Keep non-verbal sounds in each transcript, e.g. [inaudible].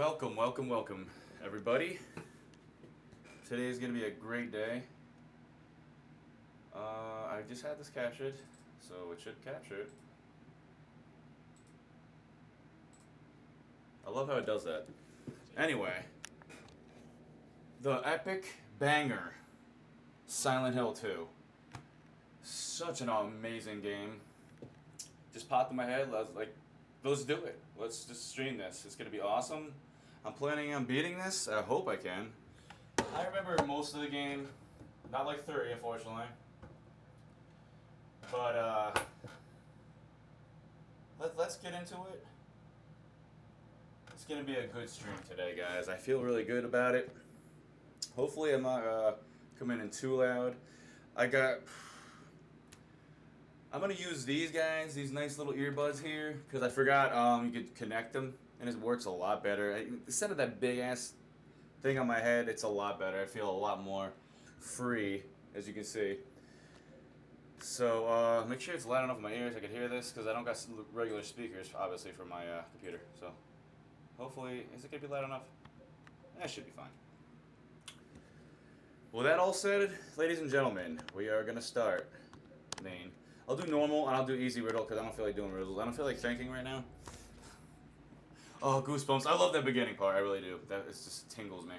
Welcome, welcome, welcome, everybody. Today is going to be a great day. Uh, I just had this captured, so it should capture it. I love how it does that. Anyway, the epic banger, Silent Hill 2. Such an amazing game. Just popped in my head. Let's like, let's do it. Let's just stream this. It's gonna be awesome. I'm planning on beating this. I hope I can. I remember most of the game, not like 30, unfortunately. But uh, let, let's get into it. It's gonna be a good stream today, guys. I feel really good about it. Hopefully, I'm not uh, coming in too loud. I got. I'm gonna use these guys, these nice little earbuds here, because I forgot um, you could connect them, and it works a lot better. Instead of that big ass thing on my head, it's a lot better. I feel a lot more free, as you can see. So uh, make sure it's loud enough in my ears I can hear this, because I don't got regular speakers, obviously, for my uh, computer. So hopefully, is it gonna be loud enough? That should be fine. Well, that all said, ladies and gentlemen, we are gonna start. Main. I'll do normal and I'll do easy riddle because I don't feel like doing riddles. I don't feel like thinking right now. Oh, goosebumps. I love that beginning part. I really do. That it just tingles me.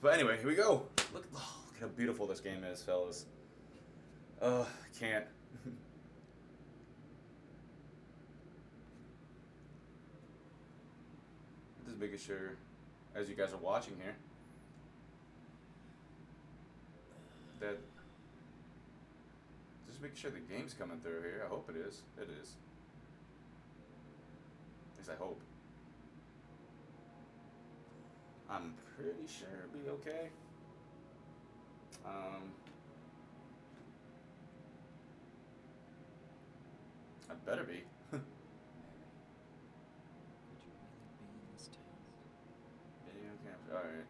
But anyway, here we go. Look, oh, look how beautiful this game is, fellas. Oh, can't. [laughs] just making sure, as you guys are watching here, that just making sure the game's coming through here. I hope it is. It is. Least I hope. I'm pretty sure it'll be okay. Um, I better be. [laughs] Video camera. Alright.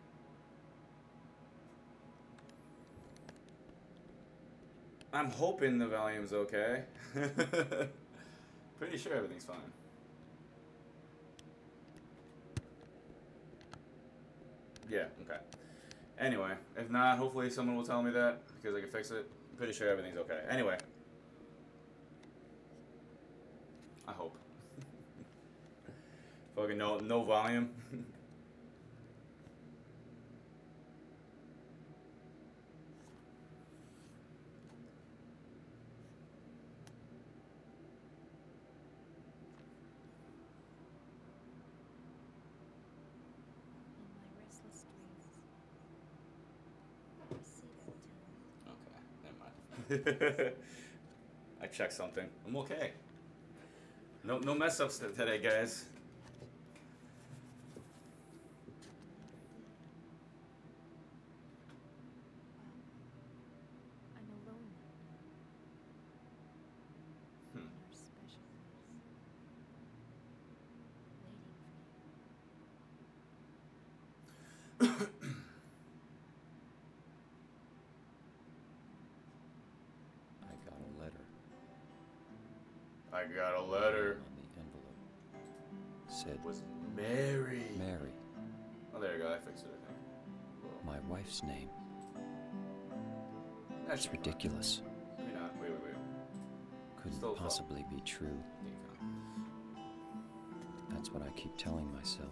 I'm hoping the volume's okay. [laughs] Pretty sure everything's fine. Yeah, okay. Anyway, if not, hopefully someone will tell me that because I can fix it. I'm pretty sure everything's okay. Anyway. I hope. [laughs] Fucking no, no volume. [laughs] [laughs] I checked something. I'm okay. No, no mess ups today, guys. I got a letter. On the envelope said was Mary. Mary. Oh, there you go. I fixed it. I think. My wife's name. That's It's ridiculous. Maybe not. Wait, wait, wait. Couldn't Still possibly be true. Uh, That's what I keep telling myself.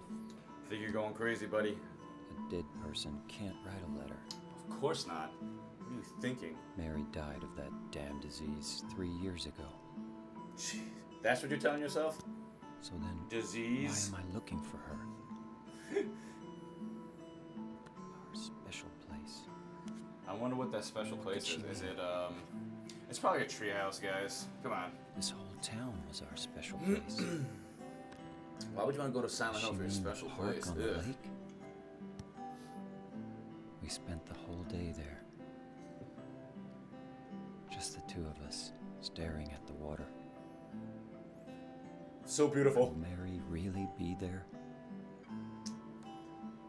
think you're going crazy, buddy. A dead person can't write a letter. Of course not. What are you thinking? Mary died of that damn disease three years ago. Jeez. That's what you're telling yourself? So then, disease. why am I looking for her? Our special place. I wonder what that special What place is. Is mean? it, um. It's probably a treehouse, guys. Come on. This whole town was our special [clears throat] place. Why would you want to go to Silent Hill for your mean special the park place? on the lake? We spent the whole day there. Just the two of us, staring at the water. So beautiful. Would Mary really be there?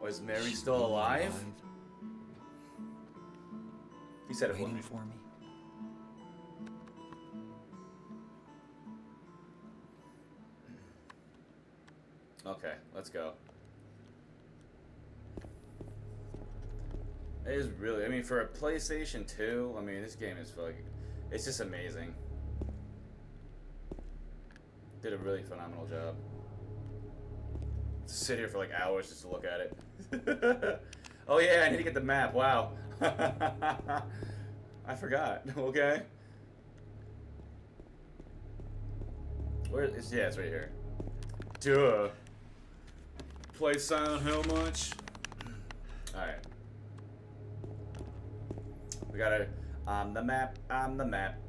Is Mary She still really alive? He said it for Waiting me. for me? Okay, let's go. It is really, I mean, for a PlayStation 2, I mean, this game is like, it's just amazing. Did a really phenomenal job. Sit here for like hours just to look at it. [laughs] oh yeah, I need to get the map. Wow. [laughs] I forgot. [laughs] Okay. Where is? Yeah, it's right here. Duh. Play Silent Hill much? All right. We gotta on the map. On the map.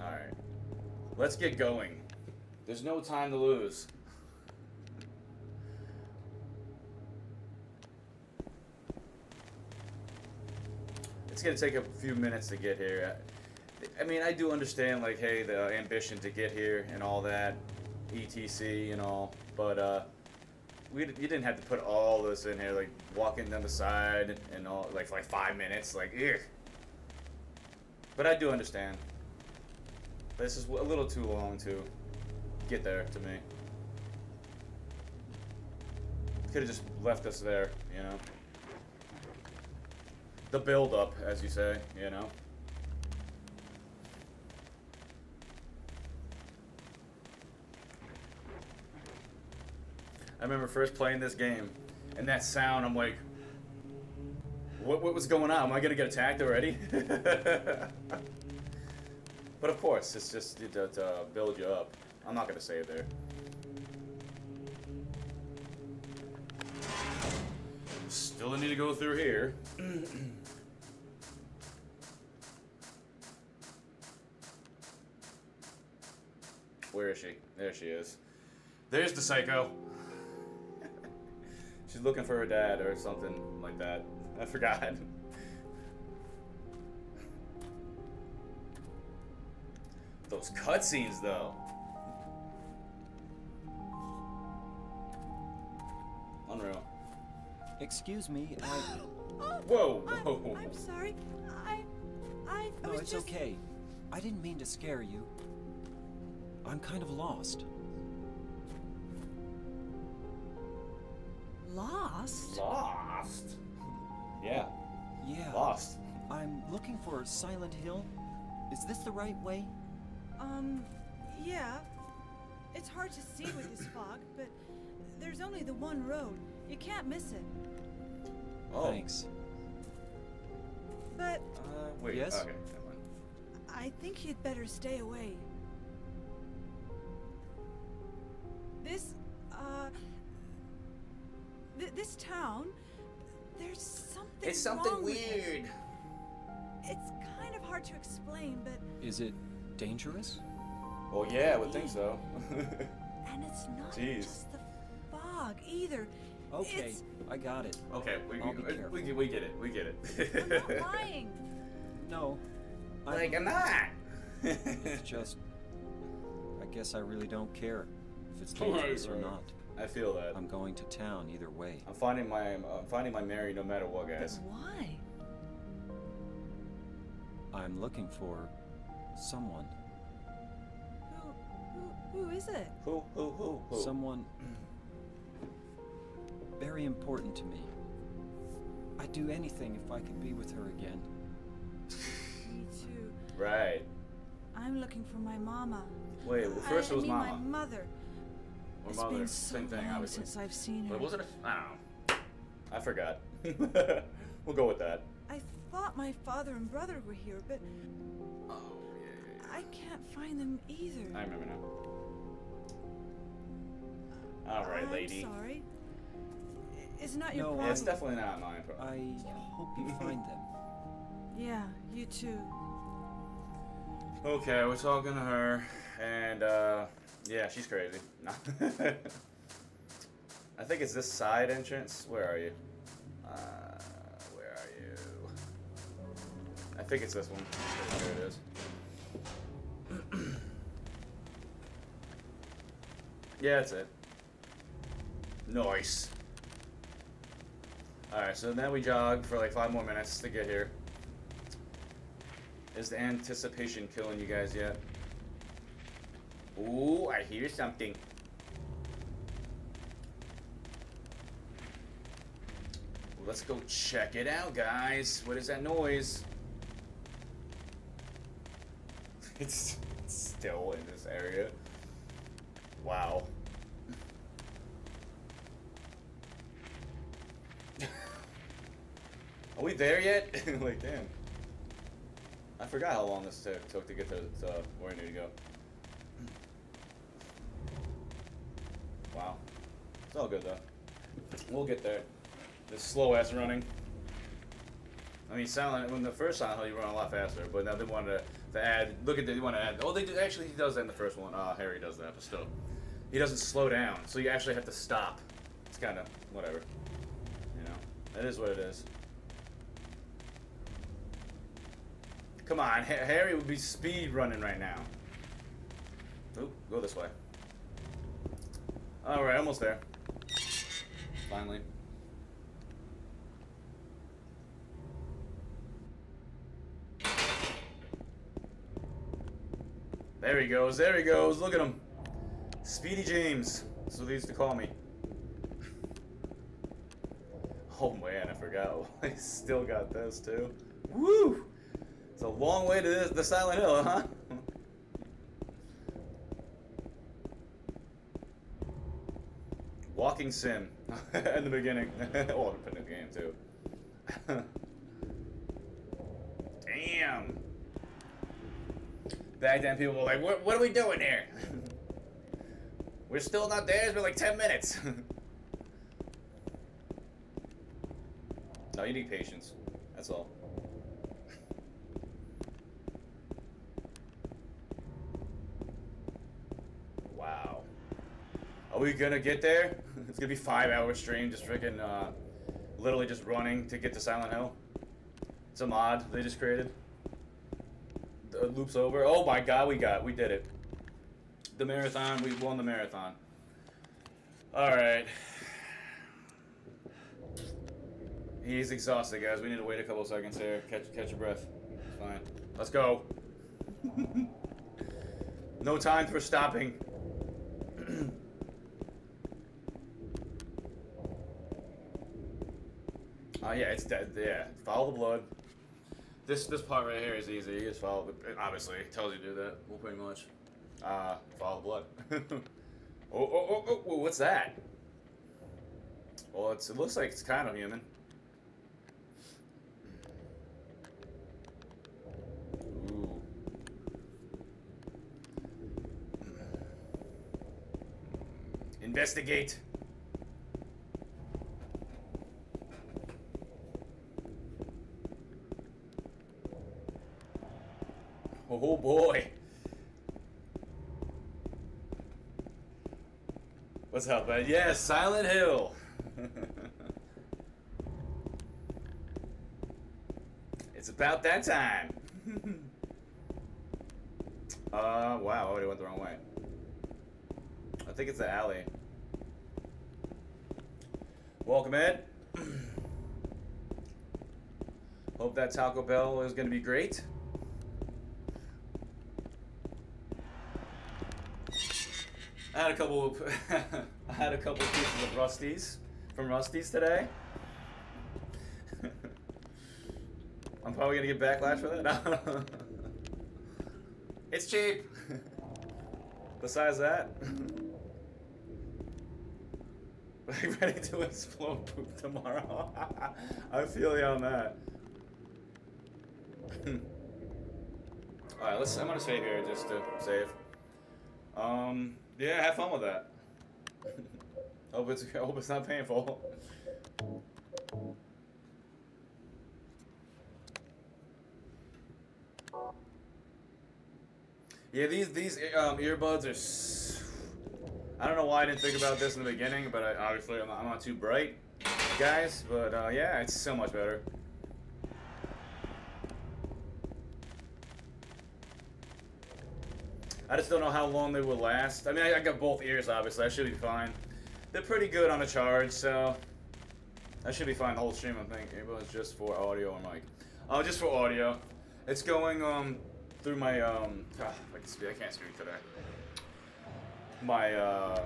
All right. Let's get going. There's no time to lose. It's gonna take a few minutes to get here. I, mean, I do understand, like, hey, the ambition to get here and all that, etc. and all, but uh, we you didn't have to put all this in here, like walking down the side and all, like for like five minutes, like, ugh. But I do understand. This is a little too long to get there to me. Could have just left us there, you know. The build up, as you say, you know. I remember first playing this game, and that sound, I'm like, what, what was going on? Am I gonna get attacked already? [laughs] but of course, it's just to, to build you up. I'm not gonna save there. Still need to go through here. [clears throat] Where is she? There she is. There's the psycho. [laughs] She's looking for her dad or something like that. I forgot. [laughs] Those cutscenes, though. Unreal. Excuse me, I. Oh, [gasps] Whoa, I'm- whoa. I'm, sorry. I, I No, was it's just. okay. I didn't mean to scare you. I'm kind of lost. Lost. Lost. Yeah, Yeah. lost. I'm looking for Silent Hill. Is this the right way? Um, yeah. It's hard to see with this fog, but there's only the one road. You can't miss it. Oh. Thanks. But Uh, wait. Yes? Okay. I think you'd better stay away. This, uh, th- this town, there's something. It's something wrong with it. weird. It's kind of hard to explain, but Is it dangerous? Well, yeah, I would think so. and it's not [laughs] Jeez. just the fog either. Okay, It's, I got it. okay, we, I'll be we, careful. we, we get it. We get I'm it. not [laughs] lying. No. I'm, like, I'm not. It's just. I guess I really don't care if it's [laughs] Right, dangerous or not. I feel that. I'm going to town either way. I'm finding my I'm finding my Mary no matter what, But guys. why? I'm looking for someone. Who, who, who is it? Who who who who? Someone very important to me. I'd do anything if I could be with her again. Me too. Right. I'm looking for my mama. Wait. Well, first I, it was I mean mama. my mother. Or It's mother. been so Same thing, long obviously. since I've seen her. But wasn't it? I don't know. I forgot. [laughs] we'll go with that. I thought my father and brother were here, but yeah, yeah, I can't find them either. I remember now. All right, I'm lady. sorry. It's not your No, problem. It's definitely not mine. Problem. I hope you [laughs] find them. Yeah, you too. Okay, we're talking to her, and uh, yeah, she's crazy. No. [laughs] I think it's this side entrance. Where are you? Uh, where are you? I think it's this one. There it is. Yeah, that's it. Nice. Alright, so now we jog for like five more minutes to get here. Is the anticipation killing you guys yet? Ooh, I hear something. Let's go check it out, guys. What is that noise? [laughs] It's still in this area. Wow. Are we there yet? [laughs] like, damn. I forgot how long this took, took to get to, to where I need to go. Wow. It's all good though. We'll get there. This slow ass running. I mean, Silent when the first Silent Hill you run a lot faster, but now they wanted to, to add. Look at they want to add. Oh, they do, actually he does that in the first one. Uh, Harry does that, but still, he doesn't slow down, so you actually have to stop. It's kind of whatever. You know, it is what it is. Come on, Ha- Harry would be speed running right now. Oop, go this way. All right, almost there. Finally. There he goes. There he goes. Look at him. Speedy James. That's what they used to call me. Oh man, I forgot. [laughs] I still got this too. Woo! It's a long way to this, the Silent Hill, huh? Walking sim [laughs] in the beginning. oh, I'm putting in the game too. [laughs] Damn. Back then, people were like, "What, what are we doing here?" We're still not there. It's been like ten minutes. [laughs] no, you need patience. That's all. Wow. Are we gonna get there? [laughs] It's gonna be five hour stream, just freaking, uh, literally just running to get to Silent Hill. It's a mod they just created. The loop's over. Oh my god, we got, we did it. The marathon, We've won the marathon. Alright. He's exhausted, guys. We need to wait a couple seconds here. Catch, catch your breath. Fine. Let's go. no time for stopping. [clears throat] Oh yeah, it's dead. Yeah, follow the blood. This this part right here is easy. You just follow. Obviously, it tells you to do that. Well, pretty much. Uh, follow the blood. [laughs] oh, oh, oh, oh, what's that? Well, it looks like it's kind of human. Ooh. Investigate. Oh boy. What's up, man? Yes, Silent Hill. [laughs] it's about that time. [laughs] uh, wow, I already went the wrong way. I think it's the alley. Welcome in. [clears throat] Hope that Taco Bell is going to be great. I had a couple. Of, [laughs] I had a couple pieces of Rusties from Rusties today. [laughs] I'm probably gonna get backlash for that. [laughs] it's cheap. Besides that, like ready to explode poop tomorrow. I feel you on that. All right, let's. I'm gonna save here just to save. Um. Yeah, have fun with that. [laughs] hope it's hope it's not painful. Yeah, these these um, earbuds are. I don't know why I didn't think about this in the beginning, but I, obviously I'm not, I'm not too bright, guys. But uh, yeah, it's so much better. I just don't know how long they will last. I mean, I, I got both ears, obviously. I should be fine. They're pretty good on a charge, so I should be fine the whole stream. I think it was just for audio or mic. Oh, just for audio. It's going um through my um. ah, I can speak. I can't speak today. My uh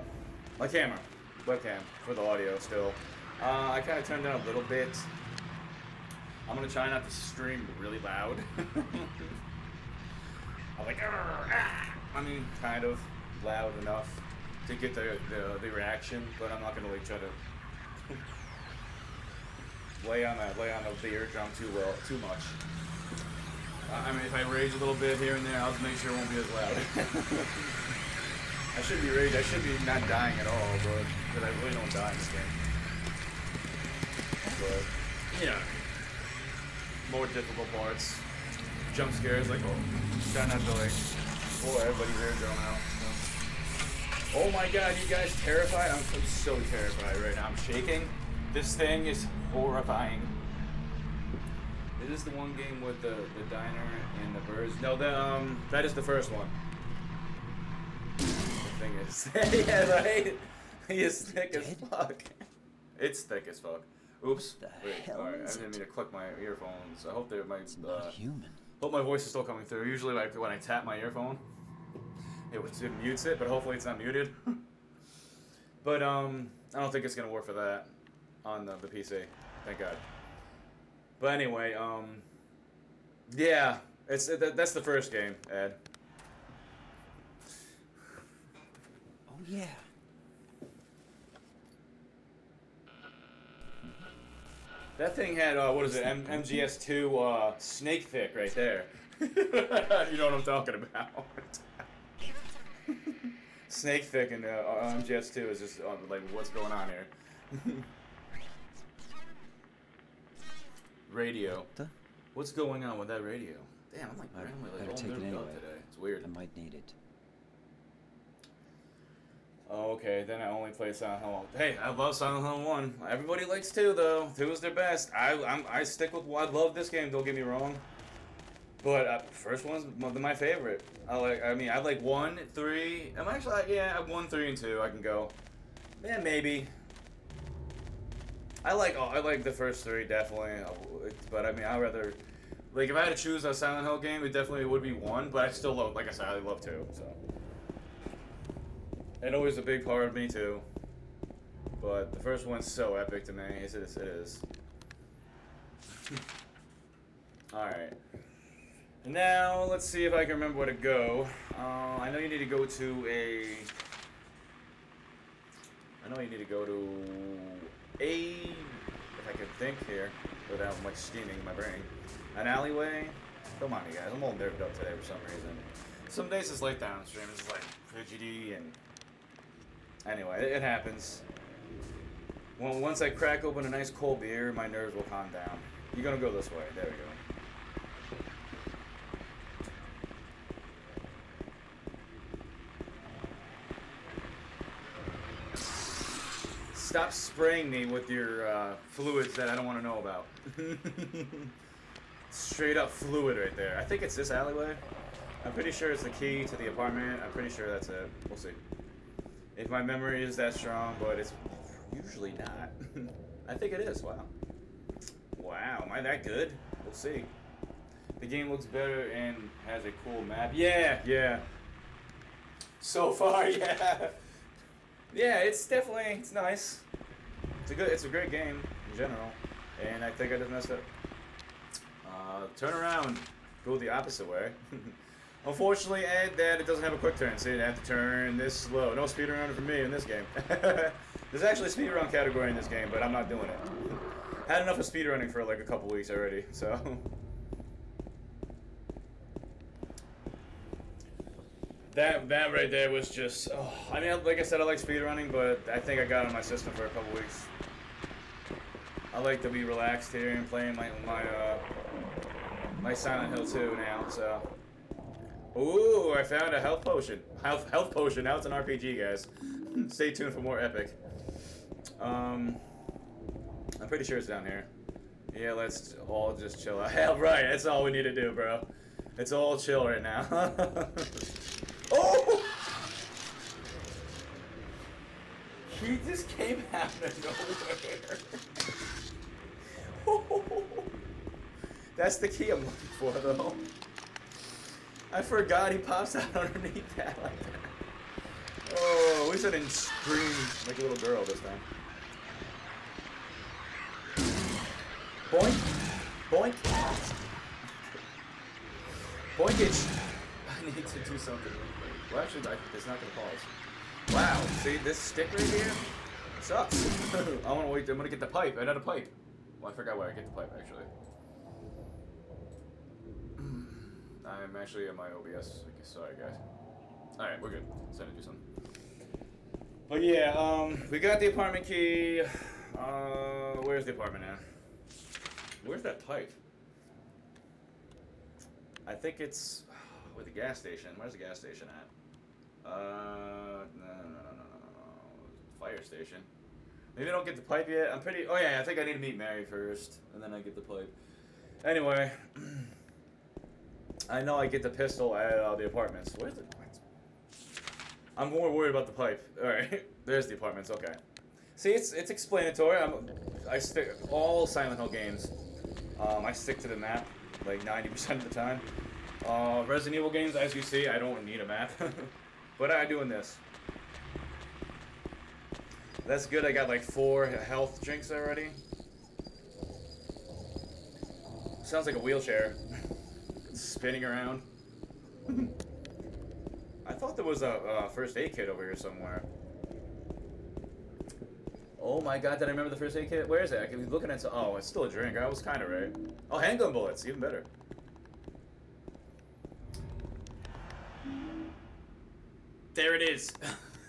my camera, webcam for the audio still. Uh, I kind of turned down a little bit. I'm gonna try not to stream really loud. [laughs] I'm like, "Arr, ah." I mean, kind of loud enough to get the, the the reaction, but I'm not gonna like try to [laughs] lay on that lay on the, the eardrum too well too much. Uh, I mean, if I rage a little bit here and there, I'll just make sure it won't be as loud. [laughs] I should be rage. I should be not dying at all, but but I really don't die in this game. But know, more difficult parts, jump scares, like oh, try not to like everybody's out. so. Oh my god, you guys terrified? I'm, I'm so terrified right now. I'm shaking. This thing is horrifying. It is the one game with the, the diner and the birds. No, the um that is the first one. The thing is [laughs] Yeah, right? He is thick as fuck. It's thick as fuck. Oops. The Wait, hell alright, I didn't mean to click my earphones. I hope they're my uh, not human. Hope my voice is still coming through. Usually, like when I tap my earphone, it, it mutes it, but hopefully it's not muted. [laughs] but um, I don't think it's gonna work for that on the, the PC. Thank God. But anyway, um, yeah, it's that, that's the first game, Ed. Oh yeah. That thing had uh, what is it? M- MGS2 uh, Snake Thick right there. [laughs] you know what I'm talking about. [laughs] Snake Thick and uh, uh, MGS2 is just uh, like what's going on here. [laughs] radio. What's going on with that radio? Damn, I'm like I randomly like better all take it anyway. today. It's weird. I might need it. Oh, okay. Then I only play Silent Hill. Hey, I love Silent Hill One. Everybody likes two, though. Two is their best. I I'm, I stick with. I love this game. Don't get me wrong. But uh, first one's my, favorite. I like. I mean, I like one, three. I'm actually yeah, I have one, three, and two. I can go. Yeah, maybe. I like. I like the first three definitely. uh, But I mean, I'd rather. Like if I had to choose a Silent Hill game, it definitely would be one. But I still love. Like I said, I love two. So. It always a big part of me too. But the first one's so epic to me. It is. It is. All right. Now let's see if I can remember where to go. Uh, I know you need to go to a. I know you need to go to a. If I can think here without much steaming in my brain, an alleyway. Come on, you guys. I'm all nerved up today for some reason. Some days it's like downstream. It's like fidgety and Anyway, it, happens. Well, once I crack open a nice cold beer, my nerves will calm down. You're gonna go this way. There we go. Stop spraying me with your uh, fluids that I don't want to know about. [laughs] Straight up fluid right there. I think it's this alleyway. I'm pretty sure it's the key to the apartment. I'm pretty sure that's it. We'll see. If my memory is that strong, but it's usually not. [laughs] I think it is. Wow. Wow. Am I that good? We'll see. The game looks better and has a cool map. Yeah, yeah. So far, [laughs] yeah. Yeah, it's definitely it's nice. It's a good. It's a great game in general, and I think I just messed up. Uh, turn around. Go the opposite way. [laughs] Unfortunately, Ed, that it doesn't have a quick turn, so you have to turn this slow. No speed runner for me in this game. [laughs] There's actually a speed run category in this game, but I'm not doing it. [laughs] Had enough of speed running for like a couple weeks already, so. [laughs] That that right there was just. Oh, I mean, like I said, I like speed running, but I think I got on my system for a couple weeks. I like to be relaxed here and playing my my uh, my Silent Hill 2 now. So. Ooh, I found a health potion. Health health potion. Now it's an RPG, guys. [laughs] Stay tuned for more epic. Um, I'm pretty sure it's down here. Yeah, let's all just chill out. [laughs] Hell, right. That's all we need to do, bro. It's all chill right now. [laughs] oh! He just came out of nowhere. That's the key I'm looking for, though. I forgot he pops out [laughs] underneath that like that. Oh, at least I didn't scream like a little girl this time. Boink. Boink. Boinkage. [laughs] I need to do something. Well, actually, it's not gonna pause. Wow. See this stick right here? Sucks. [laughs] I want to wait. I'm gonna get the pipe. I got a pipe. Well, I forgot where I get the pipe actually. I'm actually in my OBS. Okay, sorry guys. All right, we're good. Let's to do something. But yeah, um, we got the apartment key. Uh, where's the apartment at? Where's that pipe? I think it's with the gas station. Where's the gas station at? Uh, no, no, no, no, no, no, no. Fire station. Maybe I don't get the pipe yet. I'm pretty. Oh yeah, I think I need to meet Mary first, and then I get the pipe. Anyway, [clears throat] I know I get the pistol at uh, the apartments. Where's the? I'm more worried about the pipe. [laughs] All right, there's the apartments. Okay. See, it's it's explanatory. I'm, I stick all Silent Hill games. Um, I stick to the map like 90% of the time. Uh, Resident Evil games, as you see, I don't need a map, [laughs] but I do in this. That's good. I got like four health drinks already. Sounds like a wheelchair. [laughs] spinning around. [laughs] I thought there was a, first aid kit over here somewhere. Oh my god, did I remember the first aid kit? Where is it? I can be looking at some. Oh, it's still a drink. I was kind of right. Oh, handgun bullets. Even better. There it is.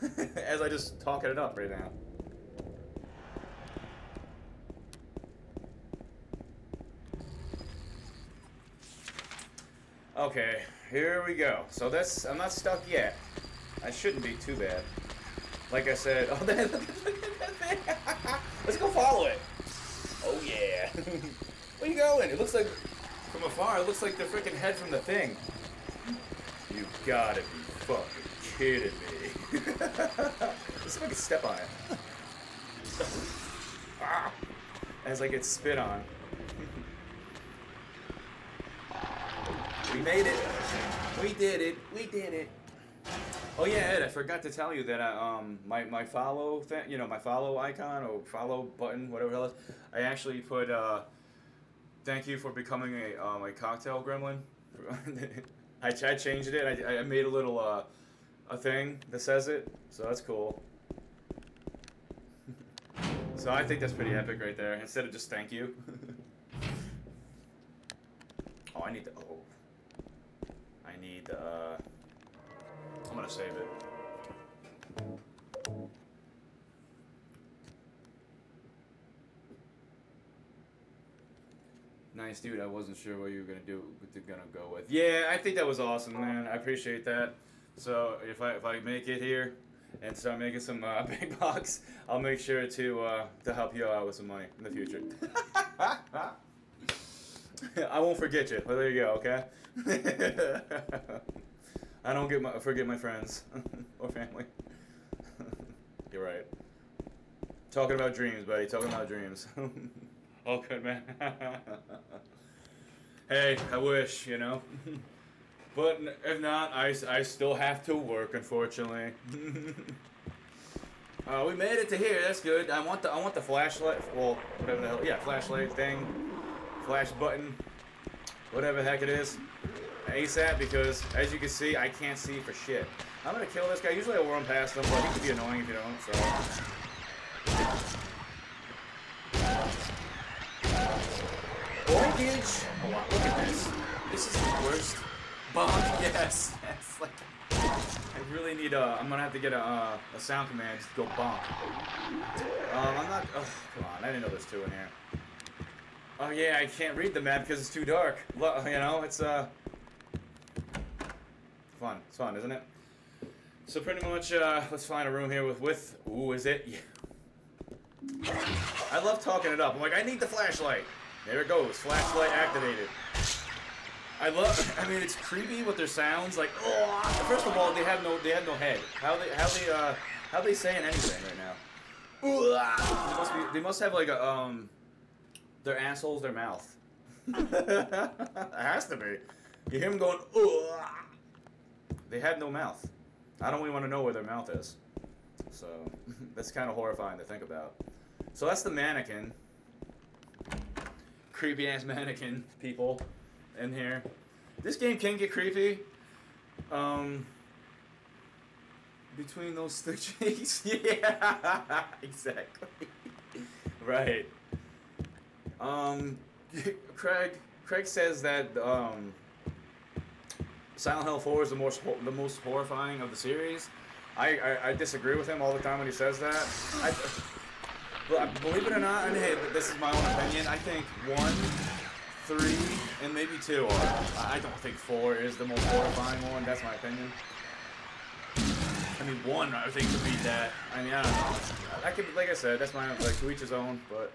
[laughs] As I just talking it up right now. Okay, here we go. So that's, I'm not stuck yet. I shouldn't be too bad. Like I said, [laughs] oh, look at that thing. [laughs] Let's go follow it. Oh yeah. [laughs] Where you going? It looks like, from afar, it looks like the freaking head from the thing. You gotta be fucking kidding me. Let's see if I can step on it. ah, as I get spit on. We made it. We did it. We did it. Oh yeah, Ed, I forgot to tell you that I, um my, my follow thing, you know, my follow icon or follow button, whatever it is, I actually put uh thank you for becoming a um a cocktail gremlin. [laughs] I, I changed it. I, I made a little uh a thing that says it, so that's cool. [laughs] so I think that's pretty epic right there. Instead of just thank you. [laughs] oh, I need to. Oh need, uh, I'm gonna save it. Nice, dude. I wasn't sure what you were gonna do, what you're gonna go with. Yeah, I think that was awesome, man. I appreciate that. So if I if I make it here and start making some uh, [laughs] big bucks, I'll make sure to uh, to help you out with some money in the future. [laughs] I won't forget you. Well, there you go. Okay. [laughs] I don't get my forget my friends [laughs] or family. [laughs] You're right. Talking about dreams, buddy. Talking about dreams. All good man. hey, I wish you know. but if not, I, I still have to work, unfortunately. uh, we made it to here. That's good. I want the I want the flashlight. Well, whatever the hell. Yeah, flashlight thing. Flash button. Whatever the heck it is. ASAP because, as you can see, I can't see for shit. I'm gonna kill this guy. Usually I run past him, but he can be annoying if you don't, so... Boinkage! Oh, wow, look at this. This is the worst. Bonk, [laughs] yes. That's like... I really need a... I'm gonna have to get a, uh, a sound command to go bonk. Um, I'm not... Oh, come on. I didn't know there's two in here. Oh yeah, I can't read the map because it's too dark. Look, you know, it's uh, fun. It's fun, isn't it? So pretty much, uh, let's find a room here with, with, ooh, is it? Yeah. I love talking it up. I'm like, I need the flashlight. There it goes, flashlight activated. I love, I mean, it's creepy with their sounds, like, oh, first of all, they have no, they have no head. How they, how they, uh, how they saying anything right now? Ooh, They must, be, they must have like a, um, their asshole's their mouth. [laughs] it has to be. You hear them going, Ugh. They have no mouth. I don't even want to know where their mouth is. So [laughs] that's kind of horrifying to think about. So that's the mannequin. creepy ass mannequin people in here. This game can get creepy. Um, between those two [laughs] cheeks, [laughs] yeah, exactly. right. Um, Craig. Craig says that um, Silent Hill 4 is the most the most horrifying of the series. I, I, I disagree with him all the time when he says that. I, believe it or not, and hey, this is my own opinion. I think one, three, and maybe two are. I don't think four is the most horrifying one. That's my opinion. I mean, one I think could beat that. I mean, I don't know. I could, like I said, that's my like to each his own. But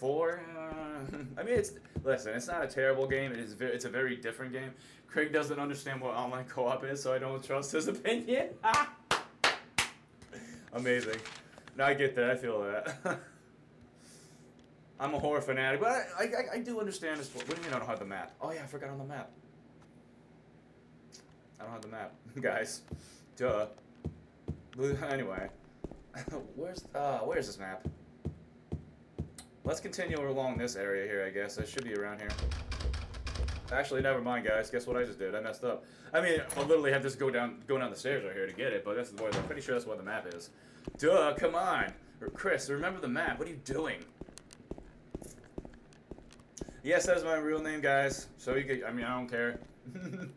four, uh, I mean, it's listen, it's not a terrible game. It is, it's a very different game. Craig doesn't understand what online co-op is, so I don't trust his [laughs] opinion. [laughs] Amazing. No, I get that. I feel that. [laughs] I'm a horror fanatic, but I, I, I do understand this. What do you mean I don't have the map? Oh yeah, I forgot on the map. I don't have the map, guys. Duh. Anyway, where's uh where's this map? Let's continue along this area here. I guess it should be around here. Actually, never mind, guys. Guess what I just did? I messed up. I mean, I literally have to go down go down the stairs right here to get it, but that's the where I'm pretty sure that's where the map is. Duh, come on. Chris, remember the map. What are you doing? Yes, that is my real name, guys. So you could, I mean, I don't care. [laughs]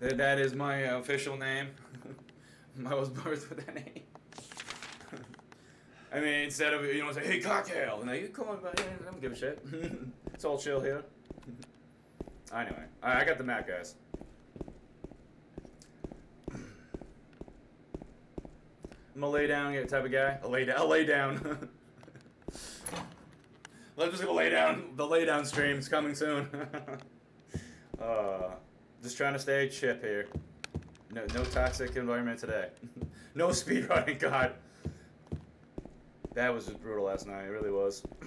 that, that is my uh, official name. [laughs] I was born with that name. I mean, instead of, you know, say, hey, cocktail. And you come on, buddy. I don't give a shit. [laughs] it's all chill here. anyway, I, I got the map, guys. I'm a lay down type of guy. A lay down. A lay down. [laughs] Let's just go lay down. The lay down stream's coming soon. [laughs] uh, just trying to stay chip here. No, no toxic environment today. no speed running. God, that was just brutal last night. It really was. [clears throat]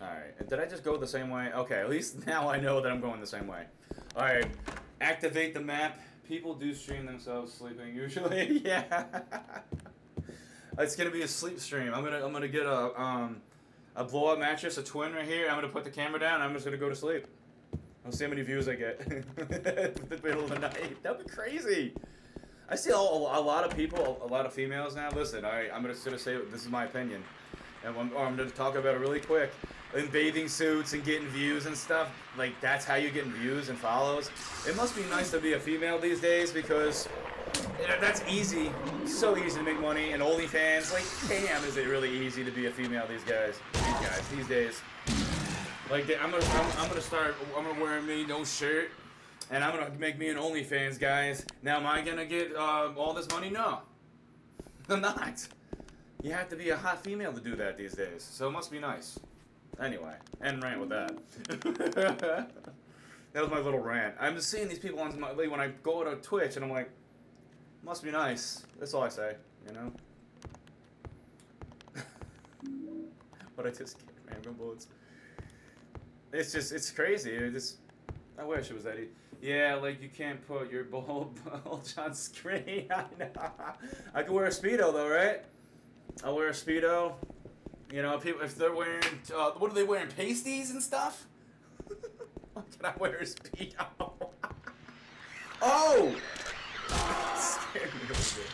All right. Did I just go the same way? Okay. At least [laughs] now I know that I'm going the same way. All right. Activate the map. People do stream themselves sleeping usually. [laughs] yeah. it's gonna be a sleep stream. I'm gonna I'm gonna get a um a blow up mattress, a twin right here. I'm gonna put the camera down. I'm just gonna go to sleep. I'll see how many views I get [laughs] in the middle of the night. That'd be crazy. I see a, a lot of people, a lot of females now. Listen, I I'm gonna sort of say this is my opinion, and I'm, I'm gonna talk about it really quick. In bathing suits and getting views and stuff, like that's how you getting views and follows. It must be nice to be a female these days because that's easy, so easy to make money. And OnlyFans, like, damn, is it really easy to be a female these guys, these guys, these days. Like, I'm gonna, I'm, I'm gonna start, I'm gonna wear me no shirt, and I'm gonna make me an OnlyFans, guys. Now, am I gonna get uh, all this money? No, [laughs] I'm not. You have to be a hot female to do that these days, so it must be nice. Anyway, and rant with that. [laughs] that was my little rant. I'm just seeing these people on my when I go to Twitch, and I'm like, must be nice. That's all I say, you know. [laughs] but I just get random bullets. It's just, it's crazy. It just, I wish it was that easy. Yeah, like you can't put your [laughs] bulb bulge on screen. [laughs] I know. I could wear a speedo though, right? I'll wear a speedo. You know, people if they're wearing, uh, what are they wearing? Pasties and stuff. [laughs] Can I wear a speedo? oh! scared me a bit.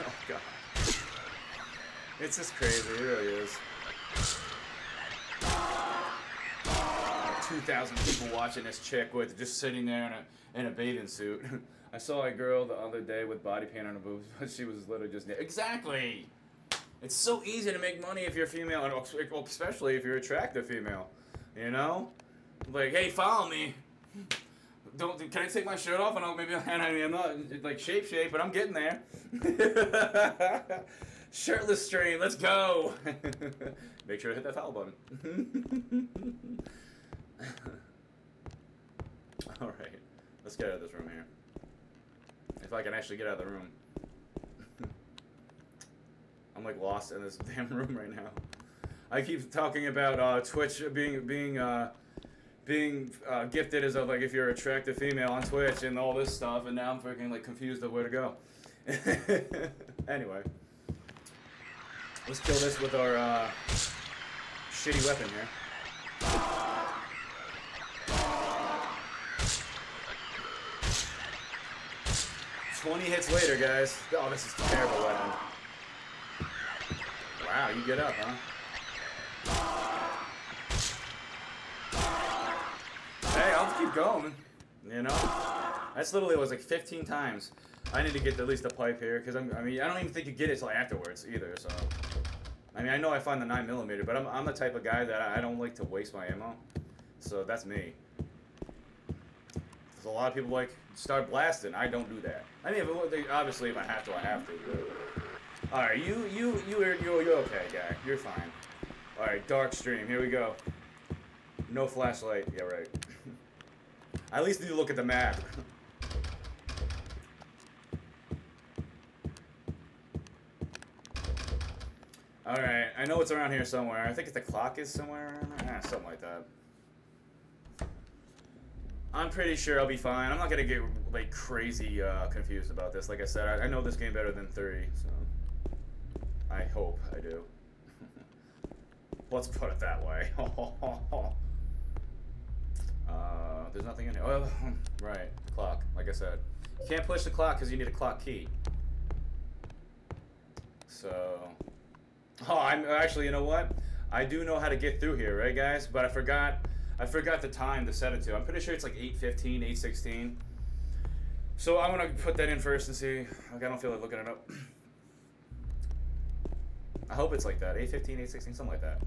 Oh god. It's just crazy, it really is. 2,000 people watching this chick with just sitting there in a, in a bathing suit. [laughs] I saw a girl the other day with body paint on her boobs, but [laughs] she was literally just exactly. It's so easy to make money if you're female, and especially if you're attractive female. You know, like, hey, follow me. Don't can I take my shirt off and I'll maybe [laughs] and I mean, I'm not like shape shape, but I'm getting there. Shirtless stream, let's go. Make sure to hit that follow button. [laughs] All right, let's get out of this room here. If I can actually get out of the room. [laughs] I'm like lost in this [laughs] damn room right now. I keep talking about uh, Twitch being being uh, being uh, gifted as a like if you're an attractive female on Twitch and all this stuff, and now I'm freaking like confused of where to go. anyway, let's kill this with our uh, shitty weapon here. Twenty hits later, guys. Oh, this is terrible weapon. Wow, you get up, huh? Hey, I'll keep going. You know, that's literally it was like 15 times. I need to get at least a pipe here because I'm. Mean, I don't even think you get it till afterwards either. So, I mean, I know I find the nine millimeter, but I'm I'm the type of guy that I don't like to waste my ammo. So that's me. There's a lot of people like start blasting. I don't do that. I mean, if it, obviously if I have to, I have to. All right, you you you are you're, you're okay, guy. You're fine. All right, dark stream. Here we go. No flashlight. Yeah, right. I [laughs] At least need to look at the map. [laughs] Alright, I know it's around here somewhere. I think the clock is somewhere. Ah, something like that. I'm pretty sure I'll be fine. I'm not gonna get like crazy uh, confused about this. Like I said, I, I know this game better than three, so I hope I do. [laughs] Let's put it that way. [laughs] uh, there's nothing in here. Oh, [laughs] right, clock. Like I said, you can't push the clock because you need a clock key. So, oh, I'm actually. You know what? I do know how to get through here, right, guys? But I forgot. I forgot the time to set it to. I'm pretty sure it's like 8:15, 8:16. So I'm gonna put that in first and see. I don't feel like looking it up. [clears throat] I hope it's like that. 8:15, 8:16, something like that.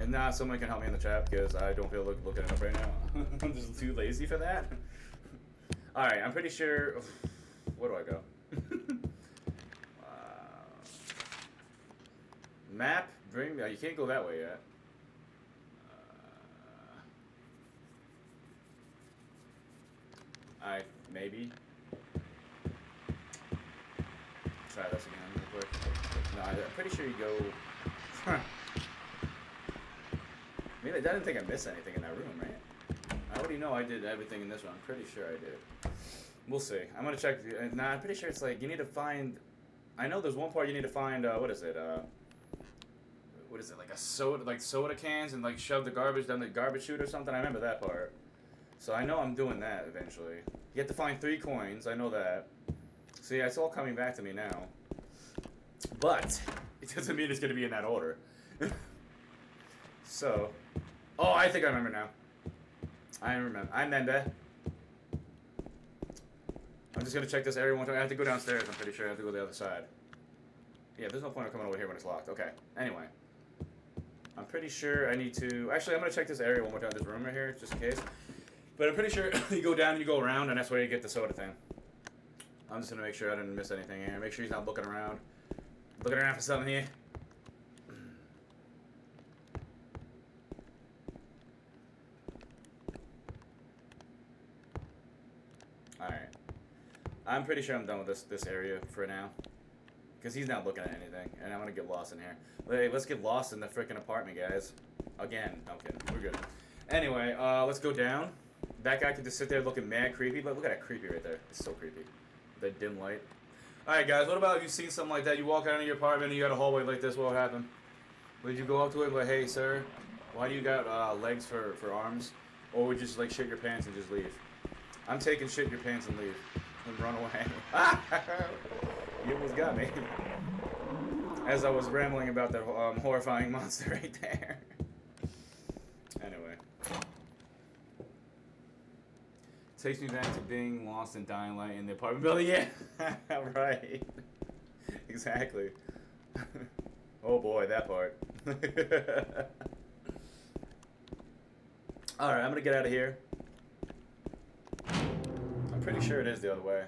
And now someone can help me in the chat because I don't feel like looking it up right now. [laughs] I'm just too lazy for that. [laughs] All right, I'm pretty sure. [sighs] Where do I go? [laughs] uh, map. Bring. You can't go that way yet. I maybe try this again real quick. No, I'm pretty sure you go. I mean, I didn't think I missed anything in that room, right? I already know I did everything in this one. I'm pretty sure I did. We'll see. I'm gonna check. The, nah, I'm pretty sure it's like you need to find. I know there's one part you need to find. Uh, what is it? Uh, what is it? Like a soda, like soda cans, and like shove the garbage down the garbage chute or something. I remember that part. So I know I'm doing that eventually. You have to find three coins. I know that. See, it's all coming back to me now. But [laughs] it doesn't mean it's going to be in that order. [laughs] so, oh, I think I remember now. I remember. I remember. I'm just going to check this area one time. I have to go downstairs. I'm pretty sure I have to go the other side. Yeah, there's no point of coming over here when it's locked. Okay. Anyway. I'm pretty sure I need to... Actually, I'm going to check this area one more time. This room right here, just in case. But I'm pretty sure [coughs] you go down and you go around, and that's where you get the soda thing. I'm just gonna make sure I didn't miss anything here. Make sure he's not looking around. Looking around for something here. [clears throat] Alright. I'm pretty sure I'm done with this this area for now. Because he's not looking at anything, and I'm gonna get lost in here. Hey, let's get lost in the freaking apartment, guys. Again. Okay, we're good. Anyway, uh, let's go down. That guy could just sit there looking mad creepy. But look at that creepy right there. It's so creepy. That dim light. Alright, guys, what about if you've seen something like that? You walk out of your apartment and you got a hallway like this. What would happen? Would you go up to it and go, hey, sir, why do you got uh, legs for, for arms? Or would you just, like, shit your pants and just leave? I'm taking shit your pants and leave. And run away. [laughs] you almost got me. As I was rambling about that um, horrifying [laughs] monster right there. anyway. Takes me back to being lost in Dying Light in the apartment building. [laughs] Yeah, right. exactly. [laughs] oh boy, that part. [laughs] All right, I'm gonna get out of here. I'm pretty sure it is the other way.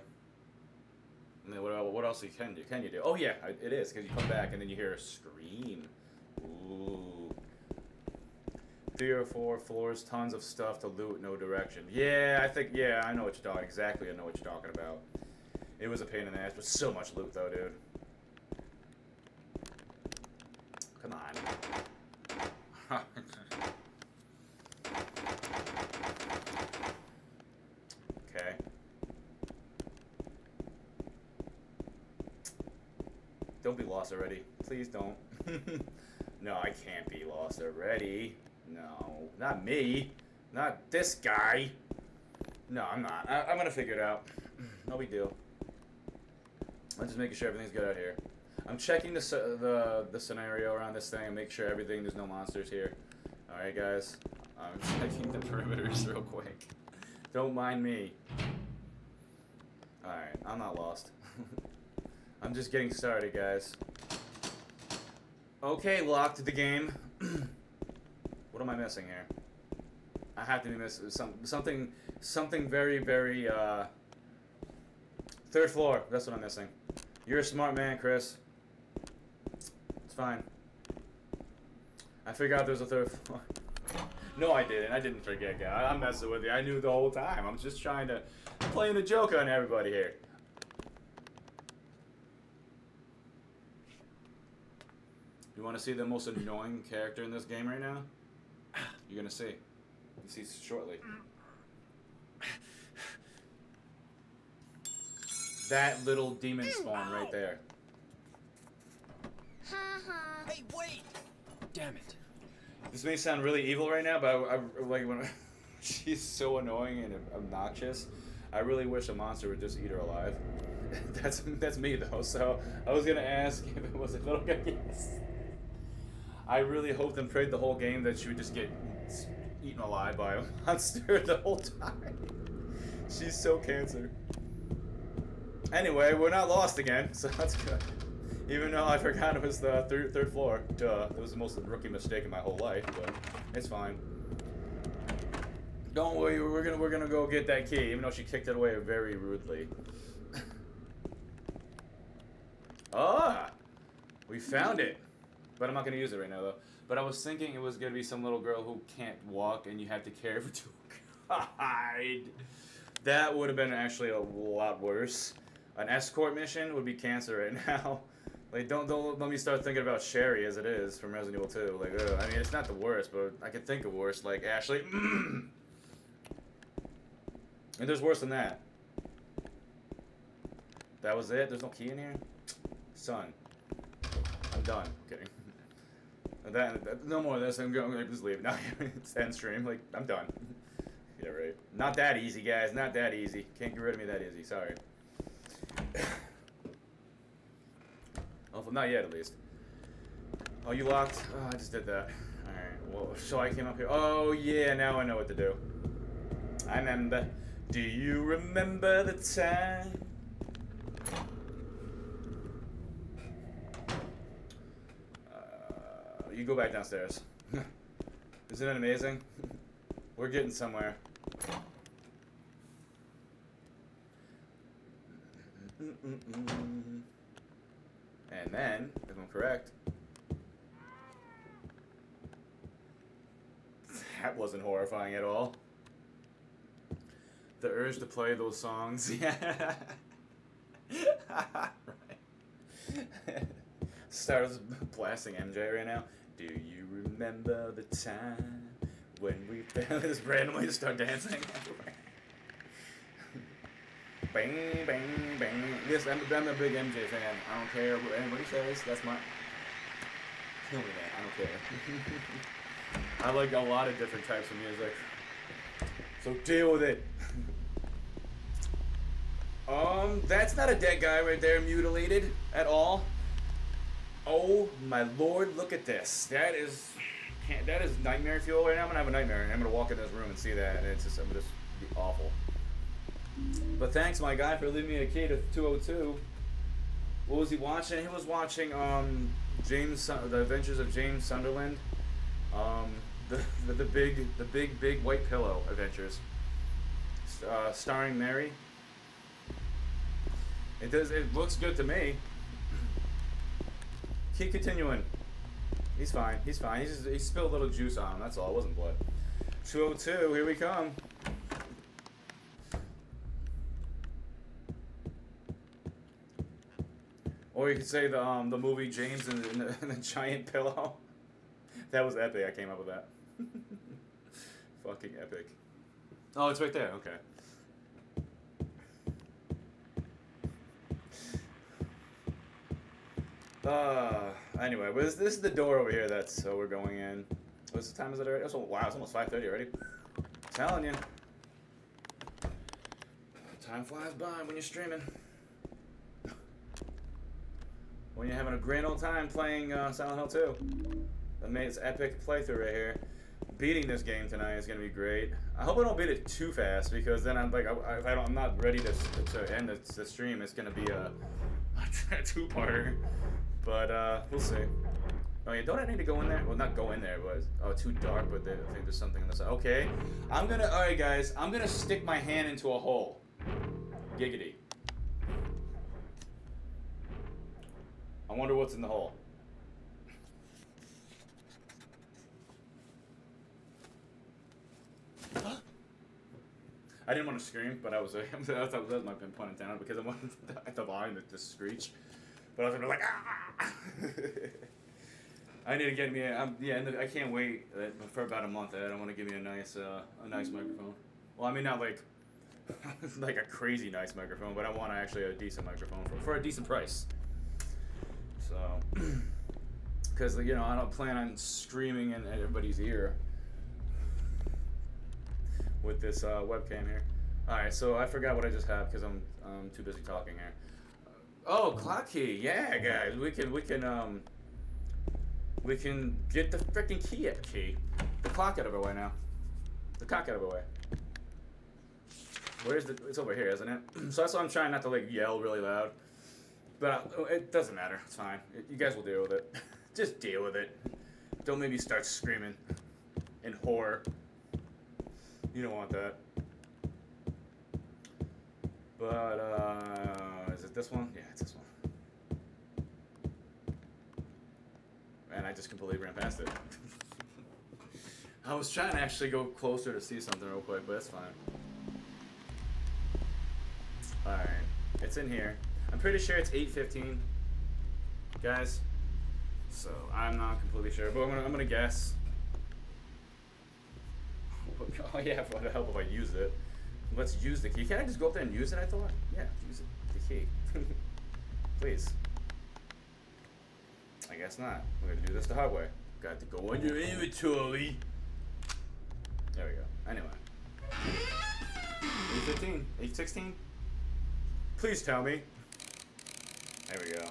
And then what, uh, what else you can you can you do? Oh yeah, it is because you come back and then you hear a scream. Ooh. Three or four floors, tons of stuff to loot, no direction. Yeah, I think, yeah, I know what you're talking, exactly I know what you're talking about. It was a pain in the ass, but so much loot though, dude. Come on. [laughs] okay. don't be lost already. Please don't. [laughs] no, I can't be lost already. No, not me. Not this guy. No, I'm not. I, I'm gonna figure it out. No big deal. I'm just making sure everything's good out here. I'm checking the the the scenario around this thing and make sure everything there's no monsters here. All right, guys. I'm [laughs] checking the perimeters real quick. Don't mind me. All right, I'm not lost. [laughs] I'm just getting started, guys. Okay, locked the game. [clears throat] what am I missing here? I have to be missing some something something very very uh third floor. That's what I'm missing. You're a smart man, Chris. It's fine. I figured out there's a third floor. [laughs] no, I didn't. I didn't forget, guy. I'm messing with you. I knew the whole time. I'm just trying to playing a joke on everybody here. You want to see the most annoying character in this game right now? You're gonna see. You see shortly. That little demon spawn right there. Hey, wait! Damn it. This may sound really evil right now, but I, I like when [laughs] she's so annoying and obnoxious. I really wish a monster would just eat her alive. [laughs] that's that's me though. So I was gonna ask if it was a little [laughs] guy. Yes. I really hoped and prayed the whole game that she would just get eaten alive by a [laughs] monster the whole time. She's so cancer. Anyway, we're not lost again, [laughs] so that's good. Even though I forgot it was the third, third floor. Duh. It was the most rookie mistake in my whole life, but it's fine. Don't worry, we're gonna we're gonna go get that key, even though she kicked it away very rudely. [laughs] ah, we found it, but I'm not gonna use it right now though. But I was thinking it was gonna be some little girl who can't walk and you have to carry her [laughs] to God. That would have been actually a lot worse. An escort mission would be cancer right [laughs] now. Like, don't don't let me start thinking about Sherry as it is from Resident Evil 2. Like, ugh. I mean, it's not the worst, but I can think of worse. Like Ashley. [clears throat] and there's worse than that. That was it. There's no key in here. Son, I'm done. kidding. No more of this. I'm going to just leave now. [laughs] it's end stream. Like I'm done. yeah, right. Not that easy, guys. Not that easy. Can't get rid of me that easy. Sorry. [coughs] Well, not yet, at least. Oh, you locked? Oh, I just did that. Alright, well, so I came up here. Oh, yeah, now I know what to do. I remember. Do you remember the time? Uh, you go back downstairs. [laughs] Isn't it amazing? We're getting somewhere. And then, if I'm correct, that wasn't horrifying at all. The urge to play those songs, [laughs] yeah. [laughs] right. Starts blasting MJ right now. Do you remember the time when we [laughs] just randomly start dancing? [laughs] Bang, bang, bang. Yes, I'm, I'm a big MJ fan. I don't care what anybody says. That's my. Kill me, man. I don't care. [laughs] I like a lot of different types of music. So deal with it. um, that's not a dead guy right there, mutilated at all. Oh my lord, look at this. That is. That is nightmare fuel right now. I'm gonna have a nightmare. I'm gonna walk in this room and see that, and it's just, gonna just be awful. But thanks, my guy, for leaving me a key to 202. What was he watching? He was watching um James, the Adventures of James Sunderland, um the the, the big the big big white pillow adventures, uh, starring Mary. It does. It looks good to me. Keep continuing. He's fine. He's fine. He's just, he spilled a little juice on him. That's all. It wasn't blood. 202. Here we come. Or you could say the um, the movie James and, and, the, [laughs] and the giant pillow. That was epic. I came up with that. [laughs] Fucking epic. Oh, it's right there. Okay. Uh, anyway, this, is the door over here that's so we're going in. What's the time is it already? It's, wow, it's almost 5.30 already. telling you. Time flies by when you're streaming. When you're having a grand old time playing uh, Silent Hill 2. I made epic playthrough right here. Beating this game tonight is gonna be great. I hope I don't beat it too fast because then I'm like, I, if I don't, I'm not ready to, to end the, the stream. It's gonna be a, [laughs] a two-parter. But uh, we'll see. Oh yeah, don't I need to go in there? Well, not go in there, but oh, too dark. But I think there's something on the side. Okay, I'm gonna. All right, guys, I'm gonna stick my hand into a hole. Giggity. I wonder what's in the hole. [gasps] I didn't want to scream, but I was. [laughs] I thought that was my pun intended because I wanted [laughs] at the volume to just screech. But I was gonna be like, ah! [laughs] I need to get me. A, I'm, yeah, I can't wait uh, for about a month. I don't want to give me a nice, uh, a nice microphone. Well, I mean not like, [laughs] like a crazy nice microphone, but I want actually a decent microphone for for a decent price. So, [clears throat] because you know I don't plan on screaming in everybody's ear with this uh, webcam here. All right, so I forgot what I just have because I'm I'm too busy talking here. Oh, clock key. Yeah, guys, we can we can um we can get the freaking key at key. The clock out of our way now. The clock out of our way. Where's the? It's over here, isn't it? [clears throat] so that's why I'm trying not to like yell really loud. But uh, it doesn't matter. It's fine. It- you guys will deal with it. [laughs] Just deal with it. Don't make me start screaming in horror. You don't want that. But uh, is it this one? Yeah, it's this one. And I just completely ran past it. [laughs] I was trying to actually go closer to see something real quick, but it's fine. Alright, it's in here. I'm pretty sure it's 8.15, guys. So, I'm not completely sure, but I'm gonna, I'm gonna guess. [laughs] Oh yeah, for the help if I use it. Let's use the key. Can I just go up there and use it, I thought? Yeah, use it. Key. [laughs] Please. I guess not. We're gonna do this the hard way. Got to go in your inventory. There we go. Anyway. 815? 816? Please tell me. There we go.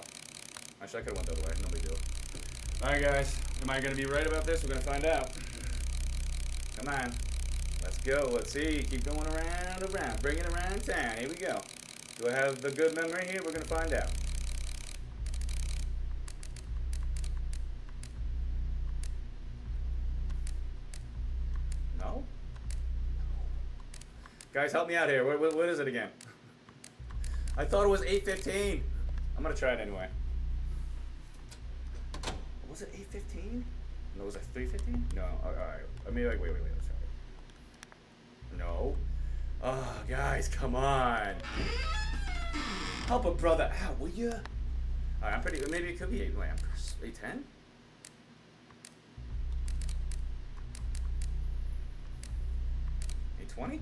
Actually, I could have went the other way. No big deal. Alright, guys. Am I going to be right about this? We're going to find out. Come on. Let's go. Let's see. Keep going around, around. Bring it around town. Here we go. Do I have the good memory here? We're going to find out. No? Guys, help me out here. What, what, what is it again? I thought it was 8.15. I'm going to try it anyway. Was it 8.15? No, was it 3.15? No. All right. I mean, like, wait, wait, wait. Let's try it. No. Oh, guys, come on. Help a brother out, will you? Right, I'm pretty. Maybe it could be 8 lamps. 8.10? Eight twenty?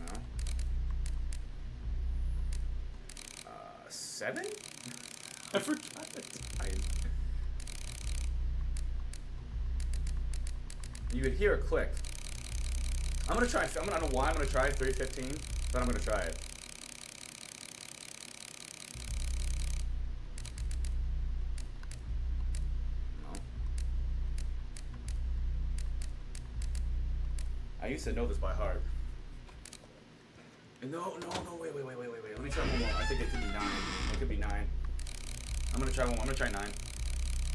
No. Uh, seven? [laughs] I forgot the time. You would hear a click. I'm gonna try. I don't know why I'm gonna try 315, but I'm gonna try it. No. I used to know this by heart. No, no, no, wait, wait, wait, wait, wait, wait. Let me try one more. I think it could be nine. It could be nine. I'm gonna try one more. I'm gonna try nine.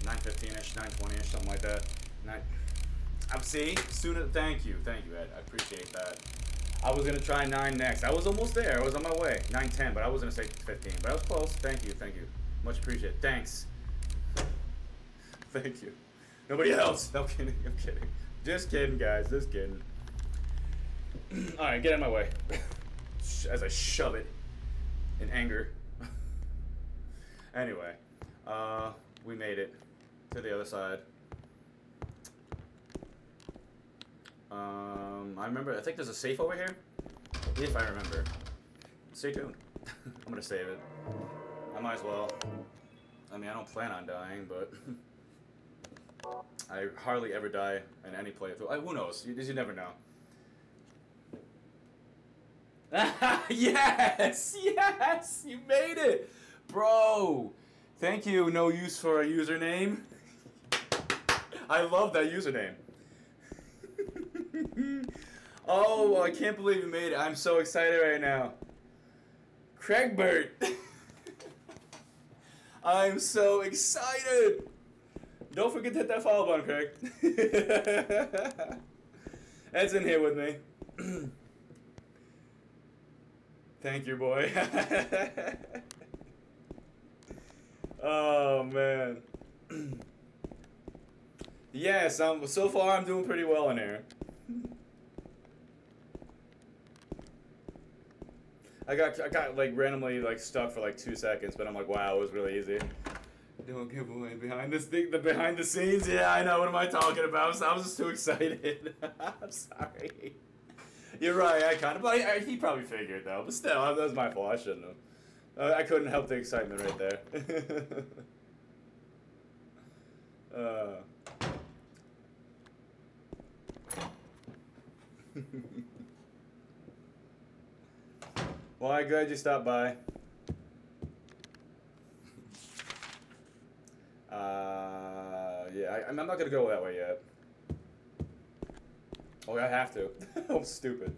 915-ish, 920-ish, something like that. Nine. I'm see, sooner. Thank you, thank you, Ed. I appreciate that. I was gonna try nine next. I was almost there. I was on my way. Nine ten, but I was gonna say 15. But I was close. Thank you, thank you. Much appreciated. Thanks. Thank you. Nobody else. No kidding. I'm kidding. Just kidding, guys. Just kidding. [clears throat] All right, get out of my way. [laughs] As I shove it in anger. [laughs] anyway, uh, we made it to the other side. Um, I remember. I think there's a safe over here. If I remember. Stay tuned. [laughs] I'm gonna save it. I might as well. I mean, I don't plan on dying, but [laughs] I hardly ever die in any playthrough. I, who knows? You, you never know. [laughs] yes, yes, you made it, bro. Thank you. No use for a username. I love that username. Oh, I can't believe you made it. I'm so excited right now. Craigbert. [laughs] I'm so excited. Don't forget to hit that follow button, Craig. [laughs] Ed's in here with me. [clears throat] Thank you, boy. [laughs] oh man. [clears throat] yes, I'm, so far I'm doing pretty well in here. I got I got like randomly like stuck for like two seconds, but I'm like, wow, it was really easy. Don't give away behind this thing, the behind the scenes. Yeah, I know. What am I talking about? I was just too excited. [laughs] I'm sorry. You're right. I kind of. I, I, he probably figured though, but still, that was my fault. I shouldn't have. Uh, I couldn't help the excitement right there. [laughs] uh. [laughs] well, I'm glad you stopped by. Uh, yeah, I, I'm not gonna go that way yet. Oh, I have to. [laughs] I'm stupid.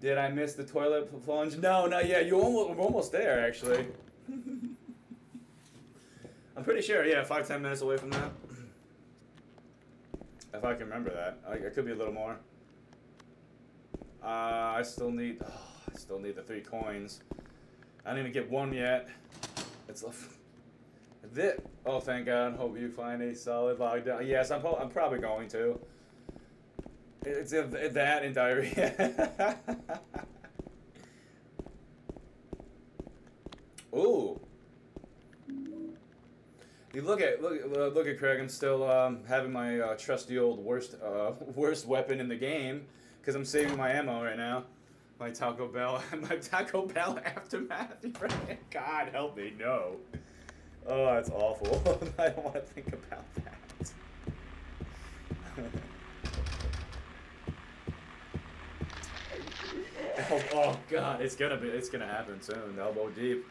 Did I miss the toilet plunge? No, not yet. You almost, we're almost there, actually. [laughs] I'm pretty sure. Yeah, five ten minutes away from that. [clears throat] If I can remember that, I, it could be a little more. Uh, I still need. [sighs] Oh, Still need the three coins. I didn't even get one yet. It's. This, oh, thank God. Hope you find a solid lockdown. Yes, I'm, I'm probably going to. It's that and diarrhea. [laughs] Ooh. You look at look look at Craig. I'm still um, having my uh, trusty old worst uh, [laughs] worst weapon in the game because I'm saving my ammo right now. My Taco Bell, [laughs] and my Taco Bell aftermath. [laughs] God help me, no. Oh, that's awful. [laughs] I don't want to think about that. oh, oh, God, it's gonna be, it's gonna happen soon. Elbow deep.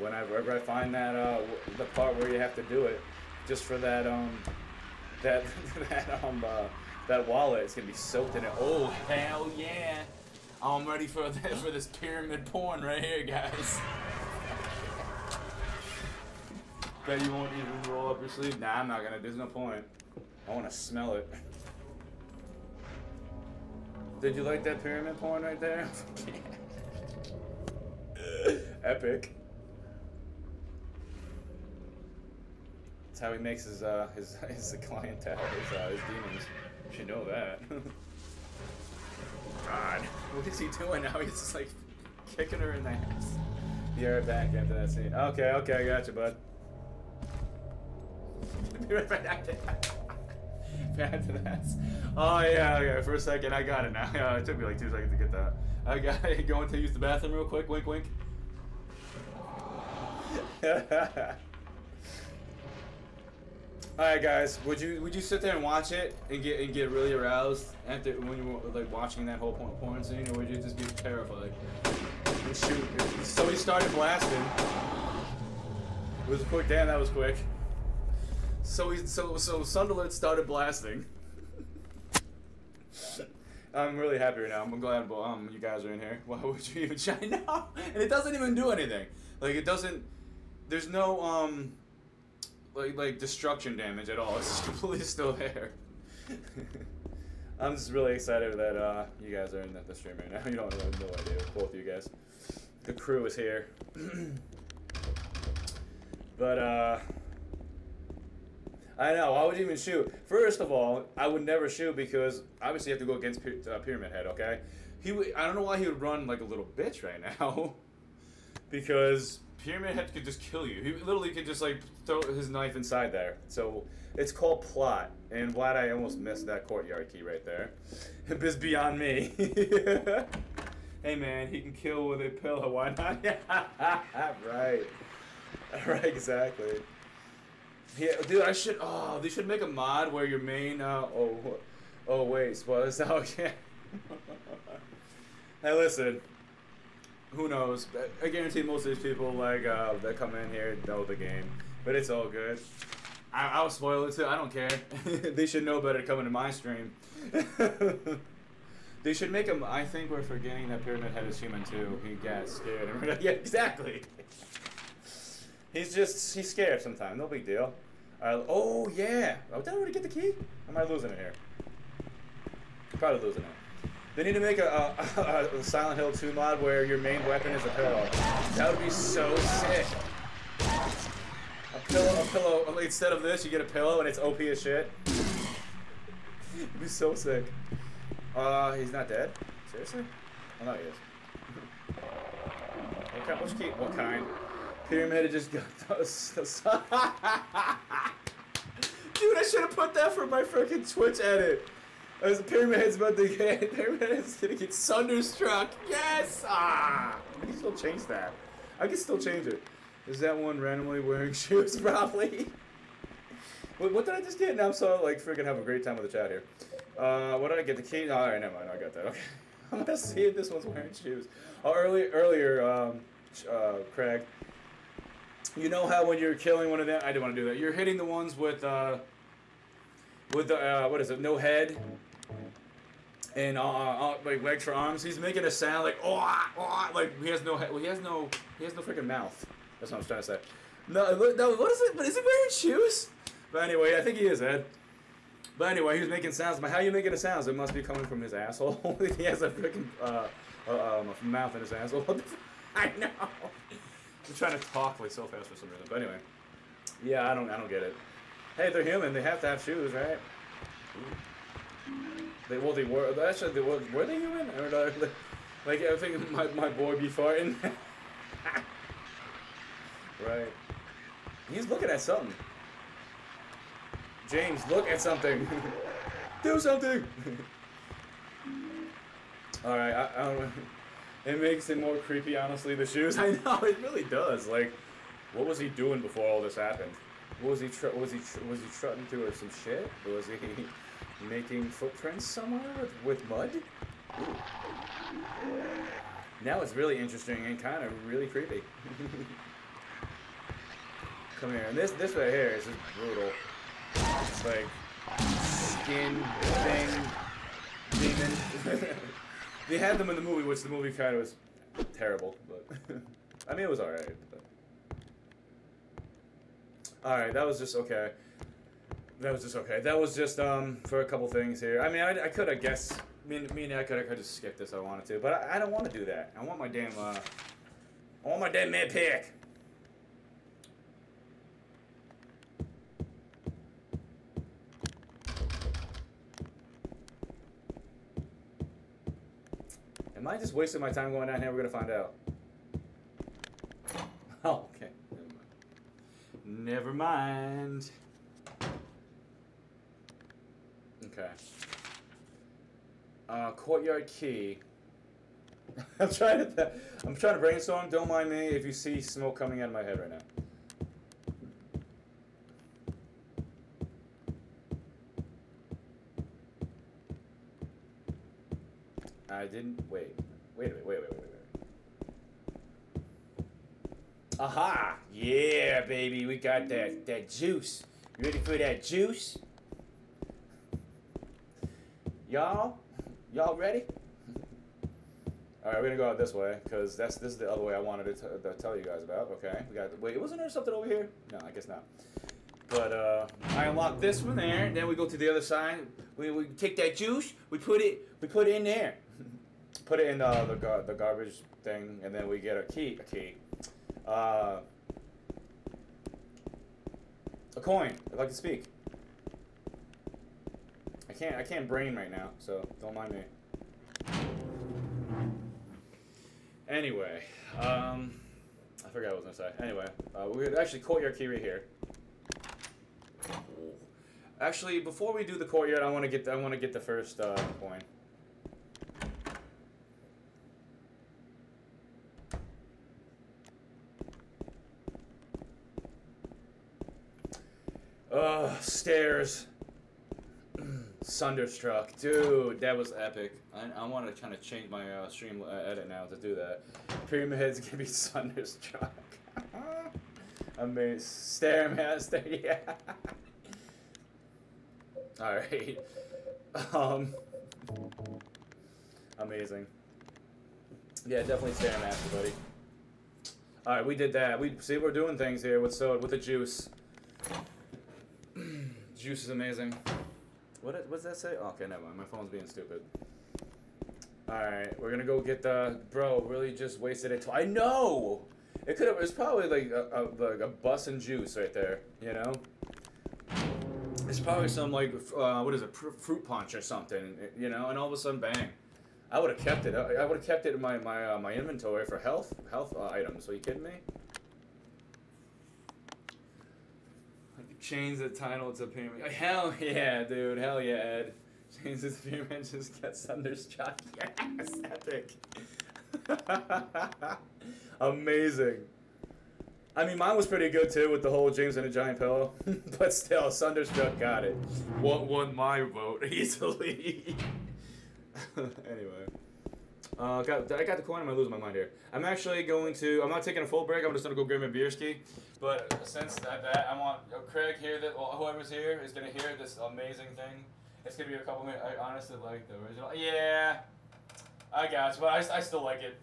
Whenever I find that, uh, the part where you have to do it, just for that, um, that, that, um, uh, that wallet, it's gonna be soaked in it. Oh, hell yeah! I'm ready for for this pyramid porn right here, guys. Bet you won't even roll up your sleeve? Nah, I'm not gonna. There's no point. I wanna smell it. Did you like that pyramid porn right there? [laughs] Epic. That's how he makes his uh his [laughs] his clientele, his uh, his demons. You should know that. [laughs] God, [laughs] what is he doing now? [laughs] He's just like kicking her in the ass. Be right back after that scene. Okay, okay, I got you, bud. [laughs] Be right back to that. Oh yeah, okay. For a second, I got it now. Yeah, it took me like two seconds to get that. I got it. Going to use the bathroom real quick. Wink, wink. All right, guys. Would you would you sit there and watch it and get and get really aroused after when you were like watching that whole porn, porn scene, or would you just be terrified and shoot? So he started blasting. It was quick. Damn, that was quick. So he so so Sunderland started blasting. [laughs] I'm really happy right now. I'm glad um you guys are in here. Why would you even [laughs] try now? And it doesn't even do anything. Like it doesn't. There's no um like like destruction damage at all. [laughs] It's completely still there. I'm just really excited that uh, you guys are in the, stream right now. [laughs] You don't have no idea, both of you guys. The crew is here. [clears throat] but uh, I know. Why would you even shoot? First of all, I would never shoot because obviously you have to go against Py- uh, Pyramid Head. Okay. He. I don't know why he would run like a little bitch right now. [laughs] because Pyramid Head could just kill you. He literally could just like throw his knife inside there. So it's called plot. And glad I almost missed that courtyard key right there. [laughs] It's beyond me. [laughs] hey man, he can kill with a pillow. Why not? [laughs] right. right, exactly. Yeah, dude, I should. Oh, they should make a mod where your main. Uh, oh, oh wait, spoilers. Oh yeah. hey, listen. Who knows? I guarantee most of these people like uh, that come in here know the game, but it's all good. I, I'll spoil it too. I don't care. [laughs] they should know better coming to my stream. [laughs] they should make him. I think we're forgetting that Pyramid Head is human too. He gets scared. [laughs] yeah, exactly. He's just he's scared sometimes. No big deal. Oh yeah. Oh, did I already get the key? Am I losing it here? Probably losing it. They need to make a, a, a Silent Hill 2 mod where your main weapon is a pillow. That would be so sick. A pillow, a pillow. Instead of this, you get a pillow and it's OP as shit. It'd be so sick. Uh, he's not dead. Seriously? Oh no, he is. what kind? Which key? What kind? Pyramid just got those. [laughs] Dude, I should have put that for my freaking Twitch edit. As the pyramid head's about to get, [laughs] pyramid head's gonna get sunderstruck. Yes! Ah! I can still change that. I can still change it. Is that one randomly wearing [laughs] shoes? Probably. Wait, what did I just get? Now I'm so like freaking have a great time with the chat here. Uh, what did I get? The? Oh, all right, never mind. I got that. Okay. [laughs] I'm gonna see if this one's wearing shoes. Oh, earlier, earlier, um, uh, Craig. You know how when you're killing one of them, I didn't want to do that. You're hitting the ones with, uh, with the uh, what is it? No head and uh, uh, like legs for arms. He's making a sound like oh, oh like he has no head. Well, he has no he has no freaking mouth. That's what I was trying to say. No, no. What is it? But is he wearing shoes? But anyway, I think he is Ed. But anyway, he was making sounds. But how are you making the sounds? It must be coming from his asshole. [laughs] he has a freaking uh, uh, um, a mouth in his asshole. [laughs] I know. I'm trying to talk like so fast for some reason. But anyway, yeah, I don't, I don't get it. Hey, they're human. They have to have shoes, right? They, well, they were. Actually, they were. Were they human? Or they, [laughs] like, I think my my boy be farting. [laughs] right. He's looking at something. James, look at something. [laughs] Do something. All right. I, I don't know. It makes it more creepy, honestly. The shoes. I know it really does. Like, what was he doing before all this happened? What was he? Tr- was he? Tr- was he trotting through some shit? Or was he making footprints somewhere with, with mud? Now it's really interesting and kind of really creepy. [laughs] Come here, and this this right here is just brutal. It's like skin thing, demon. [laughs] they had them in the movie, which the movie kind of was terrible, but [laughs] I mean it was alright. Alright, that was just okay. That was just okay. That was just um for a couple things here. I mean, I, I could have guessed. Me, me and I could have just skipped this if I wanted to, but I, I don't want to do that. I want my damn uh, I want my damn mid pick. Am I just wasting my time going down here? We're gonna find out. [laughs] Oh, okay. Never mind. Okay. Uh, courtyard key. [laughs] I'm trying to. I'm trying to brainstorm. Don't mind me if you see smoke coming out of my head right now. I didn't. Wait. Wait a minute. Wait, wait, wait, wait, wait. Aha! Yeah, baby. We got that, that juice. You ready for that juice? Y'all? Y'all ready? All right, we're gonna go out this way because that's this is the other way I wanted to, to tell you guys about. Okay, we got. Wait, wasn't there something over here? No, I guess not. But uh, I unlock this one there. and Then we go to the other side. We, we take that juice. We put it. We put it in there. [laughs] put it in uh, the gar- the garbage thing, and then we get a key. A key. Uh, a coin. If I can speak. I can't I can't brain right now, so don't mind me. Anyway, um, I forgot what I was gonna say. Anyway, uh, we could actually courtyard key right here. Actually, before we do the courtyard, I want to get the, I want to get the first uh, coin. Uh, stairs. Sunderstruck, dude, that was epic. I, I want to kind of change my uh, stream uh, edit now to do that. Pyramid's gonna [laughs] be Sunderstruck. [laughs] Amazing. Stairmaster, [laughs] yeah. All right. Um. Amazing. Yeah, definitely Stairmaster, buddy. All right, we did that. We see we're doing things here with soda, with the juice. [clears throat] juice is amazing. What it- what's that say? Oh, okay, never mind. My phone's being stupid. All right, we're gonna go get the bro. Really, just wasted it. I know. It could have. It's probably like a, a like a bus and juice right there. You know. It's probably some like uh, what is it, fr- fruit punch or something. You know, and all of a sudden, bang. I would have kept it. I, I would have kept it in my my uh, my inventory for health health uh, items. Are you kidding me? I could change the title to pyramid. [laughs] Hell yeah, dude. Hell yeah, Ed. Change this pyramid. Just get thunderstruck. [laughs] Yes, epic. [laughs] Amazing. I mean, mine was pretty good too with the whole James and a giant pillow, but still, Thunderstruck got it. Won, won my vote easily. anyway, uh, got, I got the coin. I'm gonna lose my mind here. I'm actually going to. I'm not taking a full break. I'm just gonna go grab my beer ski. But since that, that I want uh, Craig here. That well, whoever's here is gonna hear this amazing thing. It's gonna be a couple minutes. I honestly like the original. Yeah, I got but I, I still like it.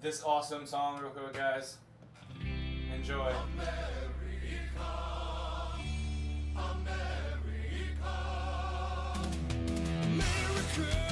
This awesome song, real quick, guys. Enjoy. fuck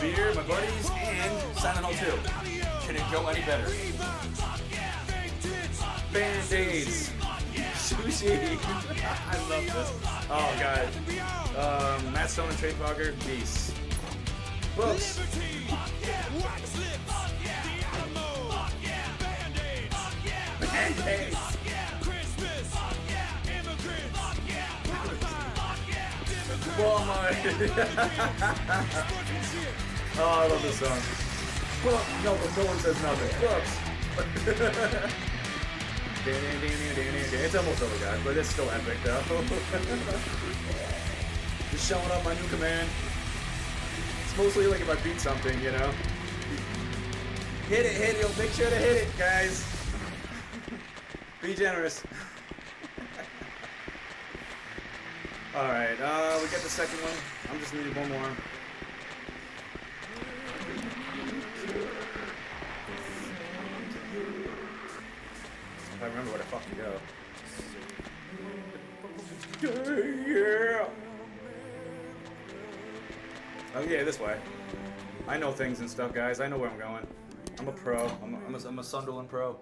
Beer, my buddies, and Silent Hill 2. Can it go any better? Band-Aids. Sushi. [laughs] I love this. Oh, God. Um, Matt Stone and Trey Parker, Beast. Books. Band-Aids. [laughs] Oh, I love this song. No, no one says nothing. [laughs] It's almost over, guys, but it's still epic, though. [laughs] Just showing up my new command. It's mostly like if I beat something, you know. Hit it, hit it. Make sure to hit it, guys. Be generous. All right, uh, we got the second one. I'm just needing one more. If I remember where to fucking go. Yeah. Yeah, this way. I know things and stuff, guys. I know where I'm going. I'm a pro. I'm a, I'm a, I'm a Sunderland pro.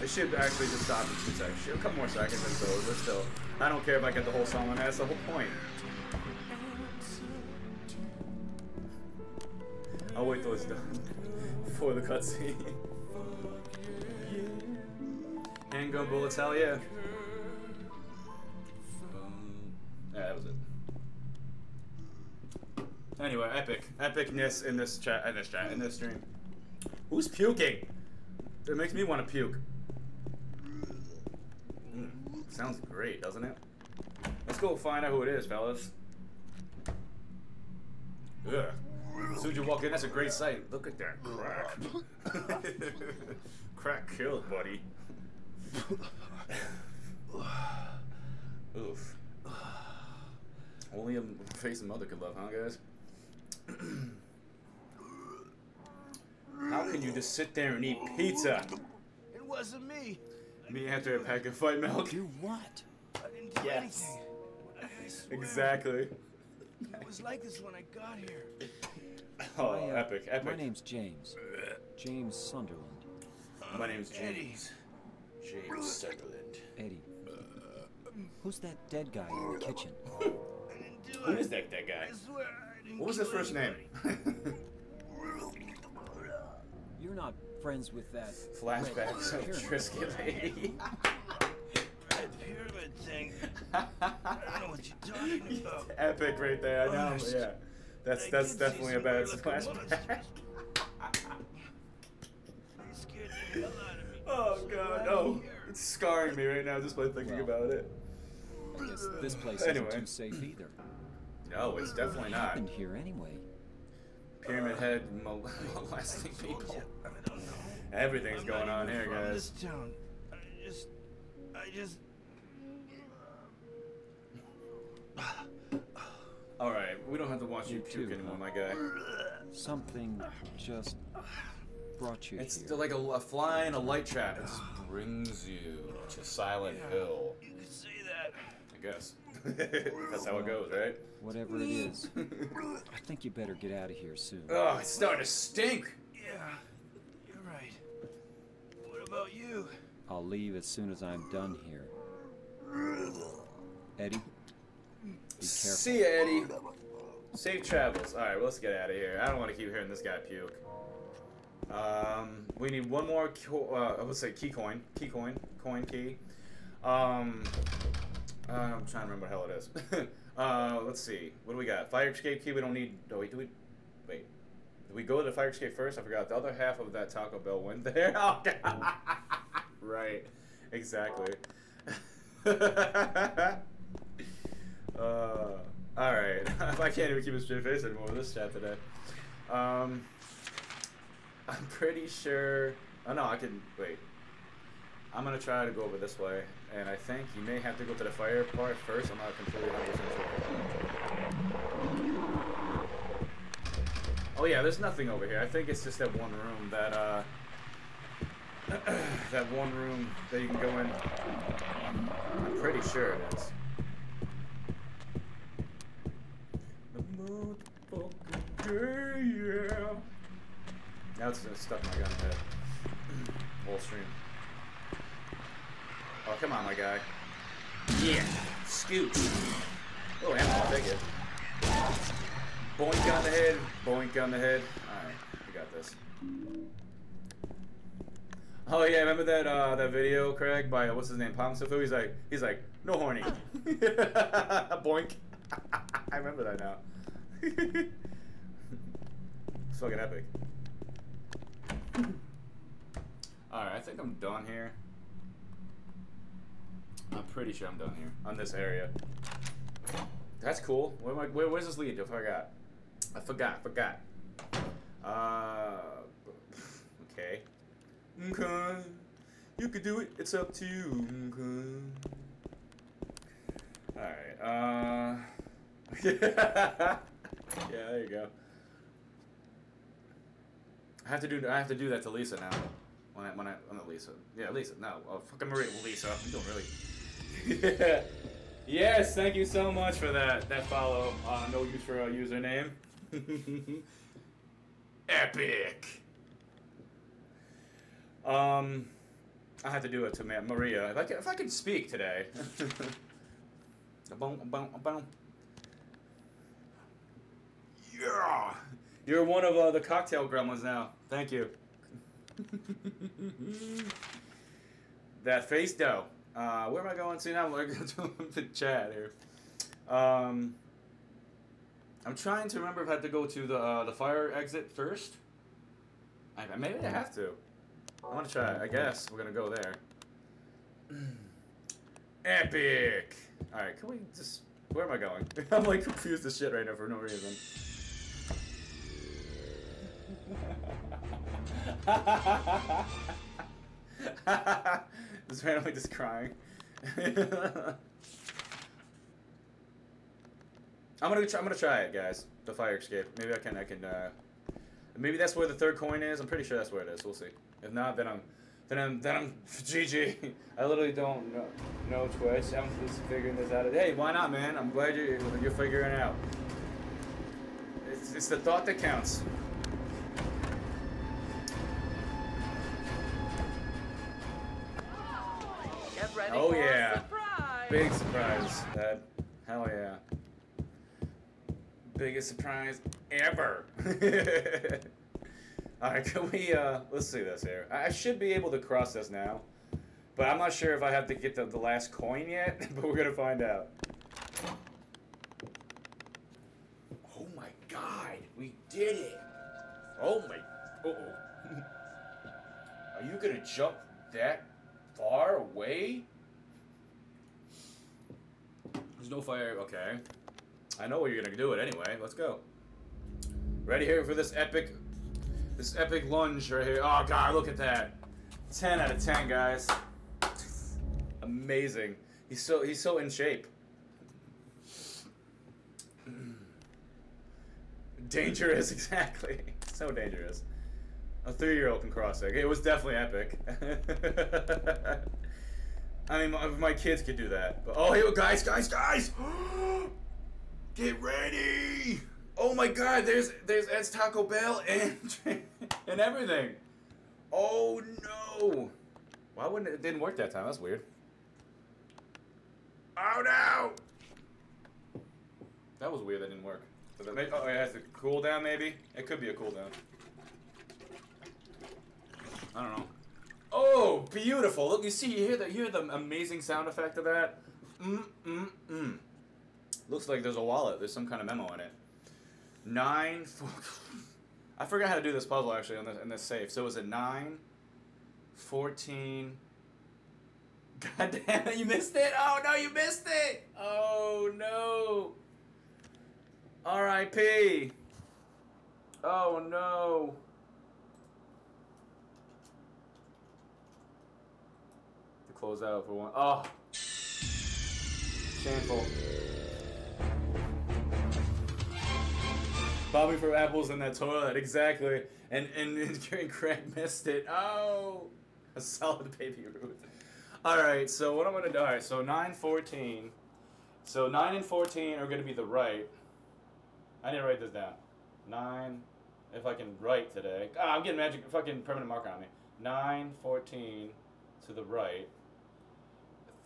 I should actually just stop in two seconds. A couple more seconds and so, but still. I don't care if I get the whole song, that's the whole point. I'll wait till it's done [laughs] before the cutscene. [laughs] Handgun bullets, hell yeah. Yeah, that was it. Anyway, epic, epicness in this chat, in this chat, in this stream. Who's puking? It makes me want to puke. Sounds great, doesn't it? Let's go find out who it is, fellas. Ugh. As soon as you walk in, that's a great sight. Look at that crack. [laughs] crack kills, buddy. [laughs] Oof. Only a face and mother could love, huh, guys? [clears throat] How can you just sit there and eat pizza? It wasn't me. Me after a pack of fight milk? Do what? I didn't do Yes. anything. I. Exactly. It was like this when I got here. Oh, My, uh, epic, epic. My name's James. James Sunderland. My name's Eddie. James. James Sutherland. Eddie. Who's that dead guy in the kitchen? I didn't do Who it. is that, that guy? I swear I didn't What was his kill first name? [laughs] You're not friends with that. Flashbacks of pyramid. Trisket lady. [laughs] That [laughs] pyramid thing. I don't know what you're talking [laughs] about. Epic right there. I know. Honest. Yeah. That's I that's definitely a bad weird-looking flashback. monsters. They scared the hell out of me. oh god, I'm oh. It's scarring me right now just by thinking Well. about it. I guess this place Anyway. isn't too safe either. No, it's definitely What not. happened here anyway? Pyramid Head mol- [laughs] molesting I people. you, I don't know. Everything's I'm going on here, from guys. This town. I just, I just. [sighs] Alright, we don't have to watch you You puke too, anymore, huh? my guy. Something just brought you It's here. like a, a fly in a light trap. It brings you to Silent Hill. You could say that. I guess. [laughs] That's how it goes, right? Whatever it is, I think you better get out of here soon. Oh, it's starting to stink. Yeah, you're right. What about you? I'll leave as soon as I'm done here. Eddie, be careful. See ya, Eddie. Safe travels. All right, well, let's get out of here. I don't want to keep hearing this guy puke. Um, we need one more. Co- uh, I would say key coin, key coin, coin key. Um, uh, I'm trying to remember what the hell it is. [laughs] uh, let's see. What do we got? Fire escape key. We don't need. No, wait. Do we? Wait. Did we go to the fire escape first? I forgot. The other half of that Taco Bell went there. [laughs] Oh, God. right. Exactly. [laughs] uh, all right. I can't even keep a straight face anymore with this chat today. Um, I'm pretty sure. Oh no, I can wait. I'm gonna try to go over this way, and I think you may have to go to the fire part first. I'm not completely 100% sure. Oh yeah, there's nothing over here. I think it's just that one room that uh, [clears throat] that one room that you can go in. I'm pretty sure it is. Now it's stuck my gun head. [clears throat] Whole stream. Oh, come on, my guy. Yeah. Scoot. Oh, ammo, I'll take it. Boink on the head. Boink on the head. Alright, we got this. Oh yeah, remember that uh, that video, Craig, by uh, what's his name, Palm Sifu? He's like, he's like, no horny. [laughs] Boink. [laughs] I remember that now. [laughs] it's fucking epic. All right, I think I'm done here. I'm pretty sure I'm done here on this area. That's cool. Where, am I, where where's this lead? I forgot. I forgot. Forgot. Uh. Okay. Okay. You could do it. It's up to you. Okay. Alright. Uh. [laughs] yeah, there you go. I have to do. I have to do that to Lisa now. When I when I I'm not Lisa. Yeah, Lisa. No, oh, fucking Maria. Lisa. I'm doing really. Yeah. [laughs] Yes, thank you so much for that. That follow. Uh, no use for a username. [laughs] Epic. Um, I have to do it to Maria. If I could, if I could speak today. [laughs] Yeah. You're one of uh, the cocktail gremlins now. Thank you. that face dough. Uh, where am I going to now? I'm going to [laughs] the chat here. Um, I'm trying to remember if I have to go to the uh, the fire exit first. I, maybe I have to. I want to try. I guess we're gonna go there. [clears throat] Epic. All right, can we just? Where am I going? [laughs] I'm like confused as shit right now for no reason. [laughs] just randomly just crying. [laughs] I'm gonna try, I'm gonna try it, guys. The fire escape. Maybe I can I can. Uh, maybe that's where the third coin is. I'm pretty sure that's where it is. We'll see. If not, then I'm then I'm then I'm [laughs] GG. I literally don't know, know Twitch. I'm just figuring this out. Hey, why not, man? I'm glad you're you're figuring it out. It's, it's the thought that counts. Oh, yeah. surprise. Big surprise, Dad. Hell yeah. Biggest surprise ever. [laughs] Alright, can we, uh, let's see this here. I I should be able to cross this now. But I'm not sure if I have to get the, the last coin yet, [laughs] but we're gonna find out. Oh my god, we did it! Oh my, uh oh. [laughs] Are you gonna jump that far away? There's no fire. Okay. I know where you're gonna do it anyway. Let's go. Ready here for this epic, this epic lunge right here. Oh god, look at that. 10 out of 10, guys. [laughs] Amazing. He's so he's so in shape. [clears throat] Dangerous, [laughs] exactly. So dangerous. A three-year-old can cross it. It was definitely epic. [laughs] I mean, my, my kids could do that. But oh, here, guys, guys, guys! [gasps] Get ready! Oh my God! There's there's Ed's Taco Bell and [laughs] and everything. Oh no! Why wouldn't it, it didn't work that time? That's weird. Oh no! That was weird. That didn't work. Does that oh, it has a cooldown maybe. It could be a cooldown. I don't know. Oh, beautiful! Look, you see, you hear the you hear the amazing sound effect of that. Mm mm mm. Looks like there's a wallet. There's some kind of memo in it. Nine. Four, [laughs] I forgot how to do this puzzle actually on this in this safe. So it was it nine? Fourteen. [laughs] God damn it! You missed it. Oh no! You missed it. Oh no. R.I.P. Oh no. Close out for one. Oh. Shameful. Bobby for apples in that toilet, exactly. And and, and [laughs] Craig missed it. Oh, a solid baby Ruth. All right, so what I'm gonna do? All right, so nine fourteen. So nine and fourteen are gonna be the right. I need to write this down. Nine, if I can write today. Ah, I'm getting magic fucking permanent marker on me. Nine fourteen to the right.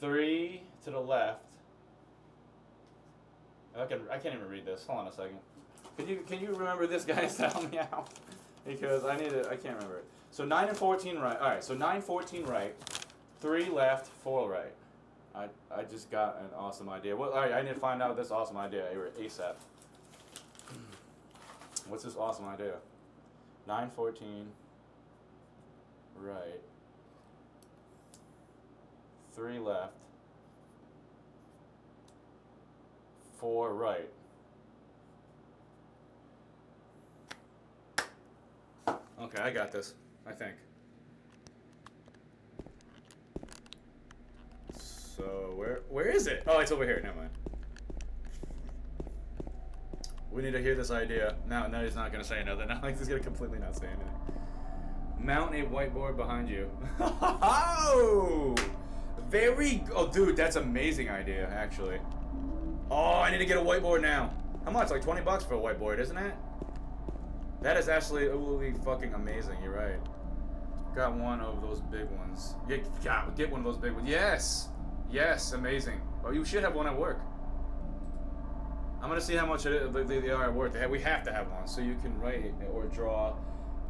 Three to the left. I can I can't even read this. Hold on a second. Can you can you remember this guys [laughs] help me? Because I need to I can't remember it. So nine and fourteen right. Alright, so nine fourteen right. Three left, four right. I I just got an awesome idea. Well alright, I need to find out this awesome idea ASAP. What's this awesome idea? Nine fourteen right. Three left. Four right. Okay, I got this. I think. So where where is it? Oh, it's over here. Never mind. We need to hear this idea. Now, now he's not gonna say nothing. [laughs] Now he's gonna completely not say anything. Mount a whiteboard behind you. [laughs] oh, very. Oh, dude, that's amazing idea. Actually. Oh, I need to get a whiteboard now. How much? Like 20 bucks for a whiteboard, isn't it? That is absolutely fucking amazing. You're right. Got one of those big ones. Yeah, got, get one of those big ones. Yes, yes, amazing. Oh, you should have one at work. I'm gonna see how much it they, they are at work. Have, we have to have one so you can write or draw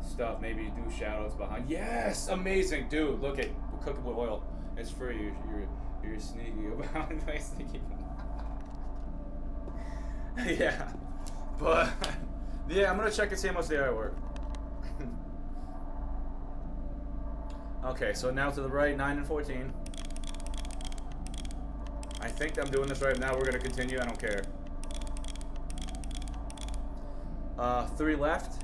stuff. Maybe do shadows behind. Yes, amazing, dude. Look at we'll cook it with oil. It's for You're you're, you're sneaky [laughs] about sneaky. [laughs] yeah, but [laughs] yeah, I'm gonna check and see how much they are okay, so now to the right, nine and fourteen. I think I'm doing this right now. We're gonna continue. I don't care. Uh, three left.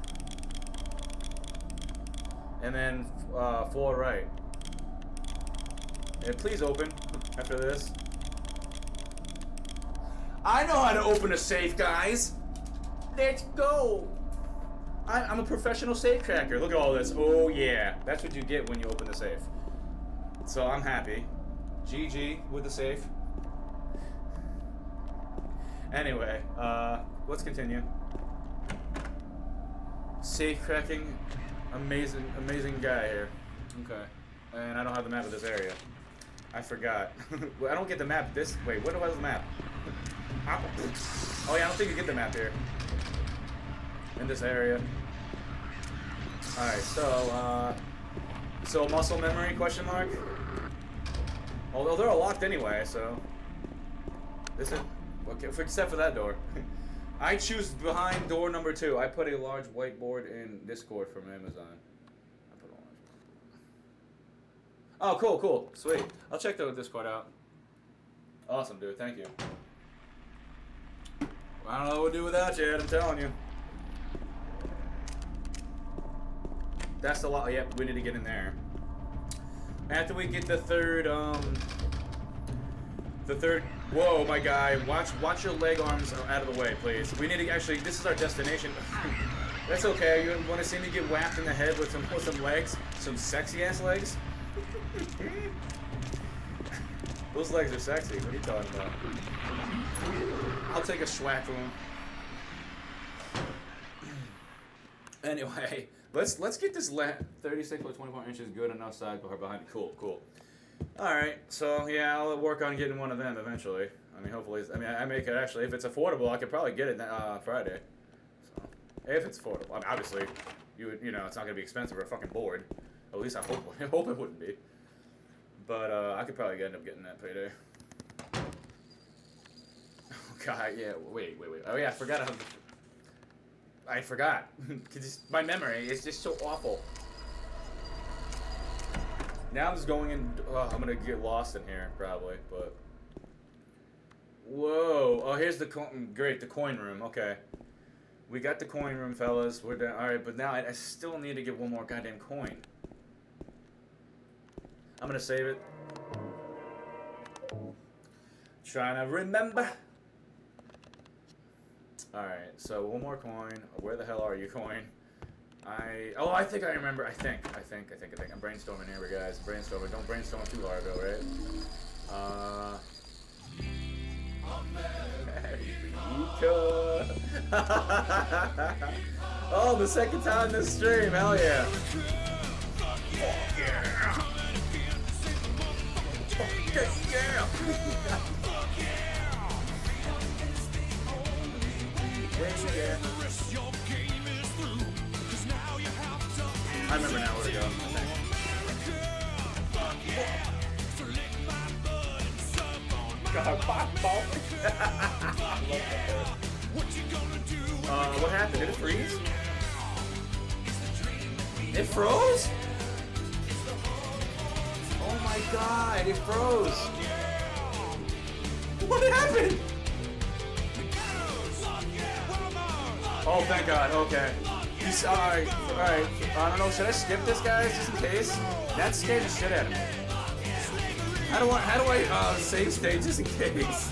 and then uh, floor right. Please open after this. I know how to open a safe, guys. Let's go. I, I'm a professional safe cracker. Look at all this. Oh yeah, that's what you get when you open the safe. So I'm happy. GG with the safe. Anyway, uh, let's continue. Safe cracking, amazing, amazing guy here. Okay, and I don't have the map of this area. I forgot. [laughs] I don't get the map this. Wait, what was the map? Oh yeah, I don't think you get the map here. In this area. Alright, so, uh... So, muscle memory, question mark? Although they're all locked anyway, so... This is... Okay, except for that door. [laughs] I choose behind door number two. I put a large whiteboard in Discord from Amazon. I put a large... Oh, cool, cool. Sweet. I'll check the Discord out. Awesome, dude. Thank you. I don't know what we'll do without you, I'm telling you. That's a lot. Yep, we need to get in there. After we get the third, um, the third. Whoa, my guy, watch watch your leg arms out of the way, please. We need to actually. This is our destination. [laughs] That's okay. You want to see me get whacked in the head with some with some legs, some sexy ass legs? Those legs are sexy. What are you talking about? I'll take a schwack to him. Anyway, let's let's get this la- 36 by 24 inches good enough side bar behind. Me. Cool, cool. All right, so yeah, I'll work on getting one of them eventually. I mean, hopefully, I mean, I make it actually. If it's affordable, I could probably get it uh, Friday. So, if it's affordable, I mean, obviously, you would, you know, it's not gonna be expensive for a fucking board. At least I hope [laughs] I hope it wouldn't be. But uh, I could probably end up getting that payday. Oh God, yeah. Wait, wait, wait. Oh yeah, I forgot how. I forgot. [laughs] 'Cause my memory is just so awful. Now I'm just going in. Oh, I'm gonna get lost in here probably, but. Whoa! Oh, here's the coin. Great, the coin room. Okay, we got the coin room, fellas. We're done. All right, but now I, I still need to get one more goddamn coin. I'm gonna save it. Trying to remember. Alright, so one more coin. Where the hell are you, coin? I oh I think I remember. I think. I think. I think. I think. I'm brainstorming here, guys. Brainstorming. Don't brainstorm too hard though, right? Uh. [laughs] [laughs] Oh, the second time this stream. Hell yeah. yeah. I remember now where to go. God, fuck, ball. [laughs] uh, what happened? Did it freeze? It froze? Oh my god, it froze. What happened? Oh, thank God. Okay. He's alright. Alright. I don't know. Should I skip this, guys, just in case? That scared the shit out of me. How do I? How do I uh, save state just in case?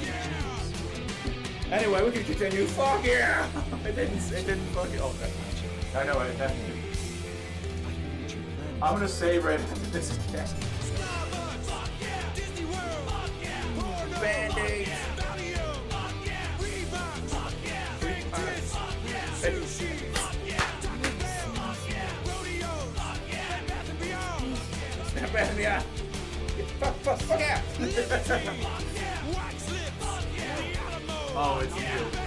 Anyway, we can continue. Fuck yeah! [laughs] It didn't. It didn't fucking. Oh, okay. I know it happened. I'm gonna save right after [laughs] this is. Band-aids. Yeah. Fuck, fuck, fuck yeah. oh, it's you.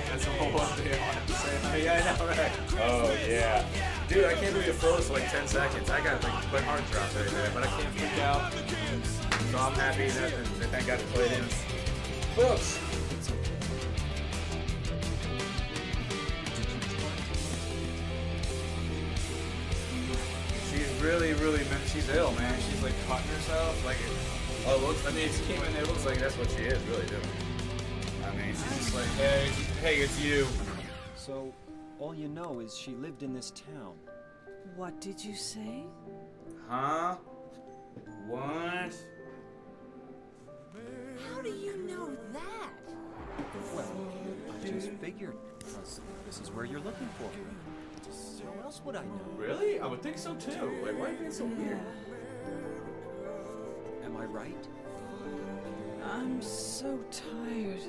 That's the whole one thing I say. Yeah, I know, right? Oh, yeah. Dude, I can't believe it froze for like 10 seconds. I got like my heart dropped right there, but I can't freak out. So I'm happy that, that thank God it played in. Books. She's really, really, man, she's ill, man. She's like cutting herself. Like, oh, it looks, I mean, it came in there, it looks like that's what she is, really doing. I mean, she's just like, hey, hey, it's you. So, all you know is she lived in this town. What did you say? Huh? What? How do you know that? Well, I just figured. Plus, this is where you're looking for. How else would I know? Really? I would think so too. Like, why are you being so weird? Am I right? I'm so tired.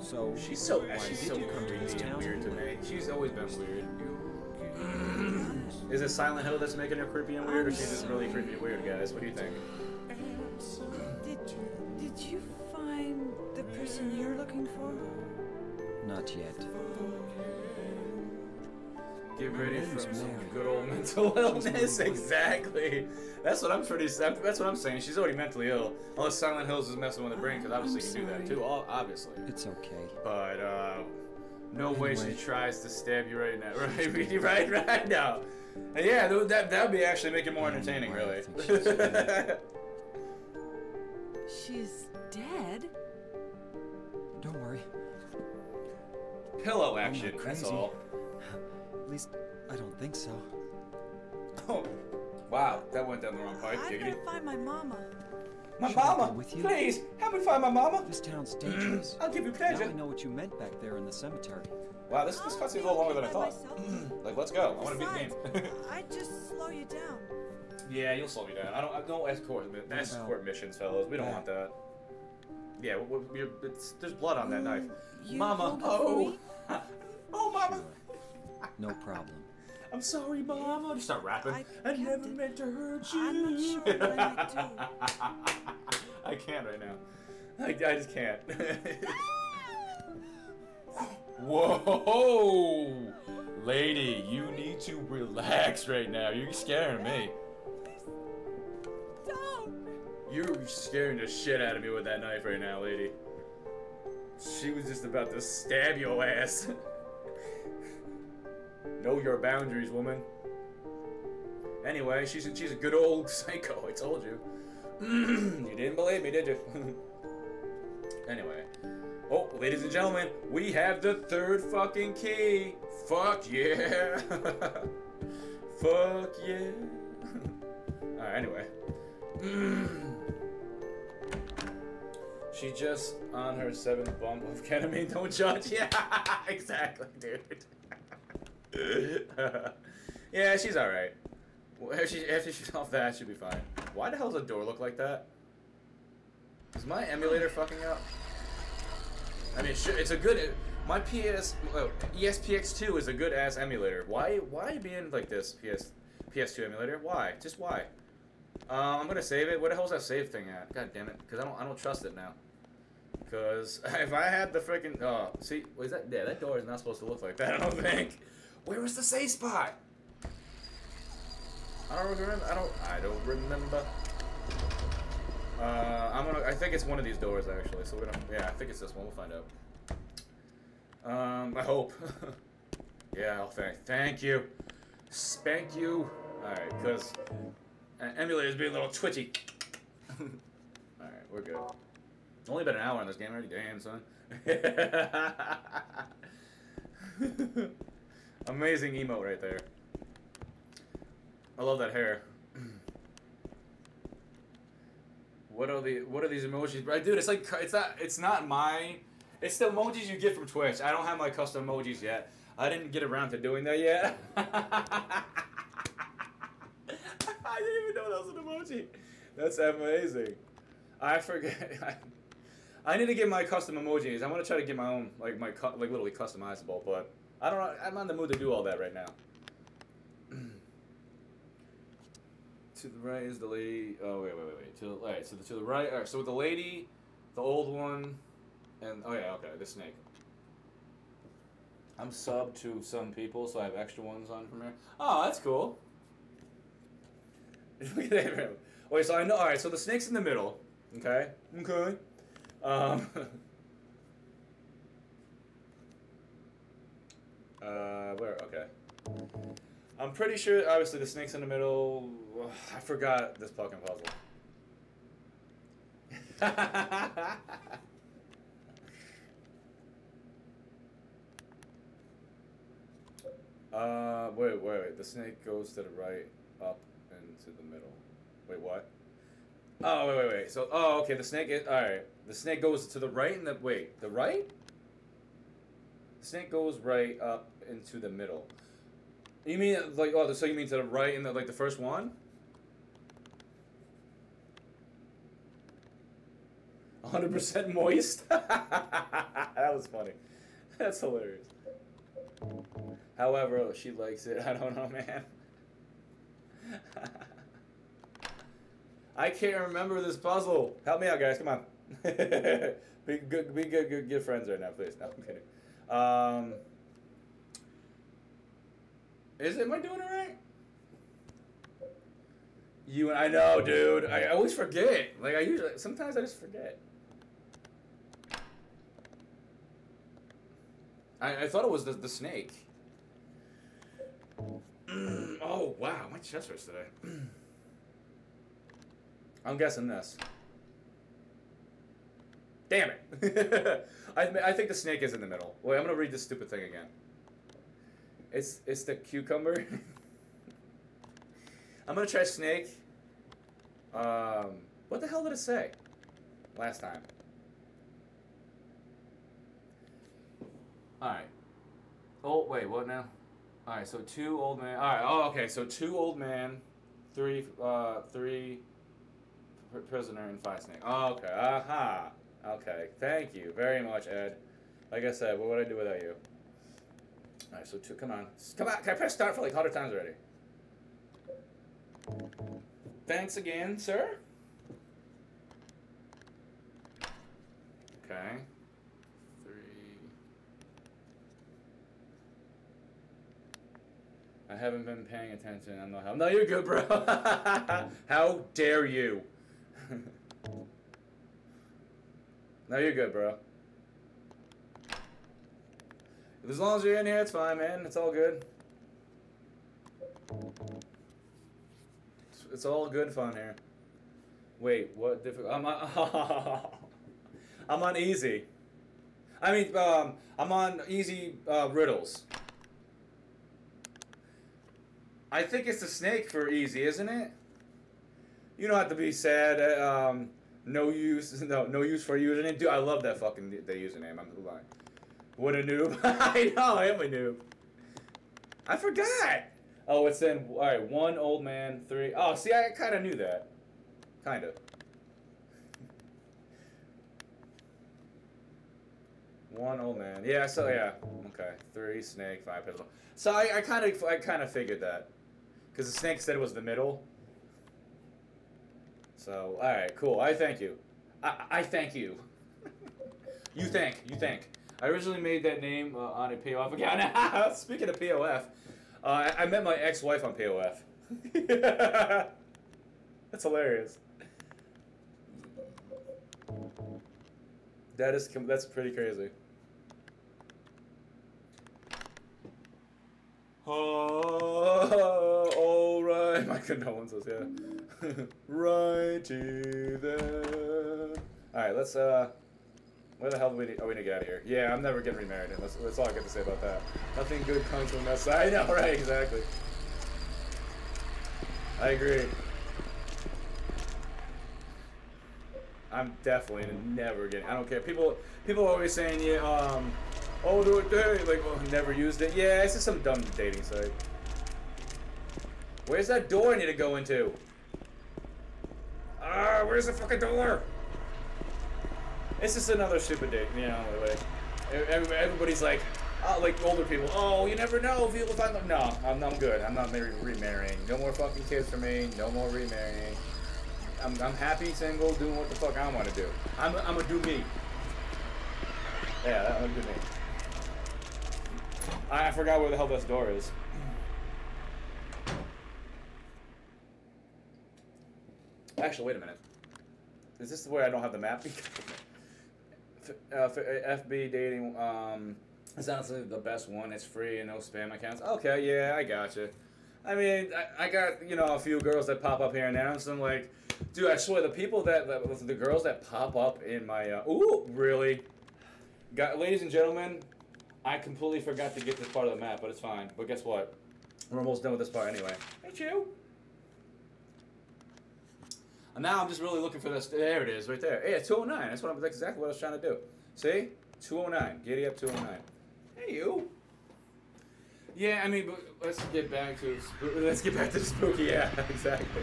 So She's so why she's did so you come to this creepy and town? weird to me. She's always been weird. Is it Silent Hill that's making her creepy and weird, or she's just really creepy and weird, guys? What do you think? Did did you find the person you're looking for? Not yet. Get ready for some good old [laughs] mental illness. Exactly. That's what I'm pretty. That's what I'm saying. She's already mentally ill. Unless Silent Hills is messing with her brain, because obviously you can do that too. all- Obviously. It's okay. But uh, no way she tries to stab you right now. [laughs] Right, [laughs] right, right now. And yeah, that that would be actually make it more I don't know entertaining, why really. she's dead. [laughs] She's dead? Don't worry. Pillow I'm action. That's all. At least, I don't think so. [laughs] Oh, wow, that went down the wrong pipe. I Giggity. gotta find my mama. My Should mama, with you? please help me find my mama. This town's dangerous. I'll give you now pleasure. I know what you meant back there in the cemetery. Wow, this this I'll cutscene's a little longer than I thought. [clears throat] like, let's go. I want to beat the game. [laughs] I'd just slow you down. yeah, you'll slow me down. I don't. I don't escort escort missions, fellas. We don't that? want that. Yeah, we, we, we're- it's, there's blood on that mm, knife. You Mama, hold it for oh, [laughs] oh, mama. Sure. No problem. I'm sorry, mama. Just start rapping. I- I, never Captain, meant to hurt you. I'm not sure what I do. [laughs] I can't right now. I, I just can't. Ah! Whoa, lady, you need to relax right now. You're scaring me. You're scaring the shit out of me with that knife right now, lady. She was just about to stab your ass. [laughs] know your boundaries, woman. Anyway, she's a, she's a good old [laughs] psycho. I told you. [clears throat] you didn't believe me, did you? [laughs] anyway. Oh, ladies and gentlemen, we have the third fucking key. Fuck yeah. [laughs] Fuck yeah. [laughs] Alright, anyway. [clears throat] She just on her seventh bump of ketamine. [laughs] Don't judge. Yeah, exactly, dude. yeah, she's all right. Well, After, she, after she's off that, she'll be fine. Why the hell does the door look like that? Is my emulator fucking up? I mean, it's a good. My PS oh, ESPX2 is a good ass emulator. Why? Why being like this? PS PS2 emulator? Why? Just why? Uh, I'm gonna save it. Where the hell's that save thing at? God damn it! Because I don't I don't trust it now. Because [laughs] if I had the freaking oh see was that yeah that door is not supposed to look like that. [laughs] I don't think. Where was the save spot? I don't remember. I don't. I don't remember. Uh, I'm gonna. I think it's one of these doors actually. So we don't. Yeah, I think it's this one. We'll find out. Um, I hope. [laughs] yeah. I'll thank. Thank you. Spank you. All right, because emulator's being a little twitchy. [laughs] All right, we're good. Only been an hour on this game already. Damn, son. [laughs] Amazing emote right there. I love that hair. What are the what are these emojis? Right, dude, it's like it's not it's not my it's the emojis you get from Twitch. I don't have my custom emojis yet. I didn't get around to doing that yet. [laughs] I didn't even know that was an emoji. That's amazing. I forget. [laughs] I need to get my custom emojis. I want to try to get my own, like my like literally customizable, but I don't. I'm not in the mood to do all that right now. To the right is the lady. Oh wait, wait, wait, wait. To the right. So the, to the right. All right. So with the lady, the old one, and oh yeah, okay, the snake. I'm sub to some people, so I have extra ones on from here. Oh, that's cool. [laughs] Look at that. Wait, so I know. All right, so the snake's in the middle. Okay. Okay. Um. [laughs] uh, where? Okay. I'm pretty sure. Obviously, the snake's in the middle. I forgot this fucking puzzle. [laughs] Uh, wait, wait, wait. The snake goes to the right, up, and to the middle. Wait, what? Oh, wait, wait, wait. So, oh, okay. The snake is all right. The snake goes to the right and the wait. The right. The snake goes right up into the middle. You mean like oh, so you mean to the right in the like the first one? 100% moist. [laughs] that was funny. That's hilarious. However, she likes it. [laughs] I don't know, man. [laughs] I can't remember this puzzle. Help me out, guys. Come on. be good. Be good. Good. Good friends right now, please. No, I'm kidding. Um, is am I doing it right? You and I know, dude. I always forget. Like I usually, sometimes I just forget. I, I thought it was the, the snake. [clears throat] oh wow, my chest hurts today. [clears throat] I'm guessing this. Damn it! [laughs] I, I think the snake is in the middle. Wait, I'm gonna read this stupid thing again. It's it's the cucumber. [laughs] I'm gonna try snake. Um, what the hell did it say? Last time. All right. Oh wait, what now? All right, so two old man. All right. Oh, okay. So two old man, three uh three pr- prisoner and five snake. Oh, okay. Aha. Okay. Thank you very much, Ed. Like I said, what would I do without you? All right. So two. Come on. Come on. Can I press start for like hundred times already? Thanks again, sir. Okay. Three. I haven't been paying attention. I'm not. help- No, you're good, bro. [laughs] How dare you? [laughs] no, you're good, bro. As long as you're in here, it's fine, man. It's all good. It's, it's all good fun here. Wait, what difficult? I'm on, [laughs] I'm on easy. I mean, um, I'm on easy uh, riddles. I think it's the snake for easy, isn't it? You don't have to be sad. uh, Um, no use, [laughs] no, no use for it. Dude, I love that fucking the username. I'm lying. What a noob! [laughs] I know, I am a noob. I forgot. Oh, it's in. All right, one old man, three. Oh, see, I kind of knew that. Kind of. One old man. Yeah. So yeah. Okay. Three snake, five pistol. So I, I kind of, I kind of figured that, because the snake said it was the middle. So all right, cool. I thank you. I, I thank you. [laughs] you thank. You thank. I originally made that name uh, on a POF account. [laughs] Speaking of POF, uh, I, I met my ex-wife on POF. [laughs] That's hilarious. That is that's pretty crazy. [laughs] Oh, all right. My condolences, yeah. right to then. All right, let's. uh Where the hell do we need? Oh, we to get out of here. Yeah, I'm never getting remarried. That's, that's all I got to say about that. Nothing good comes from that side. [laughs] I know, right? Exactly. I agree. I'm definitely never getting. I don't care. People, people are always saying, yeah, um, oh, do it, hey, like, oh, never used it. Yeah, it's just some dumb dating site. Where's that door I need to go into? Ah, where's the fucking door? It's just another stupid date, you know. Like, everybody's like, oh, like older people. Oh, you never know if you'll find. No, I'm, I'm good. I'm not marry- remarrying. No more fucking kids for me. No more remarrying. I'm, I'm happy single, doing what the fuck I want to do. I'm, I'm gonna do me. Yeah, I'm gonna do me. I, I forgot where the hell this door is. Actually, wait a minute. Is this the way I don't have the map? [laughs] F- uh, uh, FB dating. Um, it's honestly the best one. It's free and no spam accounts. Okay, yeah, I gotcha. I mean, I, I got you know a few girls that pop up here and there, and so I'm like, dude, I swear the people that, the girls that pop up in my uh, ooh really, got ladies and gentlemen, I completely forgot to get this part of the map, but it's fine. But guess what? We're almost done with this part anyway. Hey, Chew. And now I'm just really looking for this. There it is, right there. Yeah, 209. That's what I'm. That's exactly what I was trying to do. See, 209. Giddy up 209. Hey, you. Yeah, I mean, but let's get back to [laughs] let's get back to the spooky. Yeah, [laughs] exactly.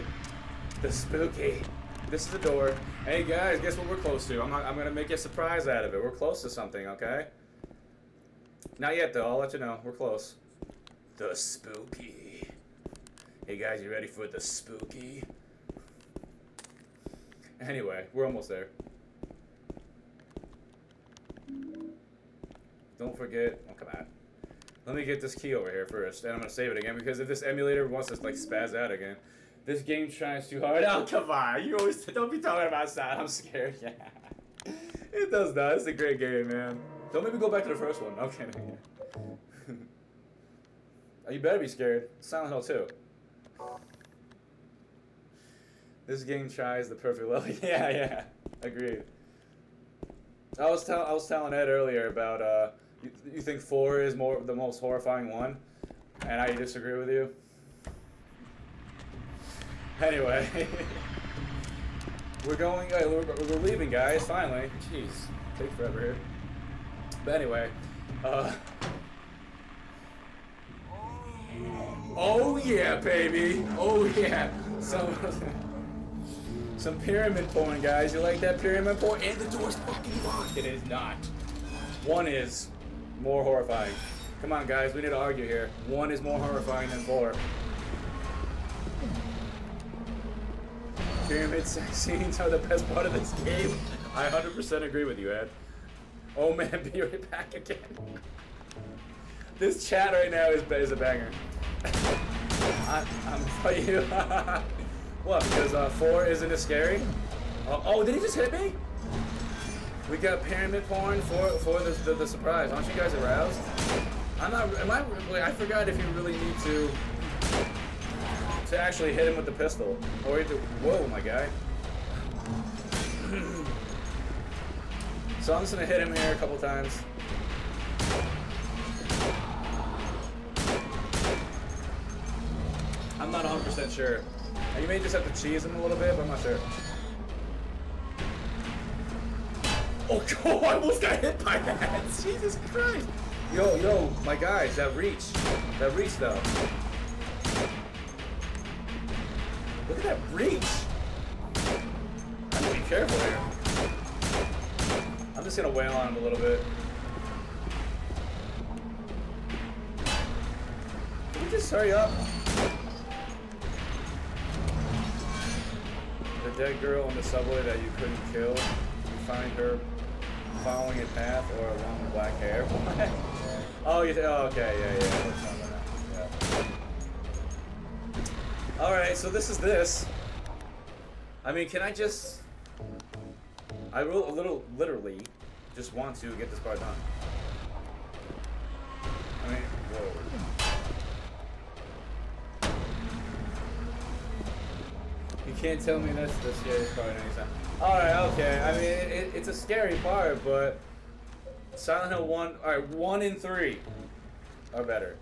The spooky. This is the door. Hey guys, guess what we're close to? I'm not, I'm gonna make a surprise out of it. We're close to something, okay? Not yet though. I'll let you know. We're close. The spooky. Hey guys, you ready for the spooky? Anyway, we're almost there. Don't forget. Oh, come on. Let me get this key over here first, and I'm gonna save it again because if this emulator wants to like spaz out again, this game tries too hard. [laughs] Oh come on! You always don't be talking about that. I'm scared. [laughs] Yeah, it does not. It's a great game, man. Don't make me go back to the first one. Okay. [laughs] oh, you better be scared. Silent Hill 2. This game tries the perfect level. [laughs] yeah, yeah. Agreed. I was tell I was telling Ed earlier about uh, you, you think four is more the most horrifying one, and I disagree with you. Anyway, [laughs] we're going. Uh, we're, we're leaving, guys. Finally. Jeez, take forever here. But anyway, uh. Oh yeah, baby. Oh yeah. Some [laughs] some pyramid porn, guys. You like that pyramid porn? And the door's fucking locked. It is not. One is more horrifying. Come on, guys. We need to argue here. One is more horrifying than four. Pyramid sex [laughs] scenes are the best part of this game. I 100% agree with you, Ed. Oh man, [laughs] be right back again. This chat right now is, is a banger. [laughs] I, I'm for you. What? Because uh, four isn't as scary? Oh, oh, did he just hit me? We got pyramid porn for for the, the, the surprise. Aren't you guys aroused? I'm not. Am I? Wait, I forgot if you really need to to actually hit him with the pistol, or to. Whoa, my guy. [clears throat] so I'm just gonna hit him here a couple times. I'm not 100% sure. You may just have to cheese him a little bit, but I'm not sure. Oh, [laughs] God, I almost got hit by that. [laughs] Jesus Christ. Yo, yo, my guys, that reach. That reach, though. Look at that reach. I have to be careful here. I'm just to wail on him a little bit. Can we just hurry up? Dead girl on the subway that you couldn't kill. You find her following a path or along the black hair. [laughs] Oh, you th- oh, okay, yeah, yeah. Yeah. All right, so this is this. I mean, can I just? I will a little literally just want to get this part done. I mean, whoa. You can't tell me that's the scariest part anytime. Alright, okay. I mean, it, it, it's a scary part, but Silent Hill 1, alright, 1 in 3 are better.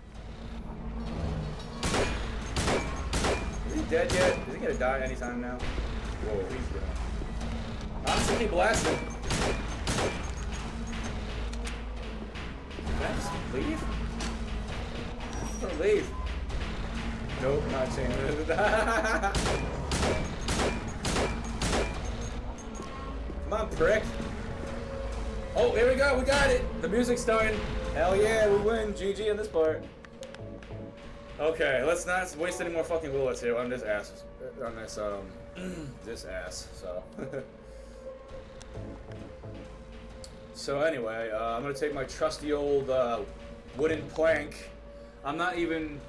Is he dead yet? Is he gonna die anytime now? Whoa, he's gonna. Gonna keep blasting. Can I just leave? I'm gonna leave. Nope, not changing. [laughs] Come on, prick. Oh, here we go. We got it. The music's starting. Hell yeah, we win. GG on this part. Okay, let's not waste any more fucking bullets here on this ass. On this, um, [clears throat] this ass, so. [laughs] so anyway, uh, I'm gonna take my trusty old, uh, wooden plank. I'm not even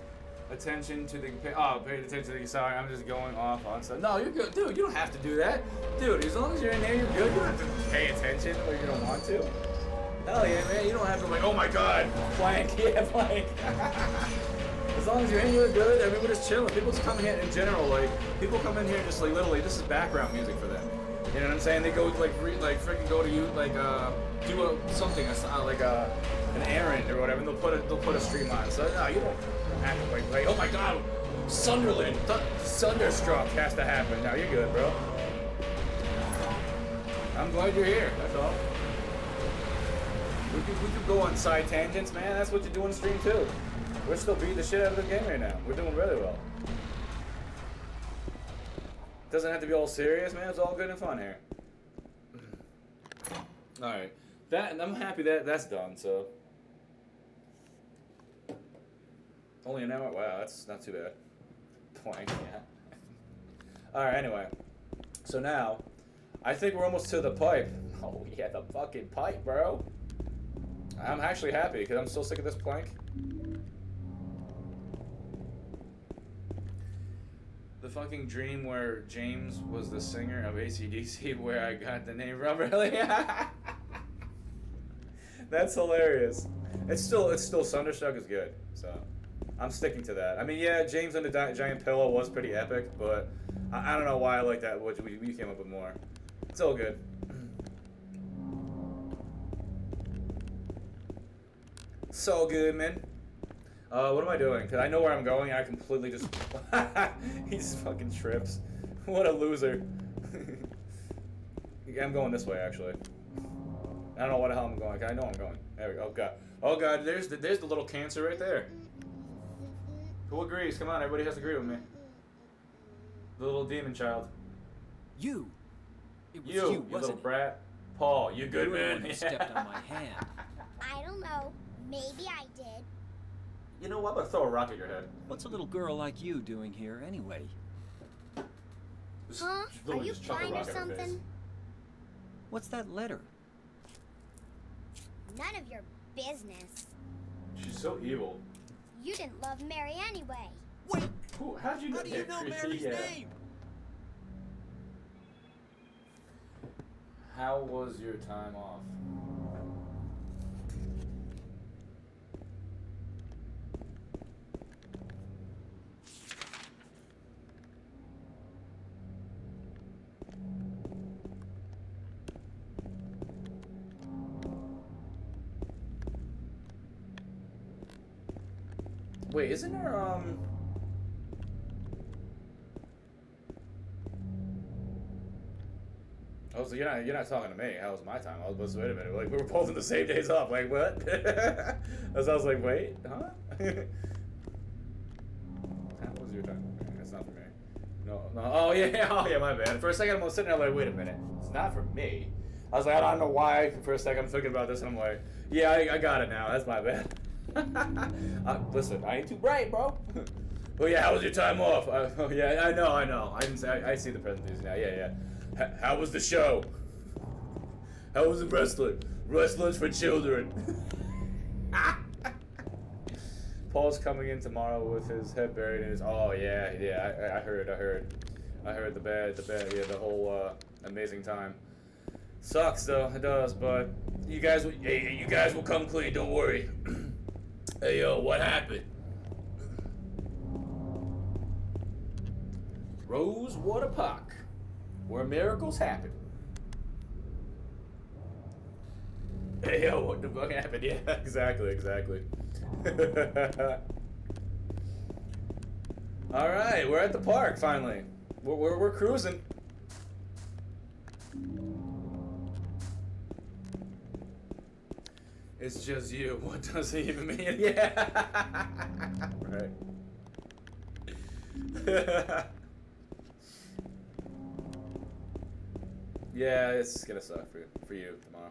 attention to the oh pay attention to the sorry I'm just going off on stuff. No, you're good, dude. You don't have to do that, dude. As long as you're in there, you're good. You don't have to pay attention or you don't want to. Hell yeah, man. You don't have to like, oh my god, plank, [laughs] yeah, plank. [laughs] as long as you're in, you're good. Everybody's chilling. People just come in here in general, like people come in here just like literally. This is background music for them. You know what I'm saying? They go like re- like freaking go to you like uh do a, something a uh, like a an errand or whatever, and they'll put a they'll put a stream on. So no, you don't oh my god, Sunderland, th- thunderstruck has to happen. Now you're good, bro. I'm glad you're here. That's all. We could, we could go on side tangents, man. That's what you do on stream too. We're still beating the shit out of the game right now. We're doing really well. Doesn't have to be all serious, man. It's all good and fun here. All right, that I'm happy that that's done. So only an hour. Wow, that's not too bad. Blank, yeah. All right. Anyway, so now I think we're almost to the pipe. [laughs] Oh yeah, the fucking pipe, bro. I'm actually happy because I'm so sick of this plank. The fucking dream where James was the singer of ACDC, [laughs] where I got the name from, [laughs] really? That's hilarious. It's still, it's still Thunderstruck is good, so I'm sticking to that. I mean, yeah, James and the Di- Giant Pillow was pretty epic, but I, I don't know why I like that. Which we, we came up with more. It's all good. [clears throat] So good, man. Uh, what am I doing? Cause I know where I'm going. I completely just [laughs] he just fucking trips. [laughs] What a loser. [laughs] I'm going this way actually. I don't know what the hell I'm going. I know I'm going. There we go. Oh god. Oh god. There's the there's the little cancer right there. Who agrees? Come on, everybody has to agree with me. The little demon child. You. It was You, you, you, little it? brat. Paul, you good you were man. one who stepped on my hand. [laughs] I don't know. Maybe I did. You know what? I'm gonna throw a rock at your head. What's a little girl like you doing here anyway? Huh? Are you just chuck a blind or rock at her face. something? What's that letter? None of your business. She's so evil. You didn't love Mary anyway. Wait, Who? How'd you know? how do you know Mary's Yeah. name? How was your time off? Wait, isn't there um? Was like, you're not, you're not talking to me. How was my time? I was supposed to wait a minute. Like we were both in the same days off. Like what? [laughs] As I was like, wait, huh? [laughs] How was your time? That's not for me. No, no. Oh [laughs] yeah, oh yeah, my bad. For a second, I'm sitting there like, wait a minute. It's not for me. I was like, I don't know why. For a second, I'm thinking about this, and I'm like, yeah, I, I got it now. That's my bad. [laughs] uh, listen, I ain't too bright, bro. [laughs] oh yeah, how was your time off? Uh, [laughs] oh yeah, I know, I know. I. I, I see the presentation now. Yeah, yeah. H- how was the show? How was the wrestling? Wrestling's for children. Paul's coming in tomorrow with his head buried in his. Oh yeah, yeah. I, I heard. I heard. I heard the bad, the bad. Yeah, the whole uh, amazing time. Sucks though. It does, but you guys, you guys will come clean. Don't worry. [clears throat] hey yo, what happened? Rosewater Park, where miracles happen. Hey yo, what the fuck happened? [laughs] Yeah, exactly, exactly. [laughs] All right, we're at the park finally. We're, we're, we're cruising. It's just you. [laughs] What does it even mean? Yeah. right. yeah, it's gonna suck for you, for you tomorrow.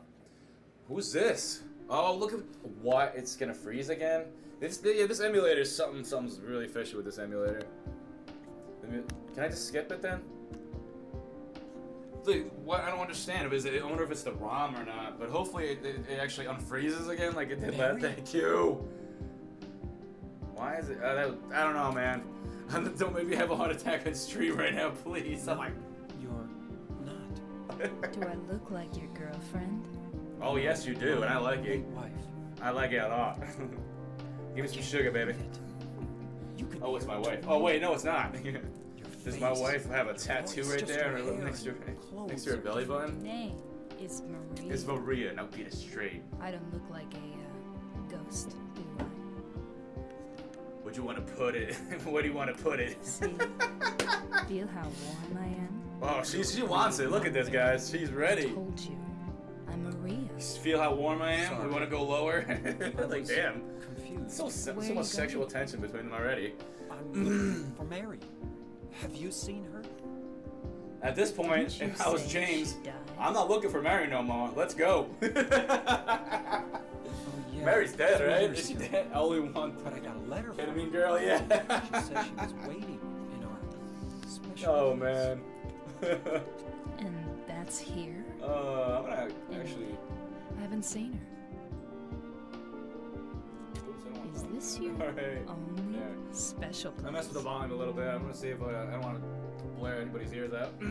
Who's this? Oh, look at what? It's gonna freeze again. This yeah, this emulator is something. Something's really fishy with this emulator. Can I just skip it then? Look, what I don't understand is it, I wonder if it's the ROM or not. But hopefully it, it, it actually unfreezes again, like it did last. Mary? Thank you. Why is it? Uh, that, I don't know, man. [laughs] don't make me have a heart attack on stream right now, please. I'm like, You're not. Do I look like your girlfriend? oh yes, you do, and I like Late it. wife. I like it a lot. [laughs] Give me some sugar, baby. Oh, it's my wife. Oh wait, no, it's not. [laughs] Your Does my wife have a tattoo right there her on her, hair next to her, next to her belly button? Name is Maria. It's Maria. Now get it straight. I don't look like a uh, ghost, do I? Would you want to put it? [laughs] Where do you want to put it? See? Feel how warm I am? Oh, she she wants it. Look at this, guys. She's ready. I ready. told you. I'm Maria. Feel how warm I am? We want to go lower? [laughs] I like, damn. Confused. So, so, so you much sexual tension between them already. I'm for Mary. Have you seen her? At this point, Didn't if I was James. I'm not looking for Mary no more. Let's go. [laughs] Oh yeah. Mary's dead, three right? years Is she dead? Only one. But I got a letter from Ketamine her. girl, yeah. She yeah. said she was waiting in our special. oh place. man. And that's here? uh, I'm gonna actually. I haven't seen her. Is this your Alright. only There. special place? I messed with the volume a little bit. I'm gonna see if I, I don't want to blare anybody's ears out. [clears throat]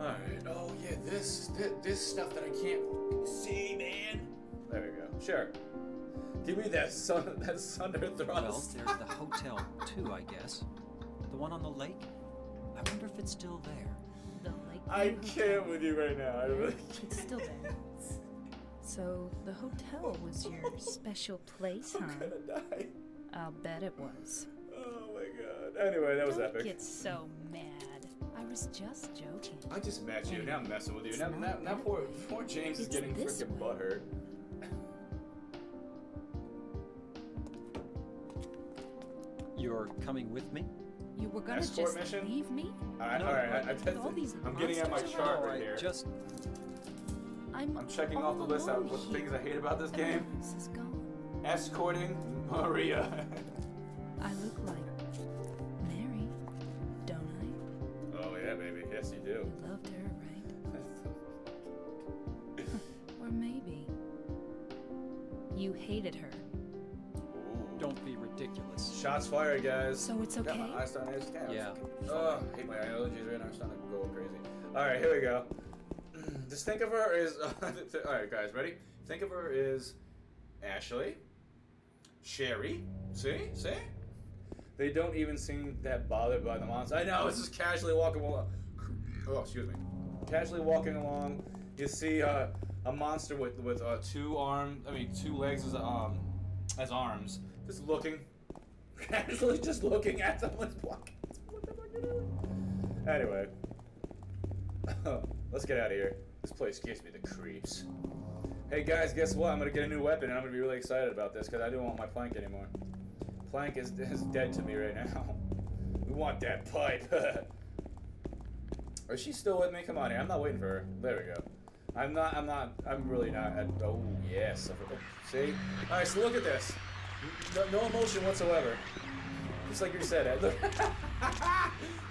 Alright. Oh yeah, this, this this stuff that I can't see, man. There we go. Sure. Give me that sun [laughs] that thunder Well, there's the hotel too, I guess. The one on the lake. I wonder if it's still there. The Lake I can't with you right now. I really Can't. It's still there. [laughs] So the hotel was your [laughs] special place, I'm huh? gonna die. I'll bet it was. Oh my god. Anyway, that was Don't epic. get so mad. I was just joking. I just met you. Now I'm messing with you. Now, now, now poor, way. poor James is getting this freaking butthurt. You're coming with me? You were gonna Escort just mission? leave me? Alright, No, alright. but I, I, with all [laughs] these I'm getting at my monsters chart right here. just I'm, I'm checking off the list of alone what things I hate about this game. Is gone. Escorting Maria. [laughs] I look like Mary, don't I? oh yeah, baby. Yes, you do. You loved her, right? [laughs] Or maybe you hated her. don't be ridiculous. Shots fired, guys. So it's Got okay? my eyes starting to itch. Yeah. Oh, I hate my allergies right now. I'm starting to go crazy. All right, here we go. Just think of her as. [laughs] all right, guys, ready? Think of her as Ashley, Sherry. See, see. They don't even seem that bothered by the monster. I know. It's just casually walking along. Oh, excuse me. Casually walking along. You see uh, a monster with with uh, two arms. I mean, two legs as um as arms. Just looking. [laughs] Casually, just looking at someone's walking. Anyway, [laughs] let's get out of here. This place gives me the creeps. Hey guys, guess what? I'm gonna get a new weapon, and I'm gonna be really excited about this because I don't want my plank anymore. Plank is, is dead to me right now. [laughs] We want that pipe. [laughs] Is she still with me? Come on here. I'm not waiting for her. There we go. I'm not. I'm not. I'm really not. At, oh yes. See. All right. So look at this. No, no emotion whatsoever. Just like you said, Ed. [laughs] Look.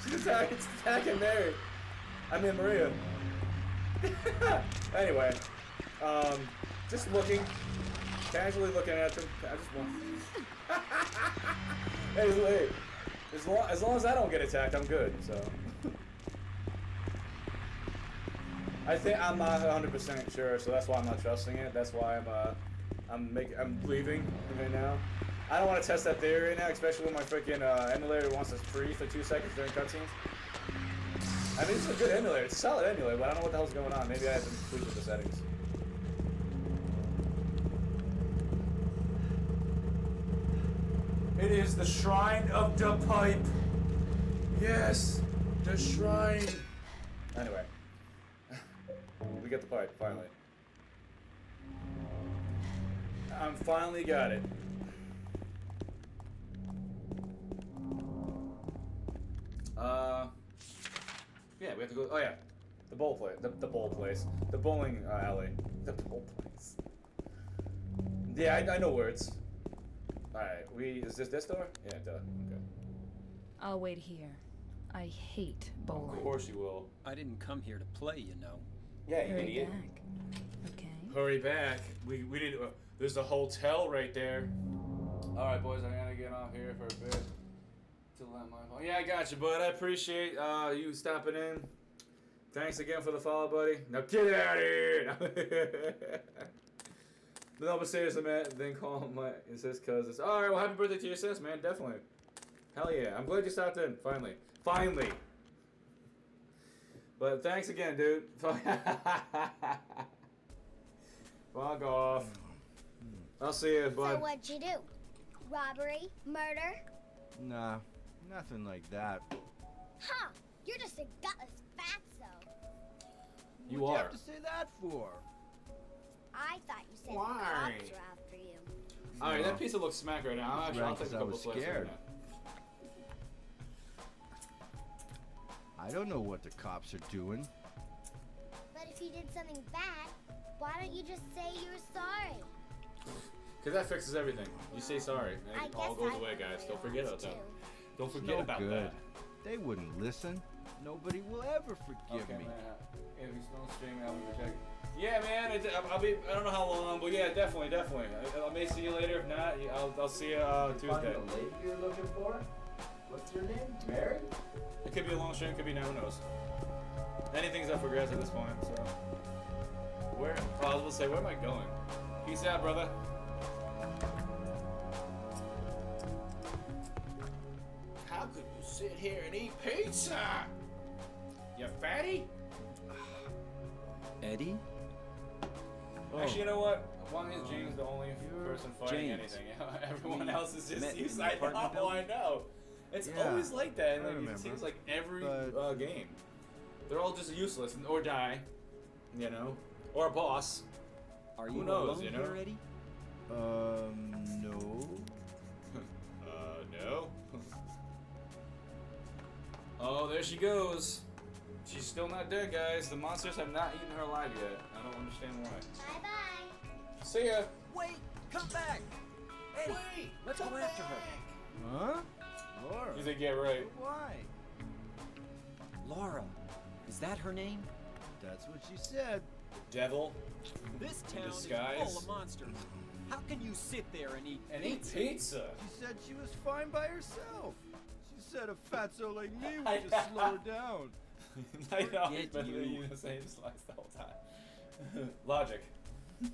She's attacking Mary. I mean Maria. [laughs] anyway, um, just looking, casually looking at them. I just want. [laughs] hey, hey, as long, as long as I don't get attacked, I'm good. So. I think I'm not 100% sure, so that's why I'm not trusting it. That's why I'm uh, I'm making I'm leaving right now. I don't want to test that theory right now, especially when my freaking uh, emulator wants to freeze for two seconds during cutscenes. I mean, it's a good emulator. It's a solid emulator, but I don't know what the hell's going on. Maybe I haven't tweaked with the settings. It is the Shrine of the Pipe. Yes, the Shrine. Anyway, [laughs] we got the pipe finally. I'm finally got it. Uh, yeah, we have to go. Oh yeah, the bowl place, the, the bowl place, the bowling uh, alley, the bowl place. Yeah, I, I know words. All right, we is this this door? Yeah, duh. Okay. I'll wait here. I hate bowling. Of course you will. I didn't come here to play, you know. Yeah, you Hurry idiot. back. Okay. Hurry back. We we need. Uh, there's a hotel right there. All right, boys, I gotta get off here for a bit. To let my phone. Yeah, I got you, bud. I appreciate uh, you stopping in. Thanks again for the follow, buddy. Now get out of here. [laughs] no, but seriously, man. Then call my sis because it's all right. Well, happy birthday to your sis, man. Definitely. Hell yeah. I'm glad you stopped in. Finally. Finally. But thanks again, dude. [laughs] Fuck off. I'll see you, bud. So bud. what'd you do? Robbery? Murder? Nah, nothing like that. Huh? You're just a gutless fatso. You What'd you are. have to say that for? I thought you said Why? the cops were after you. Alright, that piece of looks smack right now. I'll actually, I'll Right, take a 'cause I couple was flips scared. I don't know what the cops are doing. But if you did something bad, why don't you just say you're sorry? Because that fixes everything. You say sorry. and It all goes I away, guys. Don't forget about about that. Too. Don't forget no about good. that. They wouldn't listen. Nobody will ever forgive okay, me. man. If he's still streaming, I'll be. Yeah, man. It, I'll be. I don't know how long, but yeah, definitely, definitely. I, I may see you later. If not, I'll, I'll see you uh, Tuesday. lady you're looking for? What's your name? Mary? It could be a long stream. Could be no. Who knows? Anything's up for grabs at this point. So, where? Oh, I was gonna say, where am I going? Peace out, brother. Sit here and eat pizza? You fatty? [sighs] Eddie? Actually, you know what? Why is James the only person fighting James. anything? [laughs] Everyone else is just met [laughs] in used. the I know, I know. It's Yeah, always like that. And I like, it seems like every But- uh, game, they're all just useless or die, you know, or a boss. Are Who you knows, alone you know? here, Eddie? Um, no. [laughs] Uh, no. Oh, there she goes. She's still not dead, guys. The monsters have not eaten her alive yet. I don't understand why. Bye bye. See ya. Wait! Come back! Eddie! Wait, let's go come after her. Huh? Laura. You think, yeah, right. Why? Laura. Is that her name? That's what she said. Devil. This In town is full of monsters. How can you sit there and eat And eat pizza. She said she was fine by herself. She said a fatso like me I would just slow her down. [laughs] I know. Forget It's better than you. you the same slice the whole time. [laughs] Logic. [laughs]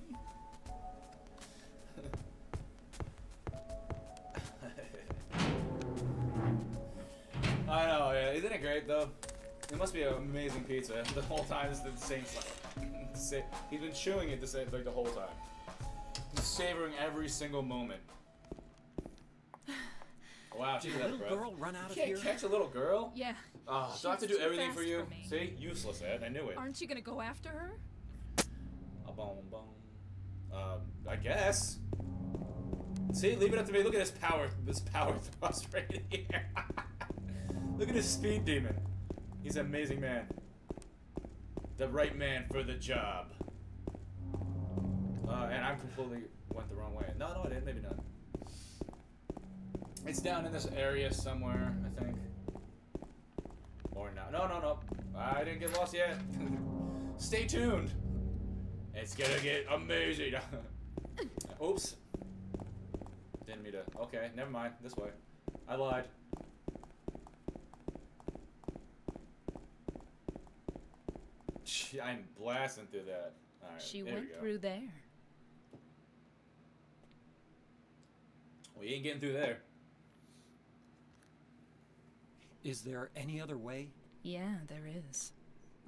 I know, yeah. Isn't it great though? It must be an amazing pizza. The whole time it's the same slice. He's been chewing it the same like the whole time. He's savoring every single moment. Wow, she Did did a little bro. girl run out You of can't here? catch a little girl? Yeah. Oh, do I have to do everything for you? for. See? Useless, Ed. I knew it. Aren't you gonna go after her? A boom, boom. Um, I guess. See, leave it up to me. Look at this power, this power [laughs] thrust right here. [laughs] Look at this speed demon. He's an amazing man. The right man for the job. Uh, and I completely went the wrong way. No, no, I didn't. Maybe not. It's down in this area somewhere, I think. Or not. No, no, no. I didn't get lost yet. [laughs] Stay tuned. It's gonna get amazing. [laughs] Oops. Didn't mean to. Okay, never mind. This way. I lied. I'm blasting through that. Alright, she there we went go. through there. We ain't getting through there. Is there any other way? Yeah, there is.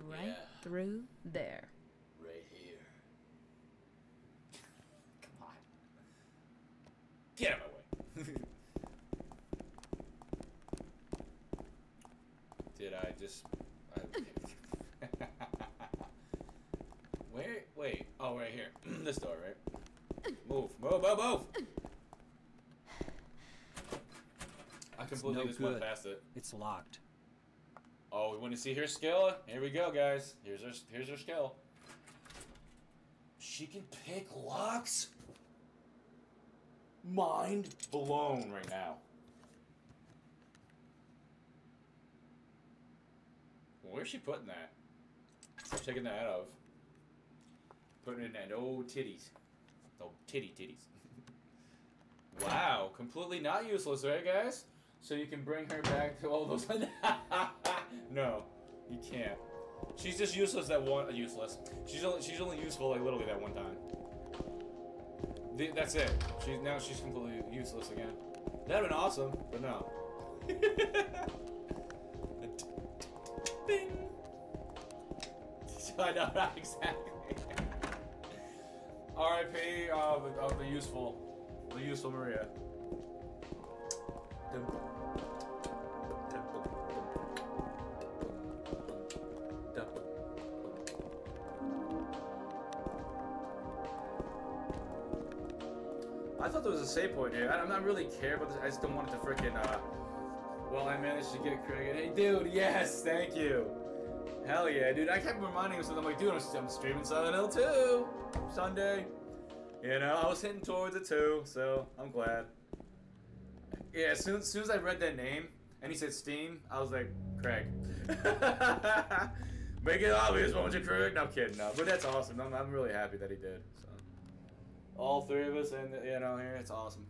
Right Yeah. through there. Right here. [laughs] Come on. Get out of my way. [laughs] Did I just. I... [laughs] Where? Wait. Oh, right here. [clears throat] this door, right? Move. Move, move, move! I completely no just went past it. It's locked. Oh, we want to see her skill? Here we go, guys. Here's her. Here's her skill. She can pick locks. Mind blown right now. Where's she putting that? I'm taking that out of. Putting it in that old titties. Oh, titty titties. [laughs] wow, completely not useless, right, guys? So you can bring her back to all those. [laughs] no, you can't. She's just useless that one. Useless. She's only she's only useful like literally that one time. The, that's it. She's now she's completely useless again. That'd been awesome, but no. Bing. [laughs] I know, not [laughs] exactly. R.I.P. of, uh, of the useful, the useful Maria. I thought there was a save point here. I, I'm not really care about this. I just don't want it to freaking. Uh, well, I managed to get Craig. Hey, dude, yes, thank you. Hell yeah, dude. I kept reminding myself, I'm like, dude, I'm streaming Silent Hill 2 Sunday. You know, I was hitting towards it too, so I'm glad. Yeah, as soon, as soon as I read that name and he said Steam, I was like, Craig. [laughs] Make it obvious, won't you, Craig? No I'm kidding, no. But that's awesome. I'm, I'm really happy that he did. So, all three of us, and you know, here it's awesome.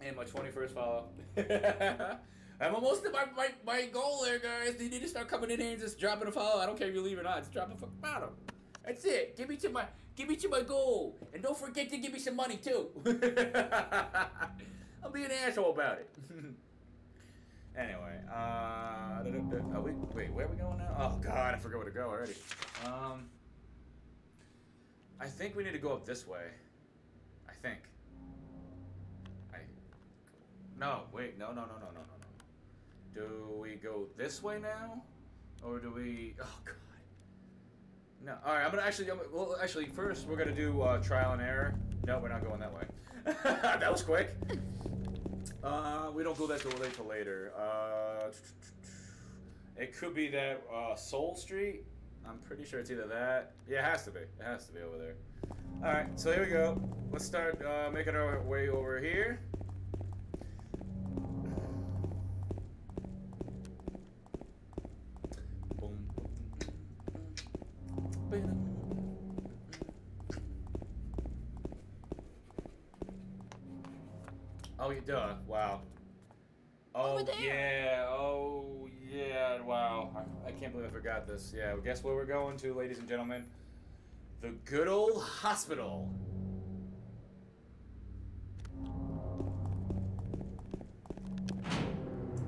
And my 21st follow. [laughs] I'm almost at my, my, my goal there, guys. You need to start coming in here and just dropping a follow. I don't care if you leave or not. Just drop a fucking bottom. That's it. Give me to my give me to my goal. And don't forget to give me some money too. [laughs] I'll be an asshole about it. [laughs] anyway, uh are we wait, where are we going now? Oh god, I forgot where to go already. Um I think we need to go up this way. I think. I No, wait, no no no no no no no. Do we go this way now? Or do we oh god. No. All right. I'm gonna actually. Well, actually, first we're gonna do uh, trial and error. No, we're not going that way. [laughs] that was quick. Uh, we don't go that till late till later. Uh, it could be that uh, Saul Street. I'm pretty sure it's either that. Yeah, it has to be. It has to be over there. All right. So here we go. Let's start uh, making our way over here. Oh, you duh. Wow. Oh, yeah. Oh, yeah. Wow. I, I can't believe I forgot this. Yeah, well, guess where we're going to, ladies and gentlemen? The good old hospital.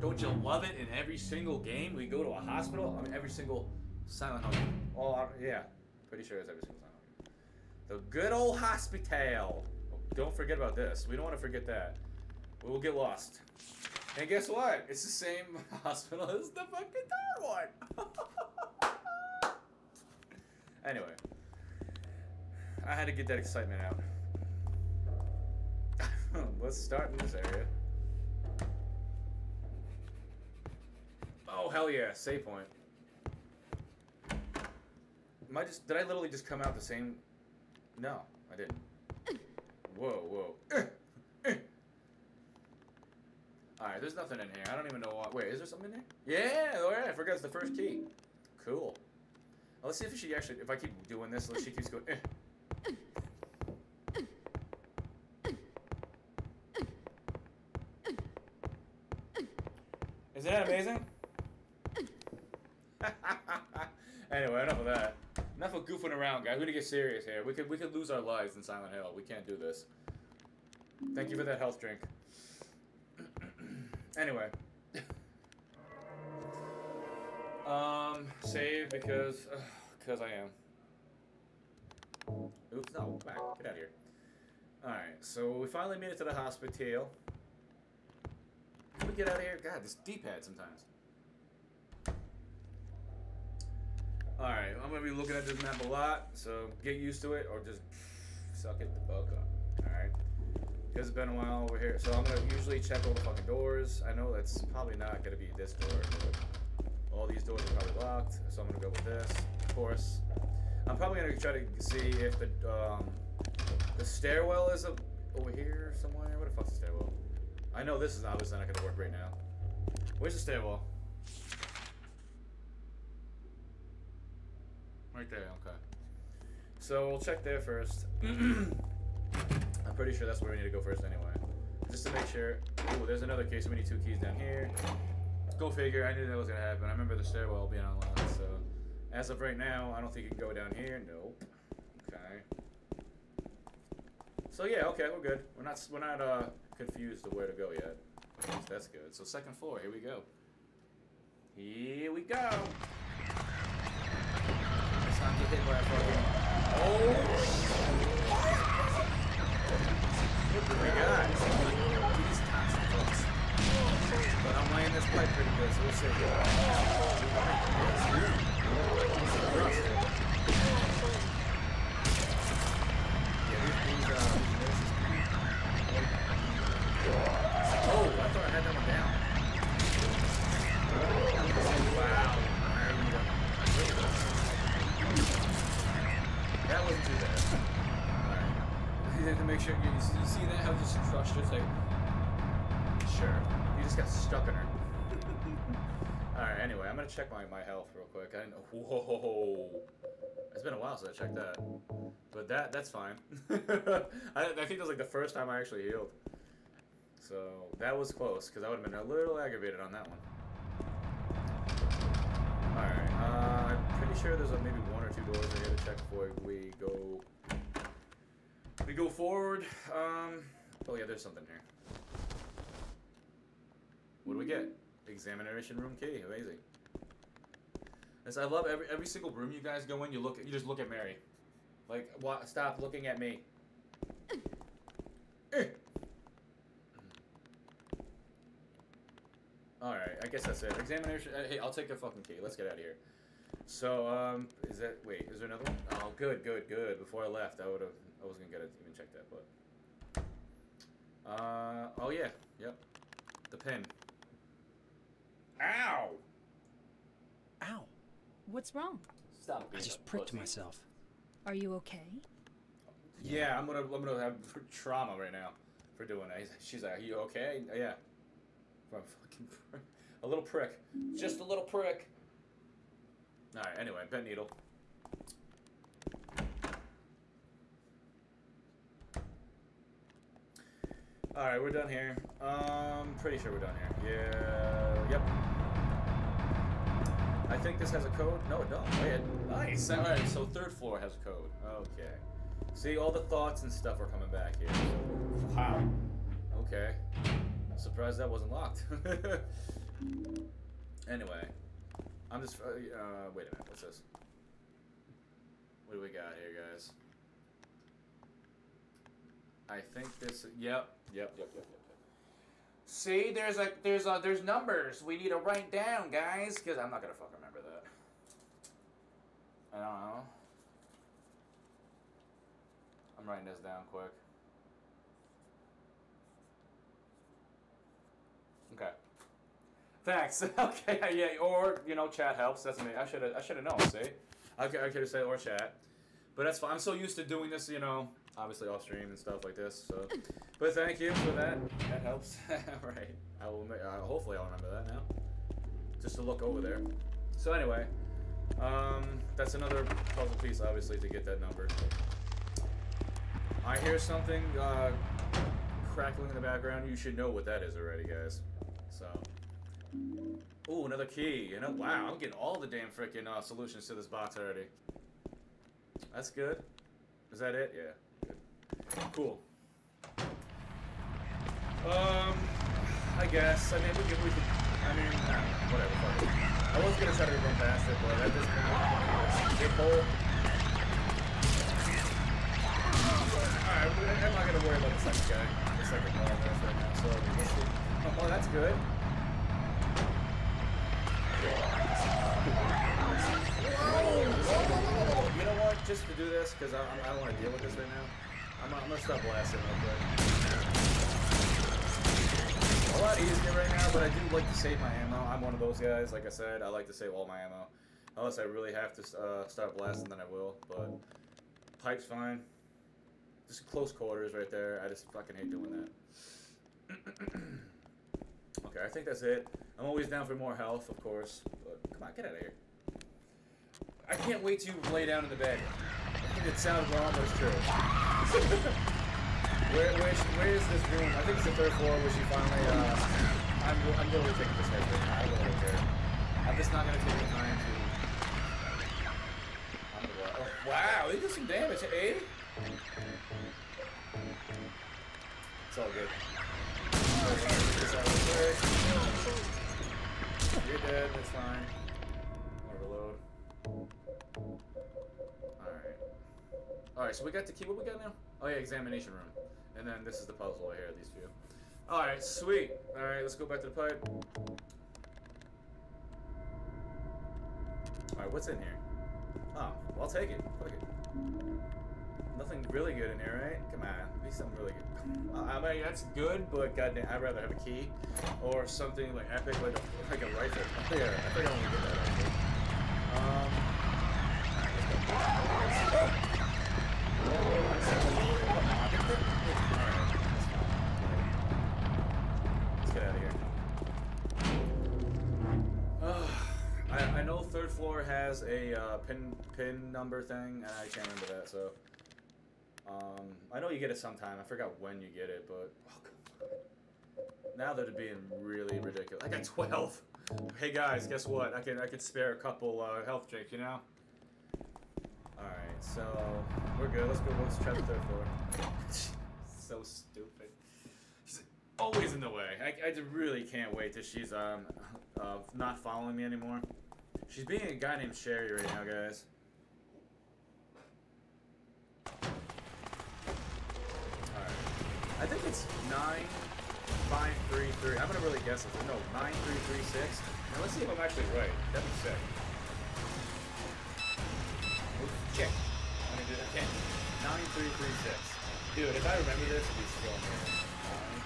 Don't you love it? In every single game, we go to a hospital. I mean, every single Silent Hill. Oh, yeah. Pretty sure it's every single Silent game. The good old hospital. Oh, don't forget about this. We don't want to forget that. We will get lost. And guess what? It's the same [laughs] hospital as the fucking third one. [laughs] anyway, I had to get that excitement out. [laughs] Let's start in this area. Oh hell yeah, save point. Am I just did I literally just come out the same? No, I didn't. Whoa, whoa. [coughs] Alright, there's nothing in here. I don't even know what. Wait, is there something in there? Yeah, alright, I forgot it's the first key. Cool. Well, let's see if she actually, if I keep doing this, let's she keeps going. Eh. Isn't that amazing? [laughs] anyway, enough of that. Enough of goofing around, guys. We need to get serious here. We could we could lose our lives in Silent Hill. We can't do this. Thank you for that health drink. [clears throat] anyway. um, save because because I am. Oops, no, back. Get out of here. Alright, so we finally made it to the hospital. Can we get out of here? God, this D-pad sometimes. Alright, I'm gonna be looking at this map a lot, so get used to it or just suck it the fuck up. Alright? Because it's been a while over here. So I'm gonna usually check all the fucking doors. I know that's probably not gonna be this door, all these doors are probably locked, so I'm gonna go with this, of course. I'm probably gonna try to see if the um the stairwell is a, over here somewhere. Where the fuck's the stairwell? I know this is obviously not gonna work right now. Where's the stairwell? Right there, okay. So we'll check there first. [clears throat] I'm pretty sure that's where we need to go first anyway. Just to make sure. Ooh, there's another case. We need two keys down here. Go figure. I knew that was gonna happen. I remember the stairwell being unlocked. So as of right now, I don't think you can go down here. Nope. Okay. So yeah, okay, we're good. We're not we're not uh confused of where to go yet. That's good. So second floor. Here we go. Here we go. Not get hit by a fucking. Oh. What do we got? These toxic folks. But I'm laying this pipe pretty good, so we'll see. My, health real quick. I didn't Whoa. It's been a while since I checked that. But that that's fine. [laughs] I, I think that was like the first time I actually healed. So that was close, because I would have been a little aggravated on that one. Alright, uh, I'm pretty sure there's a, maybe one or two doors I gotta check before we go. We go forward. Um, oh yeah, there's something here. What do we get? Examination room key. Amazing. Yes, I love every every single room you guys go in. You look, you just look at Mary. Like, what? Stop looking at me. Eh. Alright, I guess that's it. Examination. Uh, hey, I'll take the fucking key. Let's get out of here. So, um, is that. Wait, is there another one? Oh, good, good, good. Before I left, I would have. I wasn't gonna get it, even check that, but. Uh, oh yeah, yep. The pin. Ow! Ow. What's wrong? Stop I just pricked pussy. myself. Are you okay? Yeah, I'm gonna I'm gonna have trauma right now for doing that. She's like, "Are you okay?" Yeah. From fucking prick. a little prick, just a little prick. All right. Anyway, bent needle. All right, we're done here. Um, pretty sure we're done here. Yeah. Yep. I think this has a code. No, it don't. Wait, nice. All right, so third floor has a code. Okay. See, all the thoughts and stuff are coming back here. Wow. Okay. I'm surprised that wasn't locked. [laughs] anyway, I'm just. Uh, uh, wait a minute. What's this? What do we got here, guys? I think this. Yep. Yep. Yep. Yep. Yep. yep. See, there's a there's a there's numbers we need to write down, guys, because I'm not gonna fuck remember that. I don't know. I'm writing this down quick. Okay. Thanks. [laughs] okay. Yeah. Or you know, chat helps. That's me. I should have. I should have known. See. I. I could have said or chat. But that's fine. I'm so used to doing this. You know, obviously off stream and stuff like this. So. But thank you for that. That helps. [laughs] right. I will. ma- Uh, hopefully, I'll remember that now. Just to look over there. So anyway, um, that's another puzzle piece, obviously, to get that number. I hear something uh, crackling in the background. You should know what that is already, guys. So. Ooh, another key. You know, wow, I'm getting all the damn freaking uh, solutions to this box already. That's good. Is that it? Yeah. Good. Cool. Um, I guess. I mean, we could. I mean, whatever. I was gonna try to run past it, but at this point, get pull. Alright, I'm not gonna worry about the second guy. The second guy right now. So. Oh, oh, that's good. You know what? Just to do this, because I, I I don't want to deal with this right now. I'm, I'm gonna stop blasting real quick. A lot easier right now, but I do like to save my ammo. I'm one of those guys. Like I said, I like to save all my ammo. Unless I really have to uh, start blasting, then I will. But pipe's fine. Just close quarters right there. I just fucking hate doing that. [clears throat] okay, I think that's it. I'm always down for more health, of course. But come on, get out of here. I can't wait to lay down in the bed. It sounds wrong, but it's true. [laughs] where, where, where is this room? I think it's the third floor where she finally, uh, I'm, I'm literally taking this right now. I really don't care. I'm just not going to take the time to... Oh, wow, they did some damage. Eh? It's all good. Where dead. That's fine. Overload. Alright. So we got the key. What we got now? Oh, yeah, examination room. And then this is the puzzle here, these few. Alright, sweet. Alright, let's go back to the pipe. Alright, what's in here? Oh, well, I'll take it. Fuck it. Nothing really good in here, right? Come on, be something really good. [laughs] I mean, that's good, but goddamn, I'd rather have a key or something like epic, like a, like a rifle. yeah, I think I want to get that actually. Um, let's go. [sighs] I, know third floor has a uh, pin pin number thing, and I can't remember that. So, um, I know you get it sometime. I forgot when you get it, but oh, now that it's being really ridiculous. I got twelve. Hey guys, guess what? I can I could spare a couple uh, health drinks, you know. All right, so we're good. Let's go. Let's try the third floor. [laughs] so stupid. She's always in the way. I, I really can't wait till she's um uh, not following me anymore. She's being a guy named Sherry right now, guys. Alright. I think it's nine five three three. I'm gonna really guess it. No, nine three three six. Now let's see if I'm actually right. That'd be sick. Check. I'm gonna do that three six. Dude, if I remember this, it'd be amazing. Nine.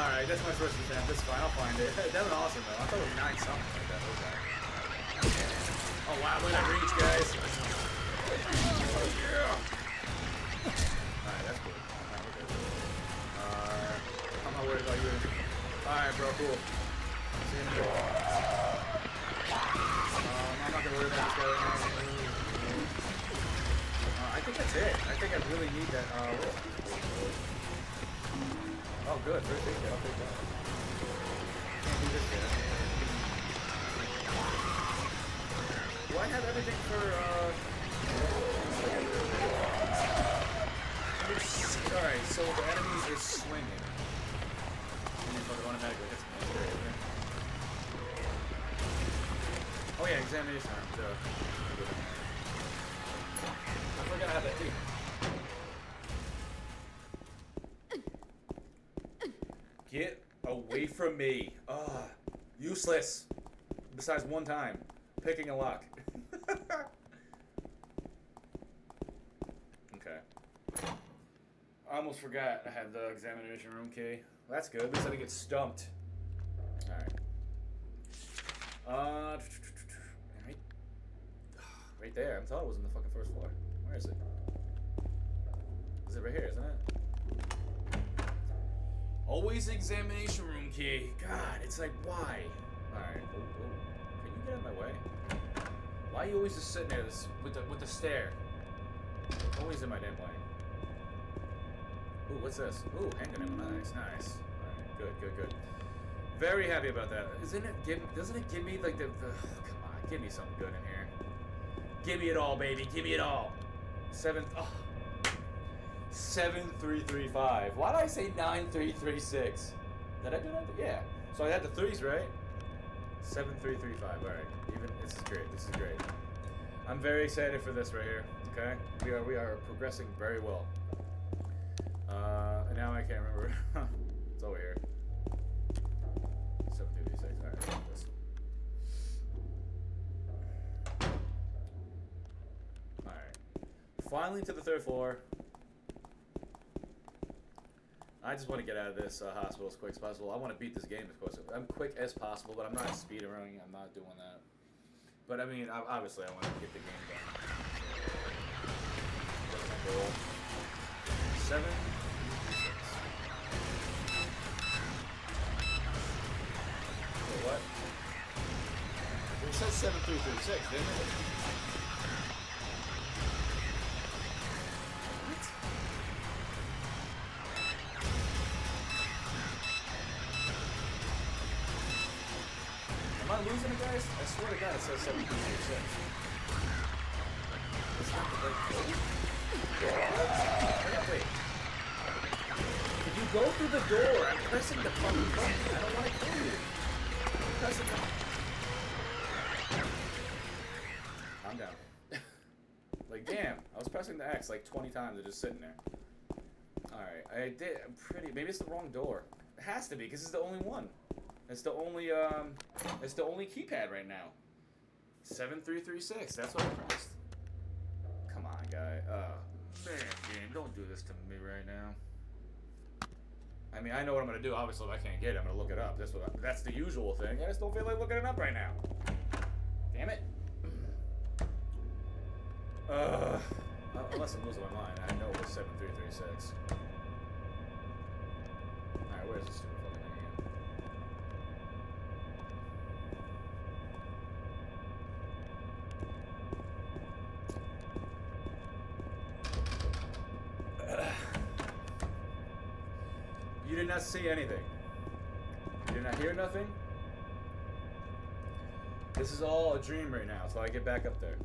Alright, that's my first attempt. That's fine. I'll find it. [laughs] that was awesome, though. I thought it was nine something like that. Okay. Oh, wow. Look at that reach, guys. Oh, yeah. Alright, that's cool. Alright, we're good. Uh, I'm not worried about you. Alright, bro. Cool. See you in a. This guy right now. Uh, I think that's it. I think I really need that. Uh, Oh, good. First aid kit. I'll take that. Can't do this yet. Do I have everything for, uh... Alright, so the enemy is swinging. And it automatically Oh yeah, examination arm. Duh. I forgot I have that too. Get away from me. Ugh. Useless. Besides one time. Picking a lock. [laughs] okay. I almost forgot I had the examination room key. That's good. At least I didn't get stumped. Alright. Uh, right there. I thought it was in the fucking first floor. Where is it? Is it right here, isn't it? Always examination room key. God, it's like, why? Alright. Oh, oh. Can you get out of my way? Why are you always just sitting there this, with the with the stare? Always in my damn way. Ooh, what's this? Ooh, handgun. Nice, nice. Alright, good, good, good. Very happy about that. Isn't it give doesn't it give me like the, the [sighs] come on, give me something good in here. Give me it all, baby. Give me it all. Seven oh. Seven three three five. Why did I say nine three three six? Did I do that? Yeah. So I had the threes right. Seven three three five. All right. Even this is great. This is great. I'm very excited for this right here. Okay. We are we are progressing very well. Uh, and now I can't remember. [laughs] it's over here. Finally to the third floor. I just want to get out of this uh, hospital as quick as possible. I want to beat this game quick as I'm quick as possible, but I'm not speed running. I'm not doing that. But I mean, obviously, I want to get the game done. That's goal. Seven. Wait, what? It says seven three three six, didn't it? I losing it, guys? I swear to God, it says 17 It's not the right code. Wait. Did you Go through the door. I'm pressing the fucking button. I don't want to kill you. I'm pressing the... Calm down. [laughs] like, damn. I was pressing the X like 20 times and just sitting there. Alright, I did. I'm pretty... Maybe it's the wrong door. It has to be, because it's the only one. It's the only, um... It's the only keypad right now. 7336. That's what I pressed. Come on, guy. Uh, man, game, don't do this to me right now. I mean, I know what I'm gonna do. Obviously, if I can't get it, I'm gonna look it up. That's what. I, that's the usual thing. I just don't feel like looking it up right now. Damn it. Uh, unless I'm losing my mind. I know it was seven three three six. All right, where's this stupid see anything. Did not hear nothing. This is all a dream right now, so I get back up there.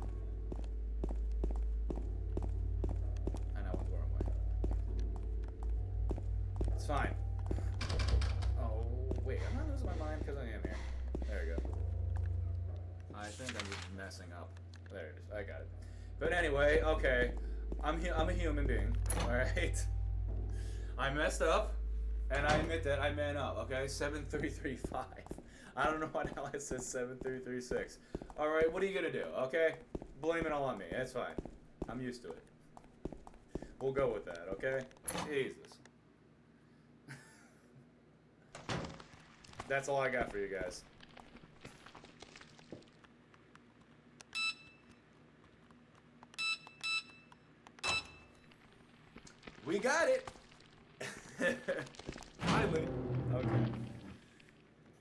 I went the wrong way. It's fine. Oh, wait, I'm not losing my mind because I am here. There we go. I think I'm just messing up. There it is. I got it. But anyway, okay. I'm I'm a human being. [laughs] All right. I messed up, and I admit that I man up. Okay, seven three three five. I don't know why the hell I said seven three three six. All right, what are you gonna do? Okay, blame it all on me. That's fine. I'm used to it. We'll go with that. Okay. Jesus. [laughs] That's all I got for you guys. We got it. [laughs] Okay.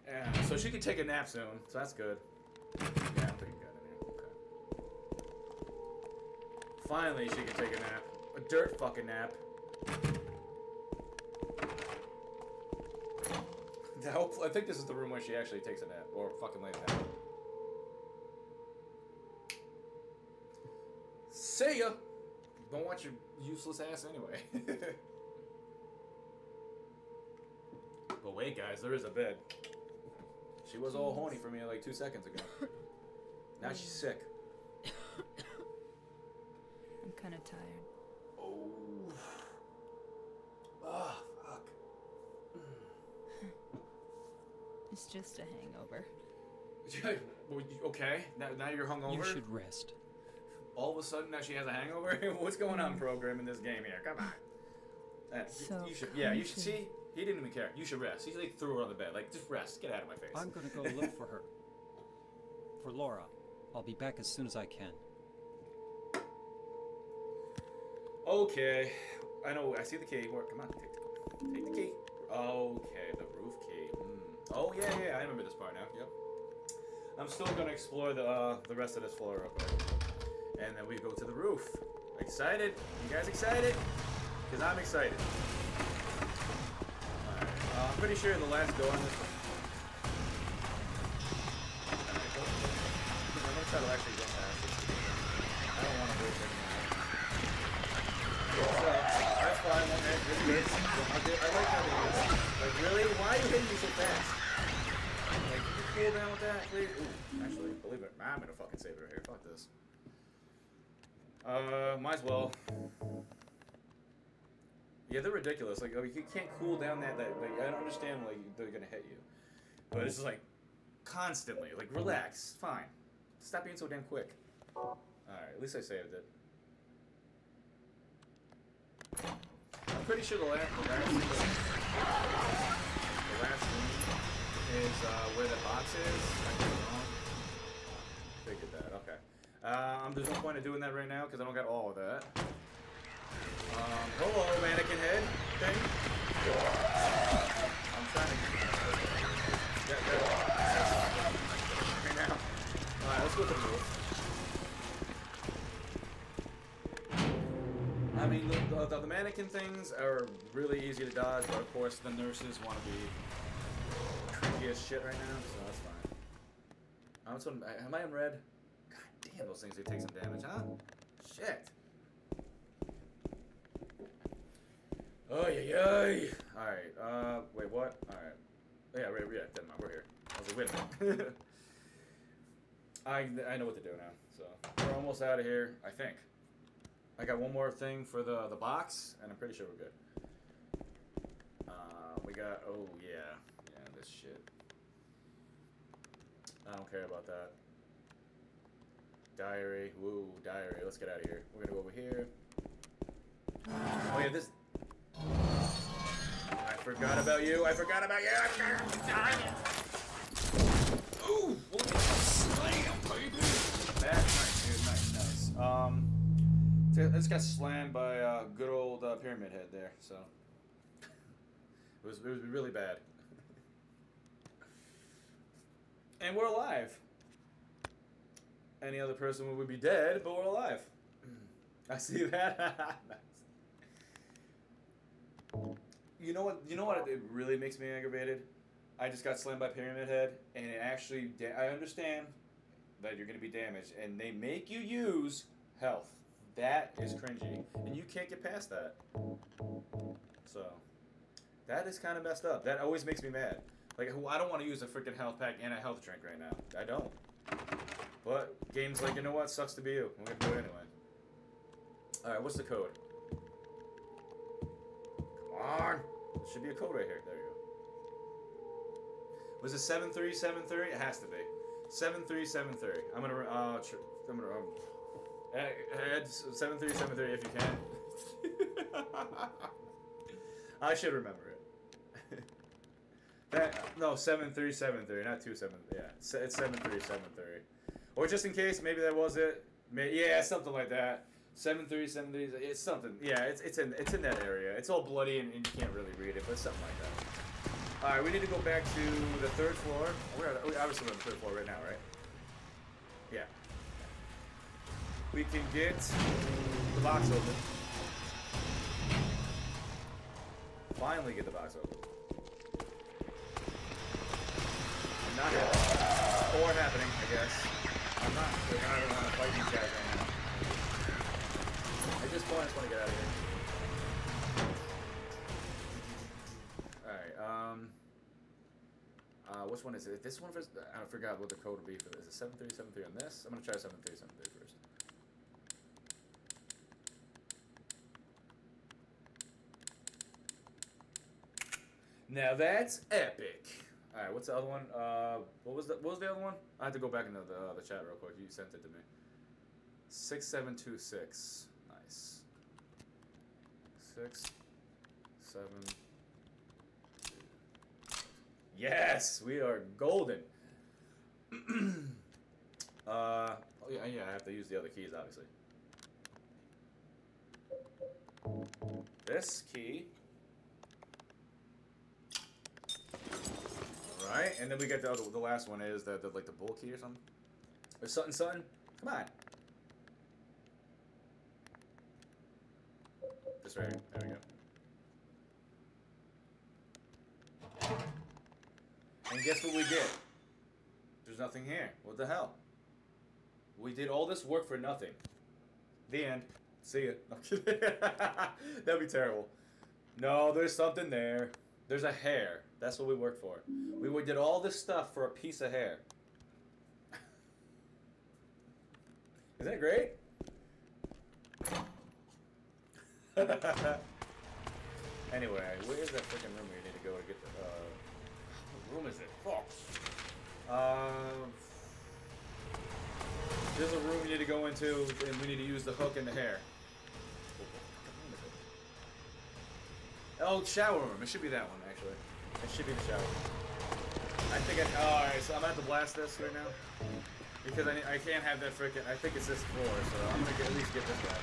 Yeah, so she can take a nap soon, so that's good. Yeah, I'm good. Okay. Finally, she can take a nap. A dirt fucking nap. [laughs] I think this is the room where she actually takes a nap, or fucking lays down. See ya! Don't want your useless ass anyway. [laughs] but wait, guys, there is a bed. She was all horny for me like two seconds ago. Now she's sick. [coughs] I'm kind of tired. Oh. Ah, fuck. [sighs] It's just a hangover. [laughs] Okay, now, now you're hungover. You should rest. All of a sudden, now she has a hangover. [laughs] What's going on, program in this game here? Come on. Uh, So you should, yeah, you should see. He didn't even care. You should rest. He like threw her on the bed. Like, just rest. Get out of my face. I'm gonna go look for her. For Laura. I'll be back as soon as I can. Okay, I know. I see the key. Come on, take the, take the key. Okay, the roof key. Mm. Oh yeah, yeah. I remember this part now. Yep. I'm still gonna explore the uh, the rest of this floor real quick, and then we go to the roof. Excited? You guys excited? Cause I'm excited. Pretty sure the last go on this. Go- I'm gonna try to actually go past this. I don't want to waste any. So, that's fine. Okay, really good. I, did, I like how they do that. Like, really? Why are you hitting me so fast? You cool down with that, actually, believe it. I'm gonna fucking save it right here. Fuck this. Uh, might as well. Yeah, they're ridiculous. Like, you can't cool down that. That like, I don't understand. Like, they're gonna hit you, but it's just like constantly. Like, relax. Fine. Stop being so damn quick. All right. At least I saved it. I'm pretty sure the last, the last, the last room is uh, where the box is. I could. Figured that. Okay. Um, there's no point in doing that right now because I don't got all of that. Um, hello, mannequin head thing. I'm trying to. Yeah, there. Right now. All right, let's go to the roof. I mean, the, the, the, the mannequin things are really easy to dodge, but of course the nurses want to be creepy as shit right now, so that's fine. I'm so, am I in red? God damn, those things they take some damage, huh? Shit. Oh yeah, yeah. All right. Uh, wait, what? All right. Yeah, right, yeah. Matter. We're here. I was like, wait a minute. [laughs] I I know what to do now. So we're almost out of here. I think. I got one more thing for the the box, and I'm pretty sure we're good. Uh, we got. Oh yeah, yeah. This shit. I don't care about that. Diary. Woo, diary. Let's get out of here. We're gonna go over here. Oh yeah, this. I forgot about you. I forgot about you. I forgot. Darn it. Ooh, look at slam, baby. That's nice, dude. Nice, nice. Um, this got slammed by uh, good old uh, Pyramid Head there. So it was it was really bad. and we're alive. Any other person would be dead, but we're alive. [clears throat] I see that. [laughs] You know what? You know what? It really makes me aggravated. I just got slammed by Pyramid Head, and it actually. I understand that you're gonna be damaged, and they make you use health. That is cringy, and you can't get past that. So, that is kind of messed up. That always makes me mad. Like, I don't want to use a freaking health pack and a health drink right now. I don't. But games like, you know what? Sucks to be you. We're gonna do it anyway. All right, what's the code? On. Should be a code right here. There you go. Was it seven three seven three? It has to be seven three seven three. I'm gonna uh, I'm gonna um, add- add seven three seven three if you can. [laughs] I should remember it. [laughs] that no seven three seven three, not two seven. Yeah, it's seven three seven three. Or just in case, maybe that was it. May, yeah, something like that. Seven three seven three. It's something. Yeah, it's it's in it's in that area. It's all bloody and, and you can't really read it, but something like that. All right, we need to go back to the third floor. We're at, we obviously we're on the third floor right now, right? Yeah. We can get the box open. Finally, get the box open. Not happening. Or happening, I guess. I'm not. I don't want to fight these guys point, I just want to get out of here. Alright, um... Uh, which one is it? This one first? I forgot what the code would be for this. Is it 7373 on this? I'm gonna try 7373 first. Now that's epic. All right, what's the other one? Uh, what was the what was the other one? I have to go back into the uh, the chat real quick. You sent it to me. Six seven two six. Nice. Six, seven. Yes, we are golden. [clears throat] uh, oh yeah, yeah, I have to use the other keys, obviously. This key. Right, and then we get the other, the last one is the, the like the bull key or something. Or something, something. Come on. This here. There we go. And guess what we get? There's nothing here. What the hell? We did all this work for nothing. The end. See kidding. [laughs] That'd be terrible. No, there's something there. There's a hair. That's what we worked for. We did all this stuff for a piece of hair. [laughs] Isn't that great? [laughs] anyway, where is that freaking room we need to go to get the. Uh, what room is it? Fuck. Um. There's a room we need to go into, and we need to use the hook and the hair. Oh, shower room. It should be that one, actually. It should be the shower room. I think I. Oh, alright, so I'm have to blast this right now. Because I, I can't have that freaking. I think it's this floor, so I'm gonna get, at least get this guy.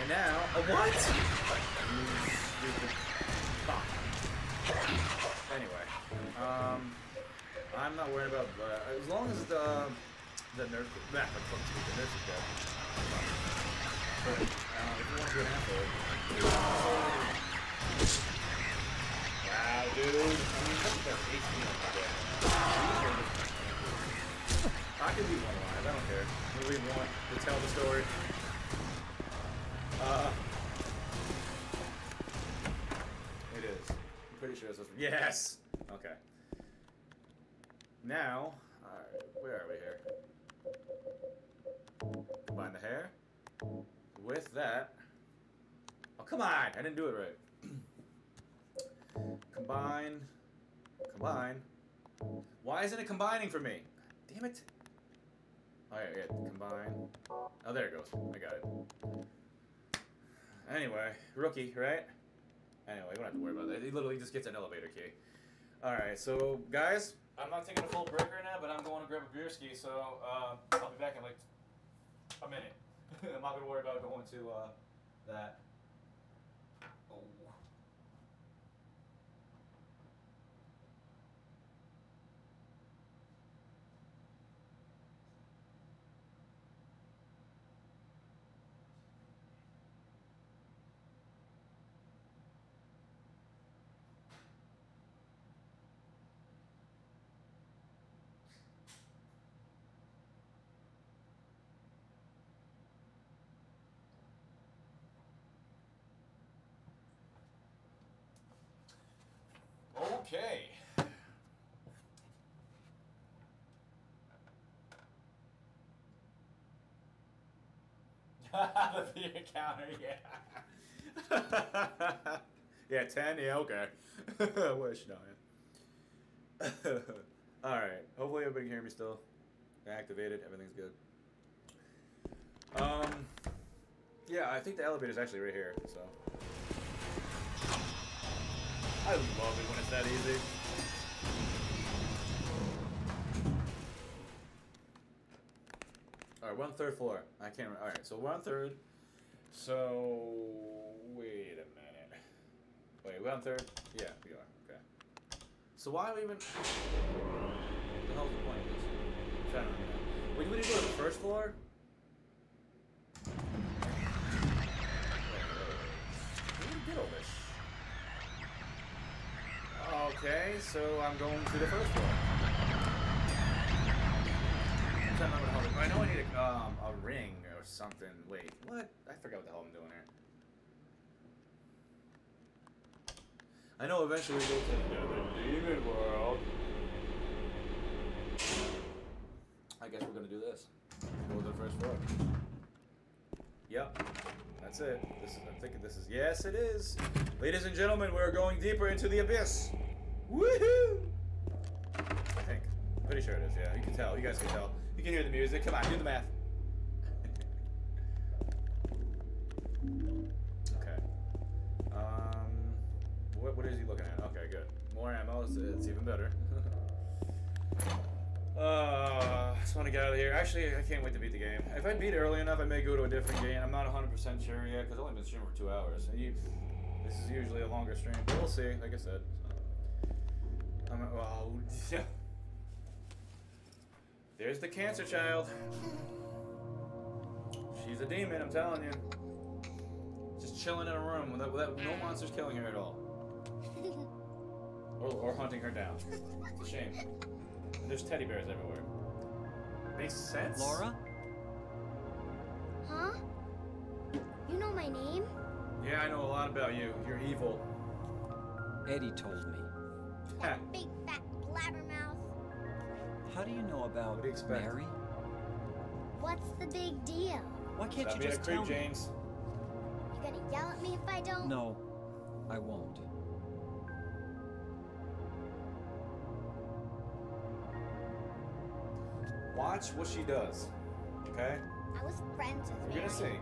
And now, a what? You stupid fuck. Anyway, um, I'm not worried about uh, as long as the the nerd back the nurse is dead. But, uh, if you want to be an asshole. Wow, dude. I mean, look at that HP on my guy. I can leave one alive. I don't care. I'm gonna to tell the story. Uh, it is. I'm pretty sure it's this one. Yes. Okay. Now, alright, where are we here? Combine the hair with that. Oh, come on! I didn't do it right. [clears throat] combine. Combine. Why isn't it combining for me? Damn it. Alright, yeah, combine. Oh, there it goes. I got it. Anyway, rookie, right? Anyway, we don't have to worry about that. He literally just gets an elevator key. Alright, so, guys, I'm not taking a full break right now, but I'm going to grab a beer ski, so uh, I'll be back in like a minute. [laughs] I'm not going to worry about going to uh, that. Oh. Okay. [laughs] the beer counter, yeah. [laughs] yeah, 10? Yeah, okay. [laughs] Wish, no, yeah. Alright, hopefully everybody can hear me still. Activated, everything's good. Um, yeah, I think the elevator's actually right here, so. I love it when it's that easy. Alright, we're on third floor. I can't remember. Alright, so we're on third. So, wait a minute. Wait, we're on third? Yeah, we are. Okay. So why are we even... What the hell's the point of this? I'm trying to remember. Wait, we didn't go to the first floor? Wait, wait, wait. We did all this. Okay, so I'm going to the first how to- I know I need a, um, a ring or something. Wait, what? I forgot what the hell I'm doing here. I know eventually we go to the demon world. I guess we're gonna do this. Go to the first floor. Yep, that's it. This is. I'm thinking this is. Yes, it is. Ladies and gentlemen, we're going deeper into the abyss. Woohoo! I think. Pretty sure it is. Yeah, you can tell. You guys can tell. You can hear the music. Come on, do the math. [laughs] okay. Um, what what is he looking at? Okay, good. More ammo. It's, it's even better. [laughs] Uh, just want to get out of here. Actually, I can't wait to beat the game. If I beat it early enough, I may go to a different game. I'm not 100% sure yet because I've only been streaming for two hours. And you, this is usually a longer stream, but we'll see. Like I said, so. I'm, well. [laughs] There's the cancer child. She's a demon. I'm telling you. Just chilling in a room without, without no monsters killing her at all, [laughs] or, or hunting her down. It's a shame. And there's teddy bears everywhere. Makes sense. Laura? Huh? You know my name? Yeah, I know a lot about you. You're evil. Eddie told me. Ha. Big fat blabbermouth. How do you know about What do you? Mary? What's the big deal? Why can't Stop you being a just creep, tell me? James. You gonna yell at me if I don't? No, I won't. Watch what she does. Okay? I was friends with You're Mary. gonna see.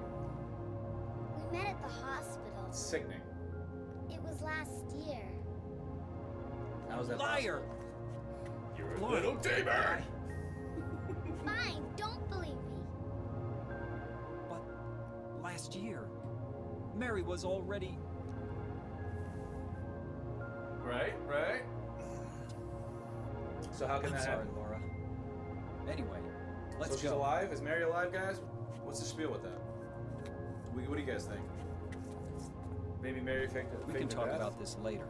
We met at the hospital. Sickening. It was last year. How is that Liar! possible? You're a Laura. little demon! [laughs] Fine, don't believe me. But last year, Mary was already. Right, right. [sighs] So how can I'm that sorry, happen? Laura. Anyway, let's so she's go. alive? Is Mary alive, guys? What's the spiel with that? What, what do you guys think? Maybe Mary faked it. We can talk death? about this later.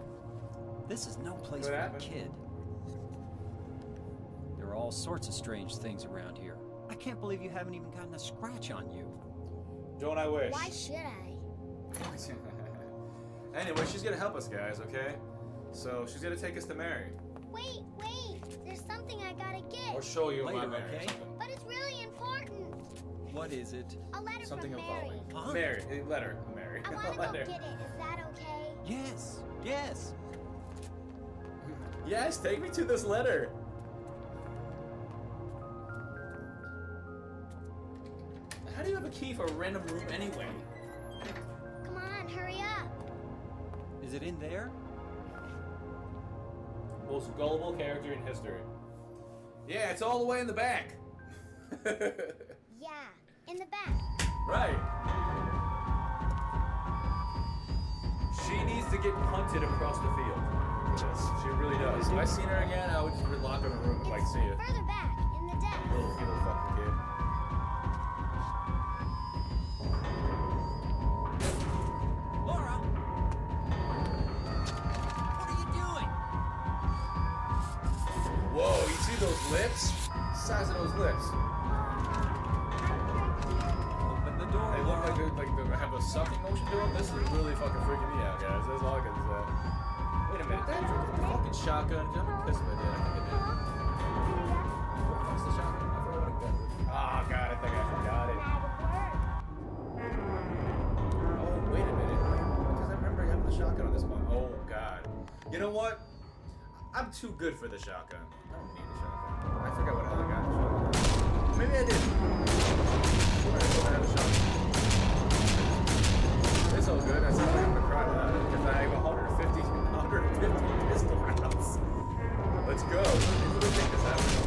This is no place Could for happen. a kid. There are all sorts of strange things around here. I can't believe you haven't even gotten a scratch on you. Don't I wish? Why should I? [laughs] anyway, she's gonna help us, guys. Okay. So she's gonna take us to Mary. Wait, wait. There's something I gotta get. Or show you Later, my Mary. or okay? something. But it's really important. What is it? A letter Something from Mary. Huh? Mary. A letter. Mary. I A [laughs] wanna go letter. get it. Is that okay? Yes, yes. Yes, take me to this letter. How do you have a key for a random room anyway? Come on, hurry up. Is it in there? Most gullible character in history. Yeah, it's all the way in the back. [laughs] Yeah, in the back. right. She needs to get punted across the field for this. She really does. If I seen her again, I would just lock her in a room and I It's see you. further back, in the desk. Little, you little fucking kid. Size of those lips. Open the door. They look like they like they have a sucking motion to them. This is really fucking freaking me out, guys. That's all I can say. Wait a minute, that fucking shotgun. Did I piss my did? I think I did. What the fuck's the shotgun? I forgot what I got. Oh ah, god, I think I forgot it. Oh, wait a minute. Because I remember having the shotgun on this one. Oh god. You know what? I'm too good for the shotgun. I don't need the shotgun. I forgot what the hell Maybe I did. [laughs] Alright, so I have a shotgun. It's all good. I said I'm gonna cry without it because I have 150, 150 pistol rounds. Let's go. Who would think this happened?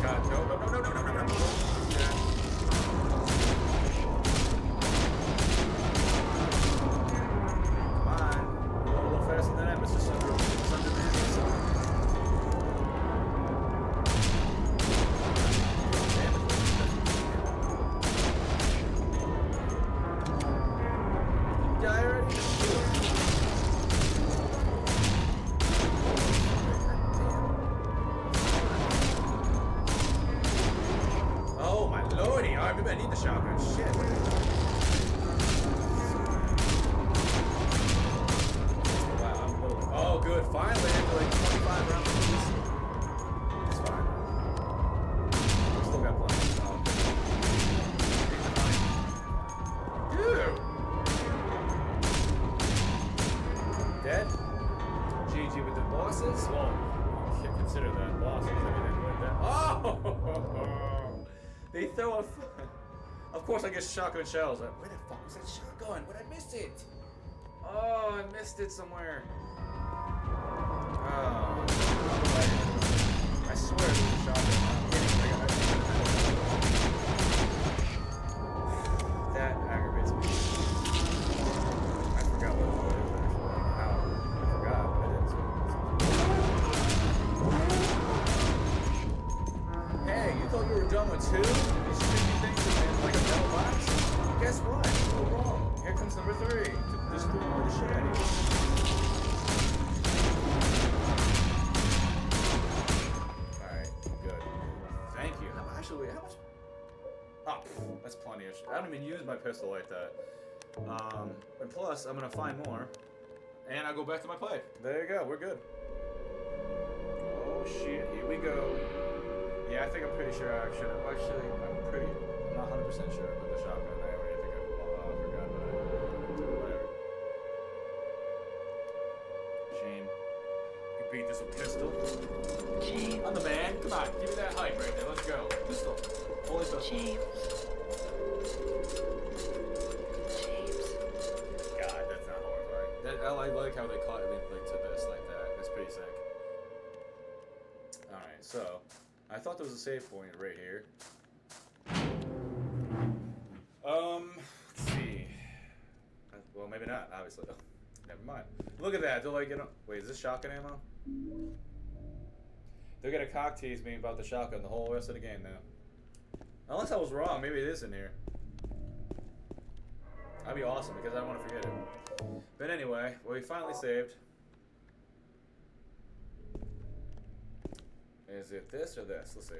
Shotgun shells. Where the fuck was that shotgun? Where I missed it? Oh, I missed it somewhere. I don't even use my pistol like that. Um, and plus, I'm gonna find more. And I'll go back to my pipe. There you go, we're good. Oh shit, here we go. Yeah, I think I'm pretty sure I should have. Actually, I'm pretty. I'm not 100% sure about the shotgun. I already think I uh, forgot about it. Whatever. Shame. You beat this with pistol. James. I'm the man. Come on, give me that hype right there. Let's go. Pistol. Holy pistol. James. God, that's not horrifying. I like, how they caught it like to this like that. That's pretty sick. All right, so I thought there was a save point right here. Um, let's see. Well, maybe not. Obviously, [laughs] never mind. Look at that. They're like, you know, wait, is this shotgun ammo? They're gonna cock tease me about the shotgun the whole rest of the game now. Unless I was wrong, maybe it is in here. That'd be awesome because I don't want to forget it. But anyway, we finally saved. Is it this or this? Let's see.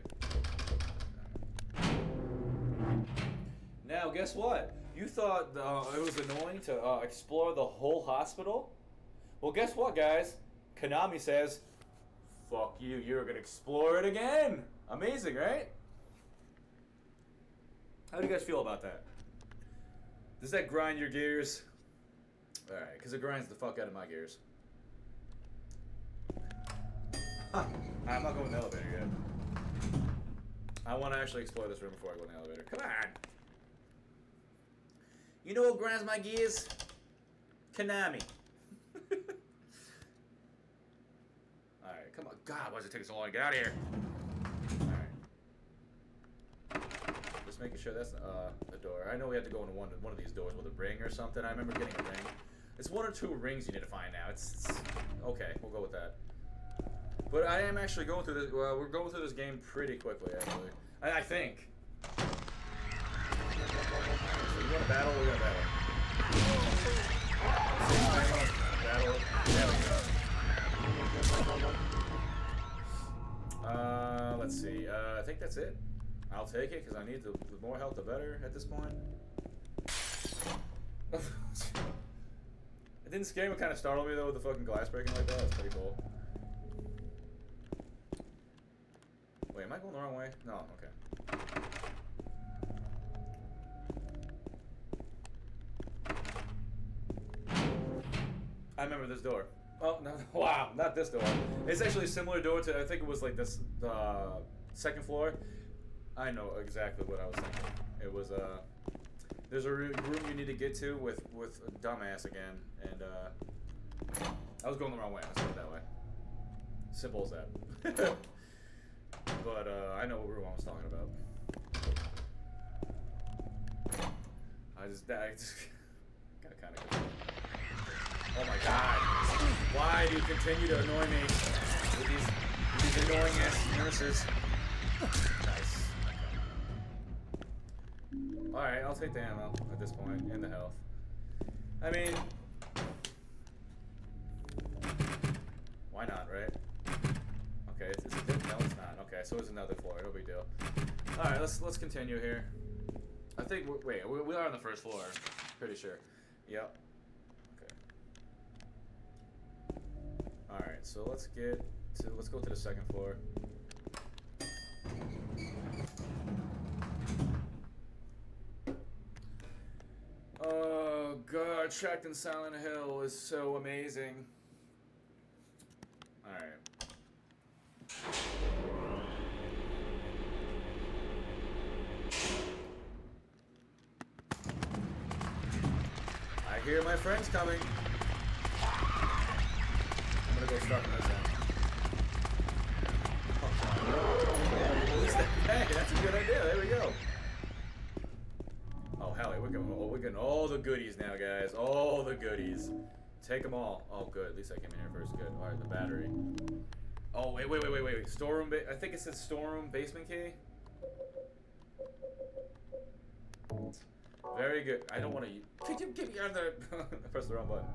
Now, guess what? You thought uh, it was annoying to uh, explore the whole hospital? Well, guess what, guys? Konami says, fuck you, you're gonna explore it again! Amazing, right? How do you guys feel about that? Does that grind your gears? Alright, because it grinds the fuck out of my gears. Huh. I'm not going in the elevator yet. I want to actually explore this room before I go in the elevator. Come on! You know what grinds my gears? Konami. [laughs] Alright, come on. God, why does it take so long to get out of here? Alright. Making sure that's uh, the door. I know we had to go into one, one of these doors with a ring or something. I remember getting a ring. It's one or two rings you need to find now. It's, it's okay. We'll go with that. But I am actually going through this. Well, we're going through this game pretty quickly, actually. I, I think. So you want to battle? We're gonna battle. Battle. Uh, let's see. Uh, I think that's it. I'll take it because I need the, the more health, the better at this point. [laughs] it didn't scare me. It kind of startled me though with the fucking glass breaking like that. That's pretty cool. Wait, am I going the wrong way? No, okay. I remember this door. Oh, no, [laughs] wow, not this door. It's actually a similar door to, I think it was like this, the second floor. I know exactly what I was thinking. It was, uh, there's a room you need to get to with, with a dumbass again, and, uh, I was going the wrong way, let's put it that way. Simple as that. [laughs] But uh, I know what room I was talking about. I just, I just [laughs] got kind of. Oh my god! Why do you continue to annoy me with these, with these annoying ass nurses? Nice. All right, I'll take the ammo at this point and the health. I mean, why not, right? Okay, is, is it no, it's not. Okay, so it's another floor. No big deal. All right, let's let's continue here. I think wait, we, we are on the first floor. Pretty sure. Yep. Okay. All right, so let's get to let's go to the second floor. Oh god, Trapped in Silent Hill is so amazing. Alright. I hear my friends coming. I'm gonna go start from this end. Oh, Hey, that's a good idea. There we go. Hell, we're getting, oh, we're getting all the goodies now, guys. All the goodies. Take them all. Oh, good. At least I came in here first. Good. All right, the battery. Oh, wait, wait, wait, wait, wait. Storeroom. I think it said storeroom basement key. Very good. I don't want to. Could you get me out of there? [laughs] I pressed the wrong button.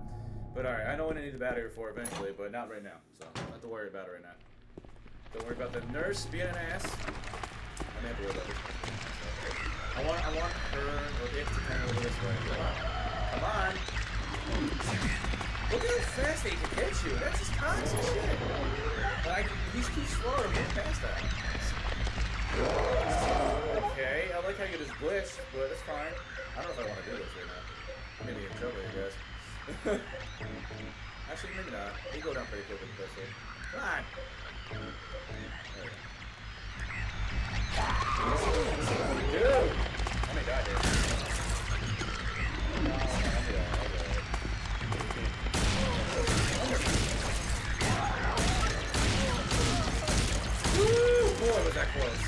But alright, I know what I need the battery for eventually, but not right now. So, not have to worry about it right now. Don't worry about the nurse being an ass. I may have to worry about this. I want, I want her or it to come over this way. Come on. Look at how fast they can hit you. That's just toxic shit. Like, he's too slow to move past that. Okay, I like how you just glitched, but it's fine. I don't know if I want to do this right now. I'm gonna get in trouble, I guess. [laughs] Actually, maybe not. You go down pretty quick with the pistol. Come on! Dude! Was that close.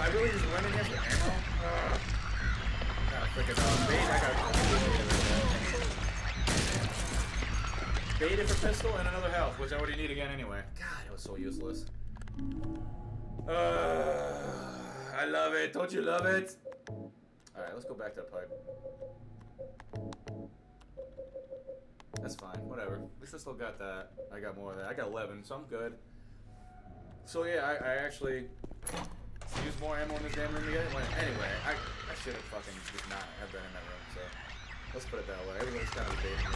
I really just in here for ammo? Ugh. God, freaking uh, bait, I got Baited for pistol and another health, which I already need again anyway. God, it was so useless. Uh, I love it. Don't you love it? Alright, let's go back to that pipe. That's fine, whatever. At least I still got that. I got more of that. I got 11, so I'm good. So yeah, I, I actually used more ammo in this damn room to get it. Anyway, I, I should have fucking just not have been in that room. So let's put it that way. Everybody's kind of debating.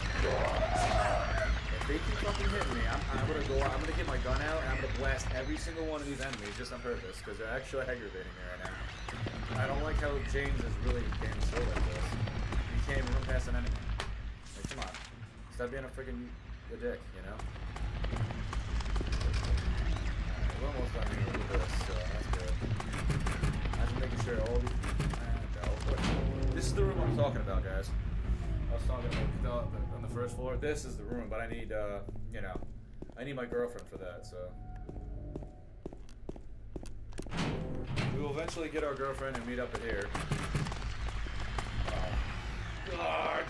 If they keep fucking hitting me, I'm, I'm gonna go. I'm gonna get my gun out and I'm gonna blast every single one of these enemies just on purpose because they're actually aggravating me right now. I don't like how James is really getting slow like this. You can't even run past an enemy. Like, come on, stop being a freaking a dick, you know. We're almost done here with this, so that's good. I'm just making sure all these. This is the room I'm talking about, guys. I was talking about on the first floor. This is the room, but I need, uh, you know, I need my girlfriend for that. So we will eventually get our girlfriend and meet up at here. Oh, God.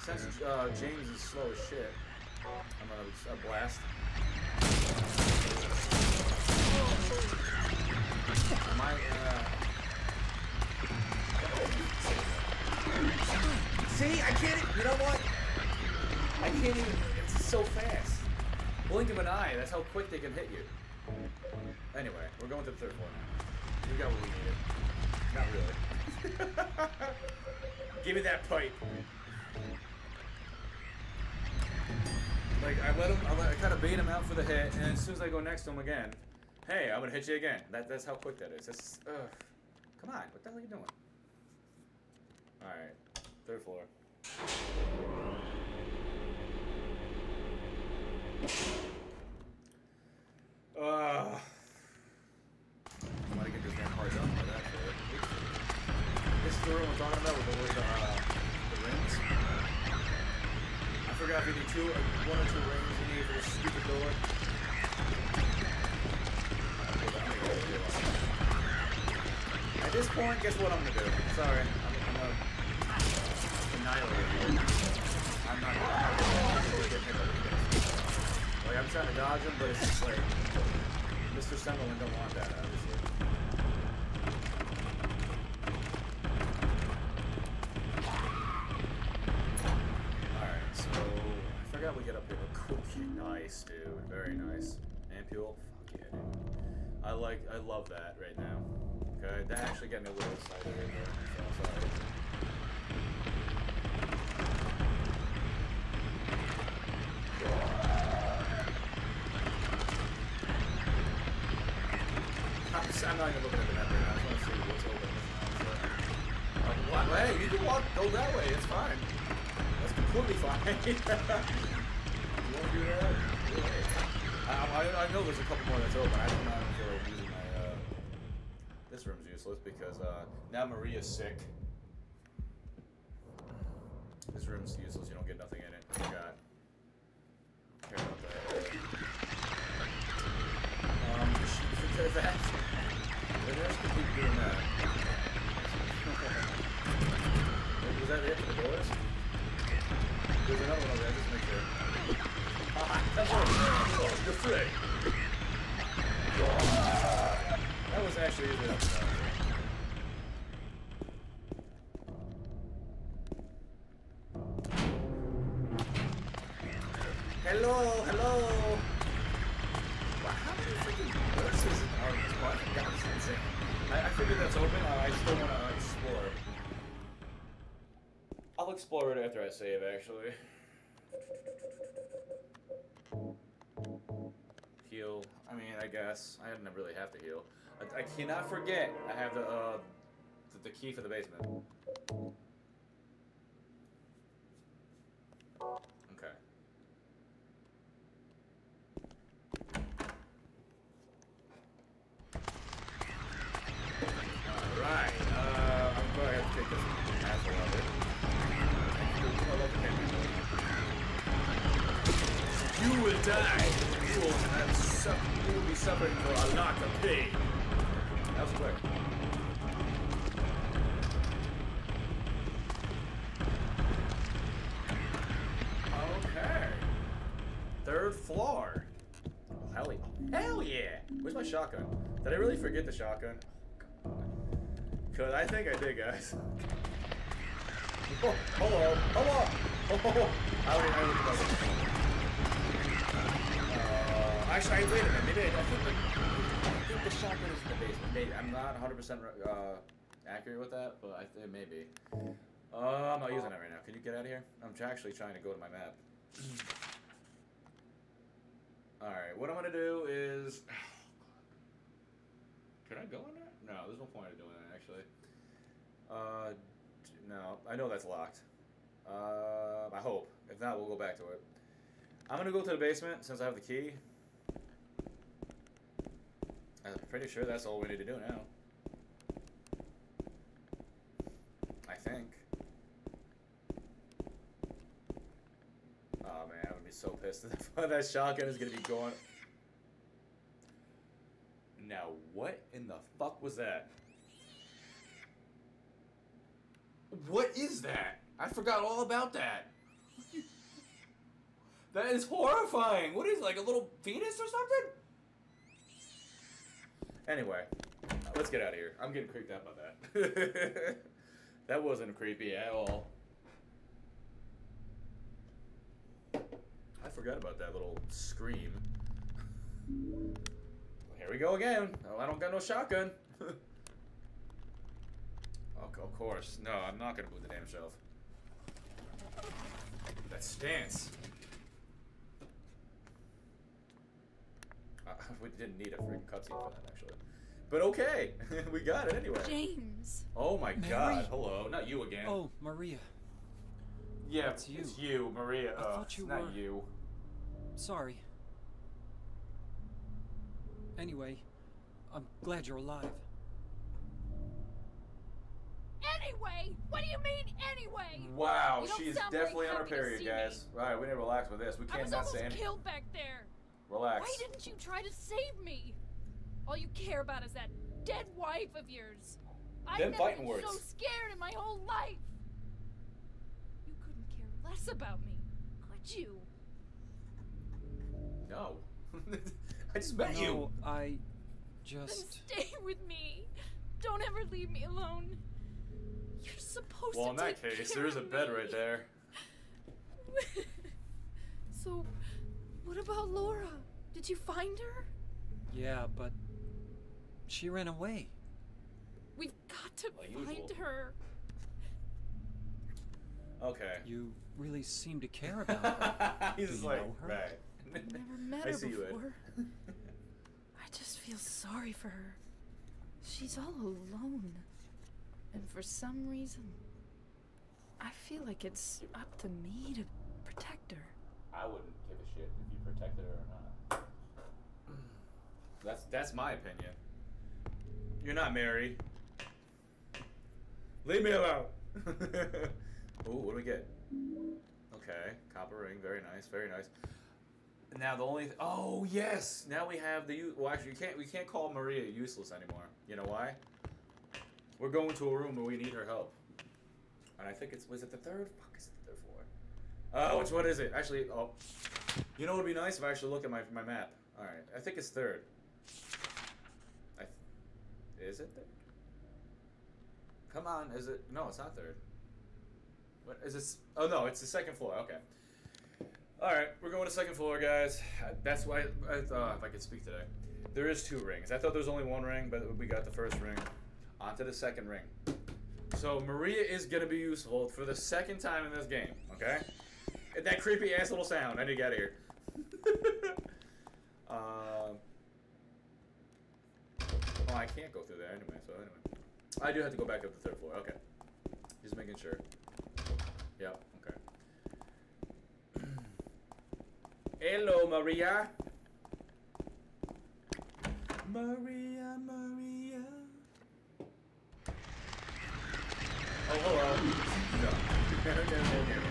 Since uh, James is slow as shit, I'm gonna uh, blast. Am I? Uh... See, I can't. You know what? I can't even. It's so fast. Blink of an eye. That's how quick they can hit you. Anyway, we're going to the third floor now. We got what we needed. Not really. [laughs] Give me that pipe. Like I let him, I, let, I kind of bait him out for the hit, and as soon as I go next to him again, hey, I'm gonna hit you again. That, that's how quick that is. That's, ugh. Come on, what the hell are you doing? All right, third floor. Ugh. I'm gonna get this damn done with that. This is the room I'm talking about with the, uh. Forgot if you need two, uh, one or two rings for this stupid door. At this point, guess what I'm gonna do? Sorry, I'm, I'm gonna annihilate you. I'm not gonna, get hit by this. Like, I'm trying to dodge him, but it's just like, Mr. Sunderland don't want that, Forgot we get up here. Nice, dude. Very nice. Ampule? Fuck yeah, dude. I like, I love that right now. Okay, that actually got me a little excited right. So. I'm, just, I'm not even looking at the map right now. I just want to see what's open. Uh, well, hey, you can walk, go that way. It's fine. That's completely [laughs] fine. You. I, know there's a couple more that's open. I don't know if they're using my. Uh, this room's useless because uh, now Maria's sick. This room's useless. You don't get nothing in it. I forgot. Care about that. Um, there's that. There's the people doing that. Was that it for the doors? There's another one what it is. You're free. That was actually easy enough. Hello, hello. Wow, how many freaking nurses are in this one? God, it's insane. I, I figured that's open. Uh, I still want to explore. I'll explore it after I save, actually. Heal. I mean, I guess I didn't really have to heal. I, I cannot forget. I have the uh, the, the key for the basement. Okay. Alright, uh, I'm going to have to take this asshole out of it. You will die. You will, have su- you will be for a lot of pain. That was quick. Okay. Third floor. Oh, hell yeah. Hell yeah! Where's my shotgun? Did I really forget the shotgun? Cause I think I did, guys. [laughs] Oh, hello, hello. Oh, I already, forgot. Uh, Actually, I, wait a minute. Maybe I, I think the, I think the shotgun is in the basement. Maybe I'm not 100 percent uh, accurate with that, but I think maybe. Uh, I'm not using that right now. Can you get out of here? I'm actually trying to go to my map. [clears throat] All right. What I'm gonna do is. [sighs] Can I go in there? No, there's no point in doing that actually. Uh, no, I know that's locked. Uh, I hope. If not, we'll go back to it. I'm gonna go to the basement since I have the key. I'm pretty sure that's all we need to do now. I think. Oh man, I'm gonna be so pissed [laughs] that shotgun is gonna be going. Now, what in the fuck was that? What is that? I forgot all about that. [laughs] That is horrifying. What is it, like a little penis or something? Anyway, let's get out of here. I'm getting creeped out by that. [laughs] that wasn't creepy at all. I forgot about that little scream. Here we go again. Oh, I don't got no shotgun. [laughs] of course. No, I'm not gonna move the damn shelf. That stance. [laughs] we didn't need a freaking cutscene for that, actually. But okay, [laughs] we got it anyway. James. Oh my Mary. god, hello. Not you again. Oh, Maria. yeah, it's you. It's you, Maria. I Ugh, thought you it's not were- you. Sorry. Anyway, I'm glad you're alive. Anyway, what do you mean anyway? Wow, You don't she is definitely on her period, see guys. Alright, we need to relax with this. We can't was not almost say anything. killed back there. Relax. Why didn't you try to save me? All you care about is that dead wife of yours. I've never been words. so scared in my whole life. You couldn't care less about me, could you? No. [laughs] I just met you. No, I Then just. stay with me. Don't ever leave me alone. You're supposed Well, to in that case, there is a bed me. right there. [laughs] So, what about Laura? Did you find her? Yeah, but. She ran away. We've got to Like find usual. her. Okay. You really seem to care [laughs] about her. He's Do you like, know her? right. Never [laughs] met I her see before. [laughs] I just feel sorry for her. She's all alone. And for some reason, I feel like it's up to me to protect her. I wouldn't give a shit if you protected or not. That's that's my opinion. You're not Mary. Leave me alone. [laughs] Ooh, what do we get? Okay, copper ring, very nice, very nice. Now the only oh yes, now we have the well actually you can't we can't call Maria useless anymore. You know why? We're going to a room where we need her help, and I think it's was it the third? Fuck, is it the third floor? Uh, which one is it? Actually, oh, you know what would be nice if I actually look at my my map. All right, I think it's third. I is it third? Come on, is it? No, it's not third. What is this? Oh no, it's the second floor. Okay. All right, we're going to second floor, guys. Uh, That's why I thought if I could speak today. There is two rings. I thought there was only one ring, but we got the first ring. On to the second ring. So Maria is gonna be useful for the second time in this game. Okay. That creepy ass little sound. I need to get out of here. Um. [laughs] Oh, I can't go through there anyway. So anyway, I do have to go back up the third floor. Okay. Just making sure. Yep. Okay. [clears throat] Hello, Maria. Maria, Maria. Oh, hello. [laughs] No, no, no, no,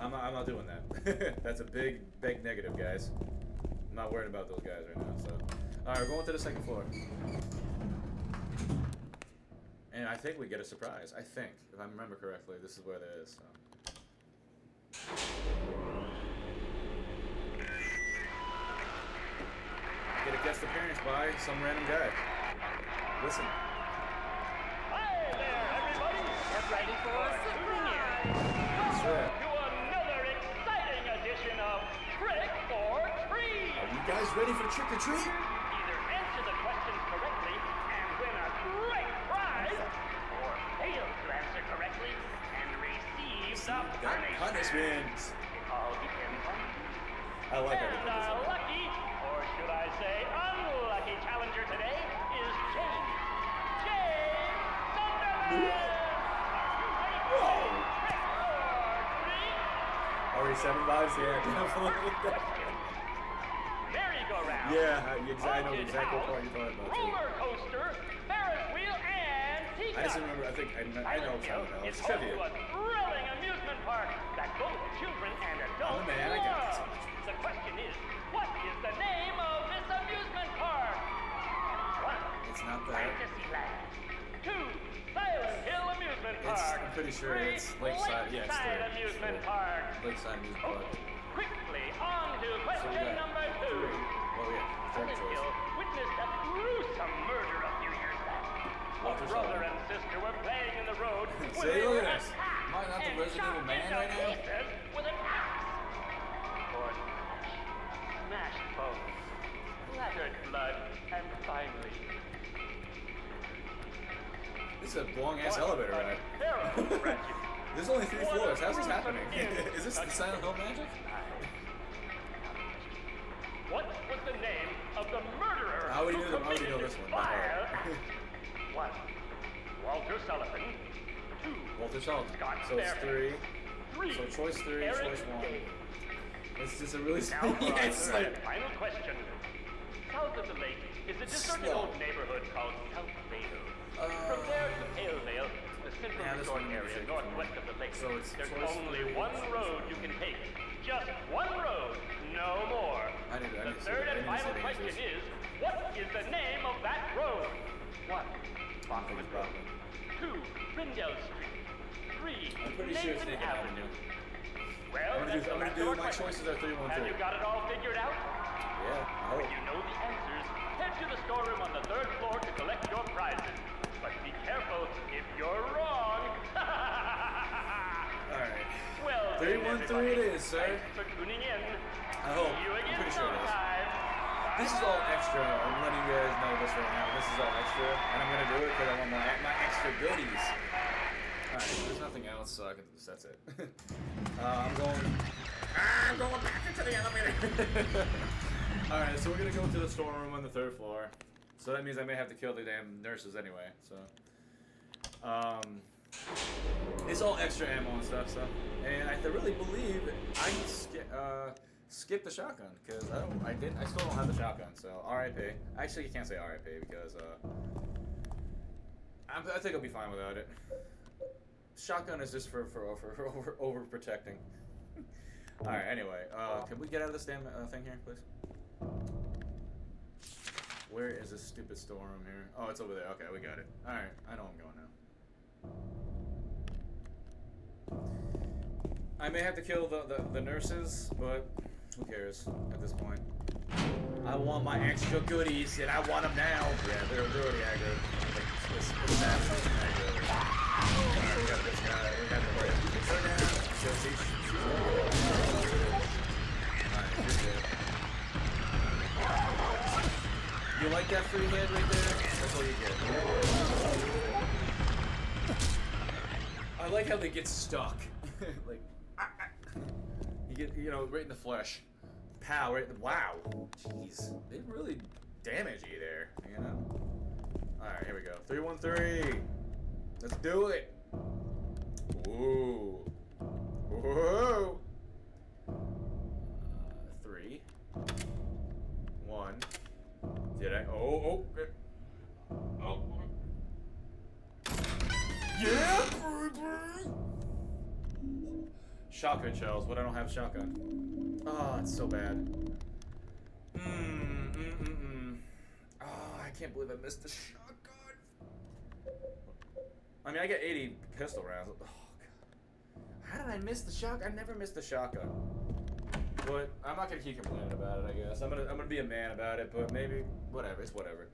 I'm not, I'm not doing that. [laughs] That's a big, big negative, guys. I'm not worried about those guys right now. So, all right, we're going to the second floor. And I think we get a surprise. I think, if I remember correctly, this is where it is. So. Get a guest appearance by some random guy. Listen. Hey there, everybody! Get ready for Guys ready for trick or treat? Either answer the questions correctly and win a great prize, or fail to answer correctly and receive the Got punishment. punishments. It all depends on you. I like how and this our in. lucky, or should I say unlucky challenger today is James. James Sunderland! Whoa! Treat? Already seven lives? Yeah, [laughs] definitely. Yeah, I, exa- I know exactly what part you're talking about. too. Roller coaster, Ferris wheel, and teacup. I just remember, I think, I, I know Silent something Hill else. is home Trivia. a thrilling amusement park that both children and adults oh, man, I got love. The question is, what is the name of this amusement park? One, It's not that. Fantasyland. Two, Silent Hill Amusement It's, Park. I'm pretty sure Three, it's Lakeside. Yeah, it's Lakeside three. Amusement It's Park. Lakeside Amusement oh, Park. Quickly, on to question got number two. three. Well, yeah, third choice. Witnessed a gruesome murder a few years back. A brother and sister were playing in the road [laughs] when they look were at this. attacked Am I not the Resident Evil chopped man right now? with an axe. Or smashed bones, splattered blood, and finally This is a long ass elevator a ride. terrible. [laughs] There's only three floors. How's this happening? [laughs] is this to the Silent Hill magic? What was the name of the murderer I already who knew them- I already committed know this this one by vile act? [laughs] One, Walter Sullivan. Two, Walter Sullivan. Scott So it's three. Three, So choice three, Eric choice one. Day. It's just a really Now for yeah, our it's third like final question. South of the lake is a deserted old neighborhood called South Vale. Uh, From there to Pale Vale, the central Yeah, resort area northwest of the lake. So it's There's only one road you can take. Just one road, no more. I need, I The need to see third and need to see final question is, what is the name of that road? One, Bachman Road. Two, Rendell Street. Three, I'm pretty sure it's Nathan Nathan Avenue. Avenue. Well, I'm gonna that's do, I'm the gonna last do of our my questions. choices are three, one, Have three. you got it all figured out? Yeah, I When hope. you know the answers, head to the storeroom on the third floor to collect your prizes. But be careful if you're wrong. [laughs] Alright. well, Three, then, one, everybody, three it is, sir. Thanks for tuning in. I hope. I'm pretty sure it is. This is all extra. I'm letting you guys know this right now. This is all extra, and I'm gonna do it because I want my my extra goodies. All right, there's nothing else, so I can. That's it. [laughs] uh, I'm going. I'm going back into the elevator. [laughs] all right, so we're gonna go to the storeroom on the third floor. So that means I may have to kill the damn nurses anyway. So, um, it's all extra ammo and stuff. So, and I really believe I can. Uh, skip the shotgun because I don't. I didn't. I still don't have the shotgun. So R.I.P. Actually, you can't say R.I.P. because uh, I'm, I think I'll be fine without it. Shotgun is just for for over [laughs] over protecting. [laughs] All right. Anyway, uh, can we get out of this damn uh, thing here, please? Where is this stupid storeroom here? Oh, it's over there. Okay, we got it. All right, I know I'm going now. I may have to kill the, the, the nurses, but who cares at this point? I want my extra goodies, and I want them now. Yeah, they're, they're already aggro. Like, aggro. This Alright, you're good. You like that free head right there? That's all you get. I like how they get stuck. [laughs] like, get, you know, right in the flesh. Pow, right wow. Jeez. They really damage you there, you know? Alright, here we go. 313. Let's do it. Ooh. Whoa. Uh, three. One. Did I? Oh, oh. Oh. Yeah, baby. Shotgun shells, but I don't have shotgun. Oh, it's so bad. Mmm, mm, mm, mm. Oh, I can't believe I missed the shotgun. I mean, I get 80 pistol rounds. Oh, God. How did I miss the shotgun? I never missed the shotgun. But I'm not gonna keep complaining about it. I guess I'm gonna I'm gonna be a man about it. But maybe whatever. It's whatever.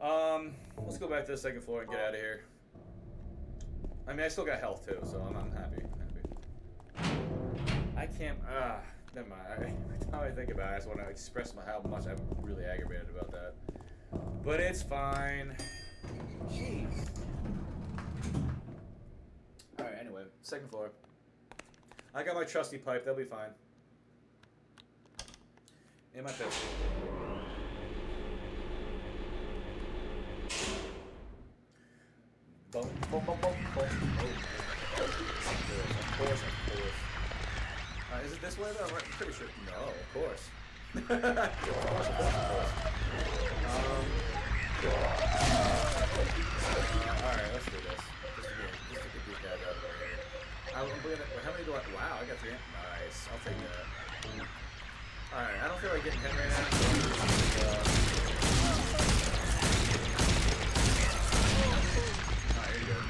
Um, let's go back to the second floor and get out of here. I mean, I still got health too, so I'm, I'm happy. Happy. I can't. Ah, Never mind. I, [laughs] every time I think about it, I just want to express my, how much I'm really aggravated about that. But it's fine. Jeez. Alright, anyway, second floor. I got my trusty pipe, they'll be fine. In my pistol. Boom, boom, boom, boom, boom. Of course, of course. Uh, is it this way though? I'm pretty sure. No, of course. of course, of course, of course. Um, uh, Alright, let's do this. Just to get, just to get these guys out of the way. I'm gonna, how many do I? Wow, I got three. Nice. I'll take that. Alright, I don't feel like getting hit right now. Uh, Alright, you're good.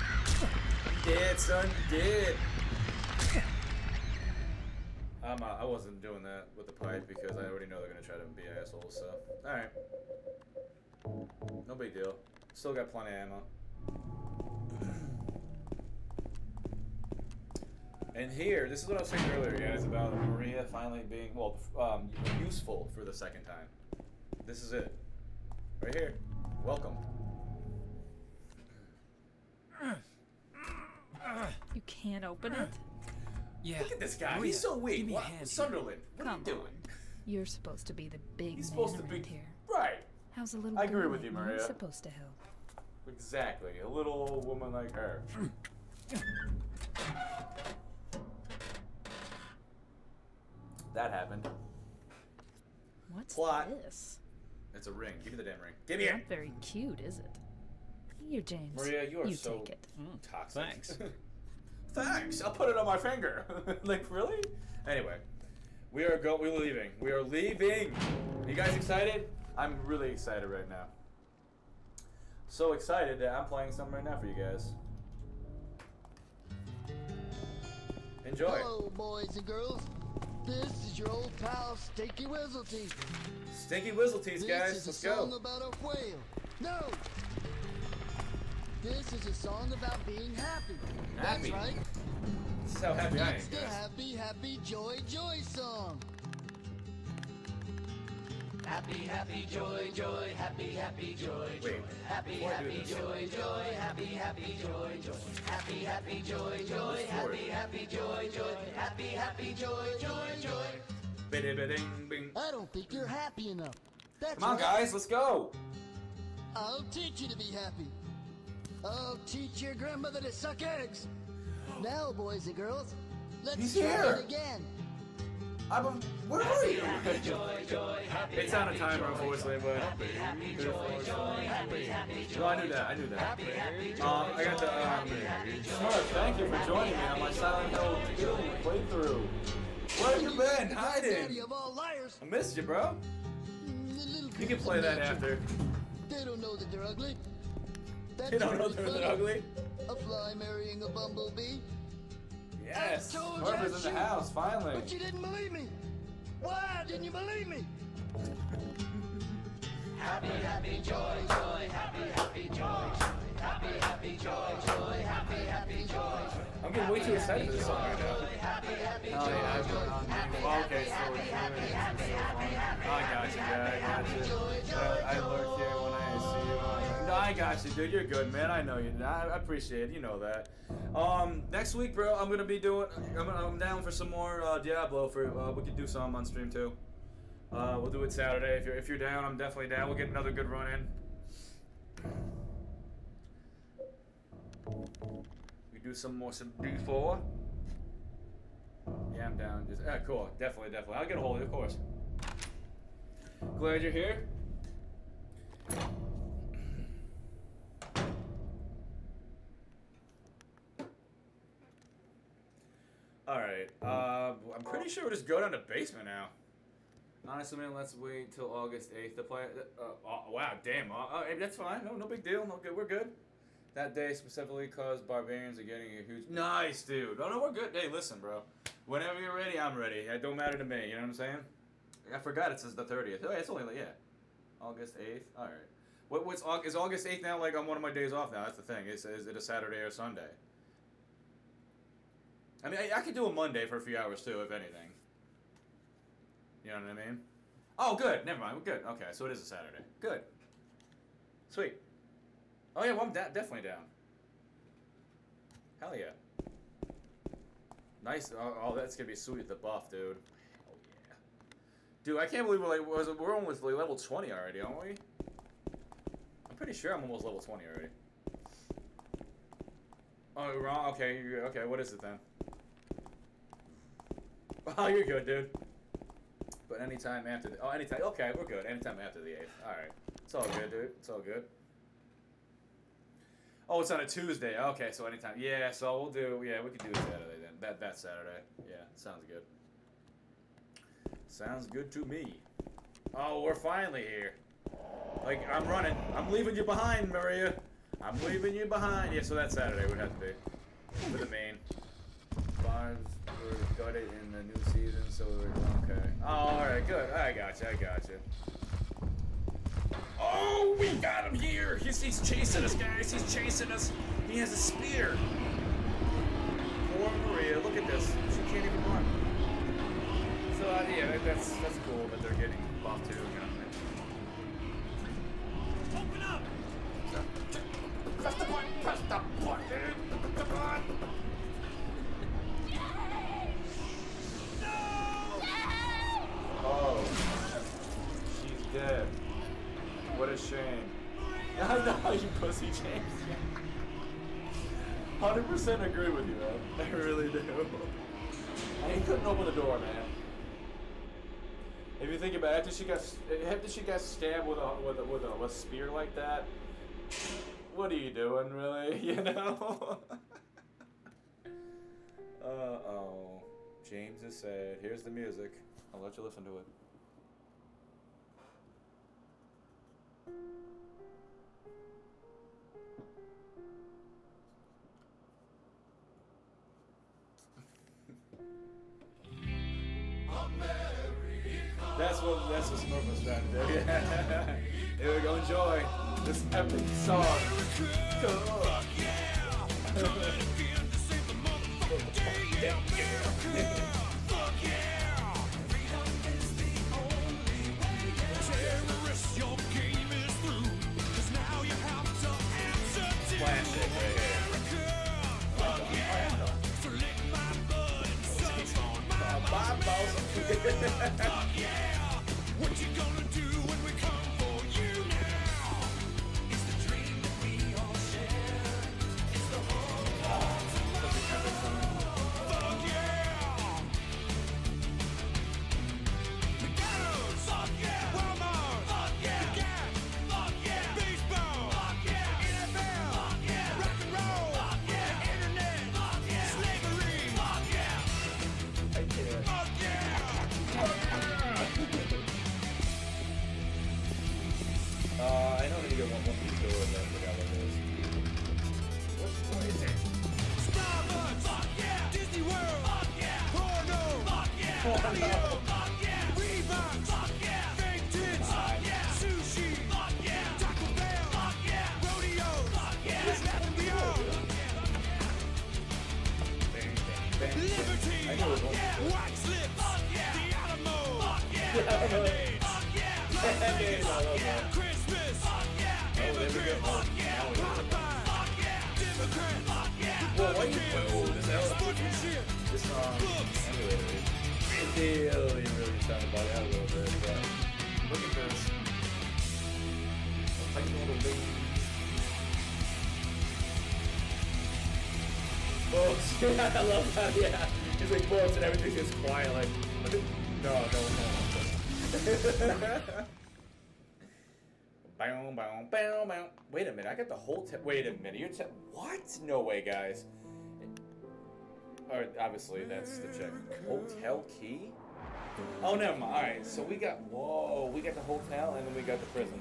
Did, son. You did. [laughs] I'm, uh, I wasn't doing that with the pipe because I already know they're gonna try to be assholes. So, all right, no big deal. Still got plenty of ammo. [clears throat] And here, this is what I was saying earlier, guys, about Maria finally being well, um, useful for the second time. This is it, right here. Welcome. [clears throat] You can't open it? Yeah. Look at this guy. Maria, He's so weak. give me a What? hand here. Sunderland. What Come are you doing? on. You're supposed to be the big He's man supposed to be- here. Right. How's a little I agree with you, like me Maria. supposed to help? Exactly. A little woman like her. that happened. What's Plot. this? It's a ring. Give me the damn ring. Give me it. Not very cute, is it? Here, James. Maria, you are you so take it. Mm, toxic. Thanks. [laughs] Thanks. I'll put it on my finger. [laughs] like really? Anyway, we are go. We're leaving. We are leaving. You guys excited? I'm really excited right now. So excited that I'm playing something right now for you guys. Enjoy. Hello, boys and girls. This is your old pal Stinky Wizzleteeth. Stinky Wizzleteeth, This guys. Let's go. This is a song go. about a whale. No. This is a song about being happy. Happy? That's right. This is how happy I am, It's the guys. happy, happy, joy, joy song. Happy, happy, joy, joy, happy, happy, joy, joy. Wait. Happy, before I do happy, joy, joy, happy, happy, joy, joy. Happy, happy, joy, joy, happy, happy, joy, joy. Happy, happy, joy, joy, joy. Biddy-biding, bing. I don't think you're happy enough. That's Come on, right. guys. Let's go. I'll teach you to be happy. I'll teach your grandmother to suck eggs. Now, boys and girls, let's He's try here. it again. I'm. Where are you? Joy, joy, happy, It's on a timer, unfortunately, but. happy, joy, joy, happy, happy, joy. No, I knew that. I knew that. Happy, happy, joy, Um, I got the. Um, Smart, thank you for joining me on my Silent Hill 2 playthrough. Where have you been? Hiding. of all liars. I missed you, bro. Mm, You can play that nature. after. They don't know that they're ugly. That's You don't know really they're ugly? A fly marrying a bumblebee. Yes. I told Smurf is in the shoot. house, finally. But you didn't believe me. Why didn't you believe me? Happy, happy, joy, joy, happy, happy, joy, joy. Happy, happy, joy, joy, happy, happy, joy, joy. I'm getting way too excited for this song right now. Happy, happy, Oh, joy, yeah, I've joy. been on Happy, okay, happy, so happy, it's happy, really- happy, happy, happy, I got you, guy. I got you. I, I lurk here when I got you, dude. You're good, man. I know you. I, appreciate it. You know that. Um, next week, bro, I'm gonna be doing. I'm, I'm down for some more uh, Diablo. For uh, we could do some on stream too. Uh, we'll do it Saturday. If you're if you're down, I'm definitely down. We'll get another good run in. We do some more some D4. Yeah, I'm down. Just yeah, cool. Definitely, definitely. I'll get a hold of you, of course. Glad you're here. All right. Uh, I'm pretty sure we'll just go down to basement now. Honestly, man, let's wait till August 8th to play. Uh, oh, wow, damn. Uh, uh, that's fine. No, no big deal. No good. We're good. That day specifically because barbarians are getting a huge. Nice, dude. No, no, we're good. Hey, listen, bro. Whenever you're ready, I'm ready. It don't matter to me. You know what I'm saying? I forgot it says the 30th. Oh, it's only like yeah, August 8th. All right. What, what's is August 8th now? Like on one of my days off now. That's the thing. Is is it a Saturday or Sunday? I mean, I, I could do a Monday for a few hours too, if anything. You know what I mean? Oh, good. Never mind. We're good. Okay, so it is a Saturday. Good. Sweet. Oh yeah, well I'm definitely down. Hell yeah. Nice. Oh, oh, that's gonna be sweet. The buff, dude. Oh yeah. Dude, I can't believe we're like was we're almost like level 20 already, aren't we? I'm pretty sure I'm almost level 20 already. Oh, wrong. Okay. Okay, what is it then? [laughs] Oh, you're good, dude. But anytime after the, oh, anytime. Okay, we're good. Anytime after the eighth. All right. It's all good, dude. It's all good. Oh, it's on a Tuesday. Okay, so anytime. Yeah, so we'll do. Yeah, we could do Saturday then. That that Saturday. Yeah, sounds good. Sounds good to me. Oh, we're finally here. Like I'm running. I'm leaving you behind, Maria. I'm leaving you behind. Yeah, so that Saturday would have to be for the main. Bars were gutted in the new season, so we're okay. Oh, all right, good. I got you. I got you. Oh, we got him here. He's, he's chasing us, guys. He's chasing us. He has a spear. Poor Maria. Look at this. She can't even run. So uh, yeah, that's that's cool that they're getting buffed too. Open up! Press the button. Press the button. Hundred percent agree with you, man. [laughs] I really do. And he couldn't open the door, man. If you think about it, after she got after she got stabbed with a with a, with a, with a spear like that, what are you doing, really? [laughs] You know. [laughs] uh oh. James is sad. Here's the music. I'll let you listen to it. What that's what Smurf was trying to do. Yeah. [laughs] Here we go. Enjoy this epic song. Terrorists, your game is through. 'Cause now you have to answer to Classic right here. America. So lick my blood and suck on my Bob Fuck yeah! What you gonna this emulator is really, really body out a little bit. But look at this. I love that. Yeah, he's like books and everything's just quiet. Like, no, no, no. Bow, bow, bow, bow. Wait a minute, I got the whole. tip. Wait a minute, you're what? No way, guys. Or obviously that's the check. Hotel key. Oh, never mind. All right, so we got whoa, we got the hotel and then we got the prison.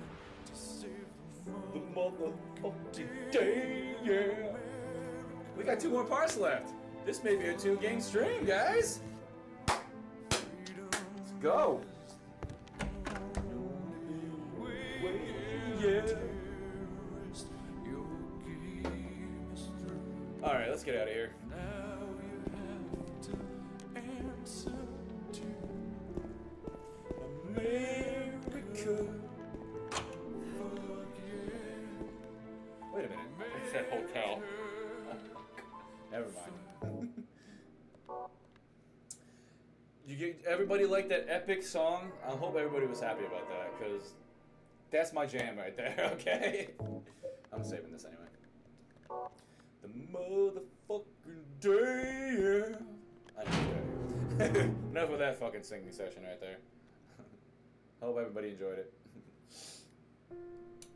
The motherfucking day, yeah. We got two more parts left. This may be a two-game stream, guys. Let's go. yeah. Alright, let's get out of here. Wait a minute. It's that hotel. Oh, Never mind. you get everybody liked that epic song. I hope everybody was happy about that because that's my jam right there. [laughs] Okay, I'm saving this anyway. The motherfucking day. I that. [laughs] Enough of that fucking singing session right there. [laughs] hope everybody enjoyed it.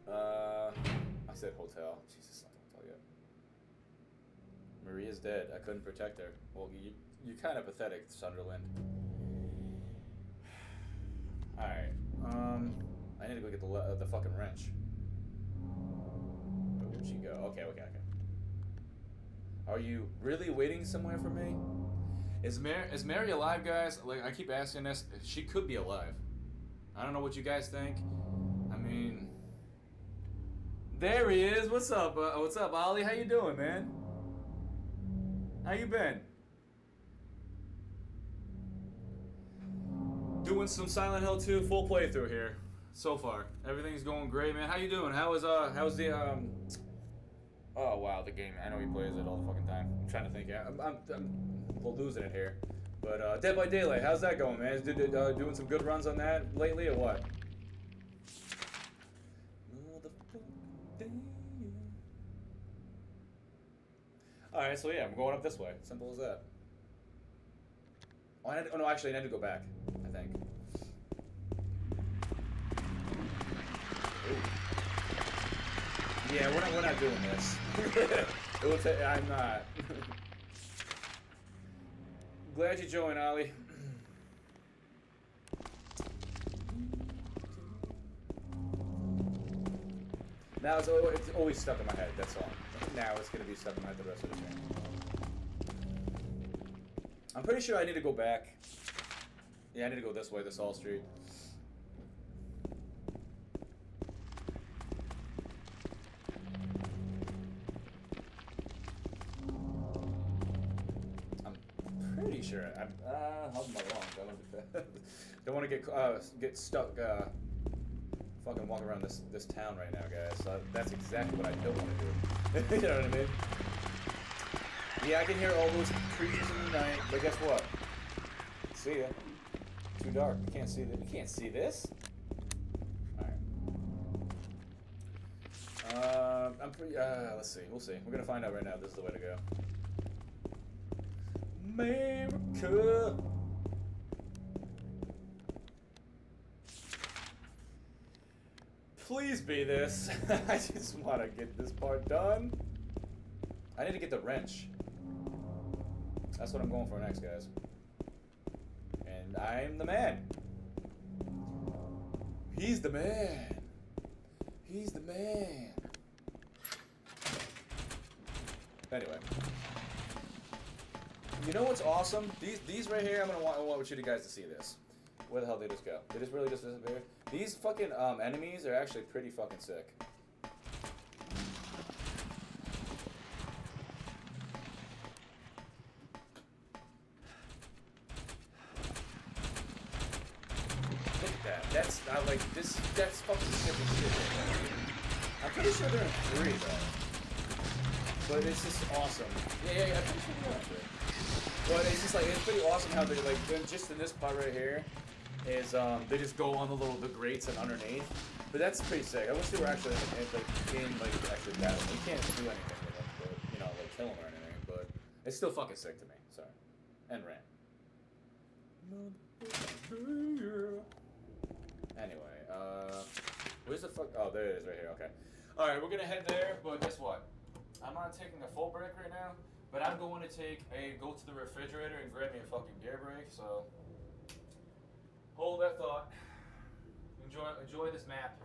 uh, I said hotel. Jesus, not hotel yet. Maria's dead. I couldn't protect her. Well, you, you're kind of pathetic, Sunderland. [sighs] Alright. Um, I need to go get the, uh, the fucking wrench. Where'd she go? Okay, okay, okay. Are you really waiting somewhere for me? Is Mary, is Mary alive, guys? Like, I keep asking this. She could be alive. I don't know what you guys think. I mean, there he is. What's up? Uh, what's up, Ollie? How you doing, man? How you been? Doing some Silent Hill 2 full playthrough here so far. Everything's going great, man. How you doing? How was uh how's the um Oh wow, the game. I know he plays it all the fucking time. I'm trying to think. Yeah, I'm, I'm, I'm we're losing it here. But uh, Dead by Daylight, how's that going, man? Is did, uh, doing some good runs on that lately, or what? All right, so yeah, I'm going up this way. Simple as that. Oh, I need, oh no, actually, I need to go back. I think. Yeah, we're not, we're not doing this. [laughs] it I'm not. [laughs] Glad you joined, Ollie. [clears throat] Now it's, al- it's always stuck in my head, that's all. Now it's gonna be stuck in my head the rest of the game. I'm pretty sure I need to go back. Yeah, I need to go this way, this Saul Street. Sure. I'm. Uh, how am I? Don't want to, don't want to get uh, get stuck. Uh, fucking walk around this this town right now, guys. So that's exactly what I don't want to do. [laughs] you know what I mean? Yeah, I can hear all those creatures in the night, but guess what? See ya. Too dark. You can't see this. You can't see this. Alright. Uh, I'm pretty. Uh, let's see. We'll see. We're gonna find out right now. This is the way to go. America. Please be this. [laughs] I just want to get this part done. I need to get the wrench. That's what I'm going for next, guys. And I'm the man. He's the man. He's the man. Anyway. You know what's awesome? These these right here, I'm gonna want, I want you guys to see this. Where the hell did this go? Did this really just disappear? These fucking um, enemies are actually pretty fucking sick. Look at that. That's I like this. That's fucking sick as shit. right there. I'm pretty sure they're in three though. But it's just awesome. Yeah, yeah, yeah. I'm pretty sure they're in three. But it's just like it's pretty awesome how they like just in this part right here is um they just go on the little the grates and underneath. But that's pretty sick. I wish they were actually like, in like actually battle. You can't do anything with them, but you know like kill them or anything. But it's still fucking sick to me. Sorry. And ran. Anyway, uh, where's the fuck? Oh, there it is, right here. Okay. All right, we're gonna head there. But guess what? I'm not taking a full break right now. But I'm going to take a go to the refrigerator and grab me a fucking beer break. So hold that thought. Enjoy enjoy this map.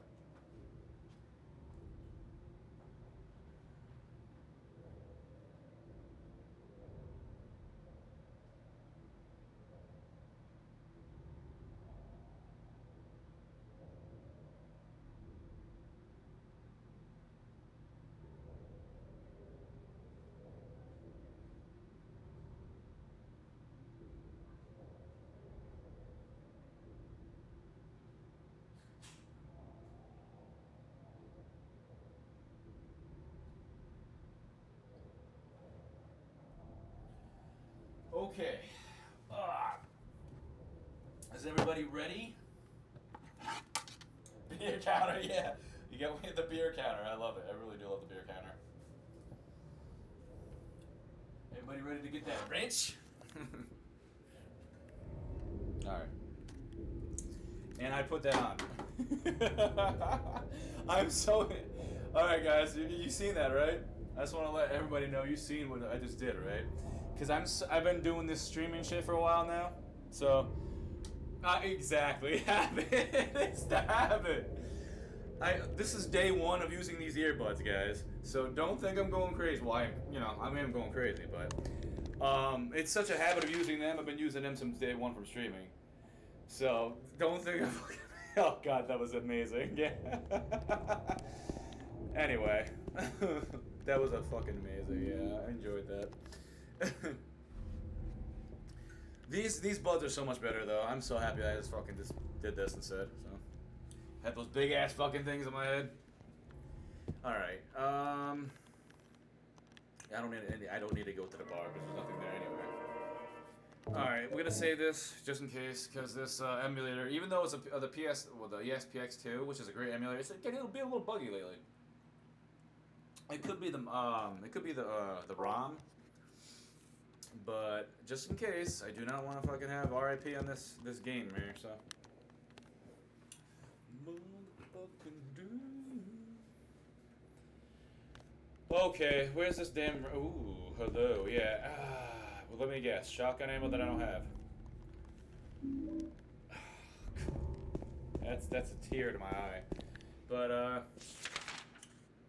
Okay. Ah. is everybody ready? [laughs] Beer counter, [laughs] yeah. You got me at the beer counter. I love it. I really do love the beer counter. Everybody ready to get that wrench? [laughs] All right. And I put that on. I'm so. All right, guys, you, you seen that, right? I just want to let everybody know you seen what I just did, right? Because I'm I've been doing this streaming shit for a while now, so not exactly [laughs] habit. it's the habit. I this is day one of using these earbuds, guys. So don't think I'm going crazy. Well, I you know I am going crazy, but um, it's such a habit of using them. I've been using them since day one from streaming. So don't think I'm. [laughs] Oh god, that was amazing. Yeah. [laughs] anyway, that was a fucking amazing. Yeah, I enjoyed that. [coughs] these these buds are so much better though. I'm so happy I just fucking just did this instead. So had those big ass fucking things in my head. All right. Um. I don't need any, I don't need to go to the bar because there's nothing there anyway. All right, we're gonna save this just in case because this uh, emulator, even though it's a, uh, the PS, well, the PCSX2, which is a great emulator, it's getting a, bit, a little buggy lately. It could be the um, it could be the uh, the ROM, but just in case, I do not want to fucking have RIP on this this game here. So. Okay, where's this damn? Ooh, hello, yeah. Ah, well, let me guess. Shotgun ammo that I don't have. [sighs] That's that's a tear to my eye. But uh,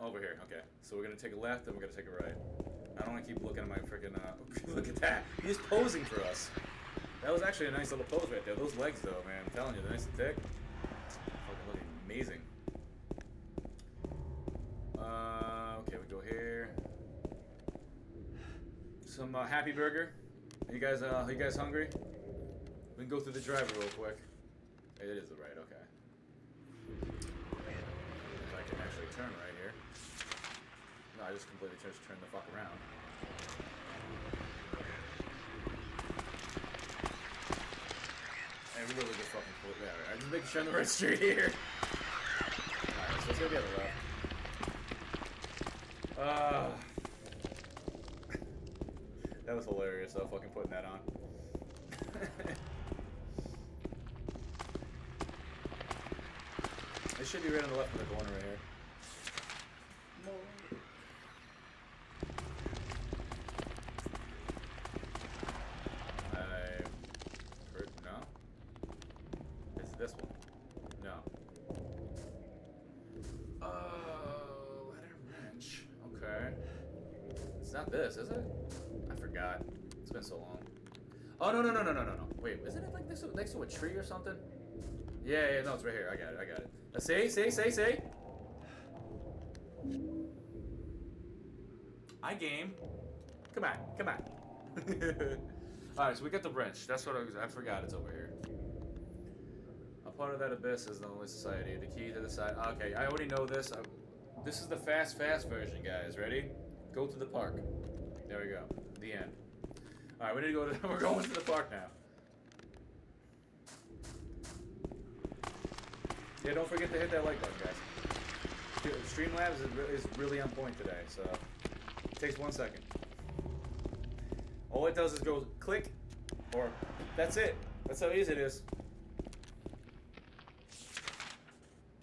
over here. Okay, so we're gonna take a left and we're gonna take a right. I don't want to keep looking at my freaking. Uh, [laughs] look at that. He's posing for us. That was actually a nice little pose right there. Those legs, though, man. I'm telling you, they're nice and thick. Fucking looking amazing. Uh, okay, we go here. Some uh, Happy Burger. You guys, uh, you guys hungry? We can go through the driver real quick. It is the right, okay. If I can actually turn right I just completely just turned the fuck around. And really just fucking pull it. I just making sure the right street here. Alright, so. Uh, that was hilarious though, fucking putting that on. [laughs] it should be right on the left of the corner right here. I heard no. It's this one. No. Oh, ladder wrench. Okay. It's not this, is it? I forgot. It's been so long. Oh no no no no no no no. Wait, isn't it like this next to a tree or something? Yeah yeah no, it's right here. I got it. I got it. Uh, say say say say. I game. Come on, come on. [laughs] All right, so we got the wrench. That's what I. I forgot it's over here. A part of that abyss is the only society. The key to the side. Okay, I already know this. I, this is the fast, fast version, guys. Ready? Go to the park. There we go. The end. All right, we need to go to. [laughs] We're going to the park now. Yeah, don't forget to hit that like button, guys. Streamlabs is, re- is really on point today, so it takes one second. All it does is go click, or that's it. That's how easy it is.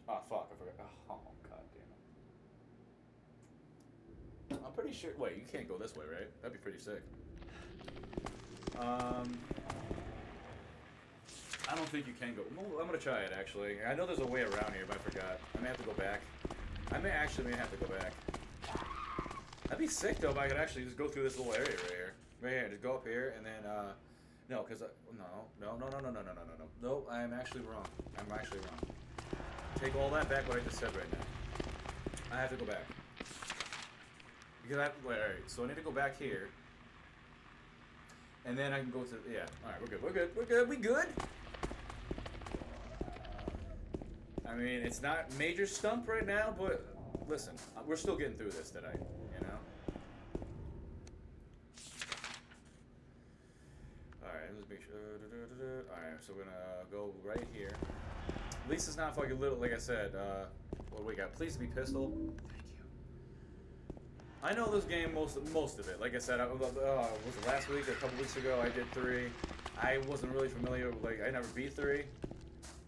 Oh fuck, I forgot. Oh god damn it. I'm pretty sure. Wait, you can't go this way, right? That'd be pretty sick. Um, I don't think you can go. well, I'm gonna try it actually. I know there's a way around here, but I forgot. I may have to go back. I may actually may have to go back. That'd be sick though if I could actually just go through this little area right here. Right here, just go up here and then uh no, cause I, no, no, no, no, no, no, no, no, no, no. No, I am actually wrong. I'm actually wrong. Take all that back what I just said right now. I have to go back. Because I wait, alright, so I need to go back here. And then I can go to yeah. Alright, we're good. We're good. We're good. We good. I mean, it's not major stump right now, but listen, we're still getting through this today, you know? Alright, so we're gonna go right here. At least it's not fucking little, like I said, uh, what do we got? Please be pistol. I know this game, most most of it. Like I said, I, uh, was it last week or a couple weeks ago, I did three. I wasn't really familiar, with, like, I never beat three.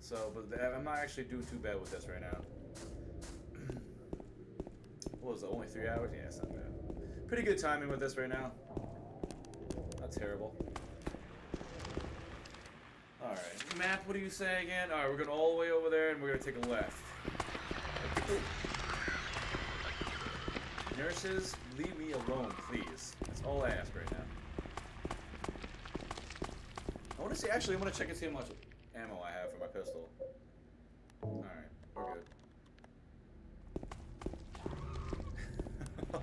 So, but I'm not actually doing too bad with this right now. [clears throat] what was it, only three hours? Yeah, it's not bad. Pretty good timing with this right now. Not terrible. Alright, map, what do you say again? Alright, we're going all the way over there and we're going to take a left. Nurses, leave me alone, please. That's all I ask right now. I want to see, actually, I want to check and see how much ammo I have for my pistol. Alright, we're good.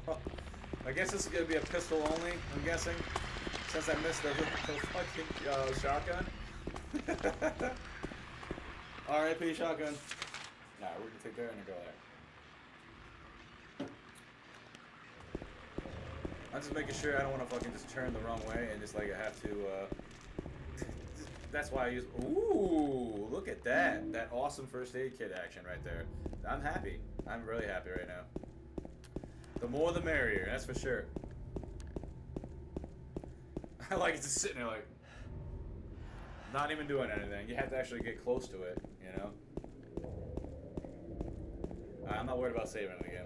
[laughs] I guess this is going to be a pistol only, I'm guessing. Since I missed the, [laughs] the fucking uh, shotgun. [laughs] R.I.P. shotgun. Nah, we're gonna take there and go there. I'm just making sure I don't want to fucking just turn the wrong way and just like I have to. Uh, that's why I use. Ooh, look at that! That awesome first aid kit action right there. I'm happy. I'm really happy right now. The more the merrier, that's for sure. [laughs] I like it just sitting there like. Not even doing anything. You have to actually get close to it, you know? I'm not worried about saving it again.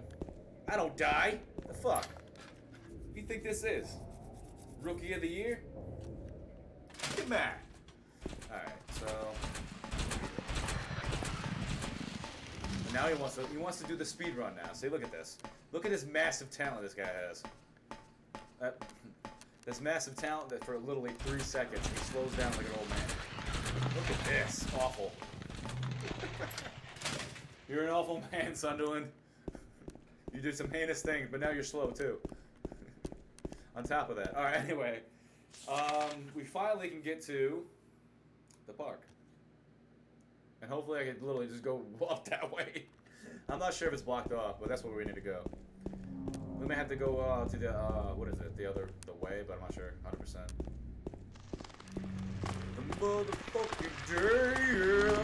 I don't die! The fuck? What do you think this is? Rookie of the year? Get back! Alright, so... Now he wants to he wants to do the speed run now. See, look at this. Look at this massive talent this guy has. Uh, [laughs] this massive talent that for literally three seconds he slows down like an old man. Look at this. Awful. [laughs] you're an awful [laughs] man, Sunderland. You did some heinous things, but now you're slow too. On top of that. Alright, [laughs] anyway. Um, we finally can get to the park. And hopefully I can literally just go [laughs] up that way. I'm not sure if it's blocked off, but that's where we need to go. We may have to go uh, to the, uh, what is it, the other, the way, but I'm not sure, 100%. The motherfucking day, yeah.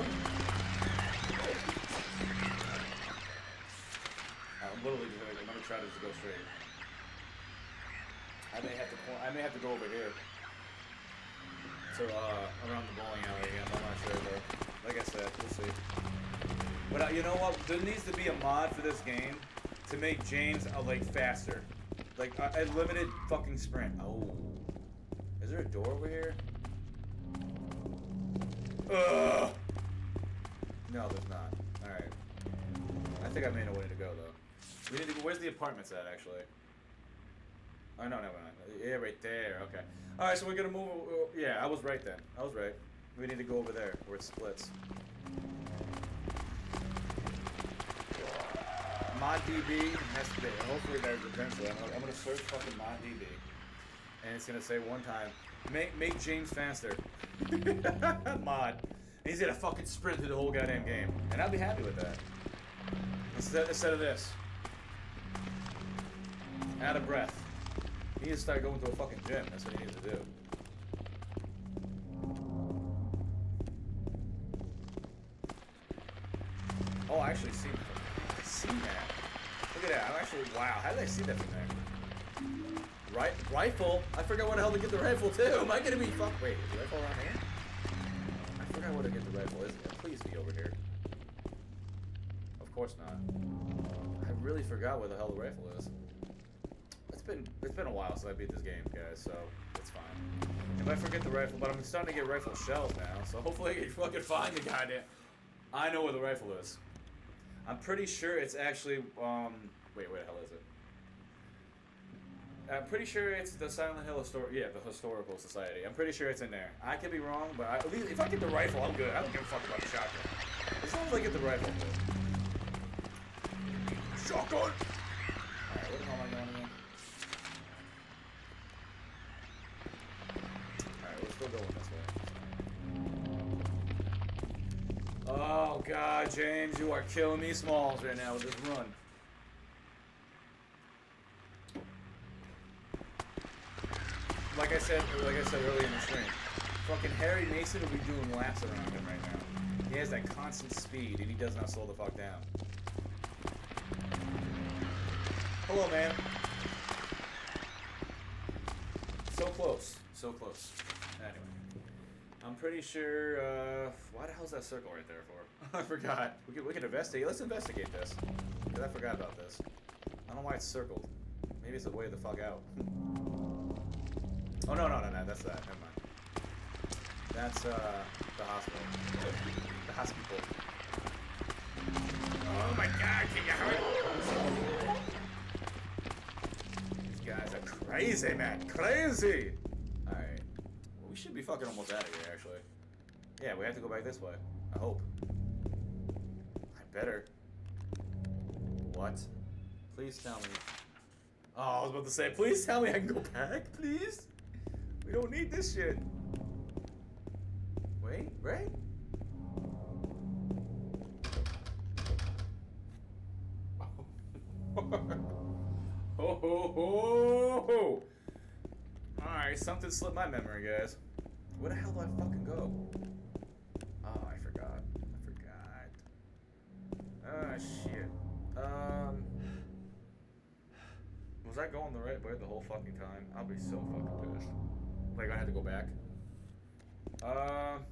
I'm literally just gonna, I'm gonna try to just go straight. I may have to, I may have to go over here. So, uh, around the bowling alley again, I'm not sure though. Like I said, we'll see. But uh, you know what? There needs to be a mod for this game to make James uh, like faster, like a, a limited fucking sprint. Oh, is there a door over here? Ugh. No, there's not. All right. I think I may know where to go though. We need to. Where's the apartments at actually? Oh no, no, no. Yeah, right there. Okay. All right, so we're gonna move. uh, Yeah, I was right then. I was right. We need to go over there where it splits. ModDB has to be. Hopefully, there's eventually. I'm gonna, I'm gonna search fucking ModDB, and it's gonna say one time, make make James faster. [laughs] Mod. He's gonna fucking sprint through the whole goddamn game, and I'll be happy with that. Instead, instead of this, out of breath. He needs to start going to a fucking gym. That's what he needs to do. Oh, I actually see. I seen that. Look at that. I'm actually wow. How did I see that from there? Right, rifle. I forgot where the hell to get the rifle too. Am I gonna be fuck? Wait, is the rifle around here? I forgot where to get the rifle. Is it? Please be over here. Of course not. I really forgot where the hell the rifle is. It's been it's been a while since I beat this game, guys. So it's fine. If I forget the rifle, but I'm starting to get rifle shells now. So hopefully I can fucking find the goddamn. I know where the rifle is. I'm pretty sure it's actually um. Wait, where the hell is it? I'm pretty sure it's the Silent Hill Histor- yeah, the Historical Society. I'm pretty sure it's in there. I could be wrong, but I, at least if I get the rifle, I'm good. I don't give a fuck about the shotgun. As long as I get the rifle, I'm good. Shotgun! Alright, where the hell am I going again? Alright, we're still going this way. Oh god, James, you are killing me smalls right now with this run. Like I said, like I said earlier in the stream, Fucking Harry Mason will be doing laps around him right now. He has that constant speed and he does not slow the fuck down. Hello, man. So close. So close. I'm pretty sure, uh, why the hell's that circle right there for? [laughs] I forgot. We can, we can investigate. Let's investigate this. Because I forgot about this. I don't know why it's circled. Maybe it's a way the fuck out. [laughs] oh, no, no, no, no. That's that. Never mind. That's, uh, the hospital. The hospital. Oh my god, can you hurry? These guys are crazy, man. Crazy! We should be fucking almost out of here, actually. Yeah, we have to go back this way. I hope. I better. What? Please tell me. Oh, I was about to say, please tell me I can go back, please? We don't need this shit. Wait, right? [laughs] Oh, ho ho ho ho! Alright, something slipped my memory, guys. Where the hell do I fucking go? Oh, I forgot. I forgot. Ah, shit. Um. Was I going the right way the whole fucking time? I'll be so fucking pissed. Like, I had to go back. Um.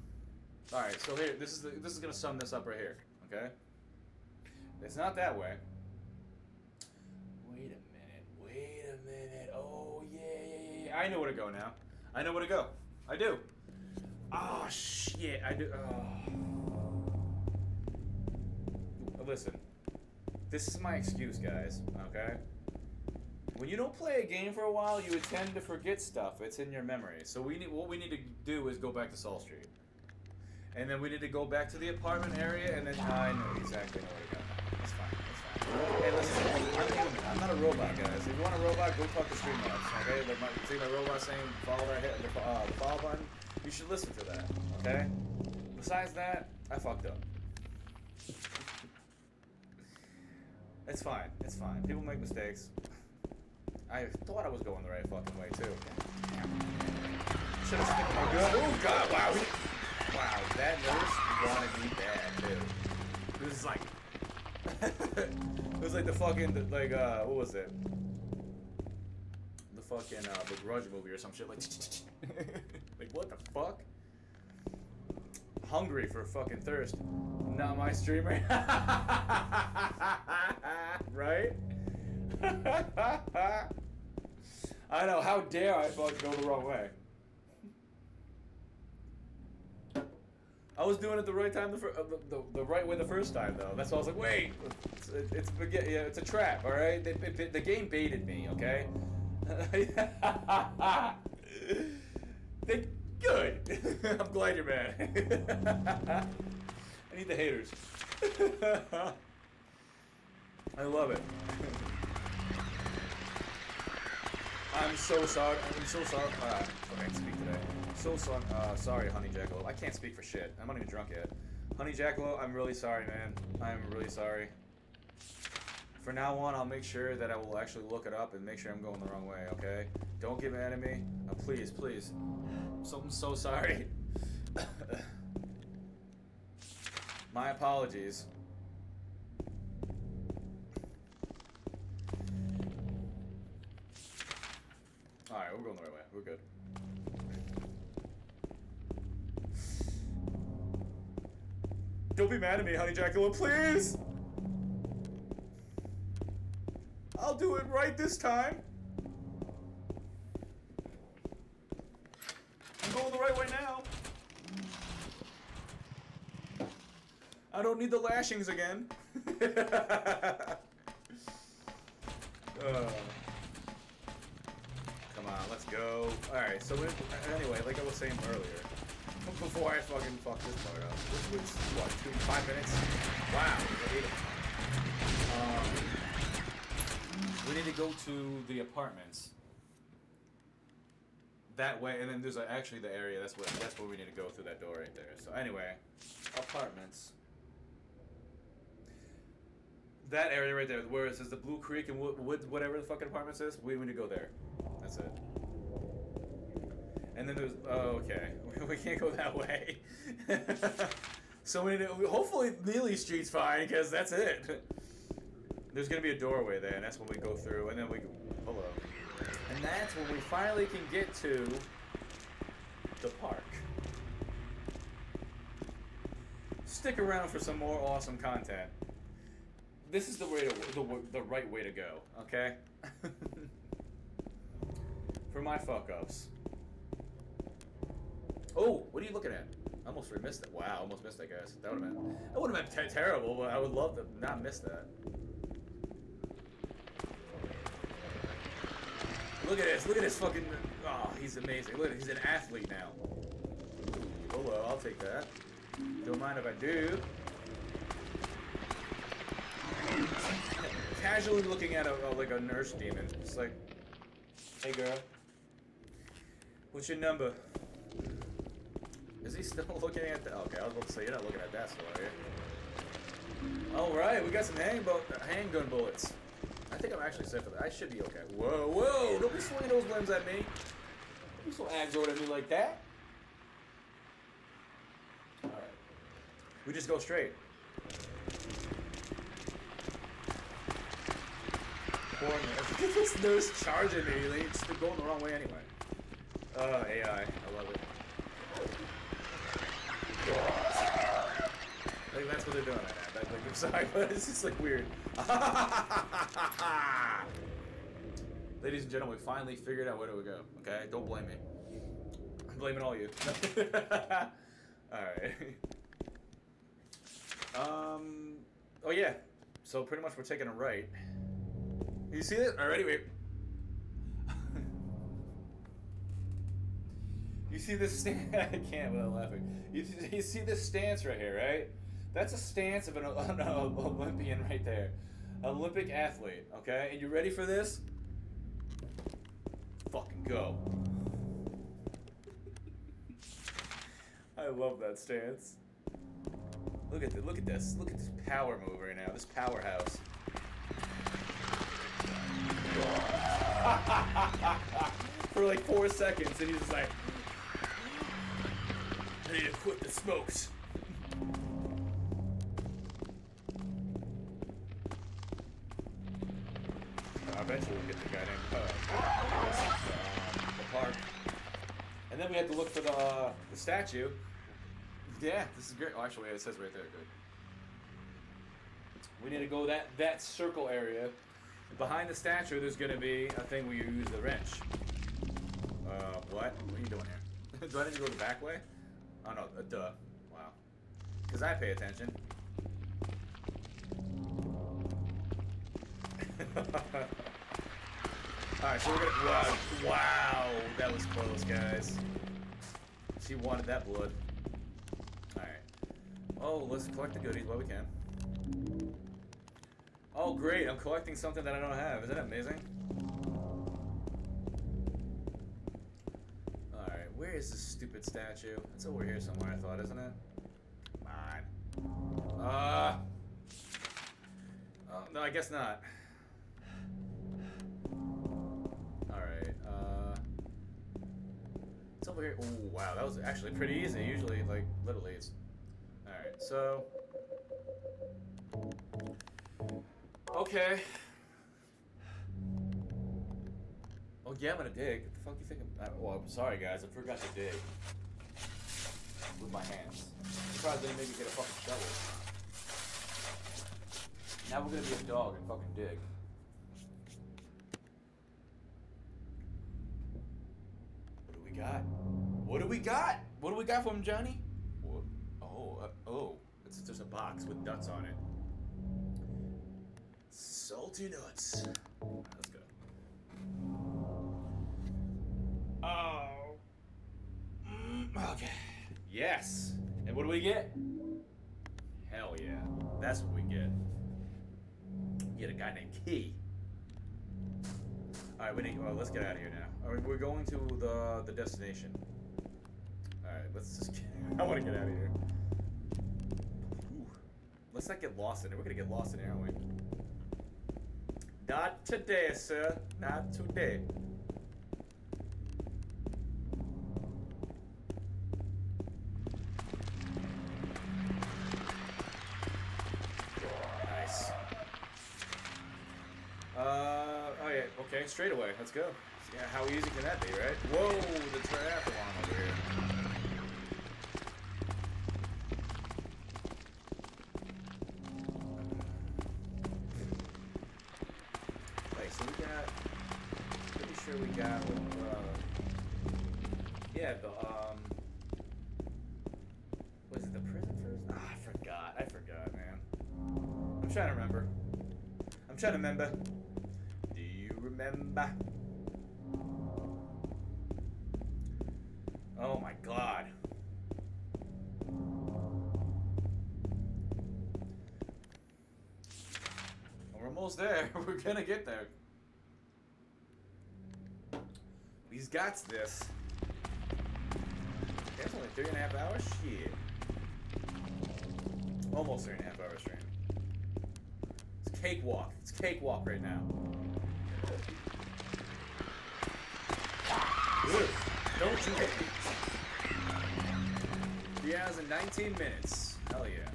Alright, so here, this is the, this is gonna sum this up right here, okay? It's not that way. I know where to go now. I know where to go. I do. Oh, shit, I do. Oh. Listen, this is my excuse, guys, okay? When you don't play a game for a while, you tend to forget stuff. It's in your memory. So we need what we need to do is go back to Saul Street. And then we need to go back to the apartment area, and then I know exactly where to go. That's fine. Hey, listen, I'm. I'm not a robot, guys. If you want a robot, go talk to Streamlabs. Okay? Like my, see my robot saying follow that hit the, uh, the follow button. You should listen to that. Okay? Besides that, I fucked up. It's fine. It's fine. People make mistakes. I thought I was going the right fucking way too. Should have stick my gun. Oh god! Wow. Wow, that nurse wanted me bad too. It was like, [laughs] it was like the fucking like uh what was it? The fucking uh the Grudge movie or some shit like. [laughs] like what the fuck? Hungry for fucking thirst. Not my streamer. [laughs] right? I know. How dare I fucking go the wrong way? I was doing it the right time, the, fir- uh, the, the, the right way the first time though. That's why I was like, wait, it's it's, yeah, it's a trap, all right. They, they, the game baited me, okay. [laughs] good. [laughs] I'm glad you're mad. [laughs] I need the haters. I love it. I'm so sorry. I'm so sorry. Uh, can't speak today. So sorry. Uh, sorry, Honey Jackalope. I can't speak for shit. I'm not even drunk yet. Honey Jackalope, I'm really sorry, man. I'm really sorry. For now on, I'll make sure that I will actually look it up and make sure I'm going the wrong way. Okay? Don't get mad at me. Uh, please, please. So I'm so sorry. [laughs] My apologies. Alright, we're going the right way. We're good. Don't be mad at me, Honey Jackalope, please! I'll do it right this time! I'm going the right way now! I don't need the lashings again. [laughs] Uh, come on, let's go. Alright, so anyway, like I was saying earlier, before I fucking fuck this part up, which was, what, two, five minutes? Wow. Um, we need to go to the apartments. That way, and then there's actually the area, that's what, that's where we need to go through that door right there. So anyway, apartments that area right there, where it says the Blue Creek and Wood whatever the fucking apartment says, we need to go there. That's it. And then there's oh okay, [laughs] we can't go that way. [laughs] so we need to, hopefully Neely Street's fine because that's it. [laughs] There's gonna be a doorway there, and that's when we go through, and then we go, hello, and that's when we finally can get to the park. Stick around for some more awesome content. This is the way to the, the right way to go. Okay. for my fuck ups. Oh, what are you looking at? I almost missed that. Wow, almost missed that, guys. That would have been that would have been ter- terrible, but I would love to not miss that. Look at this. Look at this fucking. Oh, he's amazing. Look, he's an athlete now. Oh well, I'll take that. Don't mind if I do. [laughs] Casually looking at a, a like a nurse demon. It's like, hey girl, what's your number? Is he still [laughs] looking at that? Okay, I was about to say you're not looking at that still, are you? All right, we got some handgun uh, handgun bullets. I think I'm actually safe for that. I should be okay. Whoa, whoa! Don't be swinging those limbs at me. Don't be so aggroed at me like that. All right, we just go straight. Poor [laughs] this nurse charging me. It's going the wrong way anyway. Uh, oh, AI. I love it. Like, that's what they're doing right now. Like, I'm [laughs] sorry, but it's just like weird. [laughs] Ladies and gentlemen, we finally figured out where do we go. Okay, don't blame me. I'm blaming all you. [laughs] all right. Um. Oh yeah. So pretty much we're taking a right. You see it? Alrighty, wait. You see this stance? [laughs] I can't without laughing. You, you see this stance right here, right? That's a stance of an, [laughs] an Olympian right there. Olympic athlete, okay? And you ready for this? Fucking go. [laughs] I love that stance. Look at the, look at this. Look at this power move right now. This powerhouse. For like four seconds, and he's just like, I need to quit the smokes. I bet you we'll get the guy named uh, the park. And then we had to look for the uh, the statue. Yeah, this is great. Oh, actually, it says right there. Good. We need to go that that circle area. Behind the statue, there's gonna be a thing where you use the wrench. Uh, what? What are you doing here? [laughs] Do I need to go the back way? Oh no, uh, duh. Wow. Because I pay attention. [laughs] Alright, so we're gonna. Wow, wow, that was close, guys. She wanted that blood. Alright. Oh, let's collect the goodies while we can. Oh, great, I'm collecting something that I don't have. Isn't that amazing? Where is this stupid statue? It's over here somewhere, I thought, isn't it? Come on. Uh. Oh, no, I guess not. Alright, uh. It's over here. Oh, wow, that was actually pretty easy. Usually, like, literally, it's. Alright, so. Okay. Oh yeah, I'm gonna dig. What the fuck you think? I'm, uh, I'm sorry guys, I forgot to dig with my hands. Surprised they make me get a fucking shovel. Now we're gonna be a dog and fucking dig. What do we got? What do we got? What do we got from Johnny? What? Oh, uh, oh, it's just a box with nuts on it. Salty nuts. Oh. Mm, okay. Yes. And what do we get? Hell yeah. That's what we get. We Get a guy named Key. All right, we need. Well, let's get out of here now. All right, we're going to the the destination. All right, let's just. Get, [laughs] I want to get out of here. Ooh. Let's not get lost in it. We're gonna get lost in here, aren't we? Not today, sir. Not today. Okay, straight away. Let's go. Yeah, how easy can that be, right? Whoa, the triathlon over here. Wait, so we got. Pretty sure we got. Uh, yeah, the um. Was it the prison first? Ah, I forgot. I forgot, man. I'm trying to remember. I'm trying to remember. Remember? Oh my god. We're almost there. [laughs] We're gonna get there. He's got this. That's only three and a half hours? Shit. Almost three and a half hours stream. It's cakewalk. It's cakewalk right now. Ugh. Don't you hit me. Three hours and 19 minutes. Hell yeah.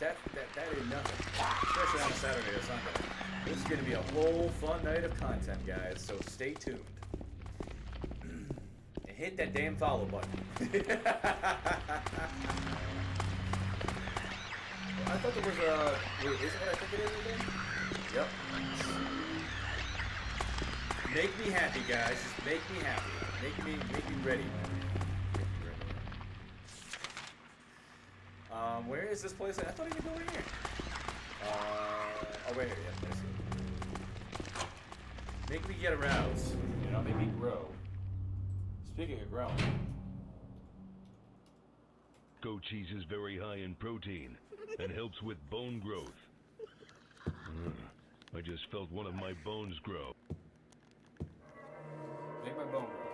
That, that, that ain't nothing. Especially on a Saturday or Sunday. This is going to be a whole fun night of content, guys, so stay tuned. and [clears throat] hit that damn follow button. [laughs] I thought there was a. Wait, is it what I think it is again? Yep. Make me happy, guys. Just make me happy. Make me, make me ready. Make me ready. Um, where is this place? I thought he could go in here. Uh, oh, right here. Yeah, there's it. Make me get aroused. You know, make me grow. Speaking of growing, Goat cheese is very high in protein and helps with bone growth. Mm, I just felt one of my bones grow. make my bone grow.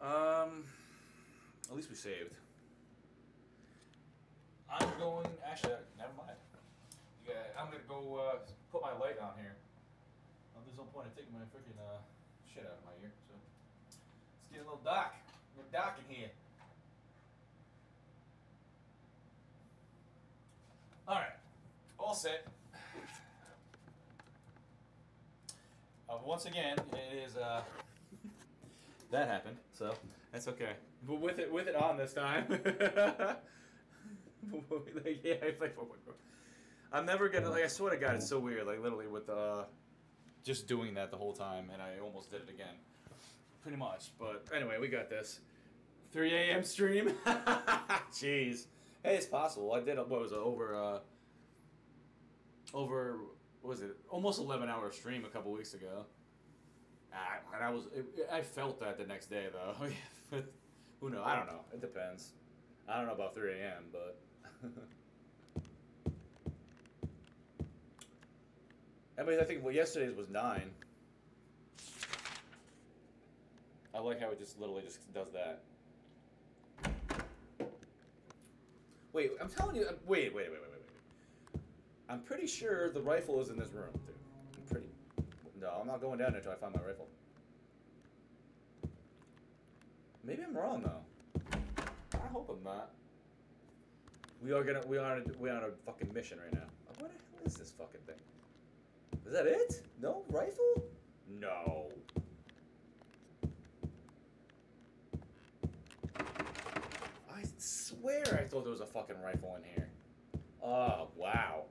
Alright. Um, at least we saved. I'm going. Actually, never mind. Yeah, I'm gonna go uh, put my light on here. Oh, there's no point in taking my freaking uh, shit out of my ear. So it's getting a little dark. A little dark in here. All right, all set. Uh, once again, it is uh, that happened, so that's okay. But with it, with it on this time. [laughs] like, yeah, it's like, I'm never gonna like. I swear to God, it's so weird. Like literally with uh, just doing that the whole time, and I almost did it again, pretty much. But anyway, we got this. 3 a.m. stream. [laughs] Jeez. Hey, it's possible. I did. What was it? Over. Uh, over. What was it? Almost 11 hour stream a couple weeks ago. Ah, and I was. It, I felt that the next day though. [laughs] Who knows? I don't know. It depends. I don't know about 3 a.m. But. [laughs] I mean, I think well, yesterday's was nine. I like how it just literally just does that. Wait, I'm telling you. uh, wait, wait, wait, wait, wait. I'm pretty sure the rifle is in this room, dude. I'm pretty. No, I'm not going down until I find my rifle. Maybe I'm wrong though. I hope I'm not. We are gonna. We are. on a- We are on a fucking mission right now. What the hell is this fucking thing? Is that it? No rifle? No. I swear I thought there was a fucking rifle in here. Oh wow.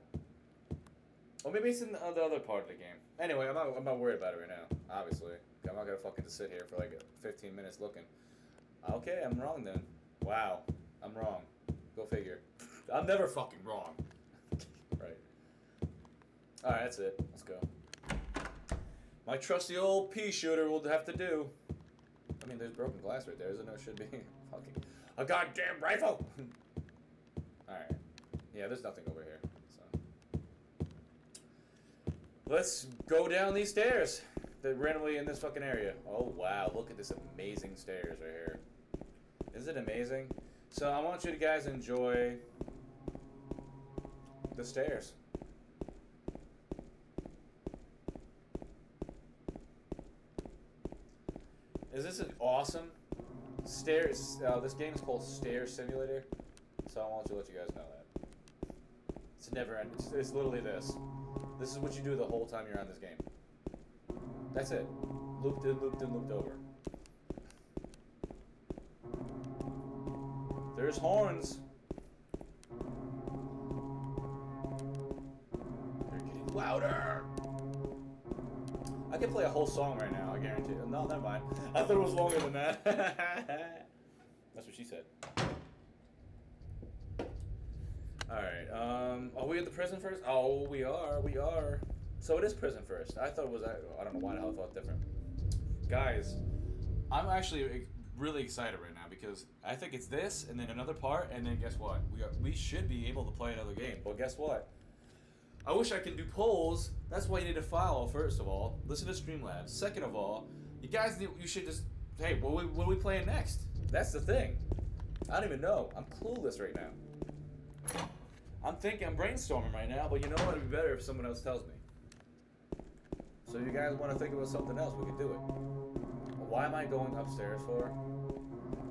Or maybe it's in the, uh, other part of the game. Anyway, I'm not, I'm not worried about it right now. Obviously, I'm not gonna fucking sit here for like 15 minutes looking. Okay, I'm wrong then. Wow, I'm wrong. Go figure. [laughs] I'm never fucking wrong. [laughs] right. All right, that's it. Let's go. My trusty old pea shooter will have to do. I mean, there's broken glass right there. isn't there? Should be [laughs] fucking a goddamn rifle. All right. Yeah, there's nothing over here. So let's go down these stairs. They're randomly in this fucking area. Oh wow, look at this amazing stairs right here. Is it amazing? So I want you to guys enjoy the stairs. Is this an awesome stairs? Uh, this game is called Stair Simulator. So I want to let you guys know that. It's never end. It's, it's literally this. This is what you do the whole time you're on this game. That's it. Looped in, looped in, looped over. There's horns. They're getting louder. I could play a whole song right now, I guarantee. No, never mind. I thought it was longer than that. [laughs] That's what she said. Alright, um, are we at the prison first? Oh, we are, we are. So it is prison first. I thought it was, I don't know why the hell I thought different. Guys, I'm actually really excited right now because I think it's this and then another part, and then guess what? We, are, we should be able to play another game. But guess what? I wish I could do polls. That's why you need to follow, first of all. Listen to Streamlabs. Second of all, you guys, need, you should just, hey, what are, we, what are we playing next? That's the thing. I don't even know. I'm clueless right now. I'm thinking, I'm brainstorming right now, but you know what? It'd be better if someone else tells me. So you guys want to think about something else, we can do it. Why am I going upstairs for?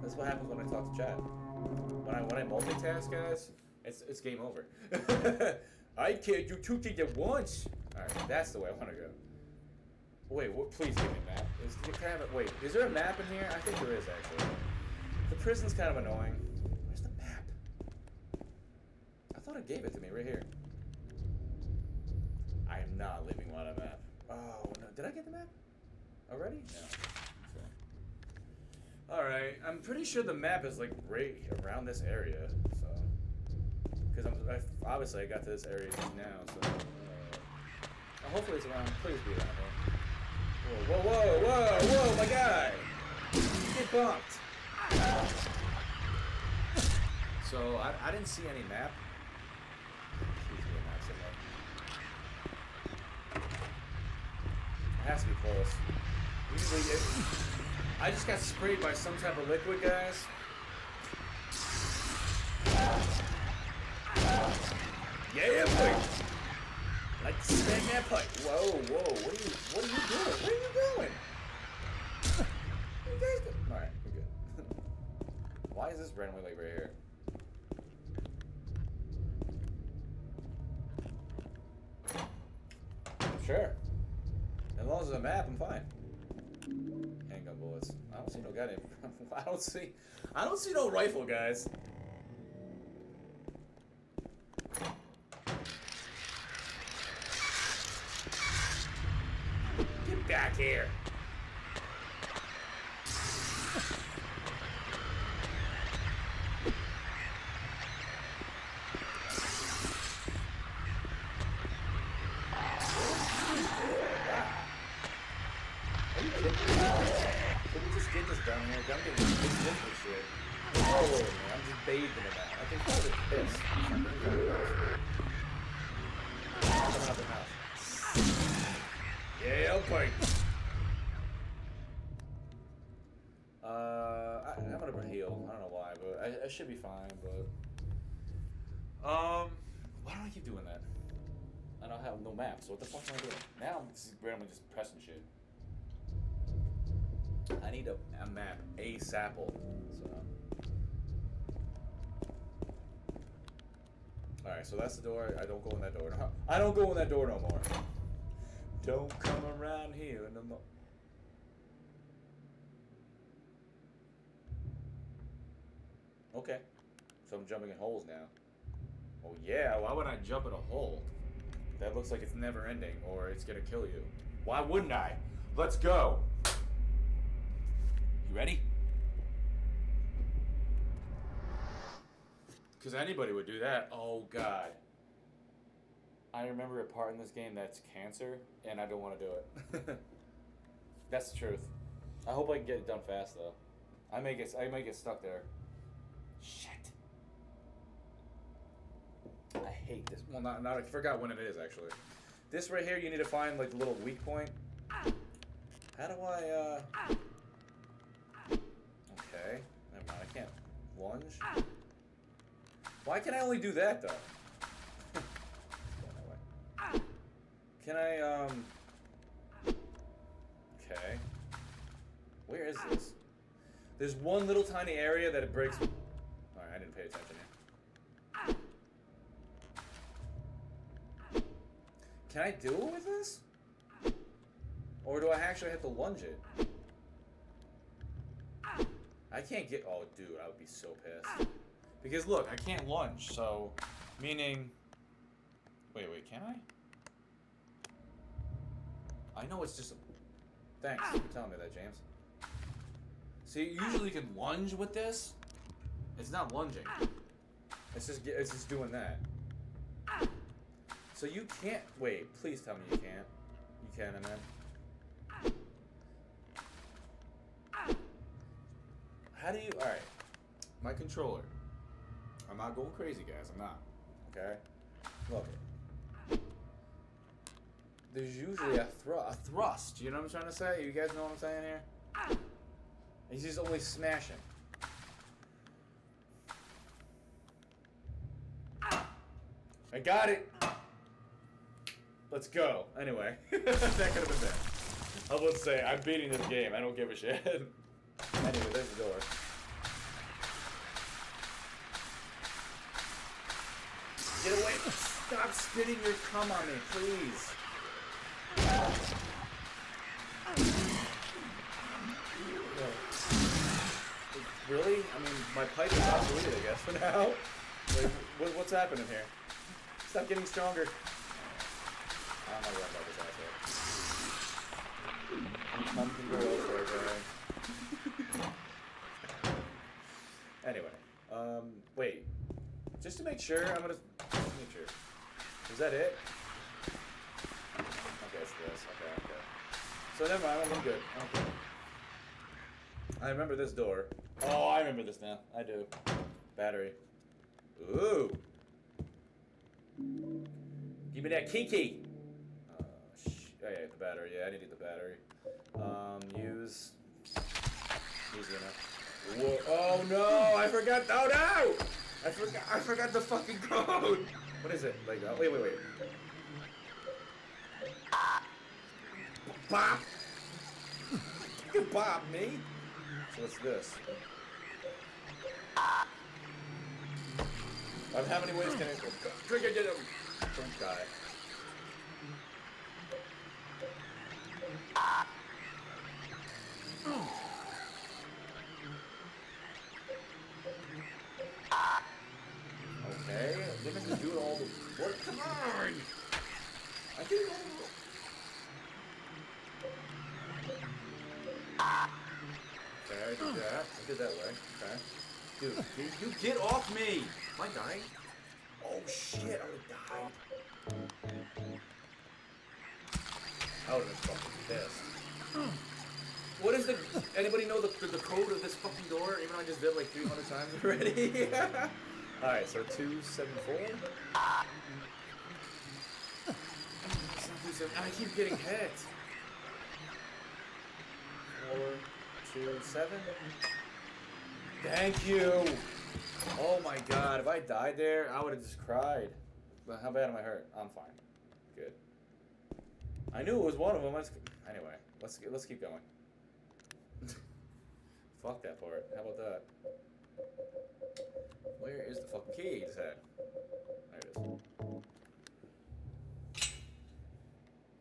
That's what happens when I talk to chat. When I when I multitask, guys, it's it's game over. [laughs] I can't do two things at once. All right, that's the way I want to go. Wait, what, please give me a map. Is, can I have a, wait, is there a map in here? I think there is actually. The prison's kind of annoying. Where's the map? I thought it gave it to me right here. I am not leaving without a map. Oh no, did I get the map already? No. Okay. All right, I'm pretty sure the map is like right around this area. So, because I'm I, obviously I got to this area now. So, uh, hopefully it's around. Please be around here. Whoa, whoa, whoa, whoa, whoa, my guy! Get bumped. So I, I didn't see any map. Please be a map somewhere. It has to be close. Usually, it, I just got sprayed by some type of liquid, guys. Yeah, boy. Like to smack that pipe. Whoa, whoa. What are you? What are you doing? Where are you? Where you guys go? All right, we're good. [laughs] Why is this randomly like right here? Sure. As long as there's a map, I'm fine. Handgun bullets. I don't see no gun. [laughs] I don't see. I don't see no rifle, guys. Get back here. Are you kidding me? Can we just get this done here? I'm getting pissed this for shit. All over me. I'm just bathing in that. I can feel the piss. Coming out the house. Yeah, okay. Uh, I, I'm gonna heal. I don't know why, but I, I should be fine. But um, why don't I keep doing that? I don't have no map, so what the fuck am I doing? Now I'm just randomly just pressing shit. I need a, a map ASAP. So. Alright, so that's the door. I don't go in that door. No, I don't go in that door no more. Don't come around here no more. Okay. So I'm jumping in holes now. Oh yeah, why would I jump in a hole? That looks like it's never ending or it's gonna kill you. Why wouldn't I? Let's go. You ready? Because anybody would do that. Oh, God. I remember a part in this game that's cancer, and I don't want to do it. [laughs] that's the truth. I hope I can get it done fast, though. I may get, I may get stuck there. Shit. I hate this. Well, not, not, I forgot when it is, actually. This right here, you need to find, like, the little weak point. How do I, uh... Okay, never mind. I can't lunge. Why can I only do that though? [laughs] Can I um? Okay. Where is this? There's one little tiny area that it breaks. I didn't pay attention here. Can I deal with this? Or do I actually have to lunge it? I can't get... Oh, dude, I would be so pissed. Because, look, I can't lunge, so... Meaning... Wait, wait, can I? I know it's just a... Thanks for telling me that, James. See, usually you can lunge with this, it's not lunging. Ah. It's just it's just doing that. Ah. So you can't wait. Please tell me you can't. You can, and then. Ah. How do you? All right, my controller. I'm not going crazy, guys. I'm not. Okay. Look. There's usually a, thru- a thrust. You know what I'm trying to say? You guys know what I'm saying here? He's just always smashing. I got it. Let's go. Anyway, [laughs] that could have been bad. I to say I'm beating this game. I don't give a shit. [laughs] anyway, there's the door. Get away! Stop spitting your cum on me, please. Really? I mean, my pipe is obsolete, I guess, for now. Like, what, what's happening here? Stop getting stronger. Guys. [laughs] Anyway, um, wait. Just to make sure, I'm gonna just make sure. Is that it? Okay, it's this. Okay, okay. So never mind. I'm good. Okay. I remember this door. Oh, I remember this now. I do. Battery. Ooh. Give me that kiki. Uh, oh, yeah, the battery. Yeah, I needed the battery. Um, use. Easy enough. Whoa. Oh no! I forgot. Oh no! I forgot. I forgot the fucking code. What is it? Like, uh, wait, wait, wait. Bop. You can bop me. So what's this? Um, how many ways can I drink it? Don't die. Okay, didn't have to do it all the work. Come on! I did all the work. Okay, I did that. I did that way. Okay. Dude, you get off me! Am I dying? Oh shit, I died. I would've been fucking pissed. [gasps] What is the... Anybody know the, the, code of this fucking door? Even though I just did like 300 times already? [laughs] Alright, so 274? It's not 274. I keep getting hit. 4, 2, 7? Thank you! Oh my god, if I died there, I would have just cried. But how bad am I hurt? I'm fine. Good. I knew it was one of them. Anyway, let's let's keep going. [laughs] Fuck that part. How about that? Where is the fucking key just had? There it is.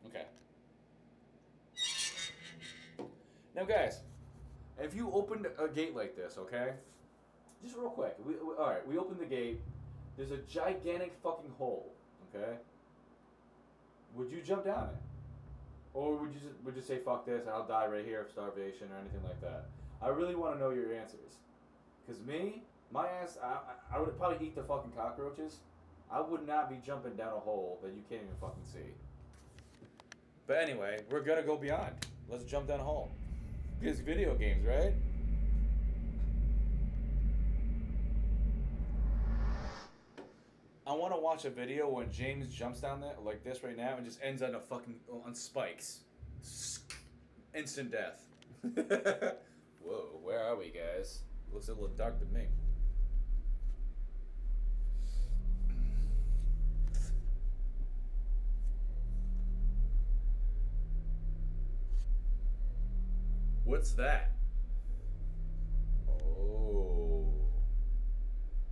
Okay. Now, guys, if you opened a gate like this, okay? Just real quick. We, we, all right, we opened the gate. There's a gigantic fucking hole, okay? Would you jump down it? Or would you just, would you say fuck this and I'll die right here of starvation or anything like that? I really want to know your answers. Cause me, my ass, I, I I would probably eat the fucking cockroaches. I would not be jumping down a hole that you can't even fucking see. But anyway, we're gonna go beyond. Let's jump down a hole. Because video games, right? Want to watch a video when James jumps down there like this right now and just ends on a fucking on spikes. Instant death. [laughs] Whoa, where are we, guys? Looks a little dark to me. What's that? Oh.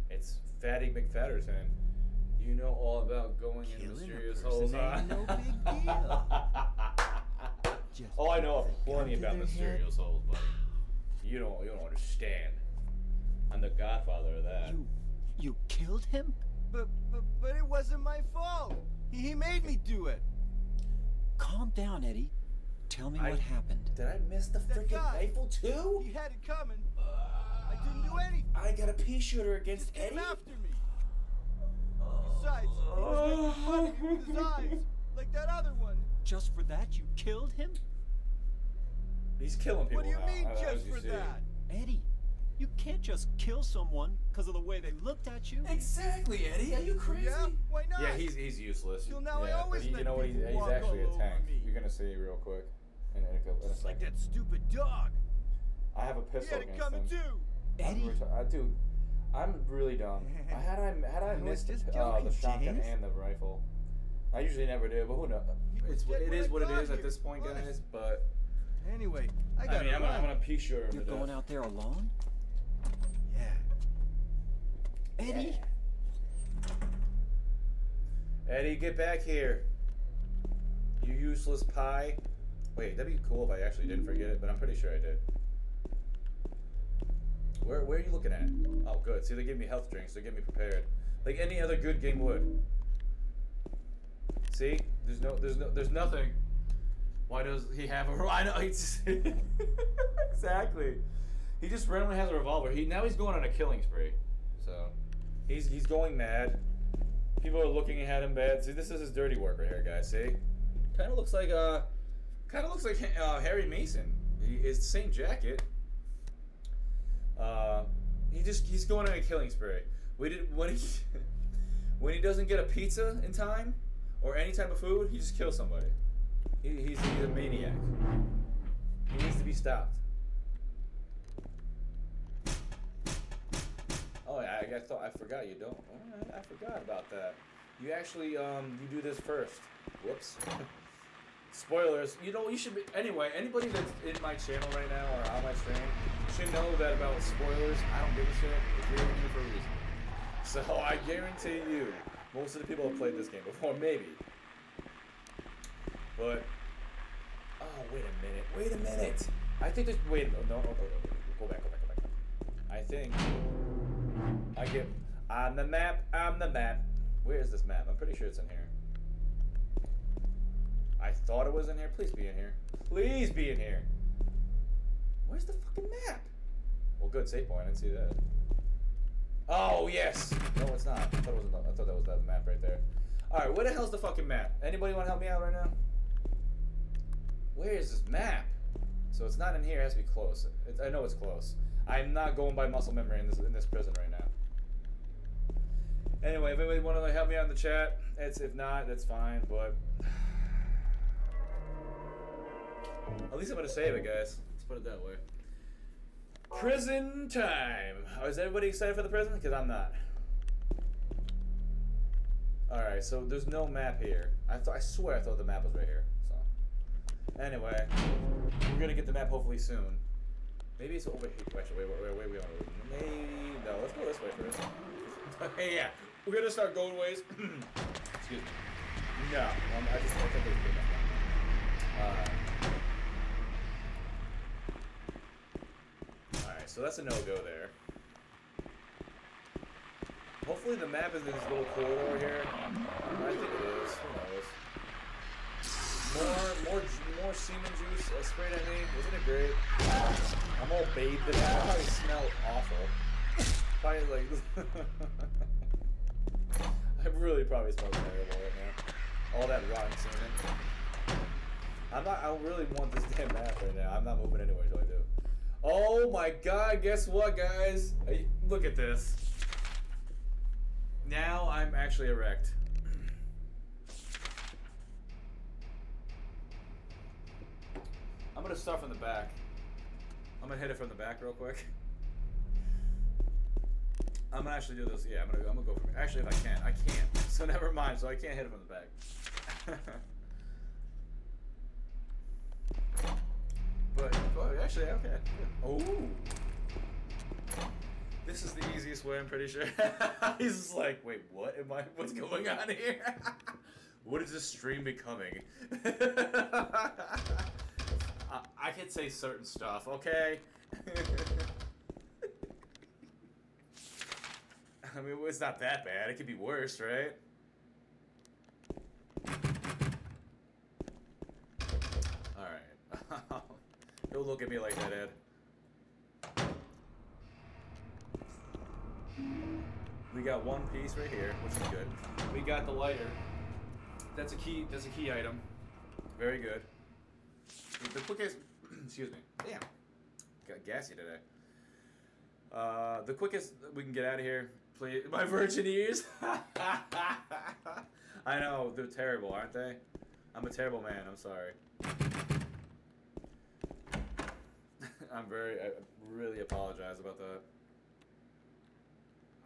It's Fatty McFatterson. You know all about going in Killing a mysterious person holes, huh? ain't no big deal. Just [laughs] oh, I know plenty about their head. mysterious holes, buddy. You don't, you don't understand. I'm the godfather of that. You, you killed him? But, but, but it wasn't my fault. He, he made me do it. Calm down, Eddie. Tell me I- what happened. Did I miss the freaking guy, rifle too? He had it coming. I didn't do anything. I got a pea shooter He against just came Eddie. after me. Besides, he was making oh. fun of me with his eyes, like that other one. Just for that, you killed him? He's killing people What do you now, mean, as just for that? Eddie, you can't just kill someone because of the way they looked at you. Exactly, Eddie. Are you crazy? Yeah, why not? Yeah, he's he's useless. Till now I yeah, always but he, you know what? He's, people he's walk actually a all over tank. me. You're gonna see real quick. In, in, a, in a Just like that stupid dog. I have a He pistol had it against coming him. too. Eddie, reti- I do. I'm really dumb. I [laughs] had I had I I missed just the, uh, the shotgun James. and the rifle. I usually never do, but who knows? He was It's it when is what it is got at this point, honest. guys. But Anyway, I I, got mean, I'm gonna, I'm gonna pea shooter you're going death. out there alone? Yeah. Eddie? Eddie, get back here. You useless pie. Wait, that'd be cool if I actually didn't forget it, but I'm pretty sure I did. Where, where are you looking at? Oh, good. See, they give me health drinks. They get me prepared, like any other good game would. See, there's no, there's no, there's nothing. Why does he have a? I know. [laughs] Exactly. He just randomly has a revolver. He now he's going on a killing spree. So, he's he's going mad. People are looking at him bad. See, this is his dirty work right here, guys. See, kind of looks like uh, kind of looks like uh, Harry Mason. He is the same jacket. Uh, he just he's going on a killing spree. We did when he [laughs] when he doesn't get a pizza in time or any type of food, he just kills somebody. He, he's, he's a maniac. He needs to be stopped. Oh, I, I thought I forgot you don't. I forgot about that. You actually um you do this first. Whoops. [laughs] Spoilers. You know you should be anyway. Anybody that's in my channel right now or on my stream should know that about spoilers. I don't give a shit. If you're in here for a reason. So I guarantee you, most of the people have played this game before, maybe. But oh, wait a minute. Wait a minute. I think there's wait. No, no, no. Go back. Go back. Go back. I think I get on the map. On the map. Where is this map? I'm pretty sure it's in here. I thought it was in here. Please be in here. Please be in here. Where's the fucking map? Well, good save point. I didn't see that. Oh yes. No, it's not. I thought it was. I thought that was map right there. All right, where the hell's the fucking map? Anybody want to help me out right now? Where is this map? So it's not in here. It has to be close. It's, I know it's close. I'm not going by muscle memory in this in this prison right now. Anyway, if anybody want to help me out in the chat, it's if not, that's fine. But at least I'm gonna save it, guys. Let's put it that way. Prison time. Oh, is everybody excited for the prison? Because I'm not. All right, so there's no map here. I I swear I thought the map was right here. So anyway, we're gonna get the map hopefully soon. Maybe it's over here. Actually, wait, wait, wait, wait. Maybe no. Let's go this way first. [laughs] hey, yeah, we're gonna start going ways. [clears throat] Excuse me. No, um, I just I think it's good. Uh, Alright, so that's a no-go there. Hopefully the map is in this little corridor here. I think it is. Who knows? More, more, more semen juice uh, sprayed at me. Isn't it great? I'm all bathed in it. I probably smell awful. Probably like. [laughs] I really probably smell terrible right now. All that rotten semen. I'm not. I really want this damn map right now. I'm not moving anywhere until I do. Oh my god, guess what, guys? Hey, Look at this. Now I'm actually erect. I'm gonna start from the back. I'm gonna hit it from the back real quick. I'm gonna actually do this. Yeah, I'm gonna. I'm gonna go from. Actually, if I can, I can't. [laughs] So never mind. So I can't hit it from the back. [laughs] but oh, actually, okay. Oh. This is the easiest way, I'm pretty sure. [laughs] He's just like, wait, what am I? What's going on here? [laughs] what is this stream becoming? [laughs] I, I can say certain stuff, okay? I mean, it's not that bad. It could be worse, right? Alright. Um, Don't look at me like that, Ed. We got one piece right here, which is good. We got the lighter. That's a key. That's a key item. Very good. The quickest. [clears throat] excuse me. Damn. Got gassy today. Uh, the quickest we can get out of here. Please, [laughs] my virgin ears. [laughs] I know they're terrible, aren't they? I'm a terrible man. I'm sorry. I'm very. I really apologize about that.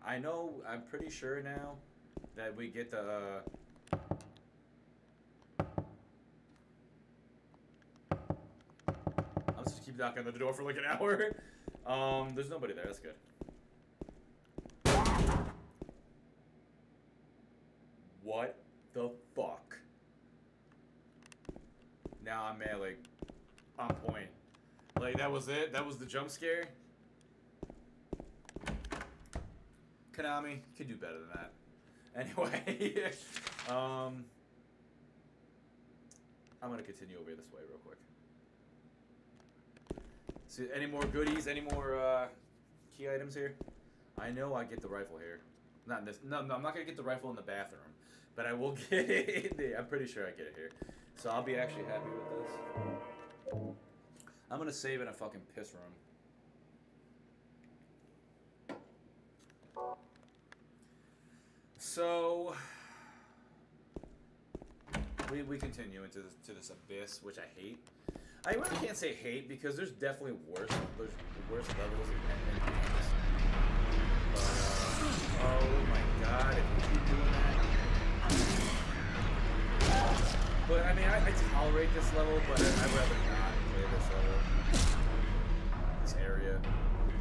I know. I'm pretty sure now that we get the. Uh, I'm just keep knocking on the door for like an [laughs] hour. Um, there's nobody there. That's good. What the fuck? Now I'm like on point. Like that was it. That was the jump scare. Konami could do better than that. [laughs] Anyway, um, I'm gonna continue over this way real quick. See, any more goodies? Any more uh, key items here? I know I get the rifle here. Not this. No, no, I'm not gonna get the rifle in the bathroom, but I will [laughs] get it. I'm pretty sure I get it here. So I'll be actually happy with this. I'm gonna save in a fucking piss room. So we, we continue into this, to this abyss, which I hate. I really can't say hate because there's definitely worse there's worse levels in. But uh, oh my god, if you keep doing that. But I mean, I, I tolerate this level, but I, I'd rather not level. This area.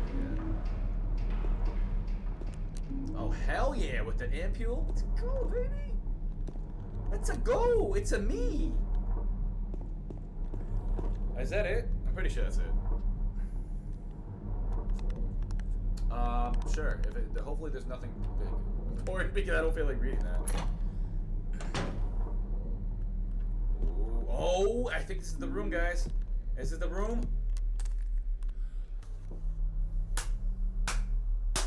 Yeah. Oh hell yeah, with the ampule, let's go, baby. It's a go. It's a me. Is that it? I'm pretty sure that's it. Um, sure. If it, hopefully there's nothing big [laughs] important because I don't feel like reading that. Ooh, oh, I think this is the room, guys. Is it the room?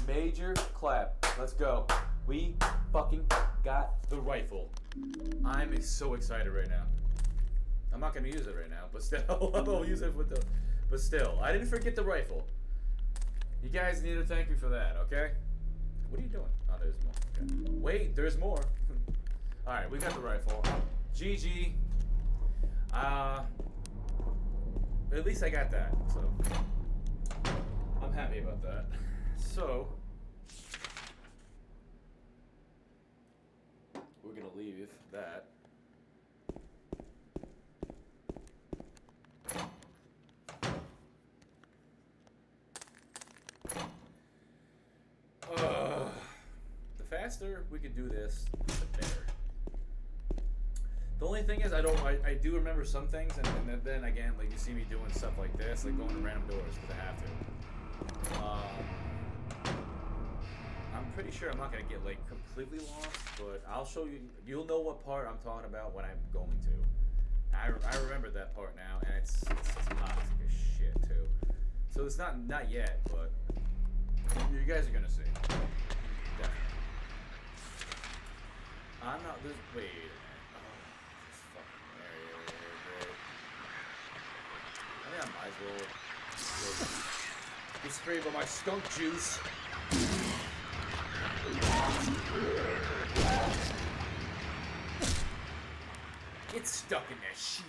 Major clap. Let's go. We fucking got the rifle. I'm so excited right now. I'm not gonna use it right now, but still, [laughs] I'll use it with the. But still, I didn't forget the rifle. You guys need to thank me for that, okay? What are you doing? Oh, there's more. Okay. Wait, there's more. [laughs] All right, we got the rifle. GG. Uh, at least I got that, so I'm happy about that. So we're gonna leave that. Uh, the faster we could do this, the only thing is, I don't. I, I do remember some things, and, and then- then again, like you see me doing stuff like this, like going to random doors because I have to. Um, I'm pretty sure I'm not gonna get like completely lost, but I'll show you. You'll know what part I'm talking about when I'm going to. I, I remember that part now, and it's it's toxic as shit too. So it's not not yet, but you guys are gonna see. Definitely. I'm not. This, wait. a minute. Oh, this fucking area over here, bro. Think I might as well. sprayed by my skunk juice. Get stuck in that shit.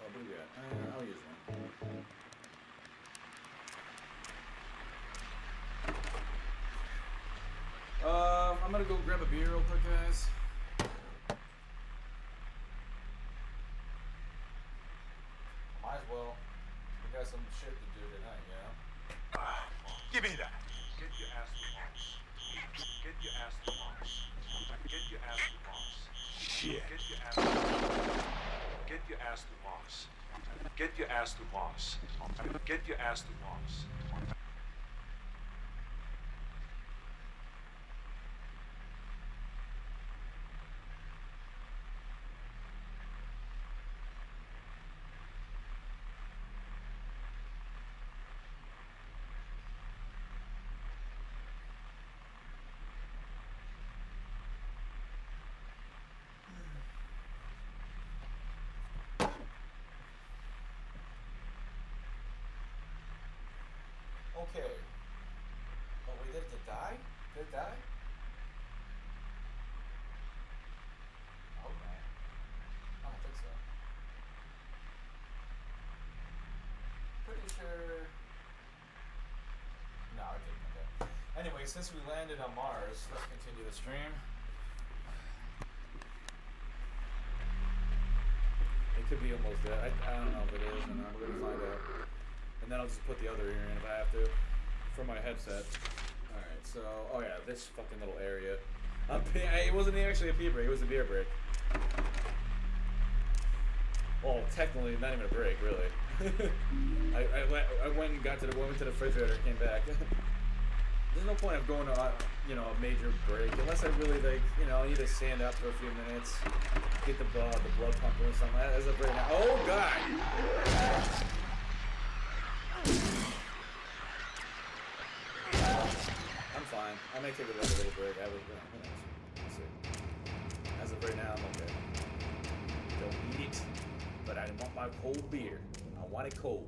Oh, what do we got? Uh, I'll use one. Um, I'm gonna go grab a beer real quick, guys. Might as well. We got some shit to do tonight, you know? Give me that. Get your ass to Mars. Get your ass to Mars. Get your ass to Mars. Shit. Get your ass to Mars. Get your ass to Mars. Get your ass to Mars. Get your ass to Mars. Okay. Oh wait, did it die? Did it die? Oh man. I don't think so. Pretty sure. No, it didn't. Okay. Since we landed on Mars, let's continue the stream. It could be almost dead. I, I don't know if it is not. We're gonna find out. And then I'll just put the other ear in if I have to. For my headset. Alright, so, oh yeah, this fucking little area. Pee- [laughs] it wasn't actually a pee break, it was a beer break. Well, technically, not even a break, really. [laughs] I, I, went, I went and got to the went to the refrigerator and came back. [laughs] There's no point of going to, uh, you know, a major break unless I really like, you know, I need to stand up for a few minutes, get the blood, the blood pumping or something. As of right now, oh god! I'm fine. I may take a little, little break. I was, who knows? We'll. As of right now, I'm okay. Don't need it, but I want my cold beer. I want it cold.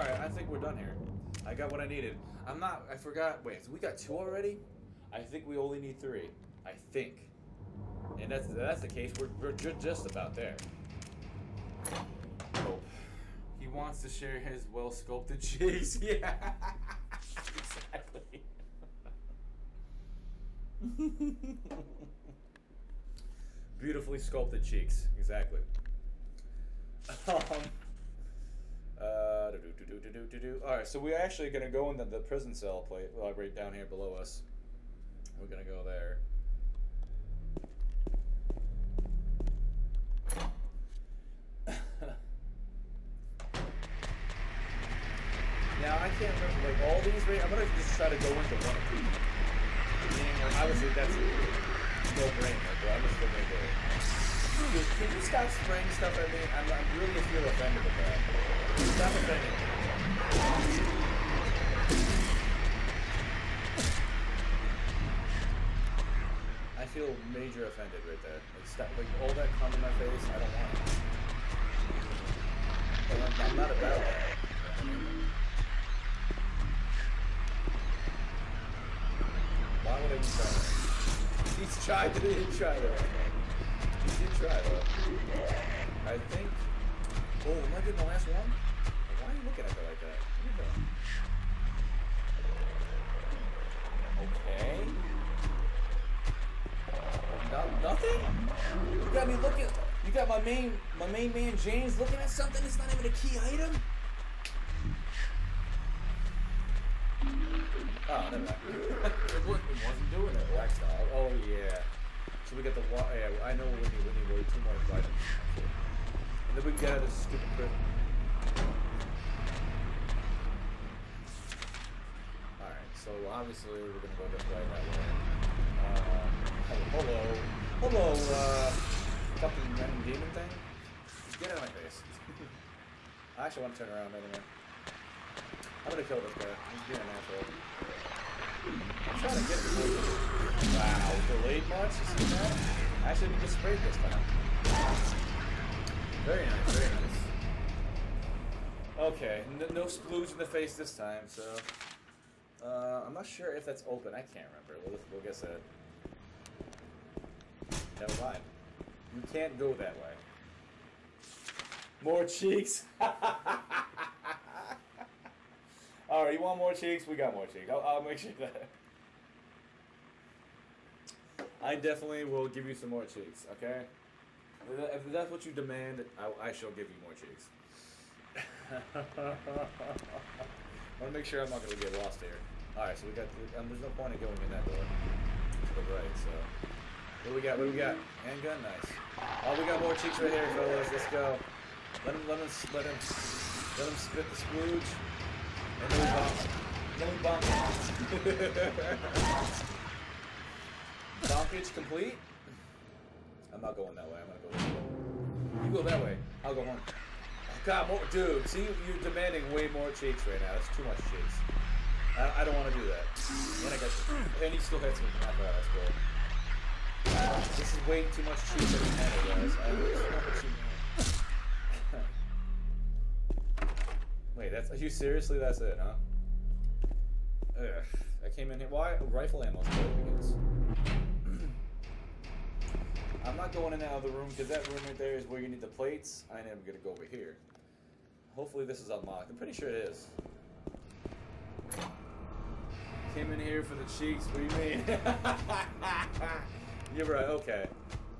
Alright, I think we're done here. I got what I needed. I'm not, I forgot, wait, we got two already? I think we only need three. I think. And that's, that's the case, we're, we're just about there. Oh. He wants to share his well sculpted cheeks. [laughs] Yeah. exactly. [laughs] Beautifully sculpted cheeks. Exactly. [laughs] Um, uh. All right, so we're actually gonna go into the, prison cell plate, uh, right down here below us. We're gonna go there. [laughs] Now I can't remember like all these. Right, I'm gonna just try to go into one of these. Meaning, like, obviously that's no brainer, but I'm just gonna do it. Can you stop spraying stuff at me? I'm, I'm really feel offended with that. Stop offending me. I feel major offended right there. Like, stop, like all that cum in my face, I don't want it. I'm, I'm not about that. Why would I even try that? He's tried to try that. Did try though. I think. Oh, am I getting the last one? Why are you looking at me like that? Okay. No, nothing? You got me looking. You got my main, my main man James looking at something that's not even a key item. Oh, never mind. [laughs] it, wasn't doing it. Oh yeah. So we get the wa- yeah. I know we need need way two more items. And then we get out of this stupid prison. All right. So obviously we're gonna go this way that way. Uh, hello, hello, uh, fucking men demon thing. Get out of my face. [laughs] I actually want to turn around anyway. I'm gonna kill this guy. He's being. I'm trying to get him. Wow, delayed much? You see that? Actually, we just sprayed this time. Very nice, very nice. Okay, n- no splooge in the face this time, so. Uh, I'm not sure if that's open. I can't remember. We'll, we'll guess that. Never mind. You can't go that way. More cheeks. [laughs] All right, you want more cheeks? We got more cheeks. I'll, I'll make sure that. I definitely will give you some more cheeks. Okay. If that's what you demand, I, I shall give you more cheeks. I want to make sure I'm not going to get lost here. Alright, so we got. The, um, there's no point in going in that door. To the right, so. What do we got? What do we got? Handgun? Nice. Oh, we got more cheeks right here, fellas. Let's go. Let him, let him, let him, let him spit the splooge. And complete? I'm not going that way. I'm gonna go this way. You go that way. I'll go home. Oh, God, more, dude. See, you're demanding way more cheeks right now. That's too much cheeks. I, I don't want to do that. And I got. And he still hits me. Not bad. That's ah, cool. This is way too much cheeks every handle, guys. I Wait, that's you seriously? That's it, huh? Ugh. I came in here. Why rifle ammo's good [clears throat] I'm not going in that other room because that room right there is where you need the plates. I am gonna go over here. Hopefully this is unlocked. I'm pretty sure it is. Came in here for the cheeks. What do you mean? [laughs] You're right. Okay.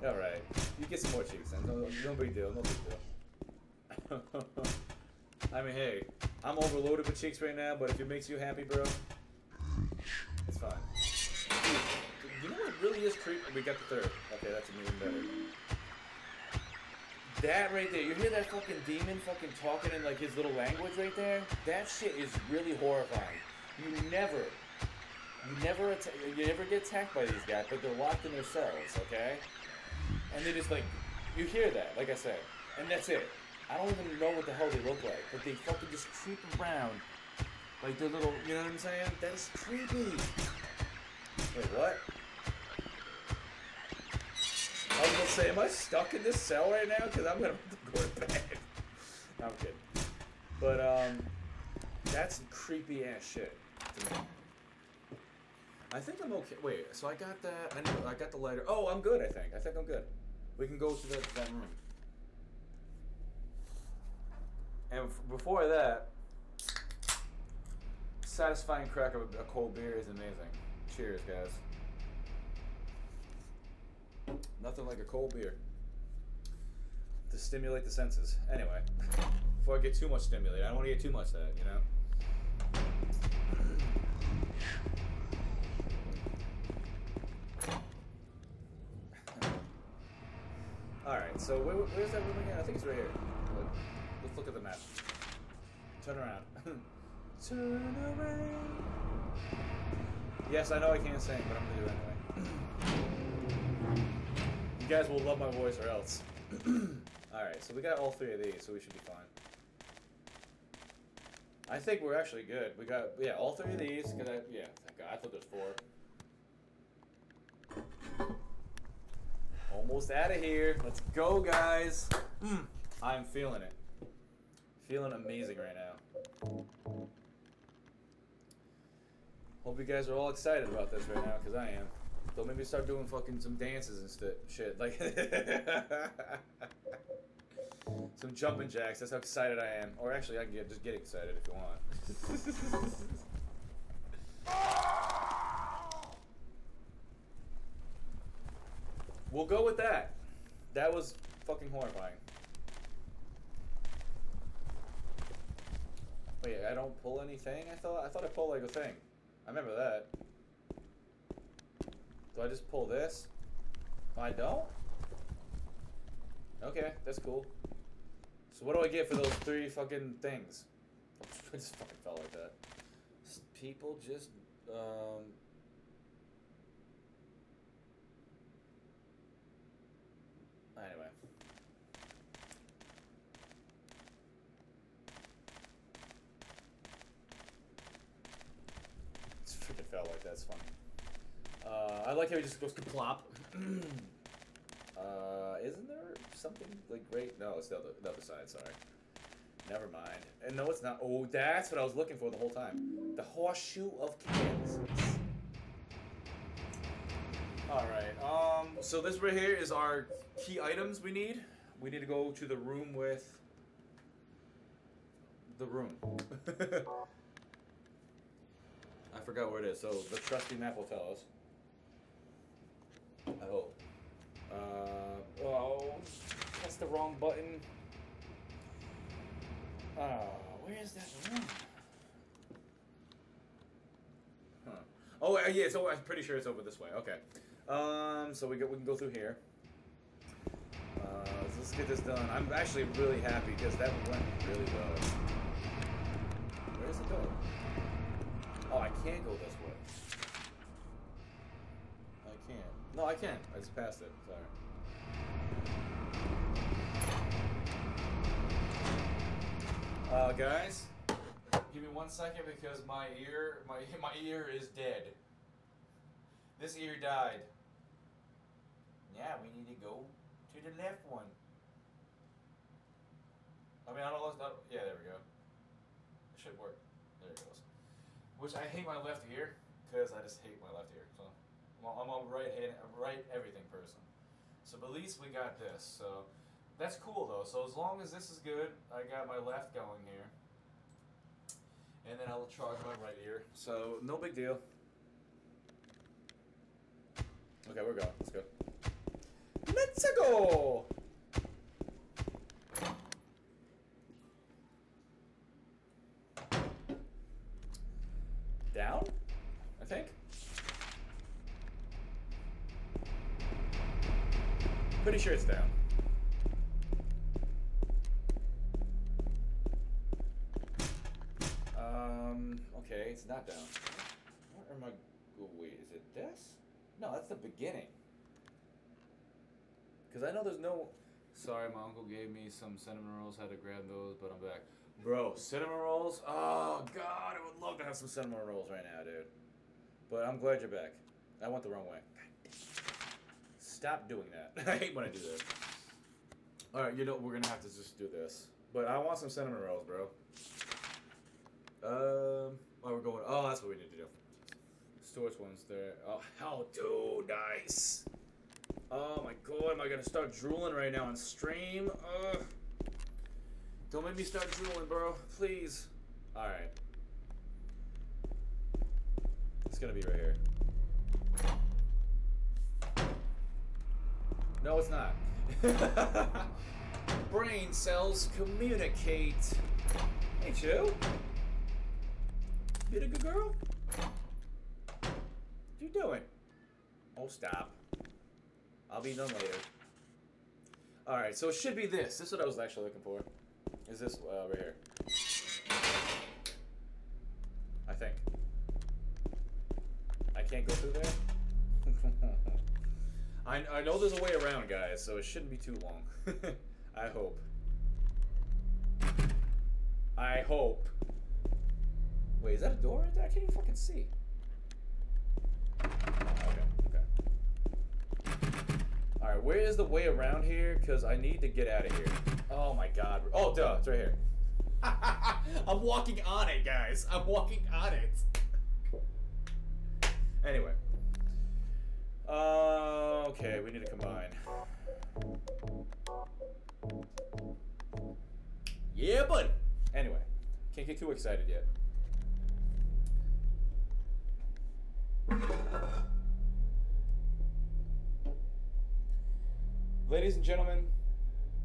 All right. You get some more cheeks then. No, no big deal. No big deal. [laughs] I mean, hey, I'm overloaded with cheeks right now, but if it makes you happy, bro, it's fine. You know what really is creepy? We got the third. Okay, that's even better. That right there, you hear that fucking demon fucking talking in like his little language right there? That shit is really horrifying. You never, you never, you never get attacked by these guys, but they're locked in their cells, okay? And they just like, you hear that, like I said, and that's it. I don't even know what the hell they look like, but they fucking just creep around like they're little, you know what I'm saying? That is creepy. Wait, what? I was gonna say, am I stuck in this cell right now? Because I'm gonna go to bed. No, I'm kidding. But um, that's creepy ass shit. I think I'm okay. Wait, so I got that. I know I got the lighter. Oh, I'm good. I think. I think I'm good. We can go to that that room. And f- before that, satisfying crack of a, cold beer is amazing. Cheers, guys. Nothing like a cold beer to stimulate the senses. Anyway, before I get too much stimulated, I don't want to get too much of that, you know? Alright, so where, where's that room again? I think it's right here. Look, let's look at the map. Turn around. [laughs] Turn around. Yes, I know I can't sing, but I'm gonna do it anyway. [clears throat] you guys will love my voice or else. [clears throat] Alright, so we got all three of these, so we should be fine. I think we're actually good. We got, yeah, all three of these, cause I, yeah, thank God, I thought there's four. Almost out of here. Let's go, guys. Mm, I'm feeling it. Feeling amazing right now. Hope you guys are all excited about this right now, because I am. So maybe start doing fucking some dances and st- shit. Like, [laughs] some jumping jacks. That's how excited I am. Or actually, I can get just get excited if you want. [laughs] we'll go with that. That was fucking horrifying. Wait, I don't pull anything. I thought I thought I pulled like a thing. I remember that. Do I just pull this? I don't? Okay, that's cool. So what do I get for those three fucking things? [laughs] I just fucking felt like that. People just, um... Anyway. It's freaking felt like that's funny. Uh, I like how he just goes to plop. [clears throat] uh, isn't there something like great? No, it's the other, the other side. Sorry. Never mind. And no, it's not. Oh, that's what I was looking for the whole time. The horseshoe of Kansas. All right. Um. So this right here is our key items we need. We need to go to the room with the room. [laughs] I forgot where it is. So the trusty map will tell us. I hope. Uh, oh, that's the wrong button. Oh, where's that room? Huh. Oh uh, yeah, so I'm pretty sure it's over this way. Okay. Um, so we go, we can go through here. Uh, let's get this done. I'm actually really happy because that went really well. Where's it go? Oh, I can't go this way. I can't. No, I can't. I just passed it. Sorry. Uh, guys, give me one second because my ear, my [laughs] my ear is dead. This ear died. Yeah, we need to go to the left one. I mean, I don't know. Yeah, there we go. It should work. Which I hate my left ear because I just hate my left ear. So I'm a, right hand, right everything person. So but at least we got this. So that's cool though. So as long as this is good, I got my left going here. And then I'll charge my right ear. So no big deal. Okay, we're going. Let's go. Let's go! Down? I think. Pretty sure it's down. Um, okay, it's not down. Where am I? Wait, is it this? No, that's the beginning. Because I know there's no. Sorry, my uncle gave me some cinnamon rolls. Had to grab those, but I'm back. Bro, cinnamon rolls? Oh, God, I would love to have some cinnamon rolls right now, dude. But I'm glad you're back. I went the wrong way. Stop doing that. [laughs] I hate when I do that. Alright, you know, we're gonna have to just do this. But I want some cinnamon rolls, bro. Um, oh, we're going. Oh, that's what we need to do. Storage ones there. Oh, hell, dude, nice. Oh my god, am I gonna start drooling right now on stream? Ugh. Don't make me start drooling, bro. Please. Alright. It's gonna be right here. No, it's not. [laughs] Brain cells communicate. Hey, Joe. You a good girl? What you doing? Oh, stop. I'll be done later. Alright, so it should be this. This is what I was actually looking for. Is this uh, right here? I think. I can't go through there? [laughs] I, I know there's a way around, guys, so it shouldn't be too long. [laughs] I hope. I hope. Wait, is that a door? I can't even fucking see. Okay, okay. Alright, where is the way around here? Because I need to get out of here. Oh my god. Oh, duh, it's right here. [laughs] I'm walking on it, guys. I'm walking on it. Anyway. Uh, okay, we need to combine. Yeah, buddy. Anyway, can't get too excited yet. Ladies and gentlemen,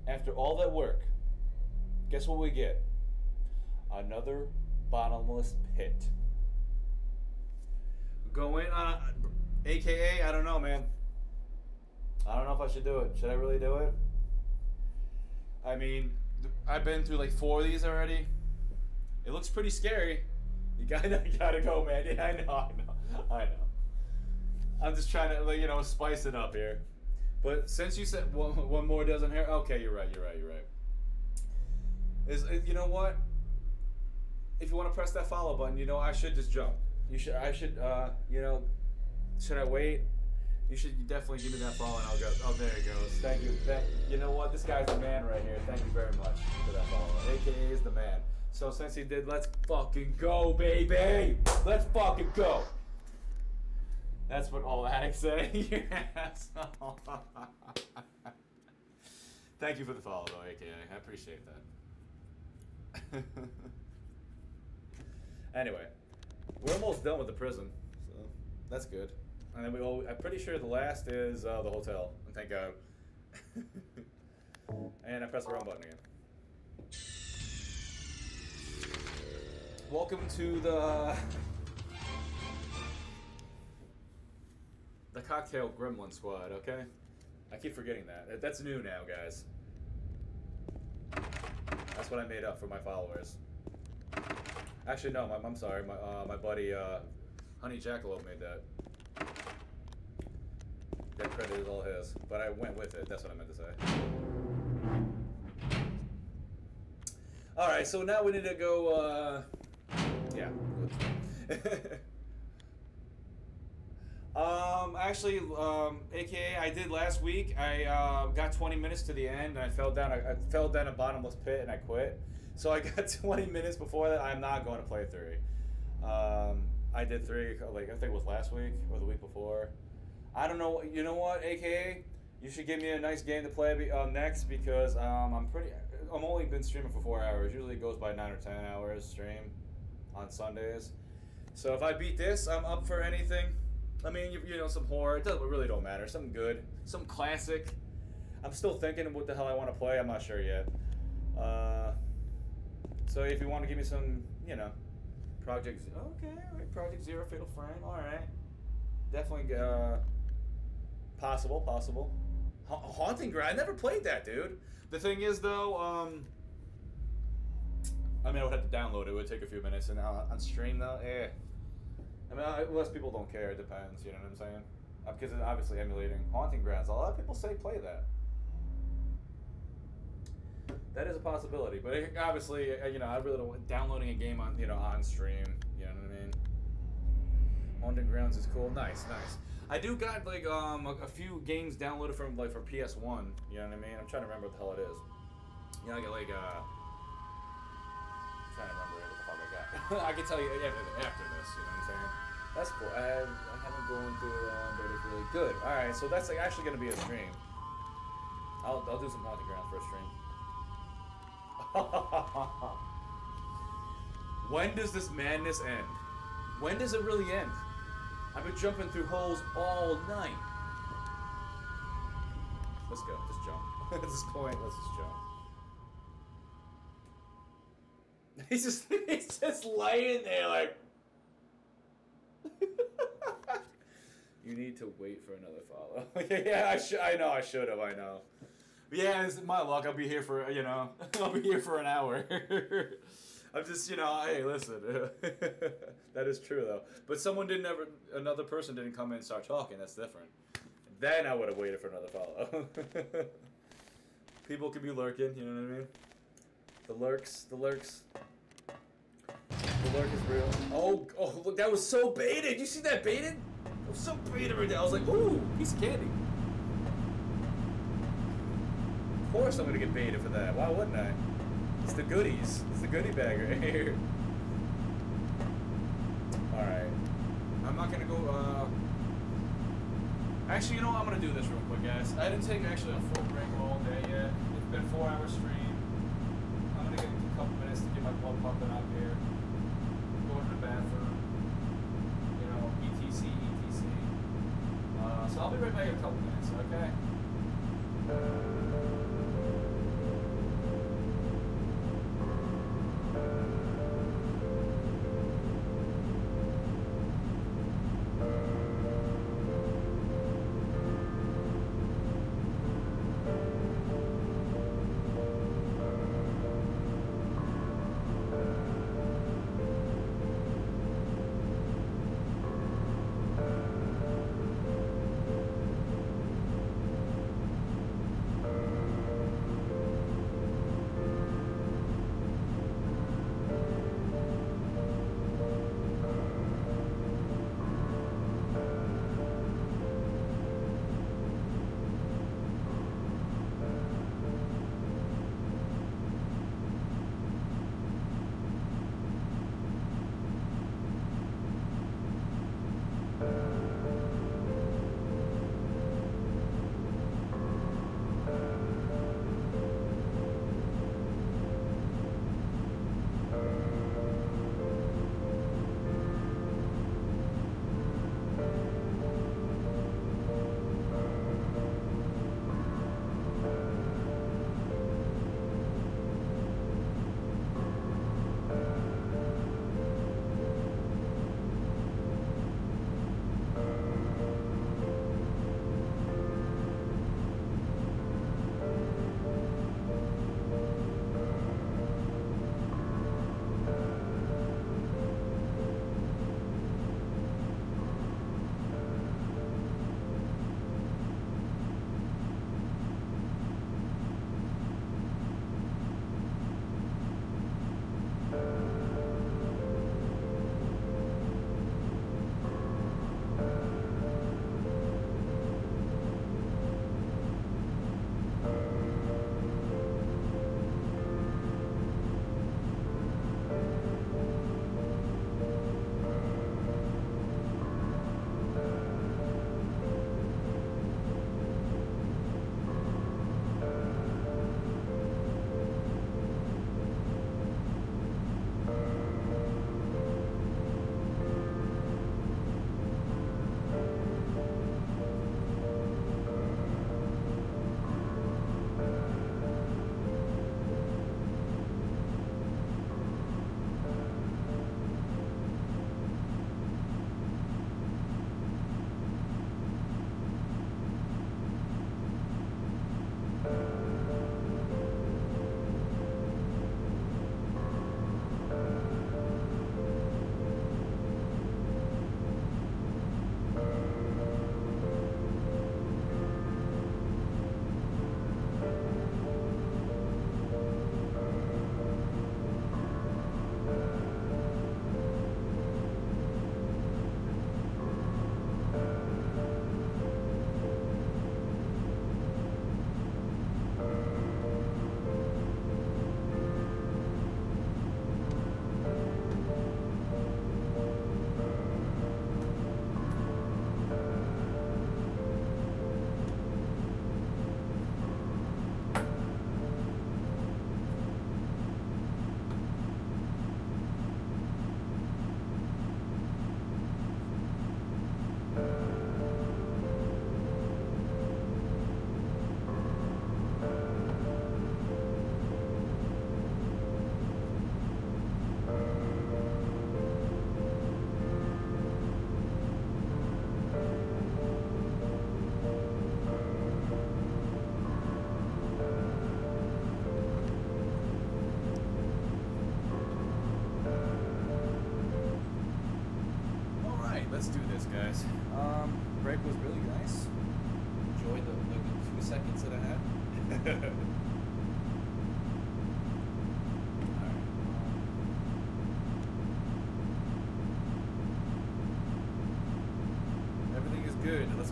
after all that work, guess what we get? Another bottomless pit. Go in on, AKA, I don't know, man. I don't know if I should do it. Should I really do it? I mean, I've been through like four of these already. It looks pretty scary. You [laughs] gotta, you gotta go, man. Yeah, I know, I know, I know. I'm just trying to, you know, spice it up here. But since you said one, one more doesn't hurt, okay, you're right, you're right, you're right. Is you know what? If you want to press that follow button, you know I should just jump. You should, I should, uh, you know, should I wait? You should definitely give me that follow and I'll go. Oh, there it goes. Thank you. Thank, you know what? This guy's the man right here. Thank you very much for that follow. AKA is the man. So since he did, let's fucking go, baby. Let's fucking go. That's what all addicts say. [laughs] yes. Thank you for the follow, though, AKA. I appreciate that. [laughs] anyway, we're almost done with the prison, so that's good. And then we all, I'm pretty sure the last is uh, the hotel. Thank God. [laughs] and I pressed the wrong button again. Welcome to the the cocktail gremlin squad. Okay, I keep forgetting that. That's new now, guys. That's what I made up for my followers. Actually, no. My, I'm sorry. My uh, my buddy uh, Honey Jackalope made that. That credit is all his, but I went with it. That's what I meant to say. All right, so now we need to go. Uh, yeah. [laughs] um, actually, um, AKA, I did last week. I uh, got 20 minutes to the end, and I fell down. I, fell down a bottomless pit, and I quit. [laughs] So I got [laughs] 20 minutes before that. I'm not going to play three. Um, I did three, like I think it was last week or the week before. I don't know. You know what, AKA, you should give me a nice game to play uh, next because um, I'm pretty. I'm only been streaming for four hours. Usually it goes by nine or ten hours stream on Sundays. So if I beat this, I'm up for anything. I mean, you, you know, some horror. It doesn't it really don't matter. Something good, some classic. I'm still thinking what the hell I want to play. I'm not sure yet. Uh, so if you want to give me some, you know, Project. Z- Okay, right, Project Zero, Fatal Frame. All right, definitely uh, possible, possible. Ha- Haunting Ground. I never played that, dude. The thing is, though, um, I mean, I would have to download it. It would take a few minutes, and on stream though, eh. I mean, unless people don't care, it depends. You know what I'm saying? Uh, because it's obviously emulating Haunting Grounds. A lot of people say play that. That is a possibility, but it, obviously, uh, you know, I really don't downloading a game on you know on stream. You know what I mean? Haunting Grounds is cool. Nice, nice. I do got like um a, a few games downloaded from like for PS One. You know what I mean? I'm trying to remember what the hell it is. You know, I got like uh. I'm trying to remember what the fuck I got. [laughs] I can tell you after, after That's cool. I, I haven't gone through it all, but it's really good. All right, so that's like actually gonna be a stream. I'll I'll do some haunted grounds for a stream. [laughs] when does this madness end? When does it really end? I've been jumping through holes all night. Let's go. Just jump. [laughs] At this point, let's just jump. [laughs] He's just he's just laying there like. You need to wait for another follow. [laughs] yeah, I should. I know. I should have. I know. But yeah, it's my luck. I'll be here for you know. [laughs] I'll be here for an hour. [laughs] I'm just you know. Hey, listen. that is true though. But someone didn't ever. Another person didn't come in and start talking. That's different. Then I would have waited for another follow. People can be lurking. You know what I mean? The lurks. The lurks. The lurk is real. Oh, oh, look, that was so baited. You see that baited? It was so baited right there. I was like, ooh, piece of candy. Of course I'm gonna get baited for that. Why wouldn't I? It's the goodies. It's the goodie bag right here. Alright. I'm not gonna go, uh... Actually, you know what? I'm gonna do this real quick, guys. I didn't take actually a full break all day yet. It's been four hours stream. I'm gonna get a couple minutes to get my blood pumping up here. To the bathroom. You know, ETC, ETC. Uh, so I'll be right back in a couple minutes, okay? break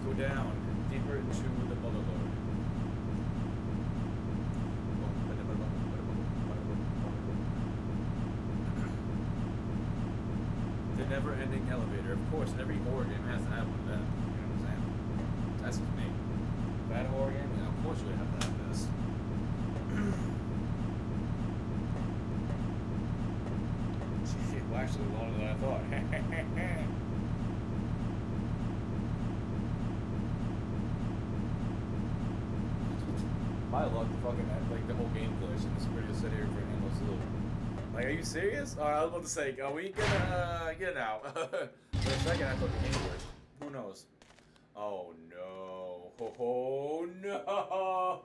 go down deeper into the Boulevard. The never-ending elevator. Of course, every horror game has to have one of them. You know what I'm saying? That's just me. Bad horror game? Yeah, of course you would have to have this. Gee, well, actually, longer than I thought. My luck, the fucking like the whole game glitch and this video sit here for an endless loop. Like, are you serious? All right, I was about to say, are we gonna uh, get out? [laughs] for a second, I thought glitched. Who knows? Oh no! Oh no! [laughs]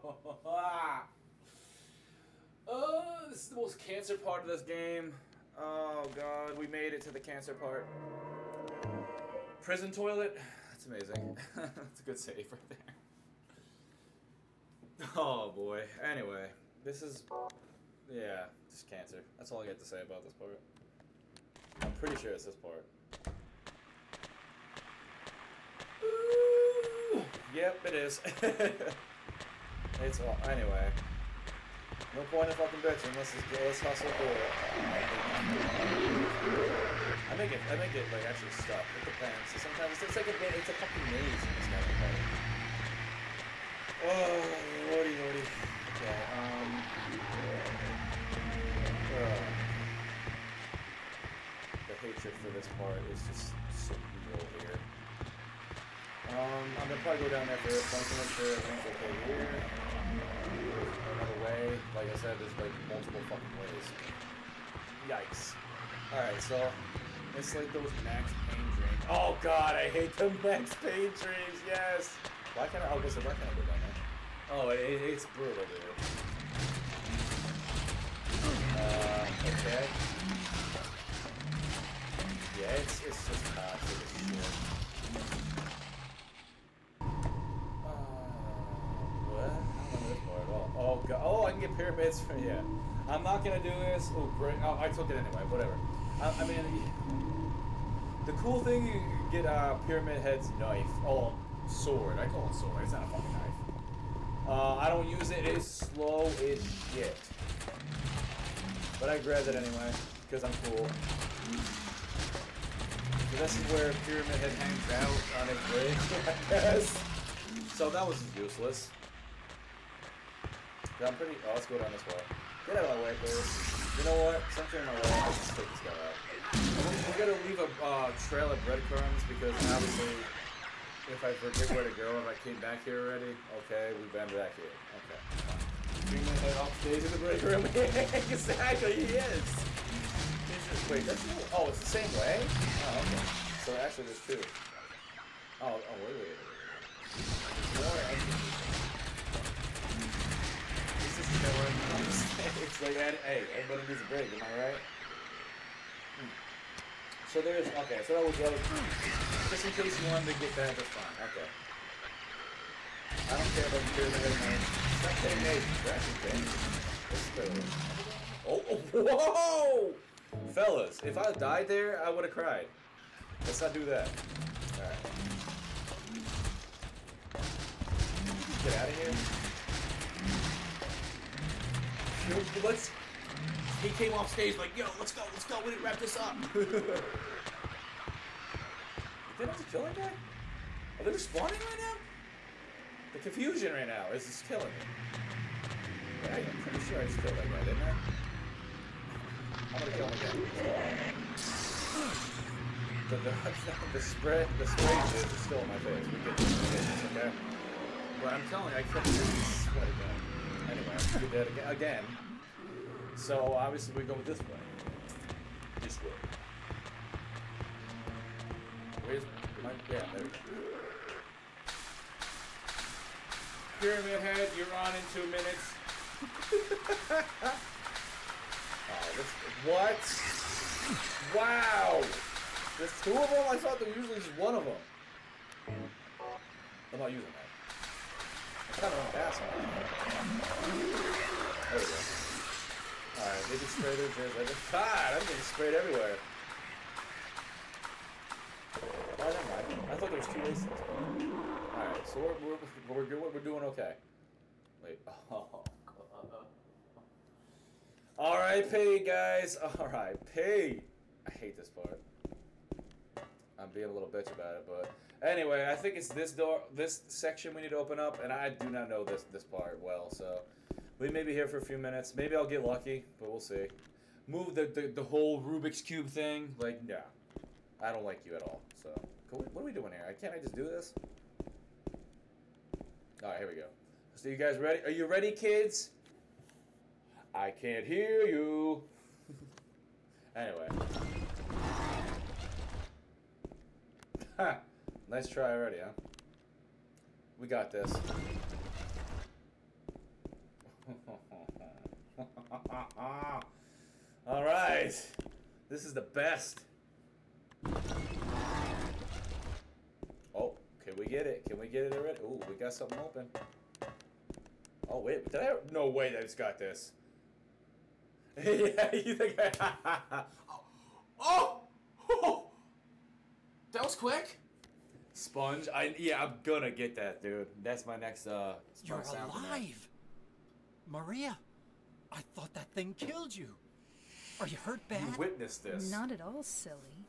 oh, this is the most cancer part of this game. Oh god, we made it to the cancer part. Prison toilet. That's amazing. [laughs] That's a good save right there. Oh boy. Anyway, this is yeah, just cancer. That's all I got to say about this part. I'm pretty sure it's this part. Ooh, yep, it is. [laughs] it's all anyway. No point in fucking bitching. Let's just go. Let's hustle through it. I make it. I make it like actually stuck. It depends. So sometimes it's like a. It's a fucking maze in this kind of part. Oh, lordy, lordy. Okay, um. The hatred for this part is just so real here. Um, I'm gonna probably go down there first. I'm gonna sure okay here. Another way. Like I said, there's like multiple fucking ways. Yikes. Alright, so it's like those Max Payne dreams. Oh god, I hate the Max Payne dreams, yes! Why can't I, oh, listen, why can't I go down there? Oh, it- it's brutal, dude. Okay. Yeah, it's, it's just toxic shit. Uh, at all. Oh, god. Oh, I can get pyramids from, yeah. I'm not gonna do this. Oh, great. Oh, I took it anyway, whatever. I, I mean, the cool thing, you get uh, Pyramid Head's knife. Oh, sword. I call it sword. It's not a fucking knife. Uh, I don't use it. It is slow as shit. But I grabbed it anyway, because I'm cool. So this is where Pyramid Head hangs out on a bridge, [laughs] I guess. So that was useless. I'm pretty... Oh, let's go down this way. Get out of my way, please. You know what? Since you're in my way, I'll just take this guy out. We're, we're gonna leave a uh, trail of breadcrumbs because obviously, if I forget where to go, if I came back here already, okay, we've been back here. Okay, my head off stage in the break room. exactly, he is. Just, wait, that's the, oh, it's the same way? Oh, okay. So actually, there's two. Oh, oh, wait, wait. More. This is killing It's like, hey, everybody needs a break, am I right? Hmm. So there's, okay, so that was the other, just in case you wanted to get that, that's fine, okay. I don't care about the man. Stop that's okay. Oh, oh, whoa! Fellas, if I died there, I would have cried. Let's not do that. Alright. Get out of here. Let's. He came off stage like, yo, let's go, let's go, we didn't wrap this up. [laughs] Did I have to kill that guy? Are they respawning right now? The confusion right now is just killing me. Yeah, I'm pretty sure I just killed that guy, didn't I? I'm gonna kill him again. The, the, the [laughs] spread, the spray is still in my face. We get this, okay? But I'm telling you, I killed him. Swear to. Anyway, I'm gonna do that again. again. So obviously we go this way. This way. Where's my? Yeah, there we go. Pyramid Head, you're on in two minutes. [laughs] oh, this, what? Wow! There's two of them? I thought there was usually just one of them. I'm not using that. I kind of pass on. There we go. Alright, maybe spray their jizz. God, I'm getting sprayed everywhere. Oh, never mind. I thought there was two ways. Alright, so we're, we're, we're, good, we're doing okay. Wait. [laughs] Oh, God. R.I.P. guys. R.I.P. I hate this part. I'm being a little bitch about it, but anyway, I think it's this door, this section we need to open up, and I do not know this this part well, so we may be here for a few minutes. Maybe I'll get lucky, but we'll see. Move the the, the whole Rubik's cube thing, like yeah, I don't like you at all. So what are we doing here? Can't I just do this? All right, here we go. So you guys ready? Are you ready, kids? I can't hear you. anyway. Ha! Nice try already, huh? We got this. [laughs] All right. This is the best. Can we get it? Can we get it already? Ooh, we got something open. Oh, wait. Did I? No way I just got this. [laughs] yeah, you think I... [laughs] oh! oh! That was quick. Sponge. I yeah, I'm gonna get that, dude. That's my next uh. You're sponge sound from that. alive! Maria, I thought that thing killed you. Are you hurt bad? You witnessed this. Not at all silly.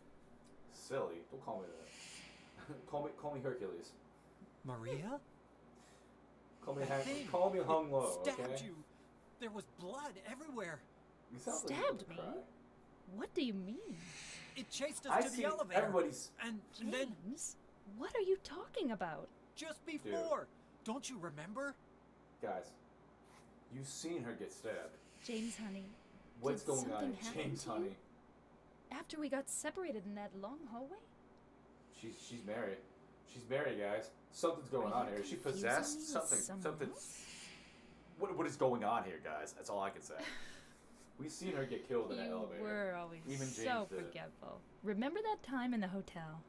Silly. Don't call me that. [laughs] call me call me Hercules. Maria? Call me hang, call me hung it low. stabbed okay? you. There was blood everywhere. You sound like Stabbed gonna me? cry. What do you mean? It chased us I to see the elevator. everybody's- And, and then James, what are you talking about? just before, don't you remember? Guys, you've seen her get stabbed. James, honey. What's going on? James, honey. After we got separated in that long hallway? She's she's married. She's married, guys. Something's going on here. Is she possessed? Something. Something. What what is going on here, guys? That's all I can say. [sighs] We've seen her get killed in that You elevator. were always Even James so it. forgetful. Remember that time in the hotel?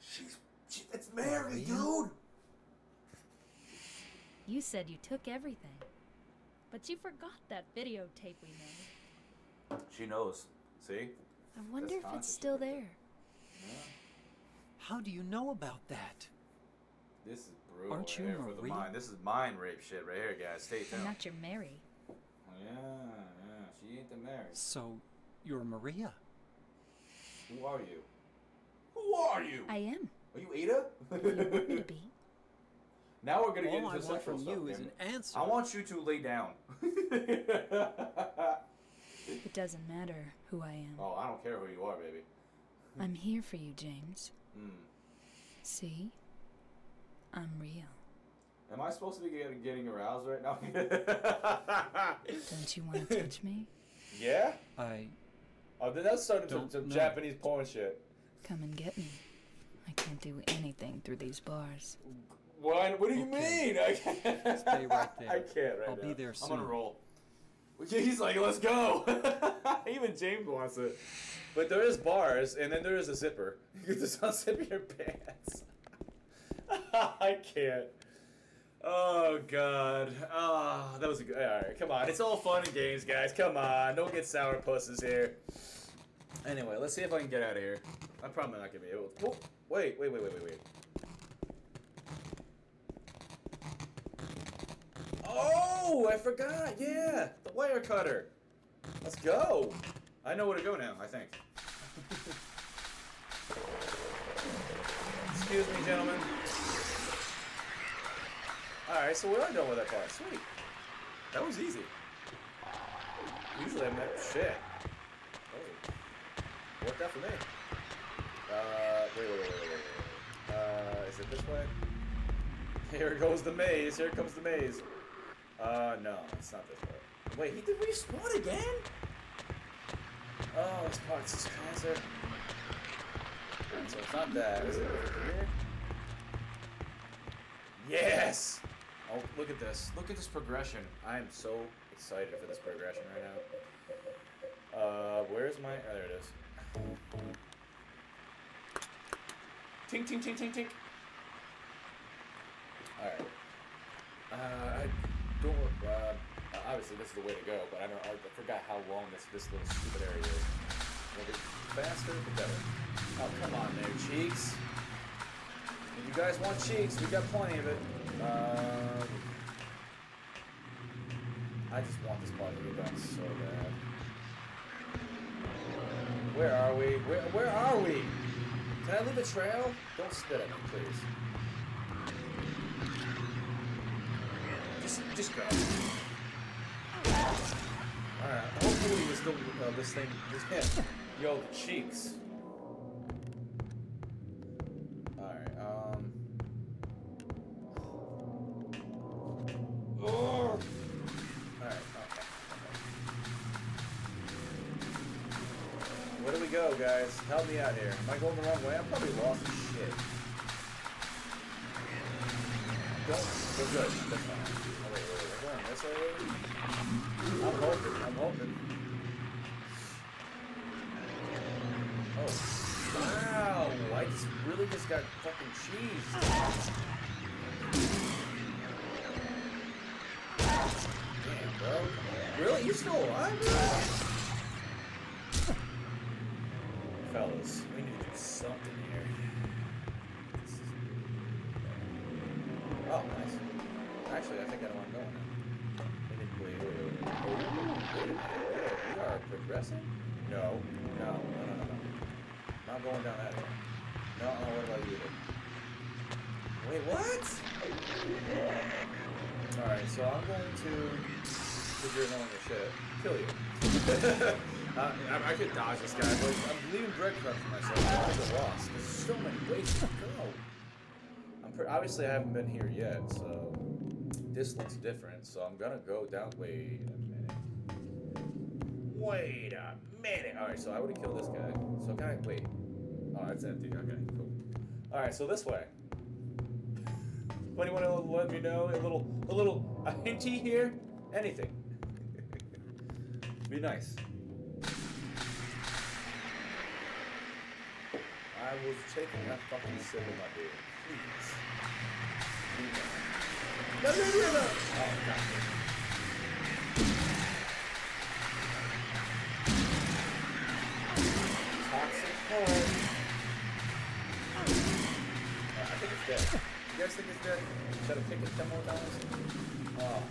She's she, it's Mary, dude. You said you took everything. But you forgot that videotape we made. She knows. See? I wonder if it's still there. How do you know about that? This is brutal Aren't you here for the Maria? mind. This is mind rape shit right here, guys. Stay tuned. I'm not your Mary. Yeah, yeah. She ain't the Mary. So, you're Maria. Who are you? Who are you? I am. Are you Ada? If you want me to be. now we're gonna get All into I the want from stuff. you is an answer. I want you to lay down. [laughs] It doesn't matter who I am. oh, I don't care who you are, baby. I'm here for you, James. Hmm. See? I'm real. Am I supposed to be getting, getting aroused right now? [laughs] Don't you want to touch me? [laughs] yeah? I. Oh, then that's starting to Don't some. Japanese porn shit. Come and get me. I can't do anything through these bars. What? What do you Okay. mean? I can't. Stay right [laughs] there. I can't right I'll now. be there I'm gonna roll. He's like, let's go. [laughs] Even James wants it. But there is bars, and then there is a zipper. [laughs] You can just unzip your pants. [laughs] I can't. Oh God. Oh, that was a good. All right, come on. It's all fun and games, guys. Come on. Don't get sour pusses here. Anyway, let's see if I can get out of here. I'm probably not gonna be able. To. Oh, wait, wait, wait, wait, wait, wait. Oh, I forgot. Yeah, wire cutter. Let's go. I know where to go now. I think. Excuse me, gentlemen. All right, so we are done with that part. Sweet. That was easy. Usually I'm that shit. Oh. Worked out for me. Uh, wait, wait, wait, wait, wait. Uh, is it this way? Here goes the maze. Here comes the maze. Uh, no, it's not this way. Wait, he did respawn again? Oh, it's parts of cancer. So it's not that. Is it? Yes! Oh, look at this. Look at this progression. I am so excited for this progression right now. Uh, where's my... Oh, there it is. Tink, tink, tink, tink, tink. Alright. Uh, I don't. Uh, obviously, this is the way to go, but I don't. I forgot how long this this little stupid area is. Make it faster, the better. Oh, come on there, cheeks. If you guys want cheeks, we got plenty of it. Um, I just want this part to get done so bad. Where are we? Where, where are we? Can I leave a trail? Don't spit at me, please. Just, just go. Alright, hopefully this, don't- uh, this thing, this hit. Yo, cheeks. Alright, um. Oh! Alright, okay. Where do we go, guys? Help me out here. Am I going the wrong way? I'm probably lost as shit. Don't. We're good. That's fine. Way? I'm hoping. I'm hoping. Oh. Wow. I just really just got fucking cheesed. Damn, bro. Really? You still alive, bro? Fellas, we need to do something here. You're annoying as shit, kill you. [laughs] uh, I, I could dodge this guy, but I'm leaving breadcrumbs for myself. Gonna get lost. There's so many ways to go. I'm obviously I haven't been here yet, so this looks different. So I'm gonna go down. Wait a minute. Wait a minute. All right, so I would have killed this guy. So can I wait? Oh, it's empty. Okay, cool. All right, so this way. Anyone want to let me know a little, a little, [laughs] a hinty here? Anything. Be nice. I was taking that fucking of my beer. Please. No, no, no, no. Oh, God. Cold. Uh, I think it's dead. You guys think it's dead? Should I kick it ten more times? Oh.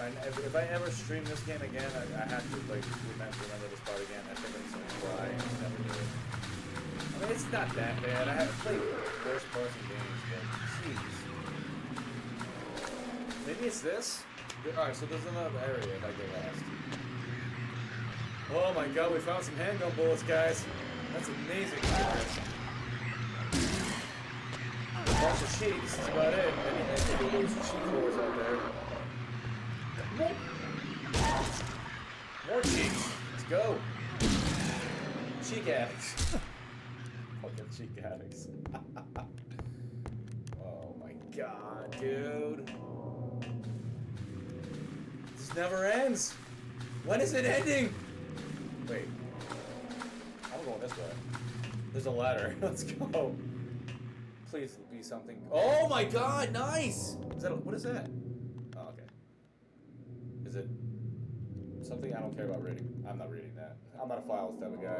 If, if I ever stream this game again, I, I have to like remember, remember this part again. I think I'm just gonna cry never do it. I mean, it's not that bad. I have played worse of games, but jeez. Maybe it's this? Alright, so there's another area if I go last. Oh my god, we found some handgun bullets, guys. That's amazing. A bunch of sheets, that's about it. Think there's cheat wars out there. More, cheeks. Let's go. Cheek addicts. [laughs] Fucking cheek addicts. [laughs] oh my god, dude. This never ends. When is it ending? Wait. I'm going this way. There's a ladder. [laughs] Let's go. Please be something. Oh my god, nice! Is that a, what is that? Is it something I don't care about reading? I'm not reading that. I'm not a files type of guy.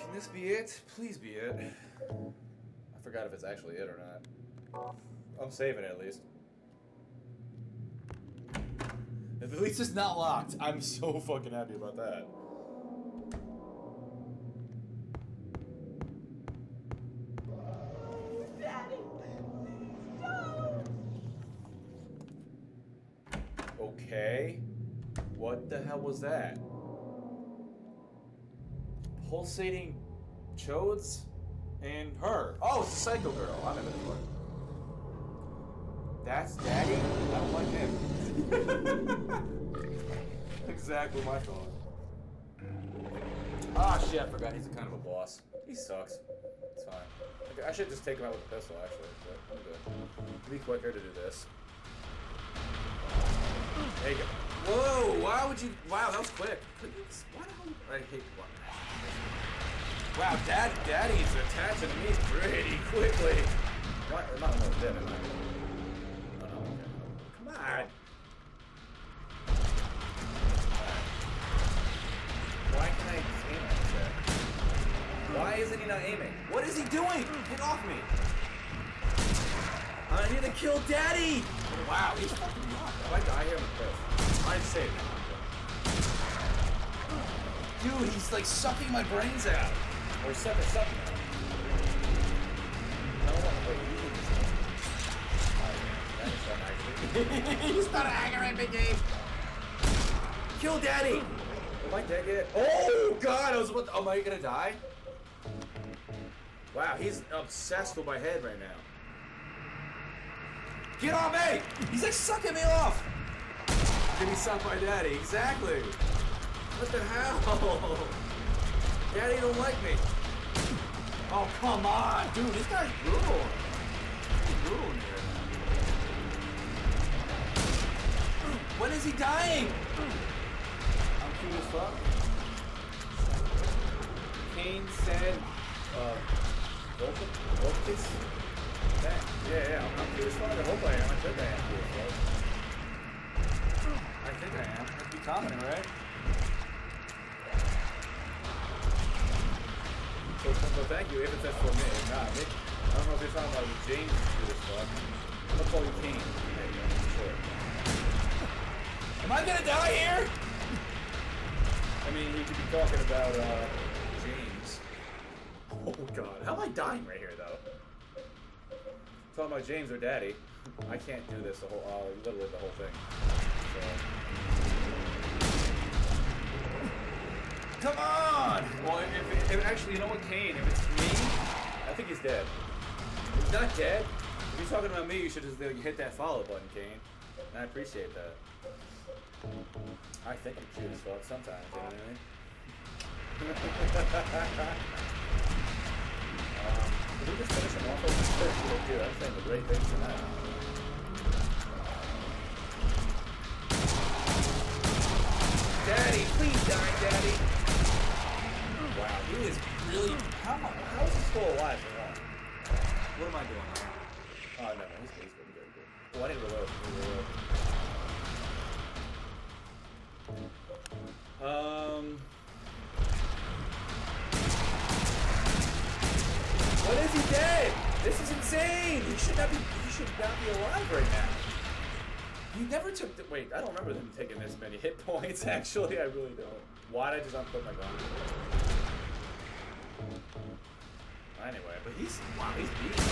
Can this be it? Please be it. I forgot if it's actually it or not. I'm saving it at least. At least it's not locked. I'm so fucking happy about that. Okay. What the hell was that? Pulsating chodes and her. Oh, it's a psycho girl. I'm in it for. That's daddy? I don't like him. [laughs] exactly my thought. Ah, shit, I forgot he's a kind of a boss. He sucks. It's fine. I should just take him out with a pistol, actually. But I'm good. It'd be quicker to do this. There you go. Whoa, why would you... Wow, that was quick. Why the hell... I hate... What? Wow, dad, daddy's attaching me pretty quickly. What? Not almost dead, am I? Oh, okay. Come on. Why can I aim at that? Why isn't he not aiming? What is he doing? Get off me! I need to kill Daddy! Oh, wow, he's fucking up. If I die here, I'm. I'm safe. Dude, he's like sucking my brains out. Or sucking, sucking out. I don't want [laughs] to wait. You can just. Alright, that is so nice. he's not angry, big game. Kill Daddy! Am I dead yet? Oh God! I was. What? Am I gonna die? Wow, he's obsessed with my head right now. Get off me! He's like sucking me off. Give me sucked by Daddy. Exactly. What the hell? Daddy don't like me. Oh come on, dude! This guy's brutal. He's brutal here. When is he dying? I'm cute as fuck. Kane said, uh, Volcus? Yeah, yeah, I'm, I'm cute as. I hope I am. I think I am. I think I am. Let's be confident, right? So, so thank you if it's for me. Not, Nick, I don't know if you're talking about James as fuck. I'm call you go. Sure. Am I gonna die here? I mean, he could be talking about uh, James. Oh God, how am I dying right here? Talking about James or Daddy. I can't do this the whole, uh, literally the whole thing. So. Come on! Well, if, if, if actually, you know what, Kane? If it's me, I think he's dead. He's not dead. If you're talking about me, you should just hit that follow button, Kane. And I appreciate that. I think I'm cute as fuck sometimes, you know what I mean? [laughs] um, we finish. I'm saying the great things tonight. Daddy, please die, Daddy. Wow, he is really. How, how is he still alive for one? What am I doing now? Oh, no, no, he's he's he's good, good. Oh, I need to reload. I reload. Um. What is he dead? This is insane. He should not be. He should not be alive right now. He never took. The, wait, I don't remember them taking this many hit points. [laughs] Actually, I really don't. Why did I just unput my gun? Anyway, but he's wow. He's. He's,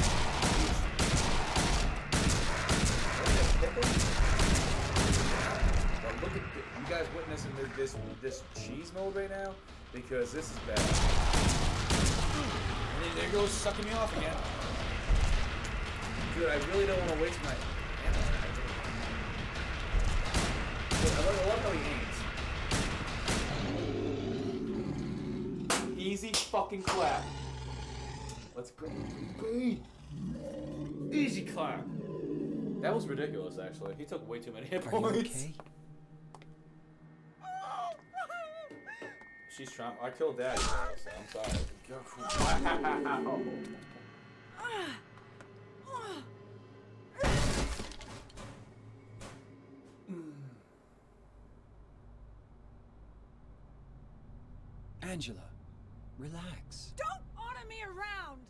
but look at you guys witnessing this, this this cheese mode right now because this is bad. There goes sucking me off again. Dude, I really don't want to waste my ammo. Dude, I love, I love how he aims. Easy fucking clap. Let's go. Easy clap. That was ridiculous, actually. He took way too many hit Are you points. okay? She's trying. I killed Daddy, so I'm sorry. Wow. [sighs] Angela, relax. Don't order me around!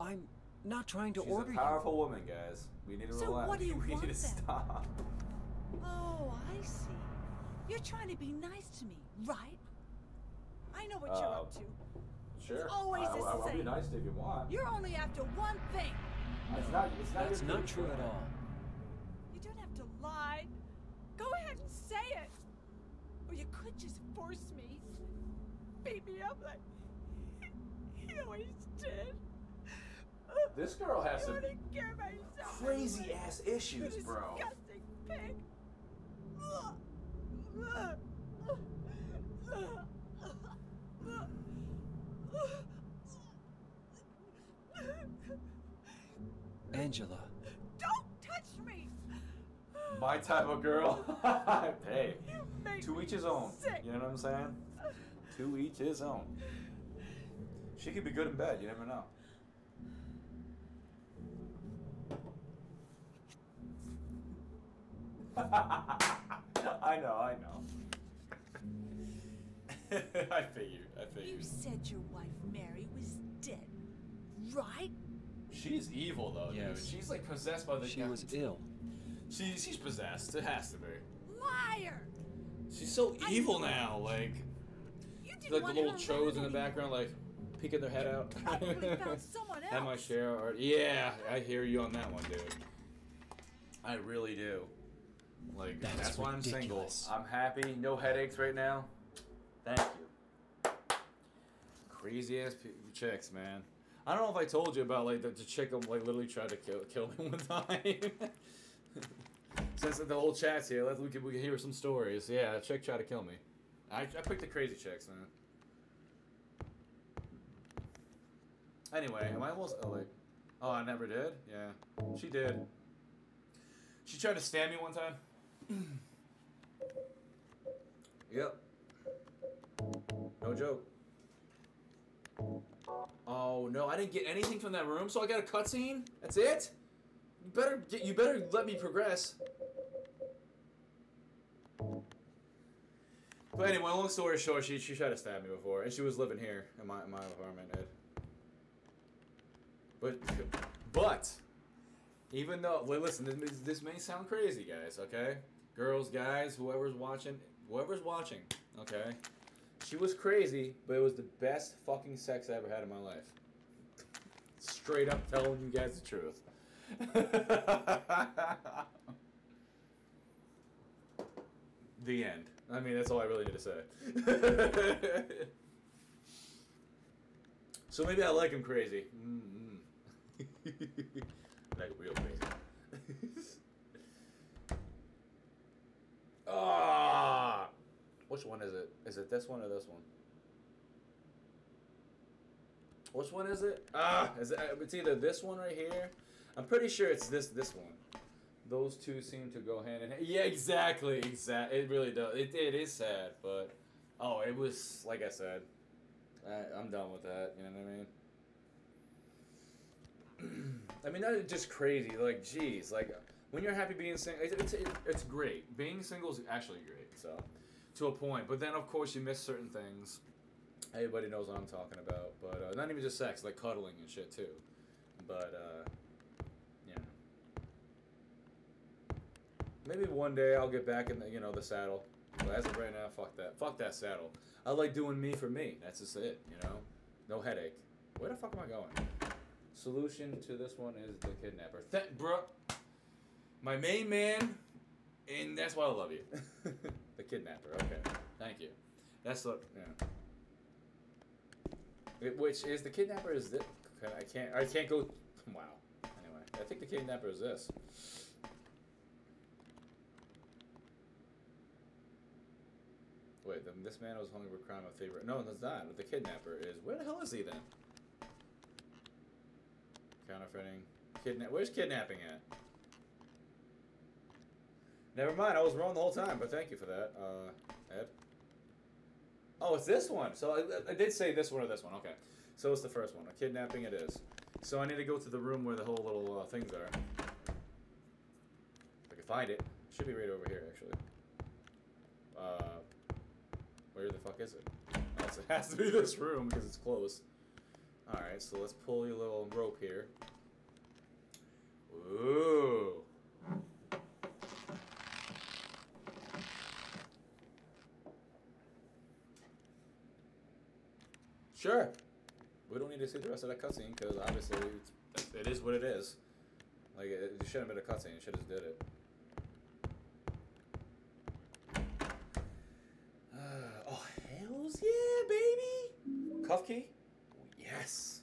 I'm not trying to She's order a you. powerful woman, guys. We need to So relax. what do you [laughs] we want need to then? stop. Oh, I see. You're trying to be nice to me, right? I know what you're Uh, up to. Sure. always I, the I, I'll be same. nice if you want. You're only after one thing. It's not. It's not. That's your not true at all. You don't have to lie. Go ahead and say it. Or you could just force me. Beat me up like [laughs] he always did. This girl has You some wanna get myself crazy ass issues, bro. Disgusting pig. Angela, Don't touch me. My type of girl. [laughs] hey, make to each his own. sick. You know what I'm saying? To each his own. She could be good in bed. You never know. [laughs] I know, I know. [laughs] I figured. I figured. You figured. said your wife Mary was dead, right? She's evil though, Yes. dude. She's like possessed by the. She was ill. She, she's possessed. It has to be. Liar! She's so evil now. Like, You didn't like the little her chos in the background, like peeking their head out. Probably found [laughs] someone Had my share. Or, yeah, I hear you on that one, dude. I really do. Like that's, That's why I'm ridiculous. single. I'm happy. No headaches right now. Thank you. Crazy ass p- chicks, man. I don't know if I told you about like the, the chick who like literally tried to kill kill me [laughs] one time. [laughs] Since the whole chat's here, let's we can we can hear some stories. Yeah, a chick tried to kill me. I, I picked the crazy chicks, man. Anyway, am I almost oh, like? Oh, I never did. Yeah, she did. She tried to stab me one time. [clears throat] yep. No joke. Oh no, I didn't get anything from that room, so I got a cutscene. That's it. You better get. You better let me progress. But anyway, long story short, she she tried to stab me before, and she was living here in my in my apartment, Ed. But but even though listen, this, this may sound crazy, guys. Okay, girls, guys, whoever's watching, whoever's watching, okay. She was crazy, but it was the best fucking sex I ever had in my life. Straight up telling you guys the truth. [laughs] the end. I mean, that's all I really need to say. [laughs] so maybe I like him crazy. Mm-mm. [laughs] like real crazy. Ah, which one is it? Is it this one or this one? Which one is it? Ah, is it? uh, It's either this one right here. I'm pretty sure it's this this one. Those two seem to go hand in hand. Yeah, exactly, exactly. It really does. It, it is sad, but oh, it was like I said. I, I'm done with that. You know what I mean? [clears throat] I mean, that is just crazy. Like, geez, like when you're happy being single, it's, it's, it's great. Being single is actually great. So, to a point. But then, of course, you miss certain things. Everybody knows what I'm talking about. But uh, not even just sex, like cuddling and shit too. But uh, yeah. Maybe one day I'll get back in the you know the saddle. But as of right now, fuck that. Fuck that saddle. I like doing me for me. That's just it. You know, no headache. Where the fuck am I going? Solution to this one is the kidnapper. Th- bro, my main man, and that's why I love you. [laughs] the kidnapper. Okay, thank you. That's what. Yeah. It- which is the kidnapper? Is this? I can't. I can't go. [laughs] Wow. Anyway, I think the kidnapper is this. Wait, then this man was hung for crime of favorite. No, that's not. The kidnapper is. Where the hell is he then? Counterfeiting. Kidnap. Where's kidnapping at? Never mind. I was wrong the whole time, but thank you for that, uh, Ed. Oh, it's this one. So I, I did say this one or this one. Okay. So it's the first one. A kidnapping it is. So I need to go to the room where the whole little uh, things are. If I can find it. Should be right over here, actually. Uh, where the fuck is it? Oh, it has to be this room because it's close. Alright, so let's pull your little rope here. Ooh. Sure. We don't need to see the rest of that cutscene because obviously it's, it is what it is. Like it, it shouldn't have been a cutscene. It should have did it. [sighs] oh hells yeah, baby! Cuff key? Yes.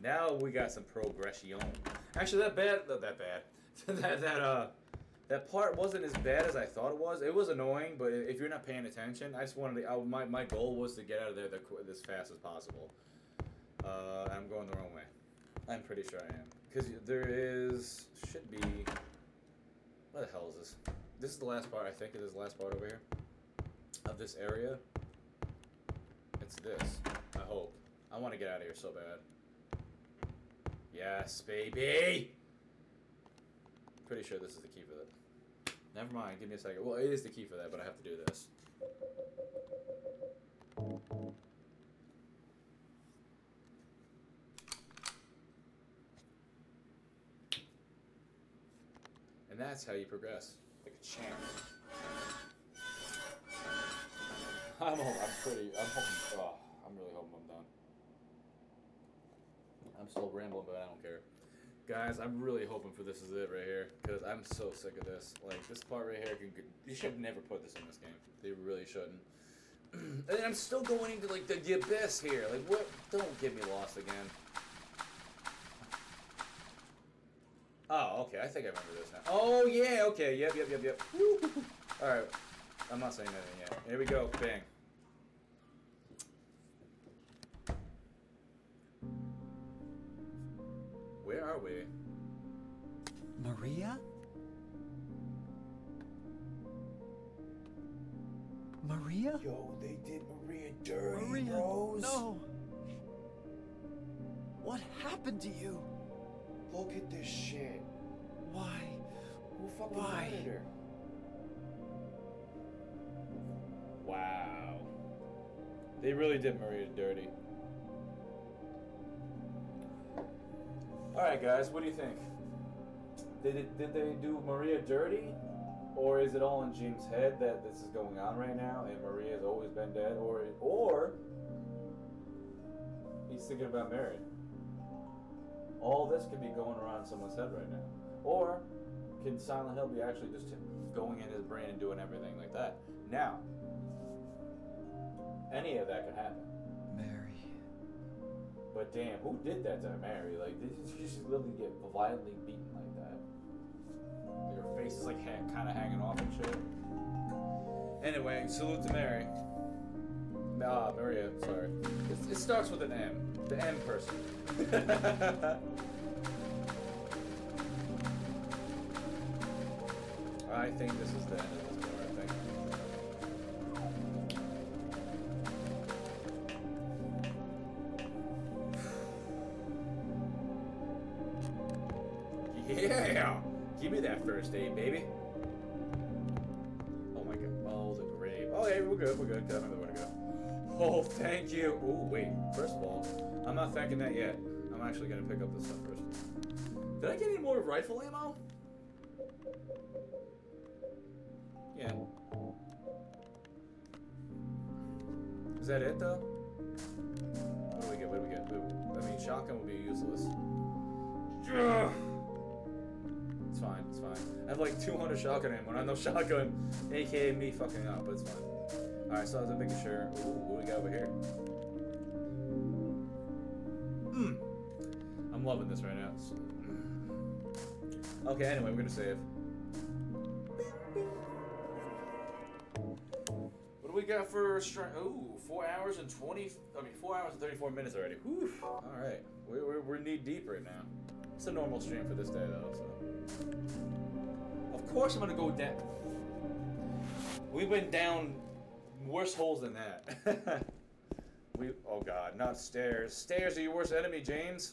Now we got some progression. Actually, that bad. Not that bad. [laughs] that that uh. That part wasn't as bad as I thought it was. It was annoying, but if you're not paying attention, I just wanted to. I, my, my goal was to get out of there the, as fast as possible. Uh, I'm going the wrong way. I'm pretty sure I am. Because there is. Should be. What the hell is this? This is the last part, I think. It is the last part over here. Of this area. It's this. I hope. I want to get out of here so bad. Yes, baby! Pretty sure this is the key for that. Never mind, give me a second. Well, it is the key for that, but I have to do this. And that's how you progress. Like a champ. I'm, hoping, I'm pretty, I'm hoping, oh, I'm really hoping I'm done. I'm still rambling, but I don't care. Guys, I'm really hoping for this is it right here, because I'm so sick of this. Like, this part right here, can, you should never put this in this game. They really shouldn't. [clears throat] and then I'm still going into, like, the, the abyss here. Like, what? Don't get me lost again. Oh, okay, I think I remember this now. Oh, yeah, okay, yep, yep, yep, yep. Alright, I'm not saying anything yet. Here we go, bang. Are we? Maria? Maria? Yo, they did Maria dirty, Maria, bros. no. What happened to you? Look at this shit. Why? Who fucking Why? murdered her? Wow. They really did Maria dirty. Alright, guys, what do you think? Did, it, did they do Maria dirty? Or is it all in James' head that this is going on right now and Maria's always been dead? Or, or he's thinking about Mary? All this could be going around someone's head right now. Or can Silent Hill be actually just going in his brain and doing everything like that? Now, any of that could happen. But damn, who did that to Mary? Like, did you just literally get violently beaten like that? Her face is like ha- kind of hanging off and shit. Anyway, salute to Mary. Nah, Maria, sorry. It, it starts with an M. The M person. [laughs] I think this is the end That first aid, baby. Oh my god. Oh, the grave. Oh, hey, we're good, we're good. Got another way to go. Oh, thank you. Oh, wait. First of all, I'm not thanking that yet. I'm actually gonna pick up this stuff first. Did I get any more rifle ammo? Yeah. Is that it, though? What do we get? What do we get? I mean, shotgun would be useless. It's fine, it's fine. I have like 200 shotgun ammo, not no shotgun, aka me fucking up, but it's fine. Alright, so I was making sure. Ooh, what do we got over here? Hmm. I'm loving this right now. It's- Okay, anyway, we're gonna save. What do we got for strength? Ooh, four hours and 20. I mean, four hours and 34 minutes already. Whew. Alright, we're, we're, we're knee deep right now. It's a normal stream for this day, though, so. Of course, I'm gonna go down. We went down worse holes than that. [laughs] we. Oh god, not stairs. Stairs are your worst enemy, James.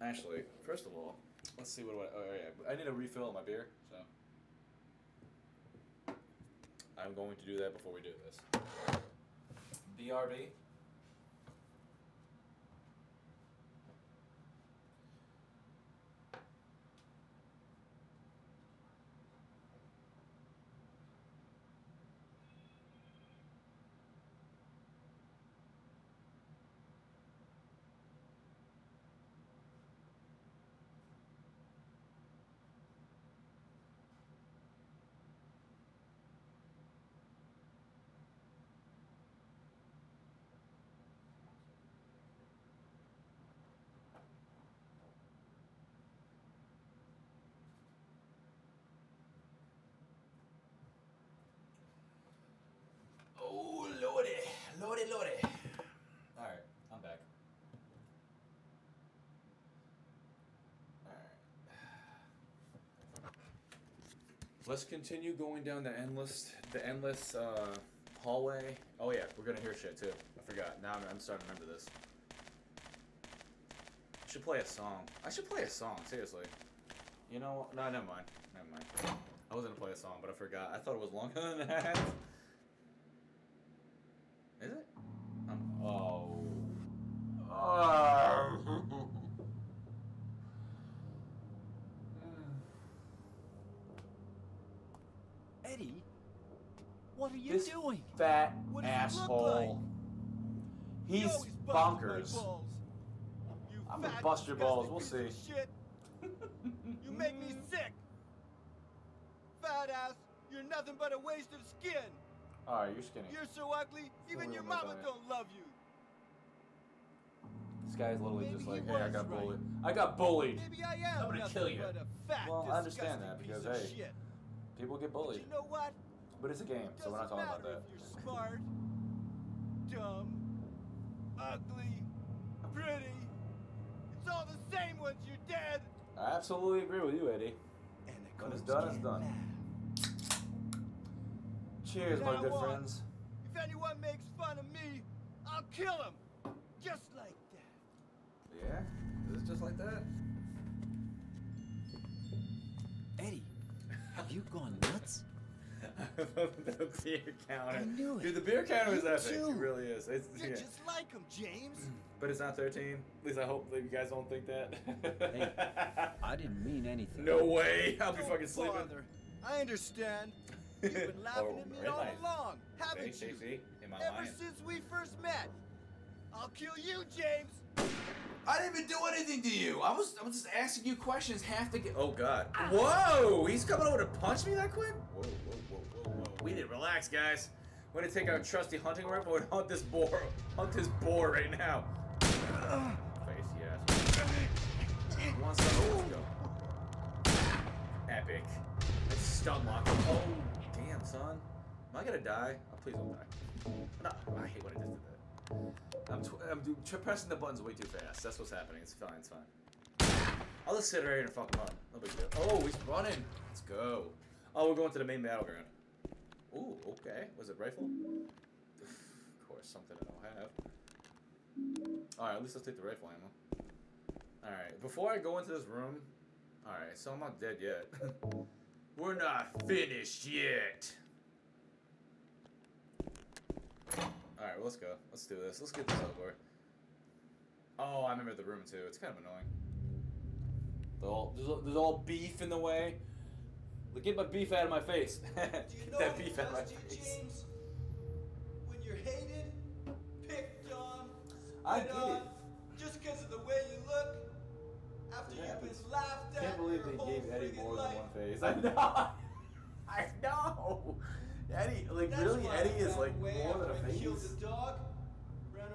Actually, first of all, let's see what do I. Oh yeah, I need a refill on my beer, so I'm going to do that before we do this. BRB. Oh lordy, lordy, lordy. All right, I'm back. All right. Let's continue going down the endless, the endless uh, hallway. Oh yeah, we're gonna hear shit too. I forgot. Now I'm, I'm starting to remember this. Should play a song. I should play a song. Seriously. You know? No, never mind. Never mind. I was gonna play a song, but I forgot. I thought it was longer than that. [laughs] Is it? Um, oh. Oh. Eddie, what are you This doing? fat What does he look asshole. He's You bust my bonkers. You I'm gonna bust your balls. We'll see. Shit. [laughs] you make me sick. Fat ass, you're nothing but a waste of skin. Alright, you're skinny. You're so ugly, even your mama don't love you. This guy's literally just like, he hey, I got right. bullied. I got bullied. Maybe I am I'm gonna kill you. Well, I understand that because, hey, shit. people get But bullied. you know what? But it's a game, so we're not talking about that. if you're smart, dumb, ugly, pretty. It's all the same once you're dead. I absolutely agree with you, Eddie. And When it's done, it's done. Cheers, my Now good on. friends. If anyone makes fun of me, I'll kill him. Just like that. Yeah? Is it just like that? Eddie, have you gone nuts? The beer counter. I knew it. Dude, the beer counter is You epic. too. It really is. It's, You're yeah. just like him, James. [clears throat] But it's not 13. At least I hope that you guys don't think that. Hey, I didn't mean anything. no way. I'll be Don't fucking sleeping. bother. I understand. You've been [laughs] laughing Oh, at me very all nice. along, haven't see, you? see? Am I Ever lying? since we first met. I'll kill you, James. I didn't even do anything to you. I was I was just asking you questions. Half the. get. Oh God. Ah. Whoa! He's coming over to punch me that quick. Whoa, whoa, whoa, whoa, whoa. We need to relax, guys. We're gonna take our trusty hunting rifle and hunt this boar. Hunt this boar right now. Face, yes. One second. Let's go. Epic. It's stun lock. Oh, damn, son. Am I gonna die? Oh, please don't die. No, I hate when it does that. I'm, I'm pressing the buttons way too fast. That's what's happening. It's fine. It's fine. I'll just sit right here and fucking run. No big deal. Oh, he's running. Let's go. Oh, we're going to the main battleground. Ooh, okay. Was it rifle? Of course, something I don't have. Alright, at least let's take the rifle ammo. Alright, before I go into this room. Alright, so I'm not dead yet. [laughs] we're not finished yet. Alright, well, let's go. Let's do this. Let's get this over. Oh, I remember the room too. It's kind of annoying. The all, there's all beef in the way. Get my beef out of my face. [laughs] Get know that beef out of my you, face. James? When you're hated, picked on, I get on, it. just because of the way you look, after It you've been laughed at can't believe they gave Eddie more than life. one face. [laughs] I know. I know. Eddie, like That's really, Eddie is like more than a face. dog.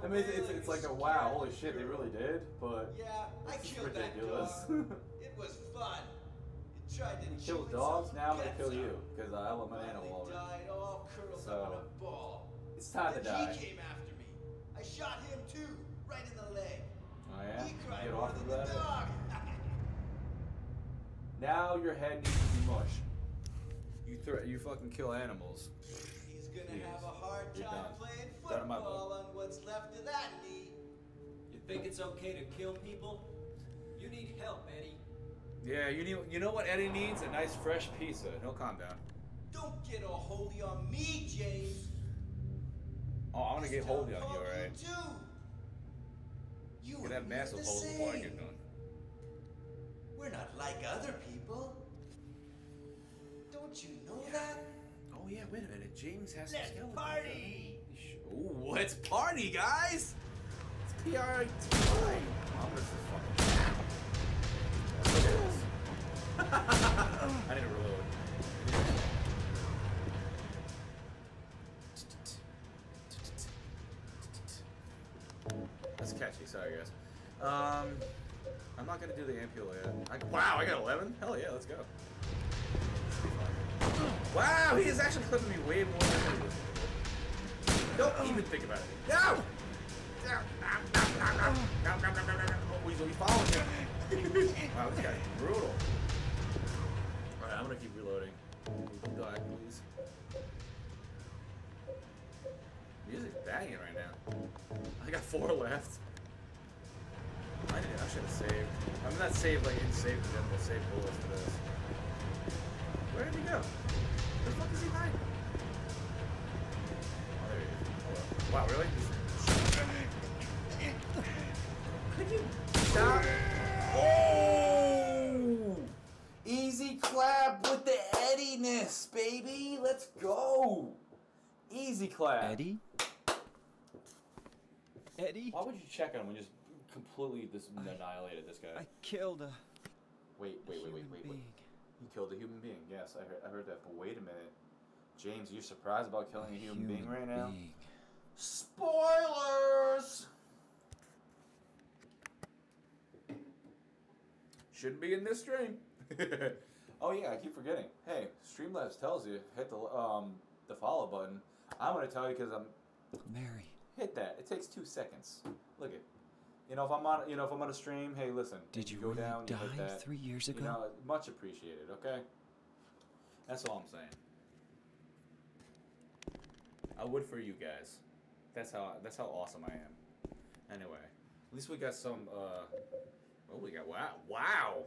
I mean, it's, it's, like a wow, holy shit, they really did. But Yeah, I killed ridiculous. that dog. [laughs] it was fun. It tried to he kills dogs. Now I'm gonna kill you because I love my Finally animal over. died all curled So, up in a ball. It's time to Then die. He came after me. I shot him too, right in the leg. Oh yeah. He cried Get more off than of the that. dog. [laughs] Now your head needs to be mush. You thre- you fucking kill animals. He's gonna Jeez. have a hard time playing Done in my football on what's left of that knee. You think it's okay to kill people? You need help, Eddie. Yeah, you need. You know what Eddie needs? A nice fresh pizza. He'll calm down. Don't get all holy on me, James. Oh, I'm gonna get holy on you, alright? you. You and that massive the hole before I same. get done. We're not like other people. Don't you know that? Oh yeah, wait a minute. James has Let's to party. Ooh, let's party, guys! It's PR. Gonna just I need to reload. That's catchy. Sorry, guys. Um, I'm not gonna do the ampule yet. I, wow, I got 11. Hell yeah, let's go. Wow, he is actually clipping me way more than I was. Don't even think about it. No! No, no, no, no, no, no, no, no, no, no. Oh, he's he's following him. Wow, this guy's brutal. Alright, I'm gonna keep reloading. Die, please. hanging right now. I got four left. I did. I should have saved. I'm not saved like in save them. We'll save bullets for this. Where did he go? Where the fuck is he hiding? Oh, there he is. Wow, really? Could you stop? Oh! Easy clap with the Eddiness, baby. Let's go. Easy clap. Eddie? Eddie? Why would you check on him when you just completely dis- annihilated this guy? I killed a. Wait, wait, wait, wait, wait, wait. You killed a human being. Yes, I heard, I heard that. But wait a minute, James, you're surprised about killing a, human, being right now? being. Spoilers. Shouldn't be in this stream. [laughs] oh yeah, I keep forgetting. Hey, Streamlabs tells you hit the um the follow button. I'm gonna tell you because I'm Mary. hit that. It takes two seconds. Look it. You know if I'm on you know if I'm on a stream, hey listen. Did you go really down, you hit die that. three years You ago? know, much appreciated. Okay. That's all I'm saying. I would for you guys. That's how that's how awesome I am. Anyway, at least we got some. uh Oh, we got wow, wow,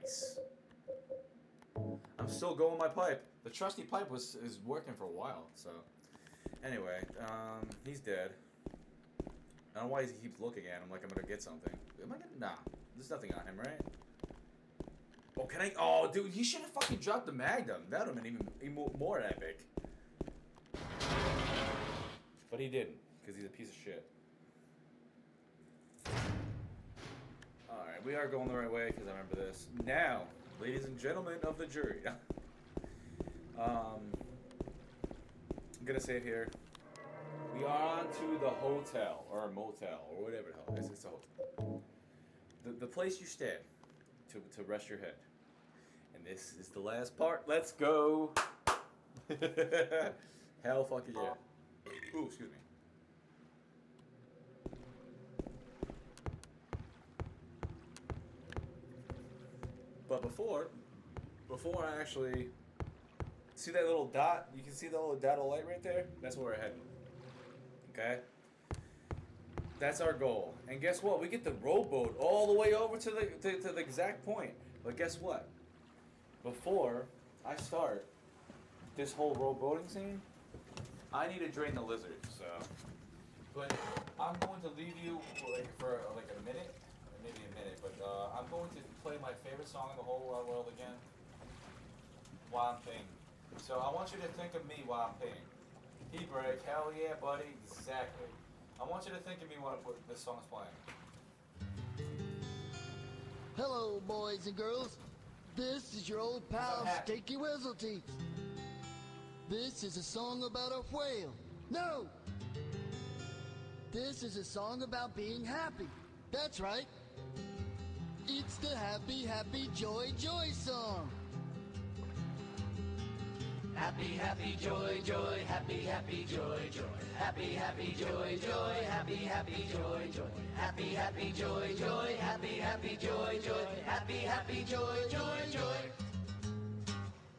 nice. I'm still going my pipe. The trusty pipe was is working for a while. So, anyway, um, he's dead. I don't know why he keeps looking at him like I'm gonna get something. Am I gonna? Nah, there's nothing on him, right? Oh, can I? Oh, dude, he should have fucking dropped the magnum. That would have been even, even more epic. But he didn't, because he's a piece of shit. Alright, we are going the right way, because I remember this. Now, ladies and gentlemen of the jury. [laughs] um, I'm gonna save here. We are on to the hotel, or motel, or whatever the hell it is. It's a hotel. The, the place you stay to, to rest your head. And this is the last part. Let's go. [laughs] Hell fucking yeah. Ooh, excuse me. But before, before I actually see that little dot, you can see the little dot of light right there. That's where we're heading. Okay. That's our goal. And guess what? We get the rowboat all the way over to the to, to the exact point. But guess what? Before I start this whole rowboating scene, I need to drain the lizard. So, but I'm going to leave you like for like a minute, maybe a minute. But uh, I'm going to play my favorite song in the whole wide world again while I'm. So I want you to think of me while I'm peeing. Pee break, hell yeah, buddy, exactly. I want you to think of me when put this song's playing. Hello, boys and girls. This is your old pal, Stinky Wizzleteeth. This is a song about a whale. No! This is a song about being happy. That's right. It's the happy, happy, joy, joy song. Happy, happy, joy, joy, happy, happy, joy, joy. Happy, happy, joy, joy, happy, happy, joy, joy. Happy, happy, joy, joy, happy, happy, joy, joy. Happy, happy, joy, joy, joy.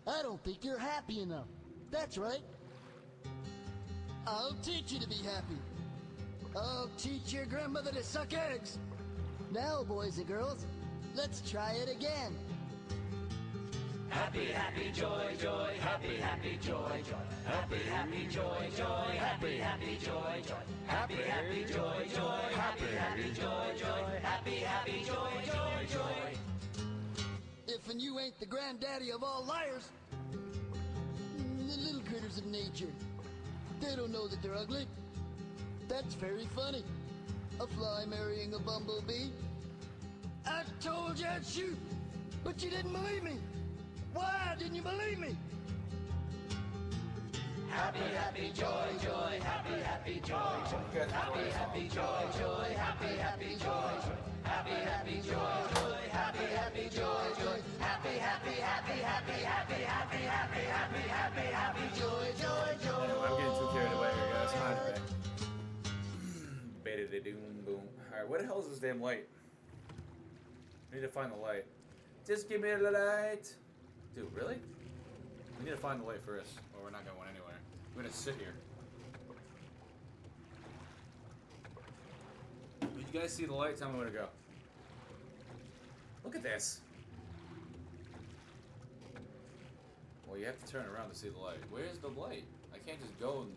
I don't think you're happy enough. That's right. I'll teach you to be happy. I'll teach your grandmother to suck eggs. Now, boys and girls, let's try it again. Happy, happy, joy, joy, happy, happy, joy, joy. Happy, happy, joy, joy, happy, happy, joy, joy. Happy, happy, joy, joy, happy, happy, joy, joy. Happy, happy, joy, joy, joy. If and you ain't the granddaddy of all liars, the little critters of nature, they don't know that they're ugly. That's very funny. A fly marrying a bumblebee. I told you I'd shoot, but you didn't believe me. Why didn't you believe me? Happy, happy, joy, joy, happy, happy, joy, joy. Happy, happy, joy, joy, happy, happy, joy, joy. Happy, happy, joy, joy, happy, happy, joy, joy. Happy, happy, happy, happy, happy, happy, happy, happy, happy, happy, joy, joy, joy. I'm getting too carried away here, guys. Come on. Beta de doom boom. Alright, where the hell is this damn light? I need to find the light. Just give me the light. Dude, really? We need to find the light first, or we're not going anywhere. We're gonna sit here. Did you guys see the light? Tell me where to go. Look at this. Well, you have to turn around to see the light. Where's the light? I can't just go and.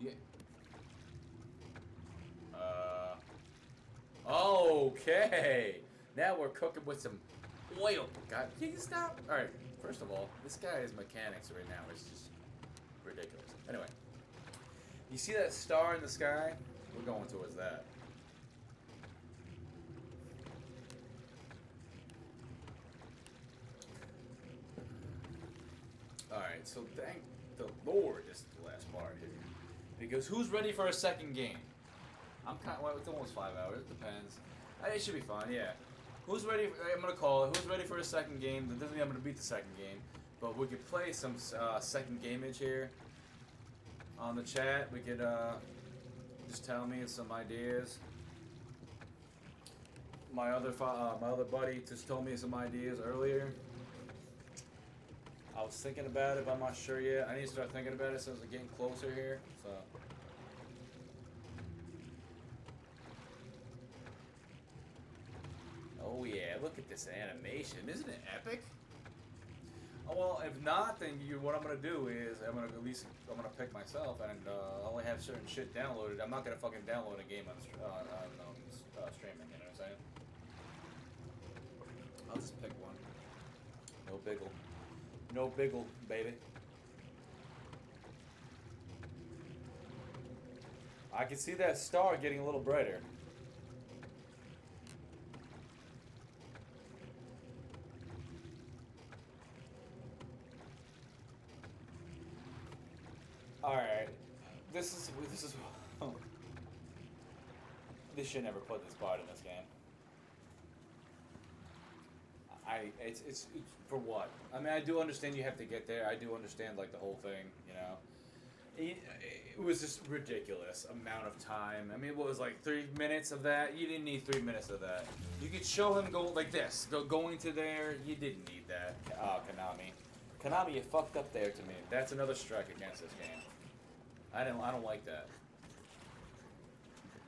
Yeah. Uh. Okay. Now we're cooking with some oil. God, can you stop? All right. First of all, this guy's mechanics right now is just ridiculous. Anyway, you see that star in the sky? We're going towards that. Alright, so thank the Lord this is the last part here. Because who's ready for a second game? I'm kind of, well, it's almost five hours, it depends. Uh, It should be fun, yeah. Who's ready? I'm gonna call it. Who's ready for a second game? That doesn't mean I'm gonna beat the second game, but we could play some uh, second gamage here on the chat. We could uh, just tell me some ideas. My other uh, my other buddy just told me some ideas earlier. I was thinking about it, but I'm not sure yet. I need to start thinking about it since we're getting closer here. So. Oh yeah, look at this animation. Isn't it epic? Oh, well, if not, then you, what I'm gonna do is I'm gonna at least I'm gonna pick myself and uh, only have certain shit downloaded. I'm not gonna fucking download a game on uh, on um, uh, streaming. You know what I'm saying? I'll just pick one. No biggle. No biggle, baby. I can see that star getting a little brighter. Alright. This is this is [laughs] This should never put this part in this game. I it's, it's it's for what? I mean, I do understand you have to get there. I do understand like the whole thing, you know. It, it was just ridiculous amount of time. I mean, what was like three minutes of that? You didn't need three minutes of that. You could show him go like this, go going to there. You didn't need that, Oh, Konami. Konami, you fucked up there to me. That's another strike against this game. I don't I don't like that.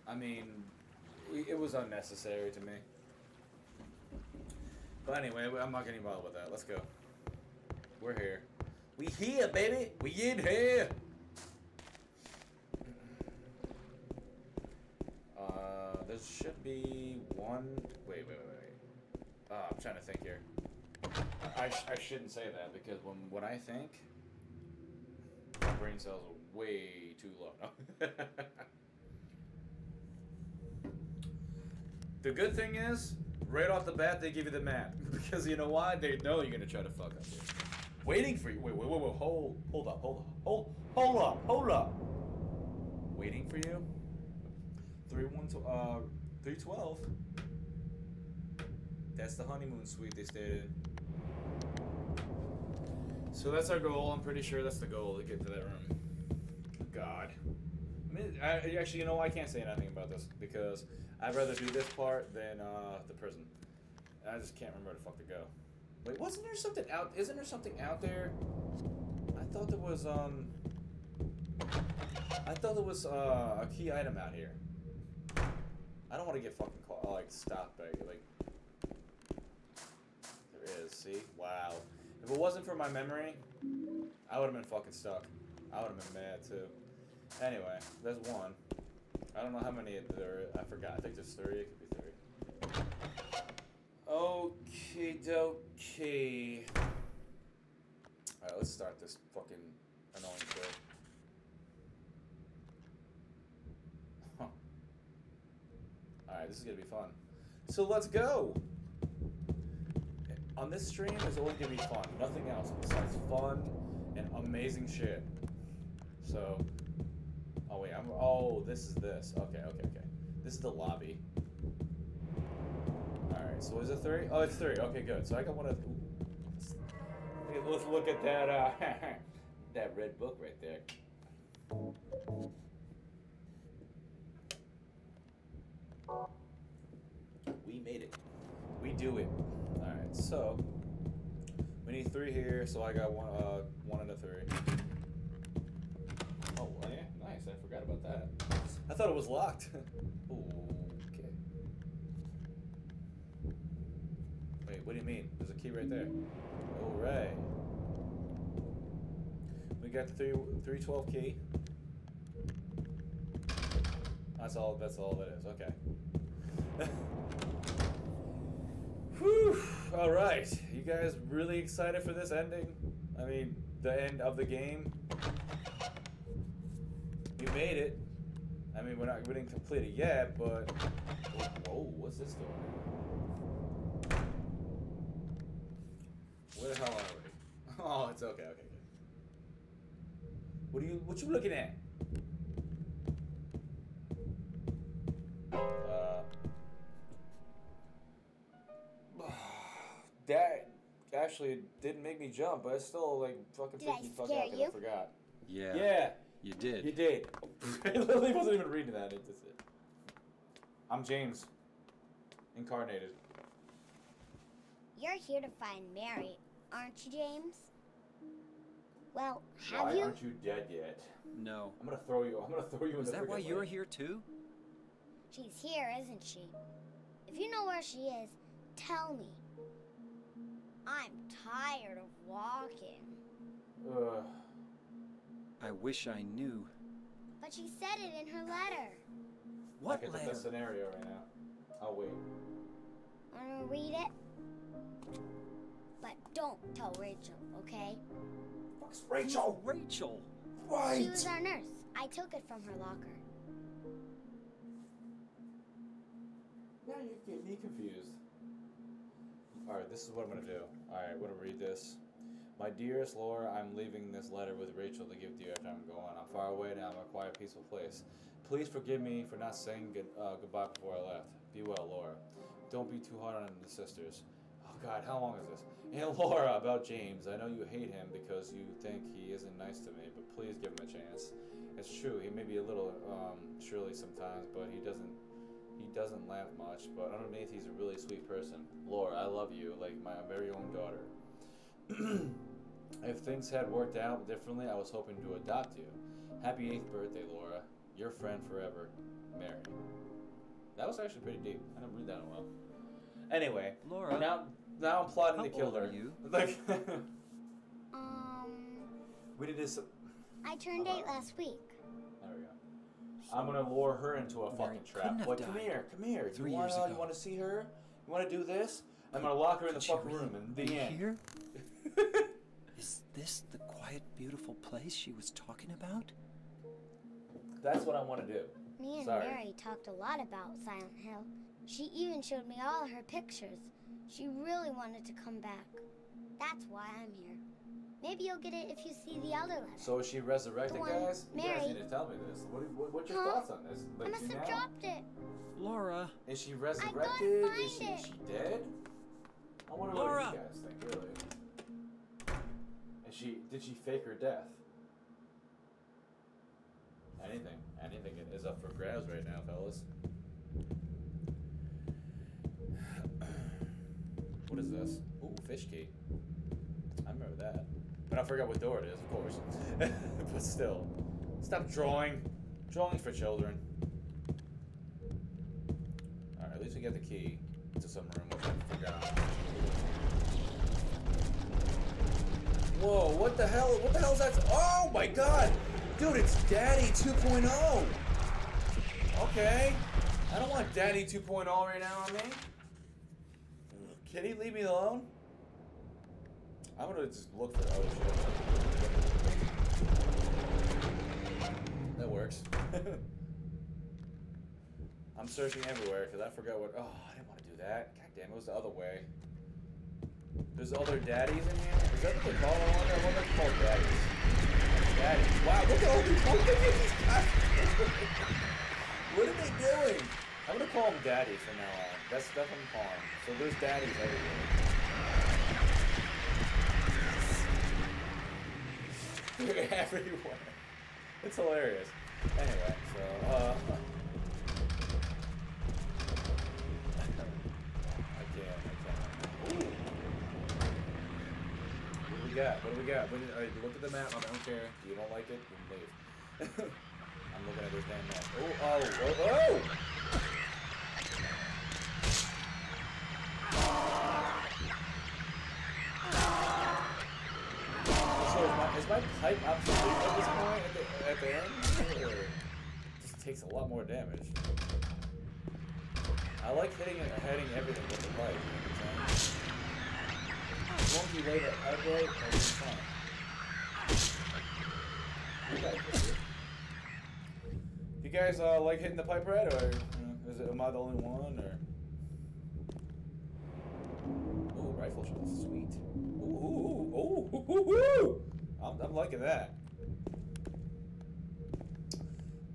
I mean, it, was unnecessary to me. But anyway, I'm not getting bothered with that. Let's go. We're here. We here, baby. We in here. Uh, there should be one. Wait, wait, wait, wait. Uh, I'm trying to think here. I, sh- I shouldn't say that because when when I think, my brain cells are way too low. [laughs] the good thing is, right off the bat, they give you the map [laughs] because you know why? They know you're gonna try to fuck up here. Waiting for you. Wait, wait, wait, wait. Hold, hold up, hold up, hold, hold up, hold up. Waiting for you. Three one two. Uh, three twelve. That's the honeymoon suite they stayed in. So that's our goal. I'm pretty sure that's the goal to get to that room. God. I mean, I, actually, you know, I can't say anything about this because I'd rather do this part than uh, the prison. I just can't remember where the fuck to go. Wait, wasn't there something out? Isn't there something out there? I thought there was um. I thought there was uh, a key item out here. I don't want to get fucking caught, like stopped by like. There is. See? Wow. If it wasn't for my memory, I would have been fucking stuck. I would have been mad too. Anyway, there's one. I don't know how many there. Are. I forgot. I think there's three. It could be three. Okay, dokie. Alright, let's start this fucking annoying shit. Huh. Alright, this is gonna be fun. So let's go! On this stream, it's only gonna be fun. Nothing else besides fun and amazing shit. So, oh wait, I'm, oh, this is this. Okay, okay, okay. This is the lobby. Alright, so is it three? Oh, it's three. Okay, good. So I got one of. Hey, Let's look at that, uh, [laughs] that red book right there. We made it. We do it. Alright, so. We need three here, so I got one, uh, one and a three nice. I forgot about that. I thought it was locked. [laughs] okay. Wait, what do you mean? There's a key right there. All right. We got the three three twelve key. That's all. That's all that is. Okay. [laughs] Whew. All right. You guys really excited for this ending? I mean, the end of the game. You made it. I mean, we're not we didn't complete it yet, but whoa, what's this door? Where the hell are we? [laughs] Oh, it's okay. Okay, good. What are you? What you looking at? Uh, [sighs] that actually didn't make me jump, but it's still like fucking Did I freaked me fuck scare out 'cause I forgot. Yeah. Yeah. You did. You did. [laughs] I literally wasn't even reading that. It's just it. I'm James. Incarnated. You're here to find Mary, aren't you, James? Well, have Why you? aren't you dead yet? No. I'm gonna throw you. I'm gonna throw you in Is the room. Is that why you're here too? She's here, isn't she? If you know where she is, tell me. I'm tired of walking. Ugh. I wish I knew. But she said it in her letter. What I get the letter? best scenario right now. Oh wait. Wanna read it? But don't tell Rachel, okay? Fuck's Rachel. Rachel. Right. She was our nurse. I took it from her locker. Now you're getting me confused. Alright, this is what I'm gonna do. Alright, I'm gonna read this. My dearest Laura, I'm leaving this letter with Rachel to give to you after I'm gone. I'm far away now. I'm in a quiet, peaceful place. Please forgive me for not saying good, uh, goodbye before I left. Be well, Laura. Don't be too hard on the sisters. Oh God, how long is this? And [laughs] Laura, about James. I know you hate him because you think he isn't nice to me, but please give him a chance. It's true. He may be a little um, sometimes, but he doesn't. He doesn't laugh much, but underneath he's a really sweet person. Laura, I love you like my very own daughter. [clears throat] if things had worked out differently, I was hoping to adopt you. Happy 8th birthday, Laura. Your friend forever, Mary. That was actually pretty deep. I didn't read that in a while. Anyway, Laura, now now I'm plotting how to kill old her. are you? [laughs] Like, Um, we did this. I turned eight last week. There we go. I'm gonna lure her into a fucking trap. couldn't Like, come here, come here. three you wanna, years ago. You wanna see her? You wanna do this? I'm gonna lock her in the fucking room. in the end. here? [laughs] Is this the quiet, beautiful place she was talking about? That's what I want to do. Me and Sorry. Mary talked a lot about Silent Hill. She even showed me all her pictures. She really wanted to come back. That's why I'm here. Maybe you'll get it if you see the other letter. So is she resurrected, The one guys? You guys need to tell me this. What, what, what's your Huh? thoughts on this? I must you have now? dropped it. Laura. Is she resurrected? find Is she, it. is she dead? I wonder Laura. what you guys think, really. She? Did she fake her death? Anything, anything is up for grabs right now, fellas. What is this? Ooh, fish key. I remember that. But I forgot what door it is, of course. [laughs] but still. Stop drawing. Drawing for children. Alright, at least we get the key to some room, which I forgot. Whoa, what the hell? What the hell is that? Oh my god! Dude, it's Daddy 2.0! Okay. I don't want Daddy 2.0 right now on me. Can he leave me alone? I'm gonna just look for other shit. That works. [laughs] I'm searching everywhere because I forgot what. Oh, I didn't want to do that. God damn, it was the other way. There's other daddies in here? Is that what they call them? I wonder what they're called daddies. Daddies. Wow, look at all these. Look these guys. [laughs] what are they doing? I'm gonna call them daddies from now on. That's what I'm calling. So there's daddies everywhere. They're [laughs] everywhere. It's hilarious. Anyway, so uh we got? What do we got? What do, right, look at the map. I don't care. If you don't like it, then leave. [laughs] I'm looking at this damn map. Oh, oh, oh, oh! So is my, is my pipe obsolete at this point at the, at the end? Or it just takes a lot more damage. I like hitting and heading everything with the pipe. You know as long as you lay that pipe right, everything's fine. You it. Guys uh, like hitting the pipe right, or know, is it am I the only one, or? Ooh, rifle shot, sweet. Ooh, ooh, ooh, ooh, ooh. I'm, I'm liking that.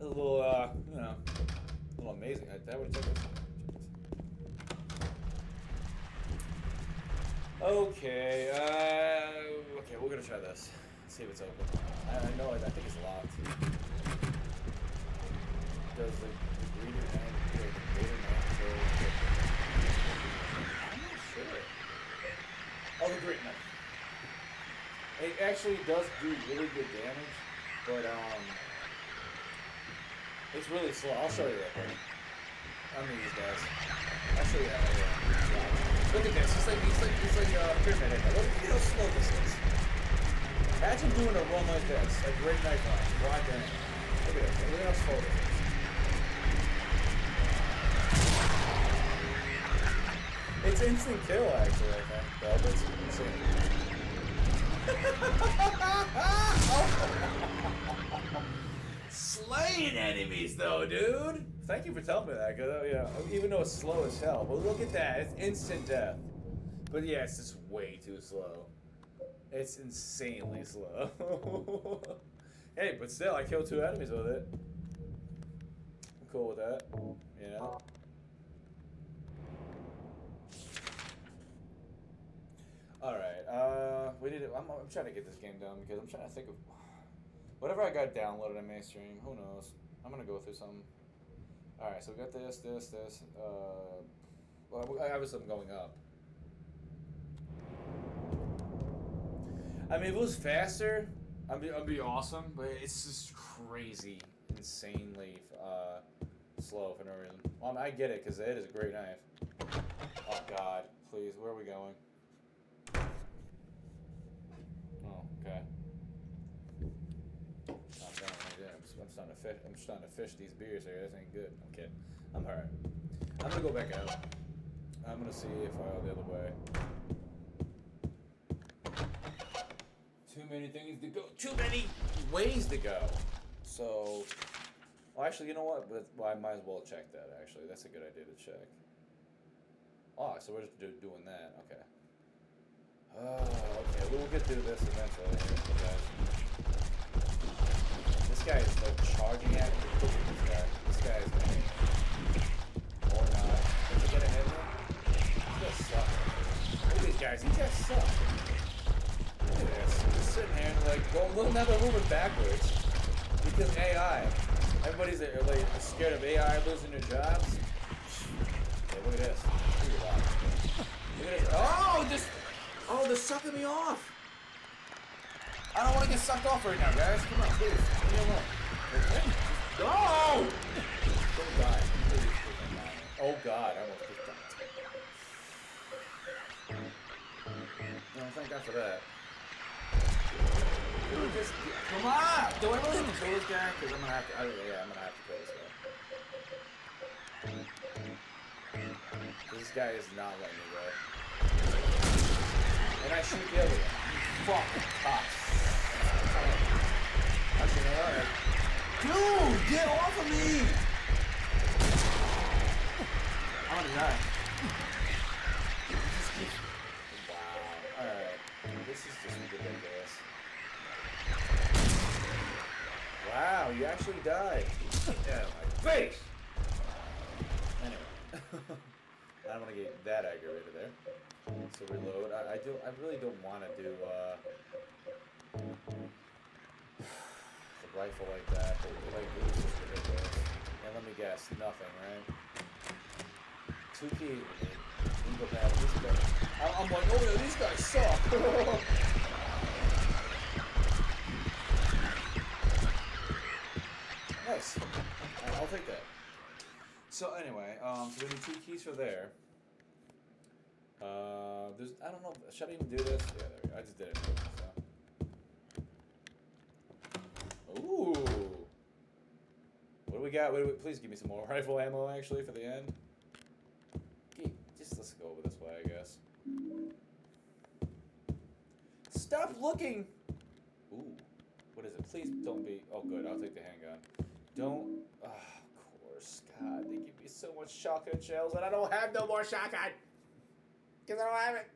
A little, uh, you know, a little amazing. I, I would check this. Okay, uh, okay, we're gonna try this. Let's See if it's open. I, I know, I think it's locked. Does the, the greeter and the greater not? I'm sure. Oh, the great knife. It actually does do really good damage, but um, it's really slow. I'll show you that. quick. I mean these guys. I'll show you that. Here. Look at this. It's like it's like it's like uh, pyramid. head. Look, look at how slow this is. Imagine doing a run like this, a great knife line. Why then? Look at this. Look at how slow this is. It's instant kill, actually. I think, though. Insane. [laughs] Slaying enemies, though, dude. Thank you for telling me that, because you know, even though it's slow as hell, but look at that, it's instant death. But yeah, it's just way too slow. It's insanely slow. [laughs] hey, but still, I killed two enemies with it. I'm cool with that. You know. All right. Uh, we. To, I'm, I'm trying to get this game done because I'm trying to think of whatever I got downloaded on mainstream. Who knows? I'm gonna go through some. All right. So we got this, this, this. Uh, well, I have some going up. I mean, if it was faster, I'd be, I'd be awesome. But it's just crazy, insanely uh, slow for no reason. Well, I get it because it is a great knife. Oh God, please, where are we going? Oh, okay. I'm done right there. I'm, s- I'm starting to fish. I'm starting to fish these beers here. This ain't good. I'm kidding. I'm alright. I'm gonna go back out. I'm gonna see if I go the other way. Too many things to go. Too many ways to go. So, well, actually, you know what? But well, I might as well check that. Actually, that's a good idea to check. Oh, so we're just do, doing that. Okay. Oh, okay. We'll get through this eventually. This guy is like charging at me. Look at this guy. This guy is gonna or not. Does he get ahead of him? He's gonna suck. Look at these guys. These guys suck. Look at this. Just sitting here and like going a little now they're moving backwards because AI. Everybody's uh, like scared of AI losing their jobs. Okay, look at this. Look at this. Oh, just oh, they're sucking me off. I don't want to get sucked off right now, guys. Come on, please. Leave me alone. No! Oh, don't die. Oh God, I almost just died. No, thank God for that. We just come on? Do I really have to kill this guy? Because I'm gonna have to. I, yeah, I'm gonna have to kill this guy. This guy is not letting me go. And I shoot the other one. Cock. Actually, you know? Dude, get off of me! I'm gonna die. Alright. Wow, you actually died. Yeah, my face! Anyway. [laughs] I don't want to get that aggravated there. So reload. I, I do. I really don't want to do uh, the rifle like that. And let me guess, nothing, right? Two keys. We. Go back. I'm like, oh no, these guys suck. [laughs] nice. I'll take that. So anyway, um, so we need two keys for there. Uh, there's, I don't know, should I even do this? Yeah, there we go. I just did it. So. Ooh. What do we got? What do we, please give me some more [laughs] rifle ammo, actually, for the end. Just let's go over this way, I guess. Stop looking! Ooh. What is it? Please don't be... Oh, good. I'll take the handgun. Don't... Ah, of course. God, they give me so much shotgun shells, and I don't have no more shotgun! Because I don't have it!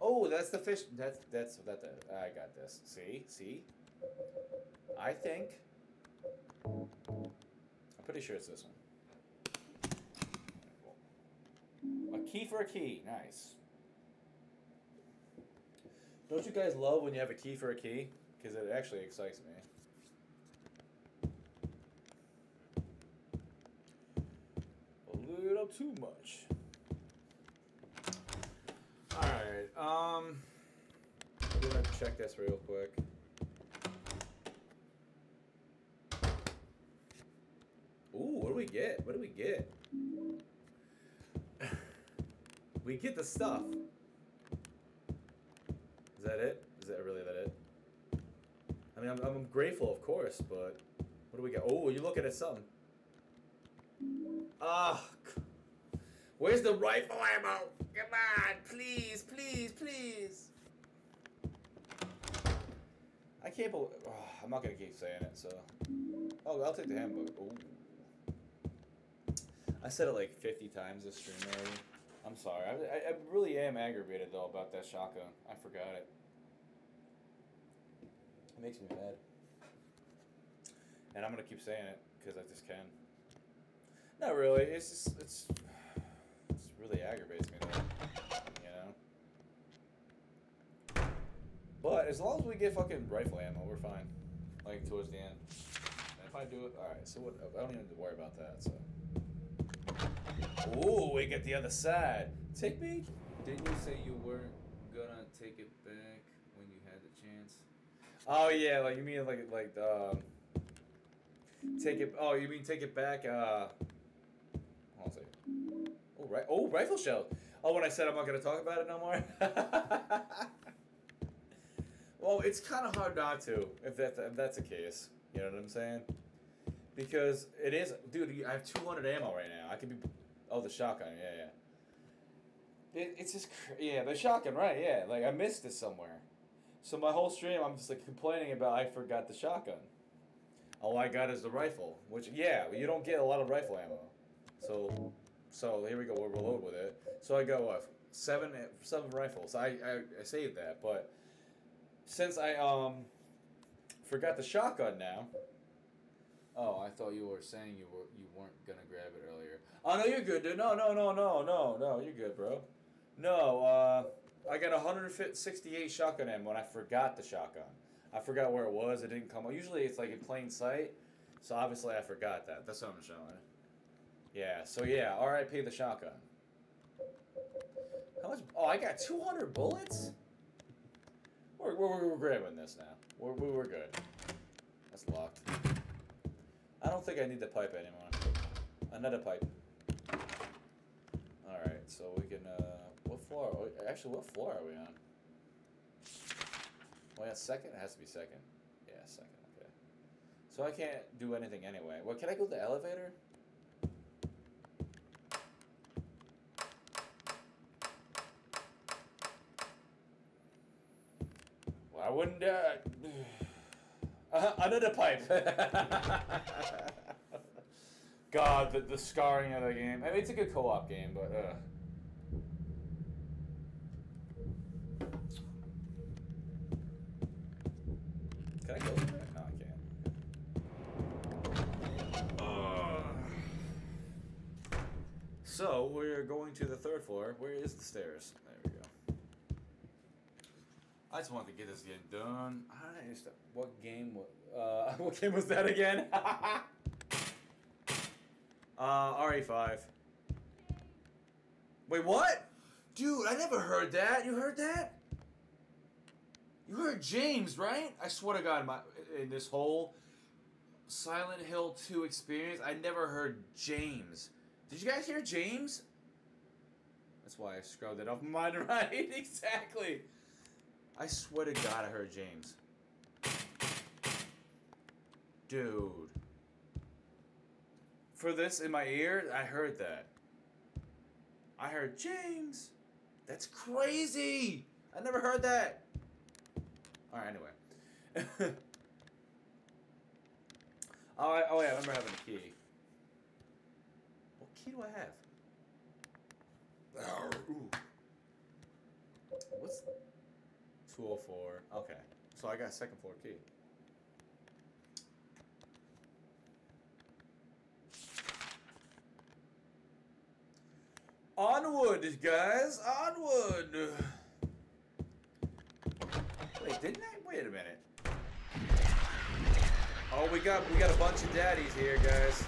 Oh, that's the fish. That's that's that. that I got this. See, see. I think. I'm pretty sure it's this one. A key for a key. Nice. Don't you guys love when you have a key for a key? Because it actually excites me. A little too much. Alright, um. I'm gonna check this real quick. Ooh, what do we get? What do we get? [laughs] we get the stuff. Is that it? Is that really that it? I mean, I'm, I'm grateful, of course, but what do we get? Oh, you're looking at something. Ah, c- where's the rifle ammo? Come on, please, please, please. I can't believe. Oh, I'm not gonna keep saying it, so. Oh, I'll take the handbook. Ooh. I said it like 50 times this stream already. I'm sorry. I, I, I really am aggravated though about that shotgun. I forgot it. It makes me mad. And I'm gonna keep saying it because I just can. Not really. It's just it's it's really aggravates me though. You know. But as long as we get fucking rifle ammo, we're fine. Like towards the end. And if I do it, all right. So what? I don't even have to worry about that. So. Ooh, we get the other side. Take me. Didn't you say you weren't gonna take it back when you had the chance? Oh yeah, like you mean like like um. Take it. Oh, you mean take it back? Uh. Oh right. Oh, rifle shell. Oh, when I said I'm not gonna talk about it no more. [laughs] well, it's kind of hard not to if that if that's the case. You know what I'm saying? Because it is, dude. I have 200 ammo right now. I could be. Oh, the shotgun. Yeah, yeah. It, it's just yeah, the shotgun. Right. Yeah. Like I missed this somewhere. So my whole stream, I'm just like complaining about I forgot the shotgun. All I got is the rifle, which yeah, you don't get a lot of rifle ammo. So, so here we go. We'll reload with it. So I go what seven seven rifles. I, I I saved that, but since I um forgot the shotgun now. Oh, I thought you were saying you were you weren't gonna grab it earlier. Oh no, you're good, dude. No, no, no, no, no, no. You're good, bro. No, uh, I got 168 shotgun ammo, and I forgot the shotgun. I forgot where it was. It didn't come. Usually it's like in plain sight, so obviously I forgot that. That's what I'm showing. Yeah. So yeah, R.I.P. the shotgun. How much? Oh, I got 200 bullets. We're, we're, we're grabbing this now. We're, we're, good. That's locked. I don't think I need the pipe anymore. Another pipe. Alright, so we can, uh, what floor? oh, Actually, what floor are we on? Oh yeah, second? It has to be second. Yeah, second, okay. So I can't do anything anyway. Well, can I go to the elevator? Why wouldn't, uh, [sighs] uh, another pipe. [laughs] God, the, the scarring of the game. I mean, it's a good co-op game, but uh. Can I go? No, I can't. Ugh. So we're going to the third floor. Where is the stairs? There we go. I just wanted to get this game done. I just, what game? wa- Uh, [laughs] what game was that again? [laughs] uh, RE5. Wait, what? Dude, I never heard that. You heard that? You heard James, right? I swear to God, my in this whole Silent Hill 2 experience, I never heard James. Did you guys hear James? That's why I scrubbed it off my [laughs] mind, right? exactly. I swear to God, I heard James. Dude. For this in my ear, I heard that. I heard James. That's crazy. I never heard that. All right, anyway. [laughs] oh, I, oh yeah, I remember having a key. What key do I have? Ooh. What's 204? Okay. So I got second floor key. Onward, guys! Onward! Wait, didn't I? Wait a minute. Oh, we got we got a bunch of daddies here, guys.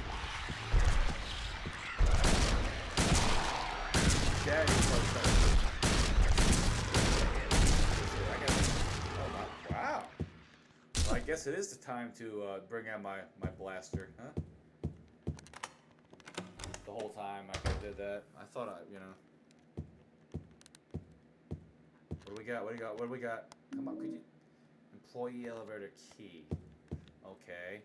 Daddies. Oh, my- wow. Well, I guess it is the time to uh, bring out my my blaster, huh? The whole time I did that, I thought I, you know. What do we got? What do we got? What do we got? Come on, could you? Employee elevator key. Okay,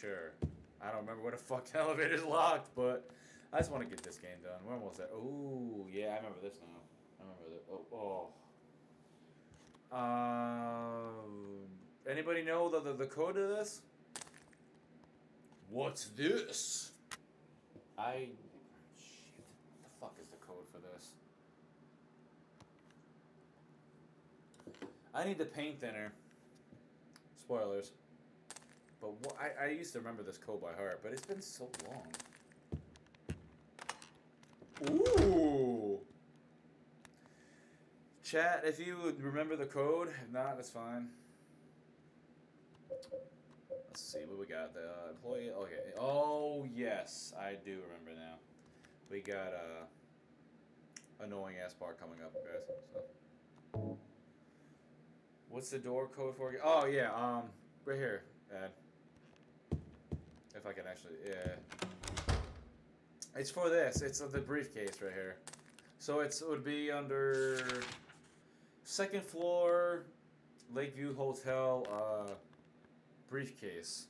sure. I don't remember what the fuck the [laughs] is locked, but I just want to get this game done. When was that? Ooh, yeah, I remember this now. I remember that. Oh, oh. Um, anybody know the, the the code of this? What's this? I. Shit. What the fuck is the code for this? I need the paint thinner. Spoilers. But I, I used to remember this code by heart, but it's been so long. Ooh! Chat, if you would remember the code, if not, that's fine. Let's see what we got. The uh, employee. Okay. Oh yes, I do remember now. We got a uh, annoying ass part coming up, guys. So. What's the door code for? Oh yeah, um, right here, Ed. If I can actually, yeah. It's for this. It's the briefcase right here. So it's it would be under second floor, Lakeview Hotel, uh, briefcase.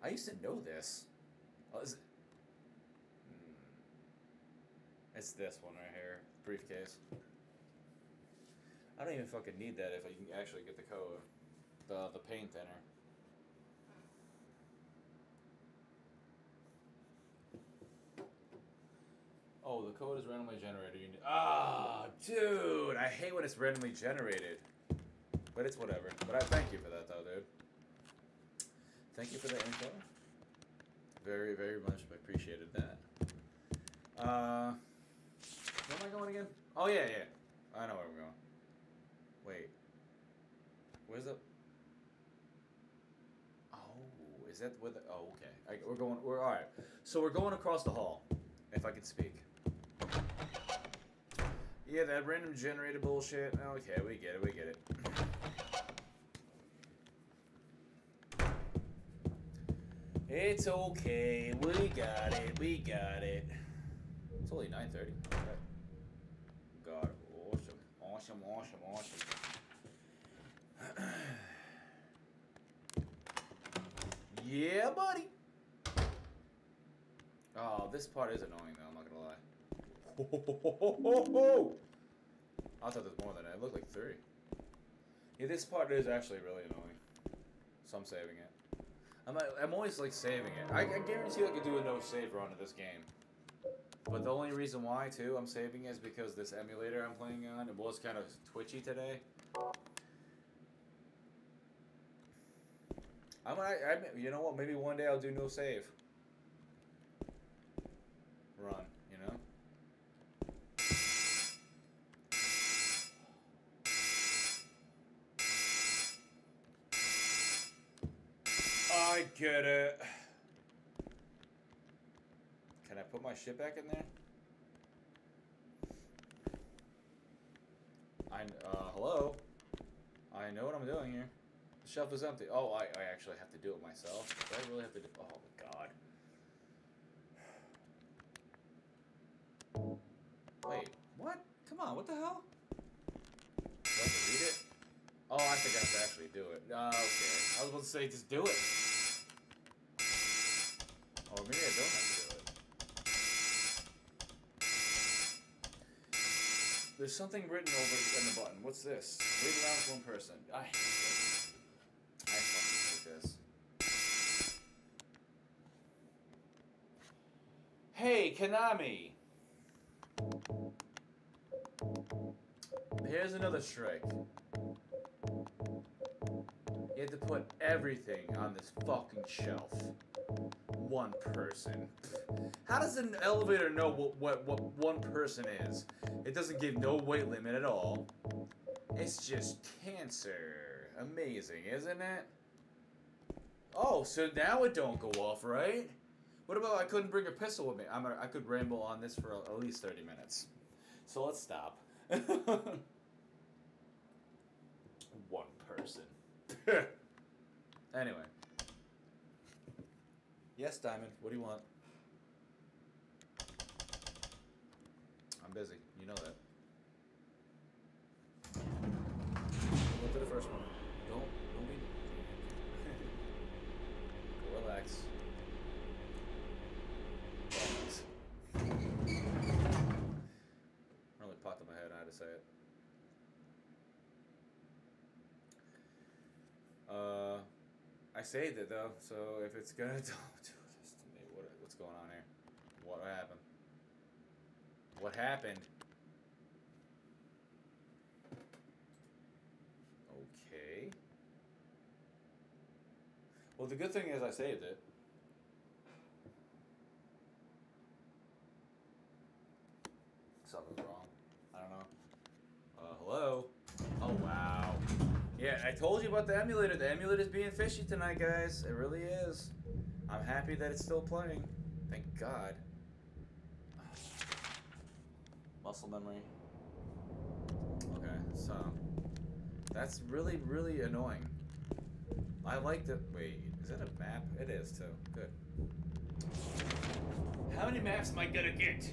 I used to know this. Oh, is it? Hmm. It's this one right here, briefcase. I don't even fucking need that if I can actually get the code, the the paint thinner. Oh, the code is randomly generated. Ah, dude, I hate when it's randomly generated. But it's whatever. But I thank you for that, though, dude. Thank you for the info. Very, very much appreciated that. Uh, where am I going again? Oh yeah, yeah. I know where we're going. Wait. Where's the? Oh, is that where the? Oh, okay. We're going. We're all right. So we're going across the hall, if I can speak. Yeah, that random generated bullshit. Okay, we get it. We get it. It's okay. We got it. We got it. It's only 9:30. God, awesome, awesome, awesome, awesome. [clears throat] yeah, buddy. Oh, this part is annoying though. I'm not gonna lie. I thought there's more than that. It looked like three. Yeah, this part is actually really annoying. So I'm saving it. I'm, I'm always like saving it. I, I guarantee I could do a no save run of this game. But the only reason why too I'm saving is because this emulator I'm playing on it was kind of twitchy today. I might, I, you know what? Maybe one day I'll do no save. Run, it. Can I put my shit back in there? I, uh, hello? I know what I'm doing here. The shelf is empty. Oh, I, I actually have to do it myself. Do I really have to do, oh my god. Wait, what? Come on, what the hell? Do I have to read it? Oh, I think I have to actually do it. Uh, okay. I was about to say, just do it. Maybe I don't have to do it. There's something written over in the button. What's this? Wait around with one person. I hate this. I fucking hate this. Hey, Konami! Here's another strike. You have to put everything on this fucking shelf. One person. How does an elevator know what, what, what one person is? It doesn't give no weight limit at all. It's just cancer. Amazing, isn't it? Oh, so now it don't go off, right? What about I couldn't bring a pistol with me? I'm a, I could ramble on this for at least 30 minutes. So let's stop. [laughs] One person. [laughs] anyway. Yes, Diamond. What do you want? I'm busy. You know that. Go to the first one. Don't. Don't be. [laughs] Relax. Relax. Really popped in my head. I had to say it. Uh, I saved it though, so if it's gonna [laughs] do, do this to me, what what's going on here? What happened? What happened? Okay. Well, the good thing is I saved it. Something's wrong. I don't know. Uh, hello? Oh, wow. Yeah, I told you about the emulator. The emulator's being fishy tonight, guys. It really is. I'm happy that it's still playing. Thank God. [sighs] Muscle memory. Okay, so that's really, really annoying. I like the. Wait, is that a map? It is too. Good. How many maps am I gonna get?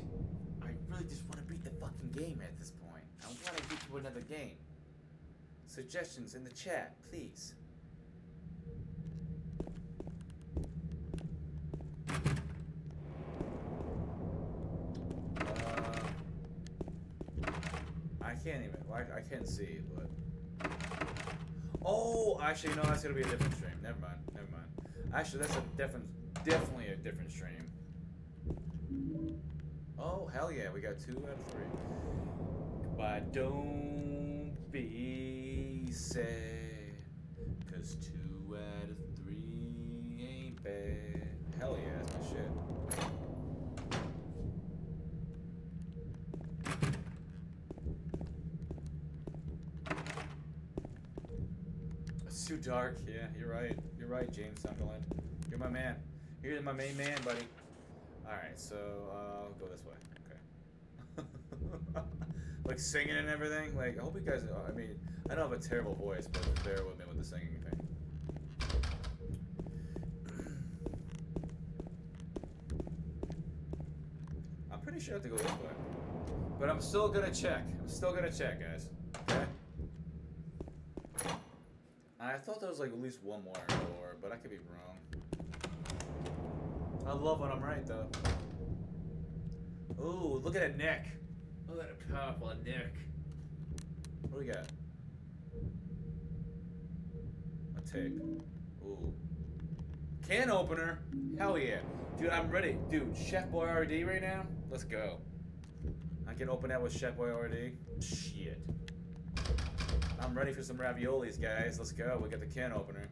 I really just want to beat the fucking game at this point. I want to get to another game. Suggestions in the chat, please. Uh, I can't even. I, I can't see, but. Oh, actually, no. That's gonna be a different stream. Never mind. Never mind. Actually, that's a different, definitely a different stream. Oh hell yeah, we got two out of three. But don't be sad, cause two out of three ain't bad. Hell yeah, that's my shit. It's too dark. Yeah, you're right. You're right, James Sunderland. You're my man. You're my main man, buddy. All right, so uh, I'll go this way. Okay. [laughs] like singing and everything. Like I hope you guys. I mean, I don't have a terrible voice, but bear with me with the singing thing. [clears throat] I'm pretty sure I have to go this way, but I'm still gonna check. I'm still gonna check, guys. I thought there was like at least one more door, but I could be wrong. I love when I'm right though. Ooh, look at that neck. Look at that powerful neck. What do we got? A tape. Ooh. Can opener. Hell yeah. Dude, I'm ready. Dude, Chef Boyardee right now? Let's go. I can open that with Chef Boyardee. Shit. I'm ready for some raviolis, guys. Let's go. We got the can opener.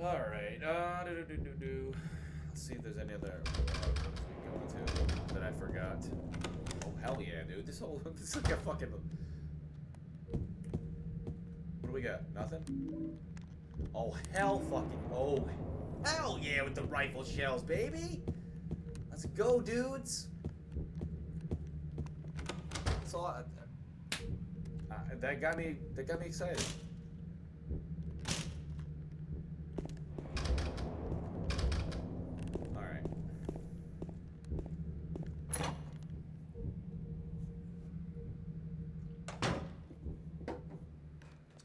Alright. Uh, do, do, do, do, do. Let's see if there's any other uh, we go into that I forgot. Oh, hell yeah, dude. This whole. [laughs] This is like a fucking. What do we got? Nothing? Oh, hell fucking. Oh, hell yeah with the rifle shells, baby! Let's go, dudes! That's all I, that got me. That got me excited. All right.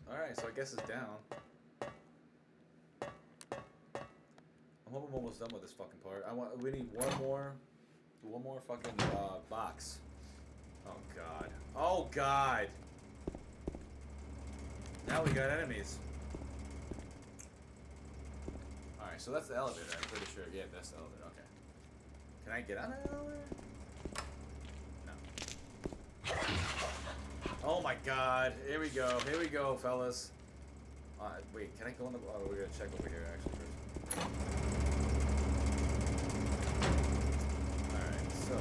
All right. So I guess it's down. I'm I'm almost done with this fucking part. I want. We need one more. One more fucking uh, box. Oh god. Oh god. Now we got enemies. Alright, so that's the elevator, I'm pretty sure. Yeah, that's the elevator, okay. Can I get on that elevator? No. Oh my god. Here we go. Here we go, fellas. Uh, wait, can I go in the... Oh, we're gonna check over here, actually, first. Alright, so...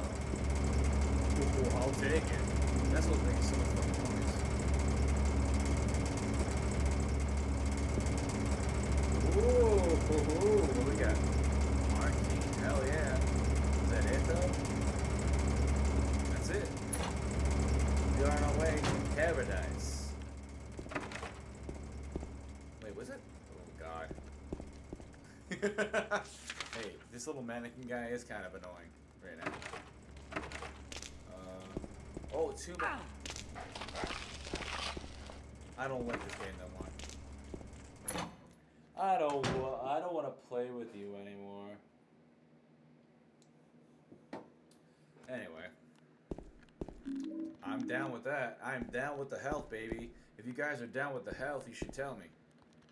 Ooh, I'll take it. That's what makes so much fucking. Ooh, ooh, ooh, what we got? Marquee, hell yeah. Is that it though? That's it. We are on our way to paradise. Wait, was it? Oh god. hey, this little mannequin guy is kind of annoying right now. Uh, oh, two. I don't like this game that much. I don't. I don't want to play with you anymore. Anyway, I'm down with that. I'm down with the health, baby. If you guys are down with the health, you should tell me.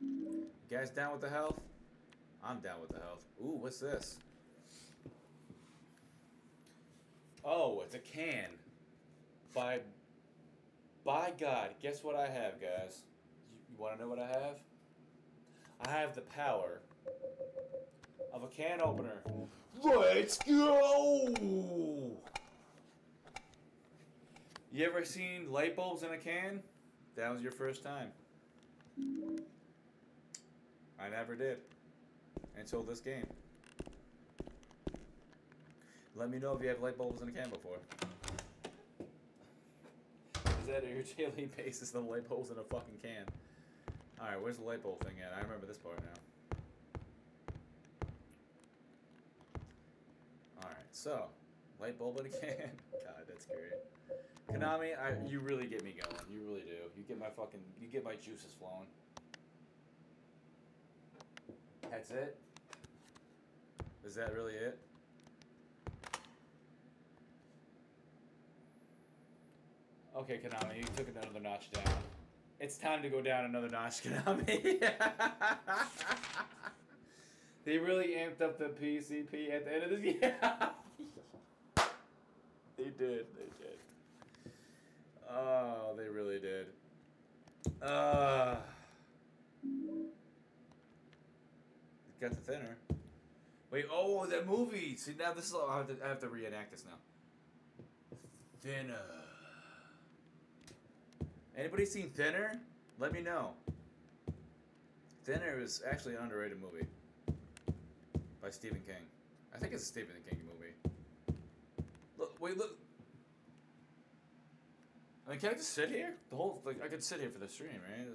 You guys down with the health? I'm down with the health. Ooh, what's this? Oh, it's a can. By by God, guess what I have, guys? You, you want to know what I have? I have the power of a can opener. Let's go! You ever seen light bulbs in a can? That was your first time. I never did. Until this game. Let me know if you have light bulbs in a can before. Is that your [laughs] daily basis, the light bulbs in a fucking can? Alright, where's the light bulb thing at? I remember this part now. Alright, so, light bulb in a [laughs] can. God, that's great. Konami, I, you really get me going. You really do. You get my fucking, you get my juices flowing. That's it? Is that really it? Okay, Konami, you took another notch down. It's time to go down another notch, [laughs] Konami. [laughs] they really amped up the PCP at the end of this [laughs] year. they did. They did. Oh, they really did. Uh, got the thinner. Wait, oh, that movie. See, now this is. I have to, I have to reenact this now. Thinner. Anybody seen Thinner? Let me know. Thinner is actually an underrated movie by Stephen King. I think it's a Stephen King movie. Look, wait, look. I mean, can I just sit here? The whole like I could sit here for the stream, right?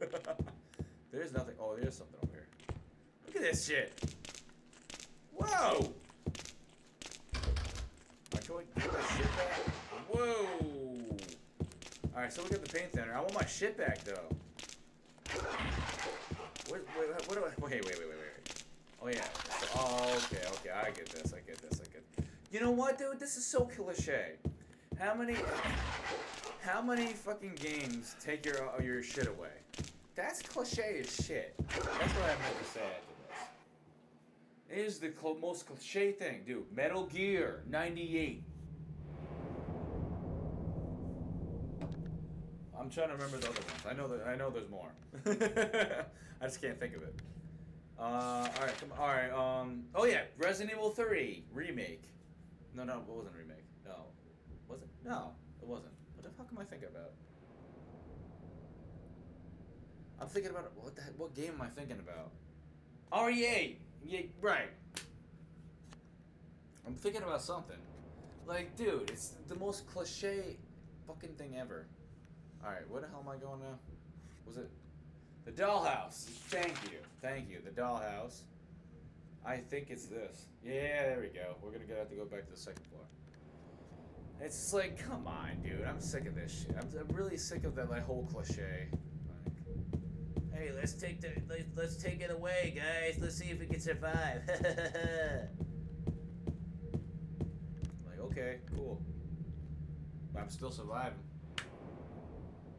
[laughs] there's nothing. Oh, there's something over here. Look at this shit. Whoa! Whoa! Alright, so we got the paint thinner. I want my shit back though. Wait, wait, what do I? Wait, wait, wait, wait, wait. Oh yeah. Oh, okay, okay. I get this. I get this. I get. You know what, dude? This is so cliche. How many? How many fucking games take your your shit away? That's cliche as shit. That's what I meant to say this. Is the cl- most cliche thing, dude. Metal Gear '98. I'm trying to remember the other ones. I know that I know there's more. [laughs] I just can't think of it. Uh, all right, come. All right. Um. Oh yeah, Resident Evil 3 remake. No, no, it wasn't a remake. No, was it? No, it wasn't. What the fuck am I thinking about? I'm thinking about what the what game am I thinking about? RE8. Yeah, right. I'm thinking about something. Like, dude, it's the most cliche fucking thing ever. All right, where the hell am I going now? Was it the dollhouse? Thank you, thank you. The dollhouse. I think it's this. Yeah, there we go. We're gonna have to go back to the second floor. It's like, come on, dude. I'm sick of this shit. I'm, I'm really sick of that like whole cliche. Like, Hey, let's take the let's, let's take it away, guys. Let's see if we can survive. [laughs] like, okay, cool. But I'm still surviving.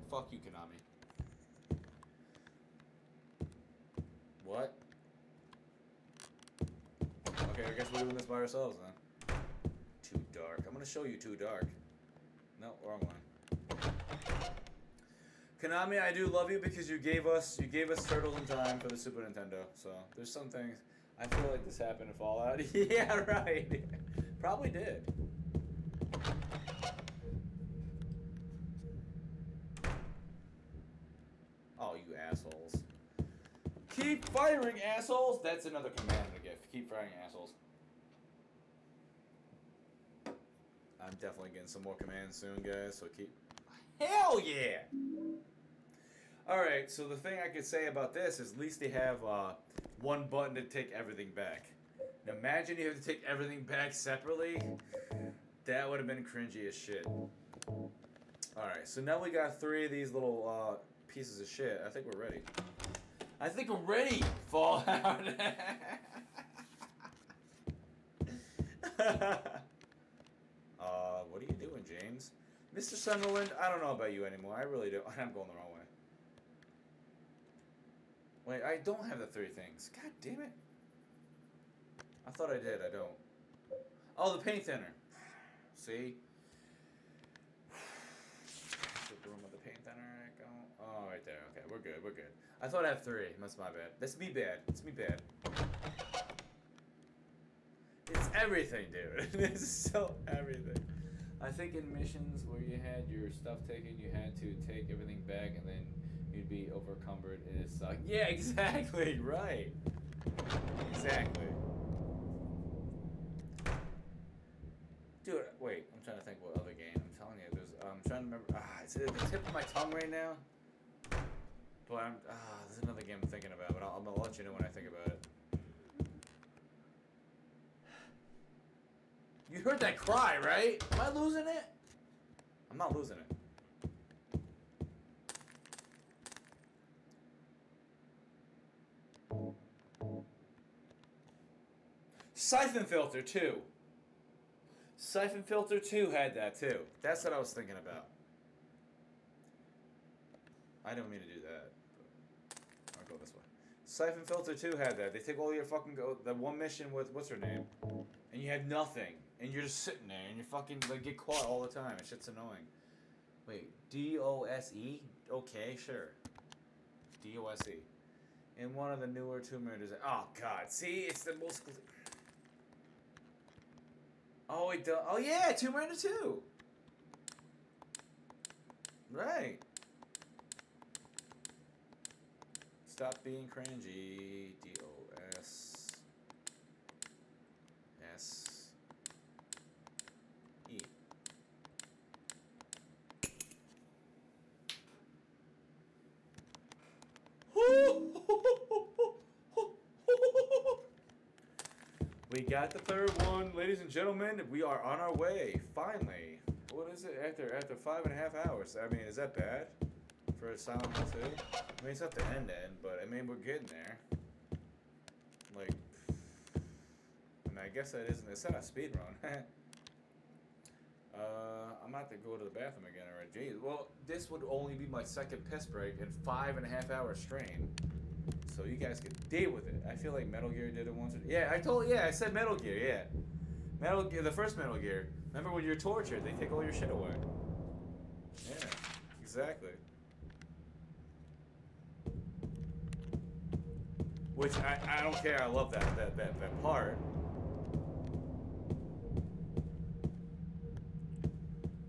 Fuck you, Konami. What? Okay, I guess we're doing this by ourselves then. Too dark. I'm gonna show you too dark. No, wrong one. Konami, I do love you because you gave us you gave us Turtles in Time for the Super Nintendo. So there's some things I feel like this happened in Fallout. [laughs] yeah, right. Probably did. Oh, you assholes. Keep firing, assholes! That's another command to give. Keep firing, assholes. I'm definitely getting some more commands soon, guys, so keep... Hell yeah! Alright, so the thing I could say about this is at least they have uh, one button to take everything back. Now imagine you have to take everything back separately. That would have been cringy as shit. Alright, so now we got three of these little uh, pieces of shit. I think we're ready. I think we're ready, Fallout. [laughs] uh, what are you doing, James? Mr. Sunderland, I don't know about you anymore. I really do. [laughs] I'm going the wrong way. Wait, I don't have the three things. God damn it. I thought I did. I don't. Oh, the paint thinner. See? [sighs] The room with the paint thinner. Oh, right there. Okay, we're good. We're good. I thought I had three. That's my bad. That's me bad. It's me bad. It's everything, dude. [laughs] it's so everything. I think in missions where you had your stuff taken, you had to take everything back and then you'd be overcumbered and it sucked. [laughs] Yeah, exactly. Right. Exactly. Dude, wait. I'm trying to think what other game. I'm telling you, there's. I'm trying to remember. Ah, it's at the tip of my tongue right now. But I'm. Ah, there's another game I'm thinking about, but I'll, gonna let you know when I think about it. You heard that cry, right? Am I losing it? I'm not losing it. Siphon Filter 2. Siphon Filter 2 had that too. That's what I was thinking about. I don't mean to do that. I'll go this way. Siphon Filter 2 had that. They take all your fucking go the one mission with what's her name? And you have nothing. And you're just sitting there and you fucking like get caught all the time. It's shit's annoying. Wait, D O S E? Okay, sure. D O S E. In one of the newer Tomb Raiders. Oh god, see, it's the most. Oh, it does. Oh yeah, Tomb Raider 2. Right. Stop being cringy. D O S S E. We got the third one, ladies and gentlemen. We are on our way. Finally. What is it after after five and a half hours? I mean, is that bad for a Silent Hill 2? I mean, it's not the end end, but I mean, we're getting there. Like, I mean, I guess that isn't. It's not a speed run. [laughs] uh, I'm about to go to the bathroom again already. Jeez. Well, this would only be my second piss break in five and a half hour strain. So you guys can deal with it. I feel like Metal Gear did it once. Or, yeah, I told. Yeah, I said Metal Gear. Yeah, Metal Gear. The first Metal Gear. Remember when you're tortured? They take all your shit away. Yeah, exactly. Which I, I don't care. I love that that that that part.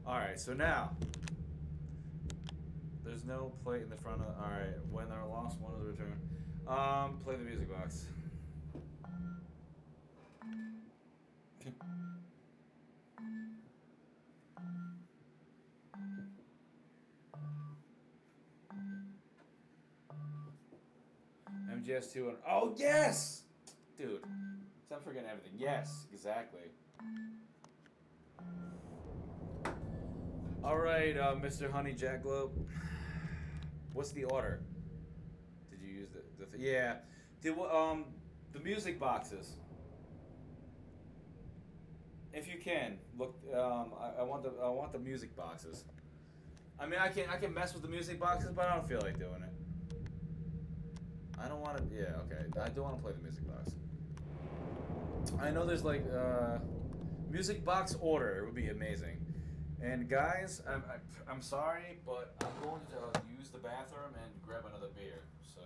All right. So now. There's no plate in the front of. All right. When they're lost, one of the return. Um, play the music box. MGS2 and oh yes, dude. Stop forgetting everything. Yes, exactly. All right, uh, Mr. Honey Jackalope. What's the order? Did you use the, the th- yeah, the um the music boxes. If you can look, um, I, I want the I want the music boxes. I mean, I can I can mess with the music boxes, but I don't feel like doing it. I don't want to. Yeah, okay. I do want to play the music box. I know there's like uh, music box order. It would be amazing. And guys, I'm, I'm, sorry, but I'm going to use the bathroom and grab another beer. So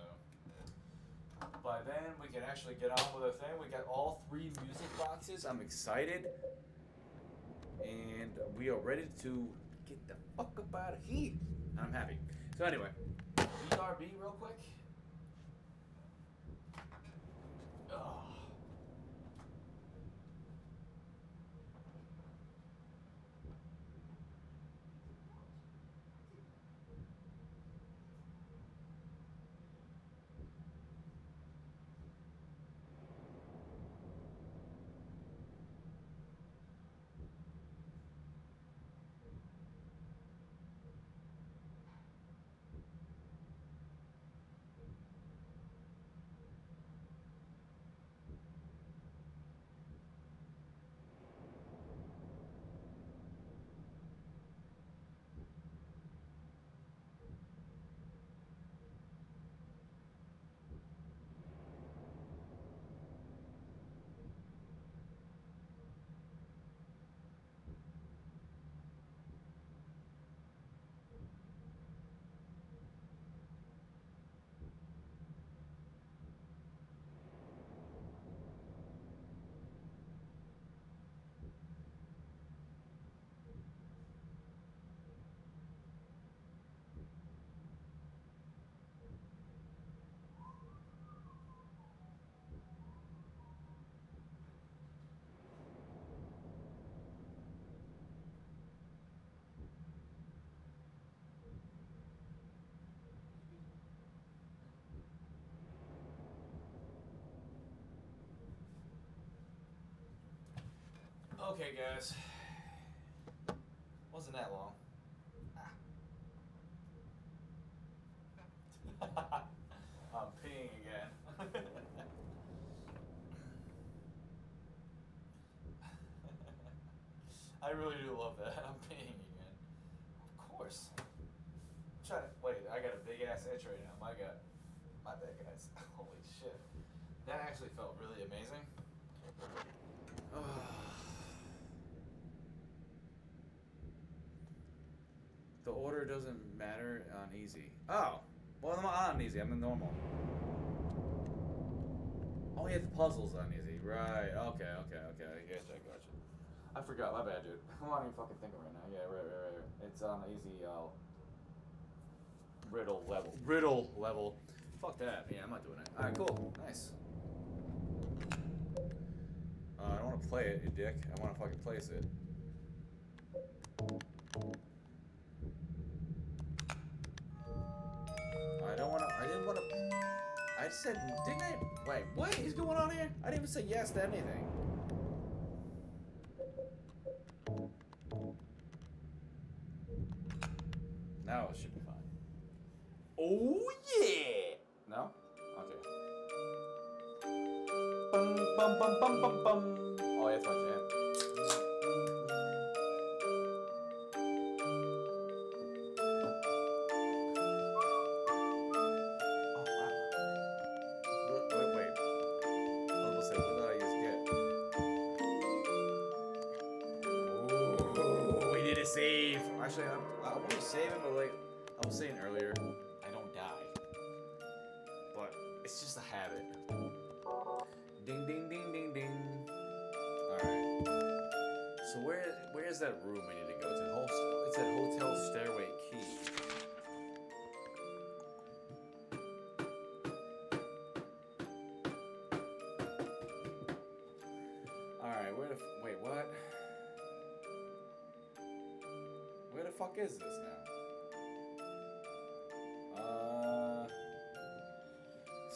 by then we can actually get on with the thing. We got all three music boxes. I'm excited, and we are ready to get the fuck up out of here. I'm happy. So anyway, BRB real quick. Ugh. Okay, guys. Wasn't that long. Ah. [laughs] I'm peeing again. [laughs] I really do love that. I'm peeing again. Of course. Try to wait. I got a big ass itch right now. My God. My bad, guys. [laughs] Holy shit. That actually felt really amazing. The order doesn't matter on easy. Oh, well, I'm on easy. I'm in normal. Oh, yeah, the puzzles on easy. Right. Okay. Okay. Okay. I gotcha. I gotcha. I forgot. My bad, dude. [laughs] I'm not even fucking thinking right now. Yeah. Right. Right. Right. right. It's on easy. Uh, riddle level. Riddle level. Fuck that. Yeah, I'm not doing it. All right. Cool. Nice. Uh, I don't want to play it, you dick. I want to fucking place it. Said, didn't I? Wait, what is going on here? I didn't even say yes to anything. Now it should be fine. Oh yeah! No? Okay. Bum bum bum bum bum bum. Oh, yeah, that's my jam.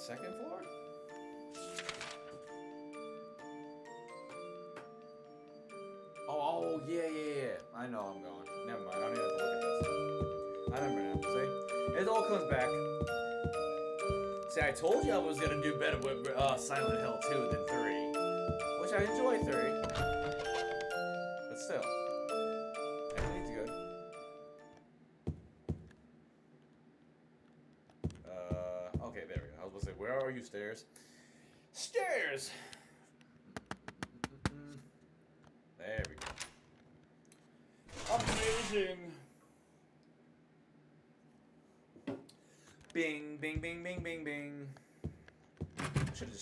Second floor. Oh, oh, yeah, yeah, yeah. I know I'm going. Never mind. I don't even have to look at this. I remember now. See? It all comes back. See, I told you I was gonna do better with uh, Silent Hill 2 than 3. Which I enjoy 3.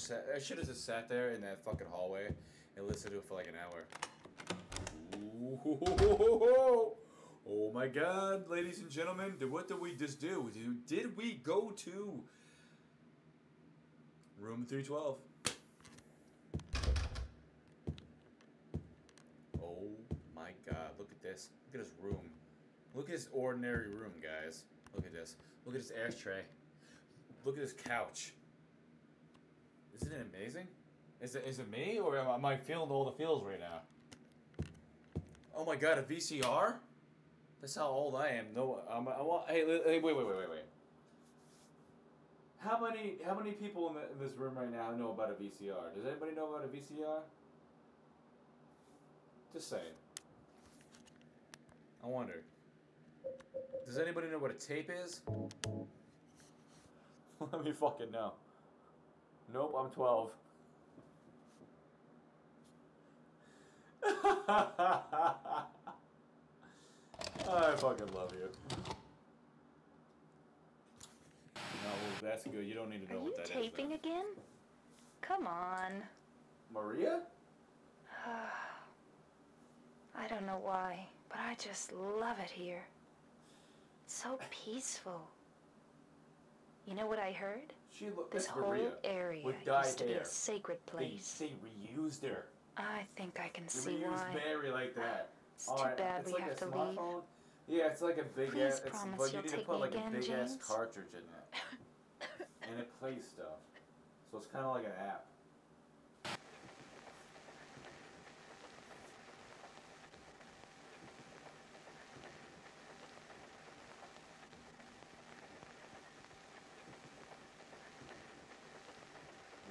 Sat. I should have just sat there in that fucking hallway and listened to it for like an hour. Ooh, oh my God, ladies and gentlemen, what did we just do? Did, we go to room three twelve? Oh my God, look at this! Look at this room. Look at this ordinary room, guys. Look at this. Look at this ashtray. Look at this couch. Isn't it amazing? Is it, is it me or am I, feeling all the feels right now? Oh my god, a VCR? That's how old I am. No, I'm, I want. Hey, hey, wait, wait, wait, wait, wait. How many how many people in, the, in this room right now know about a VCR? Does anybody know about a VCR? Just saying. I wonder. Does anybody know what a tape is? [laughs] Let me fucking know. Nope, I'm 12. [laughs] I fucking love you. No, that's good. You don't need to know Are you what that is. taping again? Come on. Maria? [sighs] I don't know why, but I just love it here. It's so peaceful. You know what I heard? She look This whole Maria area with dyed used to be a sacred place. they reused her. I think I can They see reused why. Mary like that. It's All too right, bad it's we like have a to leave. Yeah, it's like a big Please ass. It's, promise but you need to put like a again, big ass James? cartridge in it, and it plays stuff. So it's kind of like an app.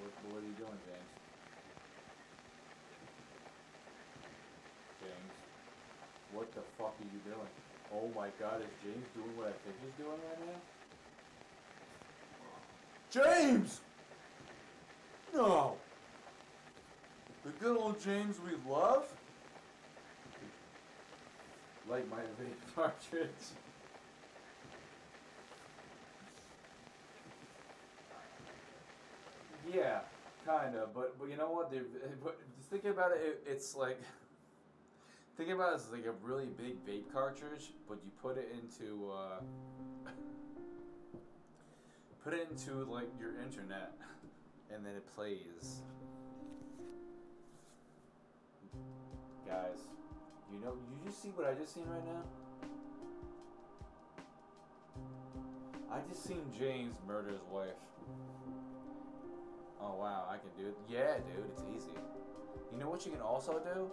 What, what are you doing, James? James, what the fuck are you doing? Oh my god, is James doing what I think he's doing right now? James! No! The good old James we love? Light my [laughs] vape cartridge. Yeah, kind of, but but you know what? They're, [laughs] but just thinking about it, it, it's like [laughs] thinking about it as like a really big vape cartridge, but you put it into uh, [laughs] put it into like your internet, [laughs] and then it plays. Guys, you know, you just see what I just seen right now. I just seen James murder his wife. Oh wow, I can do it. Yeah, dude, it's easy. You know what you can also do?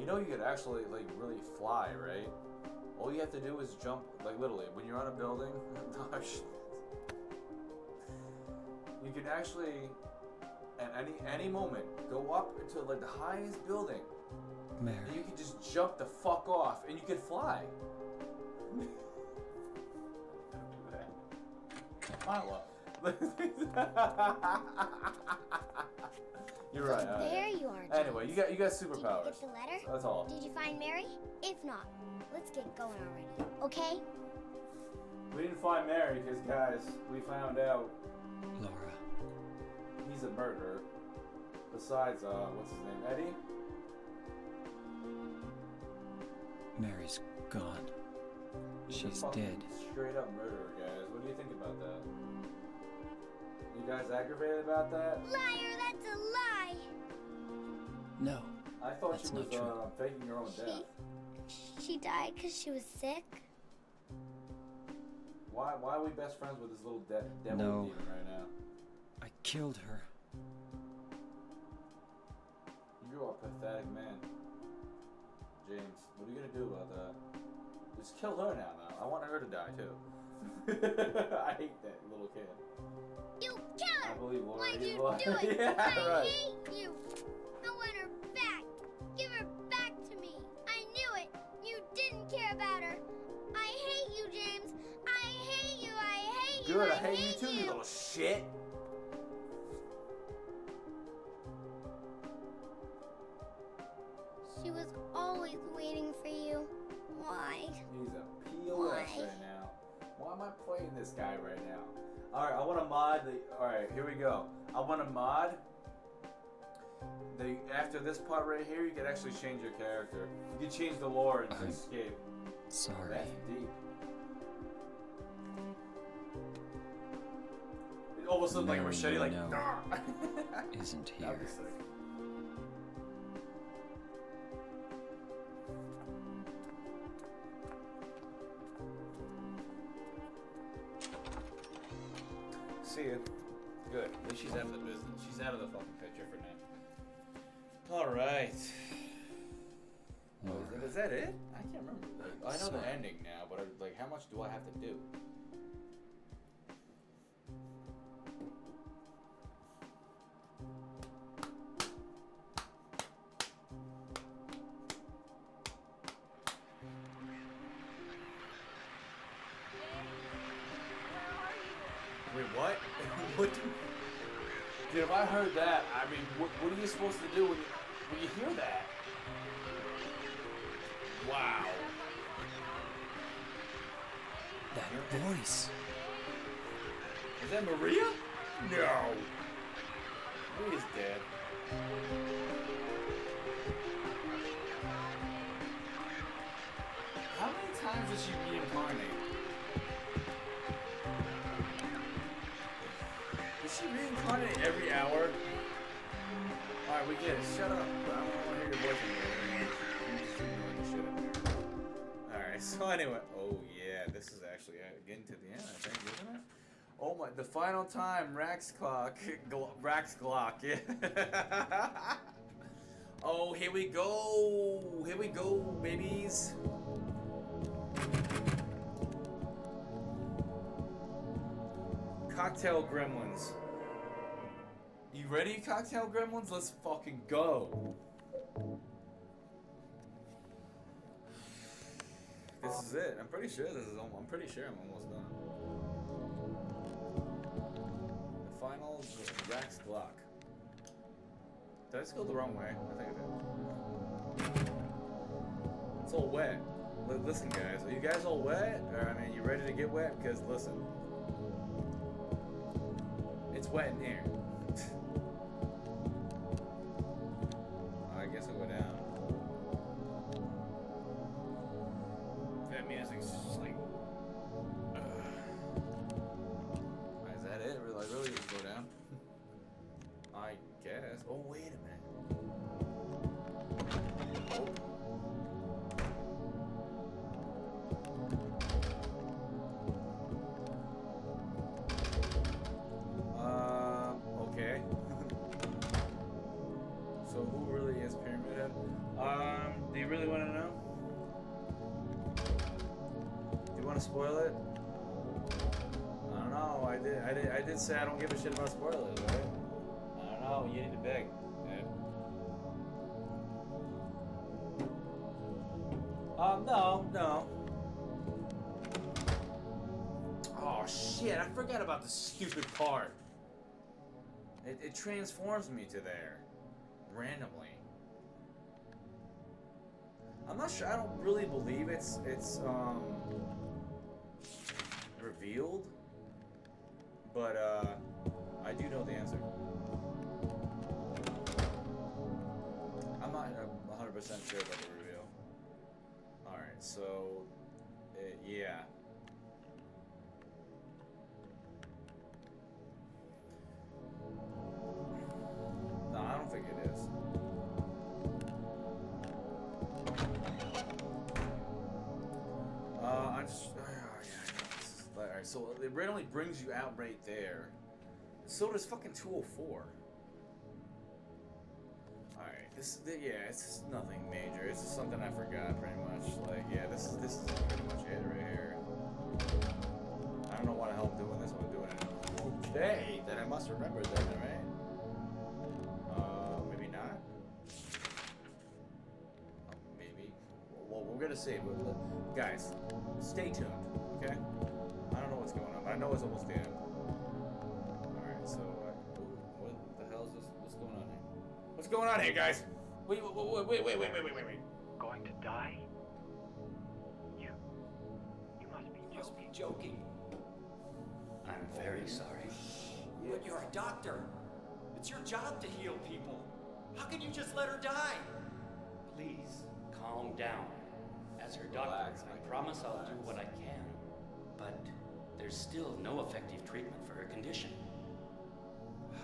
You know you could actually like really fly, right? All you have to do is jump, like literally, when you're on a building. [laughs] oh, you can actually, at any any moment, go up to like the highest building, Mary. and you can just jump the fuck off, and you can fly. [laughs] Milo. [laughs] You're right. So there you are, Anyway, you got you got Did you superpowers. get the letter? That's all. Did you find Mary? If not, let's get going already. Okay? We didn't find Mary because, guys, we found out Laura. he's a murderer. Besides, uh, what's his name? Eddie? Mary's gone. She's dead. Straight up murderer, guys. What do you think about that? You guys aggravated about that? Liar, that's a lie. No. I thought That's she was uh, faking her own death. She died because she was sick. Why? Why are we best friends with this little de- devil No. demon right now? I killed her. You're a pathetic man. James, what are you gonna do about that? Just kill her now, though. I want her to die too. [laughs] I hate that little kid. believe Laura. Why'd you Eva. do it? yeah, I right. hate you. I want her back. Give her back to me. I knew it. You didn't care about her. I hate you, James. I hate you. I hate you. Good, I I hate you too, you little shit. She was always waiting for you. Why? He's a POS Why? right now. Why am I playing this guy right now? Alright, I want to mod the. Alright, here we go. I want to mod. The, after this part right here, you can actually change your character. You can change the lore and I'm escape. Sorry. That's deep. It almost looked like a machete, like. no [laughs] Isn't here. At least she's out of the business. She's out of the fucking picture for now. All right. Oh, is, that- is that it? I can't remember. I know the ending now, but I, like, how much do I have to do? Supposed to do when you, when you hear that? Wow. That voice. Is that Maria? No. Maria's dead. Final time, Rax clock, Gl- Rax Glock, [laughs] oh, here we go, here we go, babies. Cocktail Gremlins. You ready, Cocktail Gremlins? Let's fucking go. This is it. I'm pretty sure this is. I'm pretty sure I'm almost done. The final Rax Glock. Did I just go the wrong way? I think I did. It's all wet. Li- Listen, guys. Are you guys all wet? Or, I mean, you ready to get wet? Because listen, it's wet in here. Transforms me to there, randomly. I'm not sure. I don't really believe it's it's um revealed, but uh, I do know the answer. I'm not 100 percent sure about the reveal. All right, so uh, yeah. Oh, yeah, this all right. So it randomly brings you out right there. So does fucking 204. All right, this, th- yeah, it's just nothing major. It's just something I forgot pretty much. Like, yeah, this is this is pretty much it right here. I don't know why the hell I'm doing this. but I'm doing it. Okay, then I must remember that, right? Well, we're gonna see. But, uh, guys, stay tuned. Okay. I don't know what's going on, but I know it's almost the end. All right. So, uh, What the hell is this? What's going on here? what's going on here, guys? Wait, wait, wait, wait, wait, wait, wait, wait, wait, wait. Going to die? You. You must be You must be joking. I'm very sorry. But you're a doctor. It's your job to heal people. How can you just let her die? Please, calm down. As her doctor, Relax, I promise I'll do what I can. But there's still no effective treatment for her condition.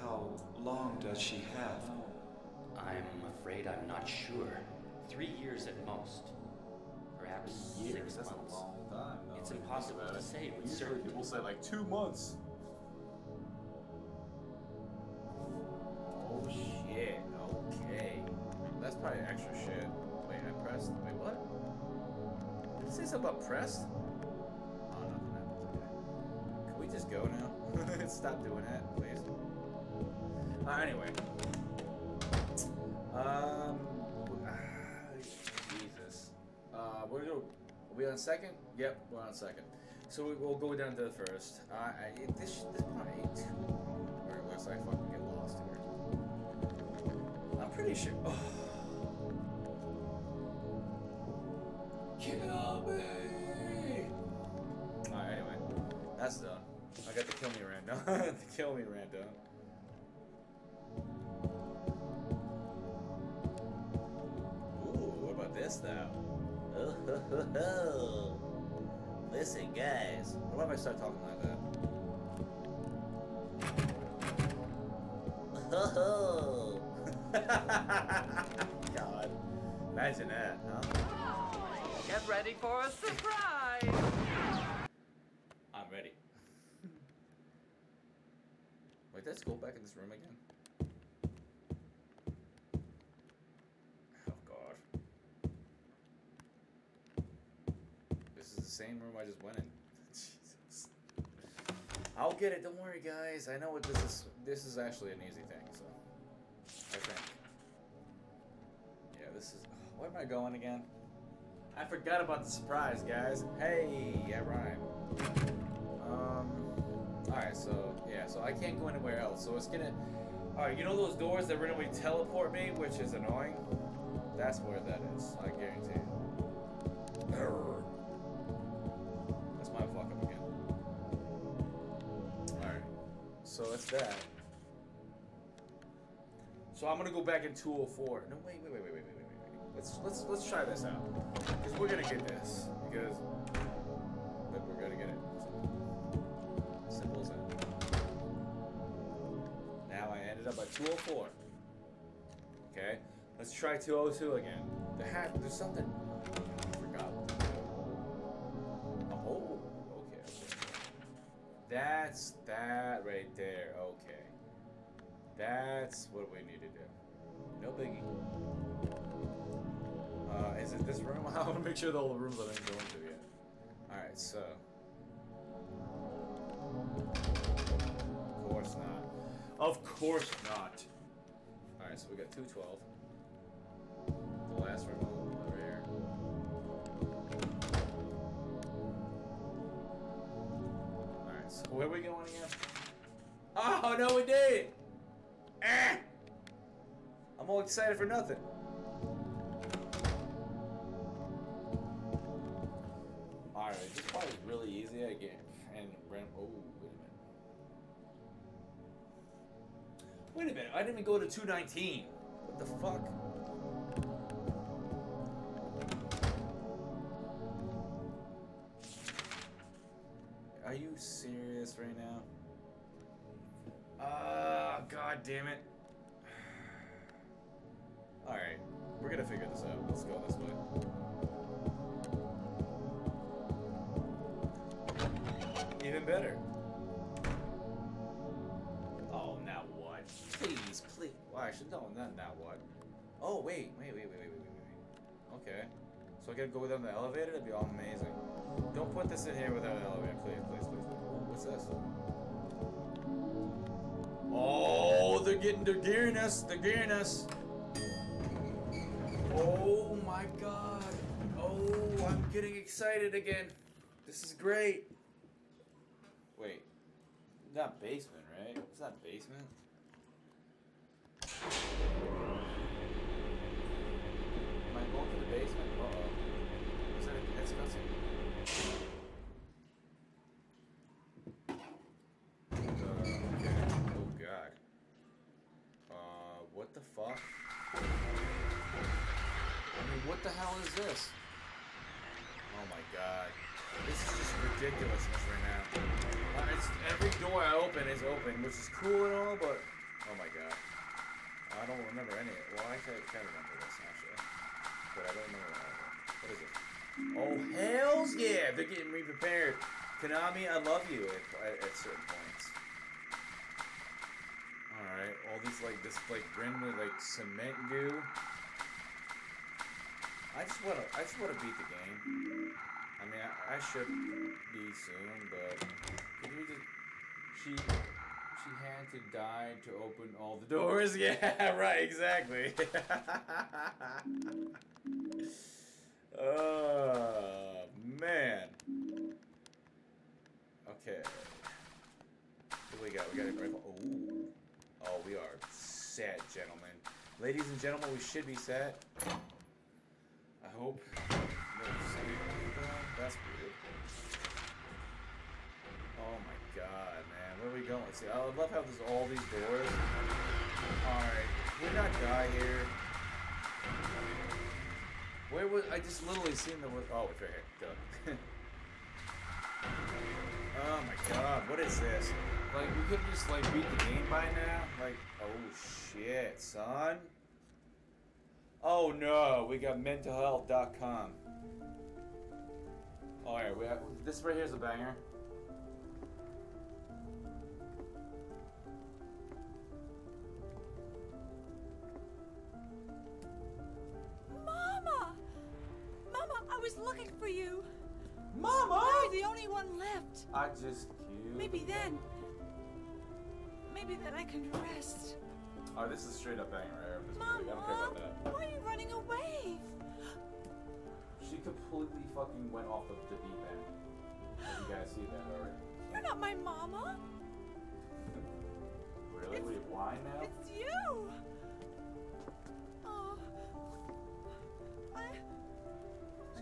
How long does she have? I'm afraid I'm not sure. Three years at most. Perhaps Years. six That's months. a long time. though, It's when you think impossible to it. say with Usually certainty. people say like two months. Oh shit. Okay. That's probably extra shit. Wait, I pressed. Wait, what? Did say something about pressed? Oh, nothing happened. Okay. Can we just go now? [laughs] Stop doing that, please. Uh, anyway. Um. [sighs] Jesus. Uh, we're gonna. Are we on second? Yep, we're on second. So we, we'll go down to the first. Uh, I, this this part ain't too it looks like fucking get lost here. I'm pretty sure. Oh. Kill me! Alright, anyway, that's done. I got the kill me rant done. the kill me rant done. Ooh, what about this now? Oh, ho, ho, ho. Listen, guys. What if I start talking like that? Ho. [laughs] [laughs] God. Imagine that, huh? Get ready for a surprise. I'm ready. Wait, let's go back in this room again. Oh god. This is the same room I just went in. [laughs] Jesus. I'll get it. Don't worry, guys. I know what this is. This is actually an easy thing. So I think. Yeah, this is. Where am I going again? I forgot about the surprise, guys. Hey, yeah, rhyme. Um, alright, so, yeah, so I can't go anywhere else. So it's gonna, alright, you know those doors that randomly teleport me, which is annoying? That's where that is, I guarantee. That's my fuck up again. Alright, so that's that. So I'm gonna go back in 204. No, wait, wait, wait, wait, wait. Let's let's let's try this out because we're gonna get this because but we're gonna get it. Simple as that. Now I ended up at 204. Okay, let's try 202 again. The hat. there's something. Oh, okay, okay. That's that right there. Okay. That's what we need to do. No biggie. Uh, is it this room? [laughs] I want to make sure all the rooms I didn't go into yet. Alright, so. Of course not. Of course not. Alright, so we got 212. The last room over here. Alright, so where are we going again? Oh, no, we did! Eh! I'm all excited for nothing. Alright, this part is really easy again. And oh wait a minute. Wait a minute, I didn't even go to 219. What the fuck? Are you serious right now? Ah, god damn it. [sighs] Alright, we're gonna figure this out. Let's go this way. Even better. Oh, now what? Please, please. Well, should no, not that one. Oh, wait, wait, wait, wait, wait, wait, wait. Okay. So I gotta go down the elevator? That'd be all amazing. Don't put this in here without an elevator, please, please, please. What's this? Oh, they're getting, they're gearing us, they're gearing us. Oh my god. Oh, I'm getting excited again. This is great. Wait. Not basement, right? It's not basement. Am I going to the basement? Uh oh. Is that a that's? Uh. Oh god. Uh, what the fuck? I mean, what the hell is this? Oh my god. This is just ridiculousness right now. Every door I open is open, which is cool and all, but oh my god. I don't remember any. Well, I can kind of remember this actually, but I don't remember of. What is it? Oh hell's yeah! They're getting me prepared. Konami, I love you at, at, certain points. All right, all these like this like randomly like cement goo. I just wanna I just wanna beat the game. I mean, I, I should be soon, but can we just she she had to die to open all the doors. [laughs] Yeah, right, exactly. [laughs] oh man. Okay. What do we got? We got a rifle. Oh, we are set, gentlemen. Ladies and gentlemen, we should be set. I hope. That's weird. Oh my god, man. Where are we going? Let's see, I love how there's all these doors. Alright. Can we not die here? Where was I just literally seen the oh it's right here. Go. [laughs] oh my god, what is this? Like we could just like beat the game by now? Like oh shit, son. Oh no, we got mentalhealth.com. Alright, we have this right here is a banger. I was looking for you. Mama! You're the only one left. I just cute. Maybe then. Maybe then I can rest. Oh, this is straight up banger. Movie. I don't care Mama, about that. why are you running away? She completely fucking went off of the deep end. You guys see that already? You're not my mama. Really? Wait, why now? It's you. Oh. I,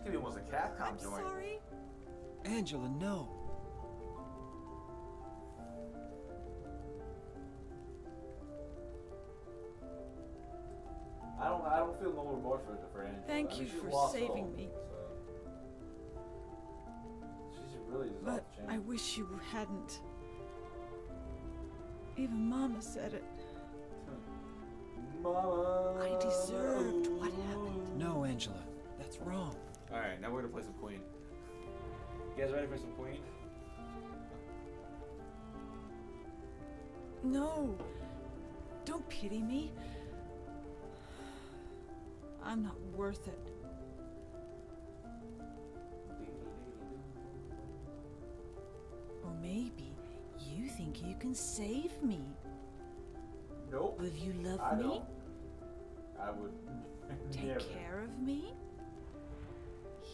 This could be almost a Capcom I'm joint. sorry. Angela, no. I don't. I don't feel no remorse for for Angela. Thank I mean, you she's for saving all, me. So. She's really just But off the chain. I wish you hadn't. Even Mama said it. Mama. I deserved what happened. No, Angela. That's wrong. All right, now we're gonna play some Queen. You guys ready for some Queen? No. Don't pity me. I'm not worth it. Or maybe you think you can save me. Nope. Will you love I me? don't. I would. [laughs] Take never. care of me?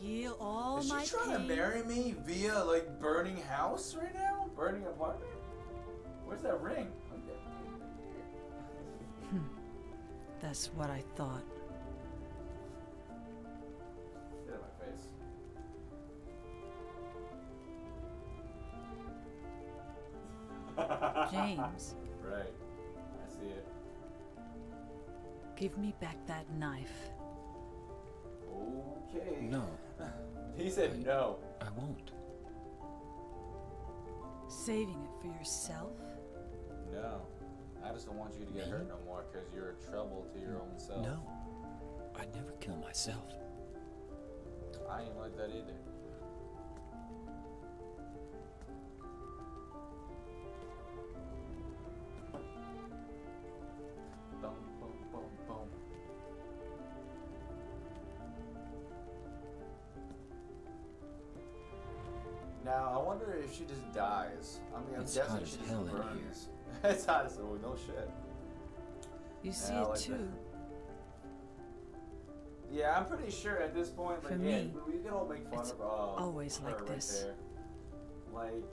Heal all Is she trying pain? to marry me via like burning house right now? Burning apartment? Where's that ring? Hmm. That's what I thought. Get out my face. James. [laughs] Right. I see it. Give me back that knife. Okay. No. [laughs] He said no. I won't. Saving it for yourself? No. I just don't want you to get hurt no more because you're a trouble to your own self. No. I'd never kill myself. I ain't like that either. Wonder if she just dies. I mean, I'm It's guessing hot she as just hell in here. burns. [laughs] it's hot as oh no shit. You see Yeah, it like that. too. Yeah, I'm pretty sure at this point, like, For yeah, me, we can all make fun it's of uh, always her like right this. there. Like,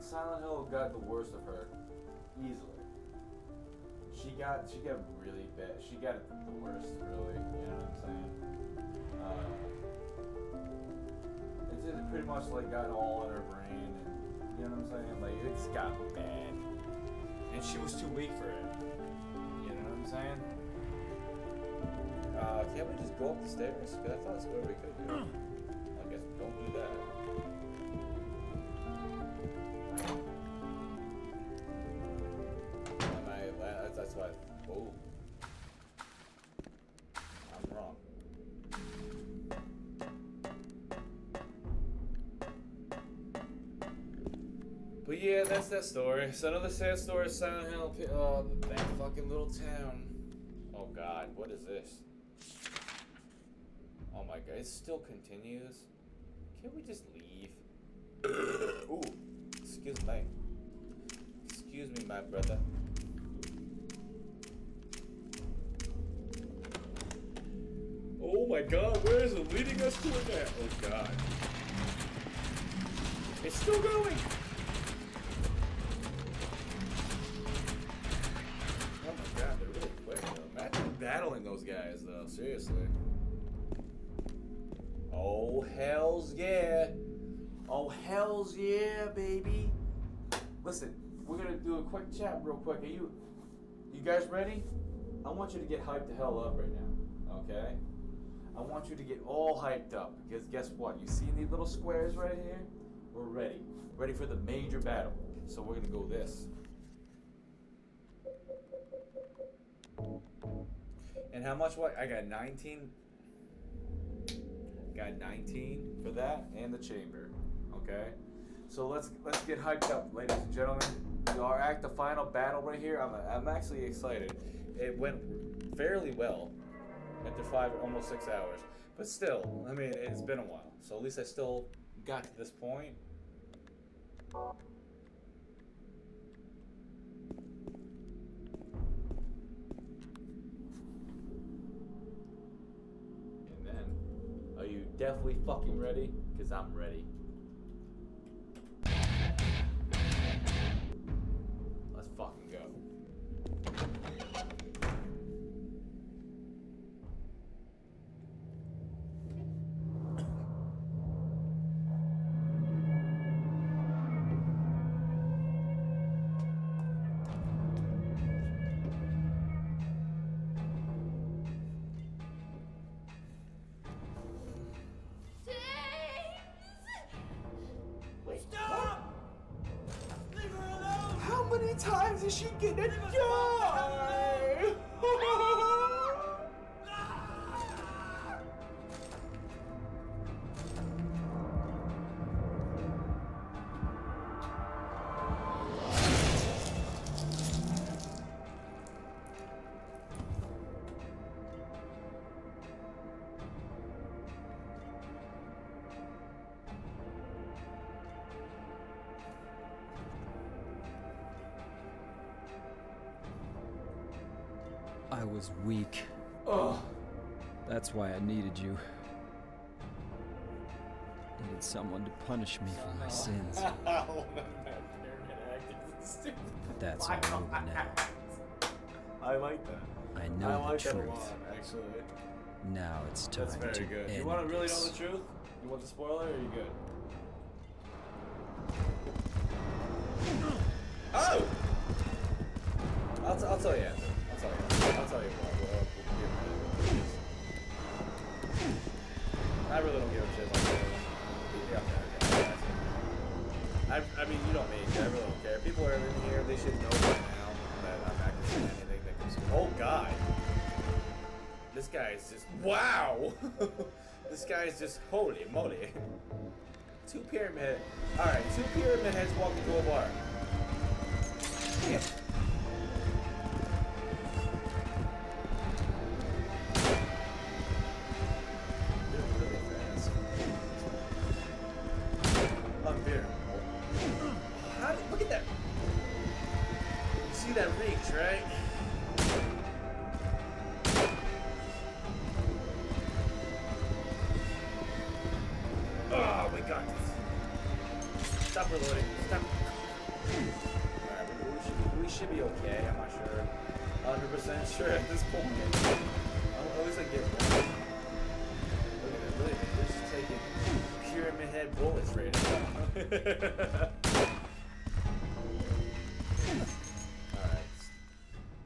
Silent Hill got the worst of her, easily. She got, she got really bad. She got the worst, really. You know what I'm saying? Uh, pretty much like got all in her brain, and you know what I'm saying? Like, it's got bad, and she was too weak for it. You know what I'm saying? Uh, can't we just go up the stairs? Because I thought that's what we could do. I guess don't do that. Am I, that's, that's why. Oh. That story. So another sad story of Silent Hill, uh, that fucking little town. Oh god, what is this? Oh my god, it still continues. Can't we just leave? [coughs] Ooh, excuse me. Excuse me, my brother. Oh my god, where is it leading us to again? Oh god. It's still going! Seriously. Oh hells yeah. Oh hells yeah, baby. Listen, we're gonna do a quick chat real quick. Are you you guys ready? I want you to get hyped the hell up right now. Okay? I want you to get all hyped up because guess what? You see these little squares right here? We're ready. Ready for the major battle. So we're gonna go this. And how much what? I got 19. Got 19 for that and the chamber. Okay? So let's let's get hyped up, ladies and gentlemen. We are at the final battle right here. I'm, I'm actually excited. It went fairly well after five, almost six hours. But still, I mean, it's been a while. So at least I still got to this point. Definitely fucking ready? Because I'm ready. Was weak. Oh. That's why I needed you. I Needed someone to punish me for my sins. [laughs] Oh, but that's all over now. I like that. I know I the like that a truth. lot, actually. Now it's time That's very to good. end You want to really this. know the truth? You want the spoiler or are you good? Oh! I'll, t- I'll tell you Just. Wow! [laughs] this guy is just. Holy moly. Two pyramid. Alright, two pyramid heads walk into a bar. Yeah. Alright.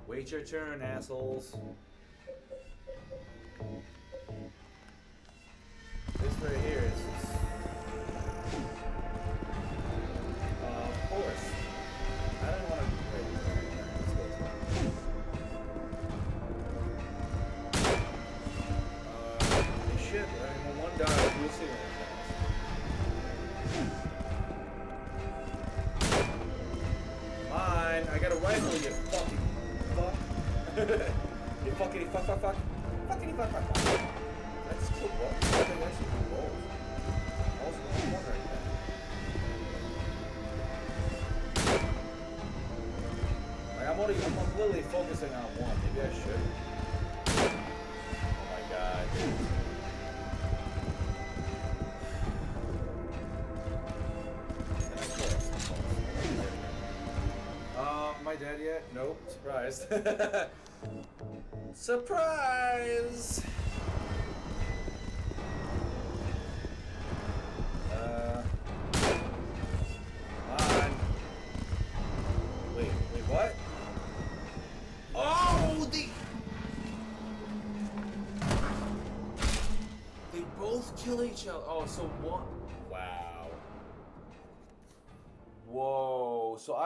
Wait your turn, assholes. Surprised. [laughs] Surprise!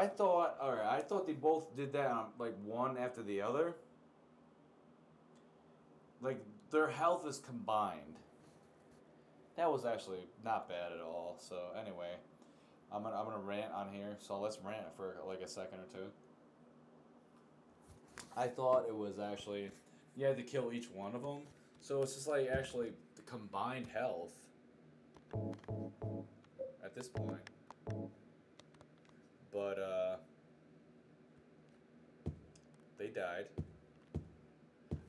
I thought, all right, I thought they both did that on like one after the other. Like their health is combined. That was actually not bad at all. So anyway, I'm gonna I'm gonna rant on here. So let's rant for like a second or two. I thought it was actually you had to kill each one of them. So it's just like actually the combined health at this point. But uh they died.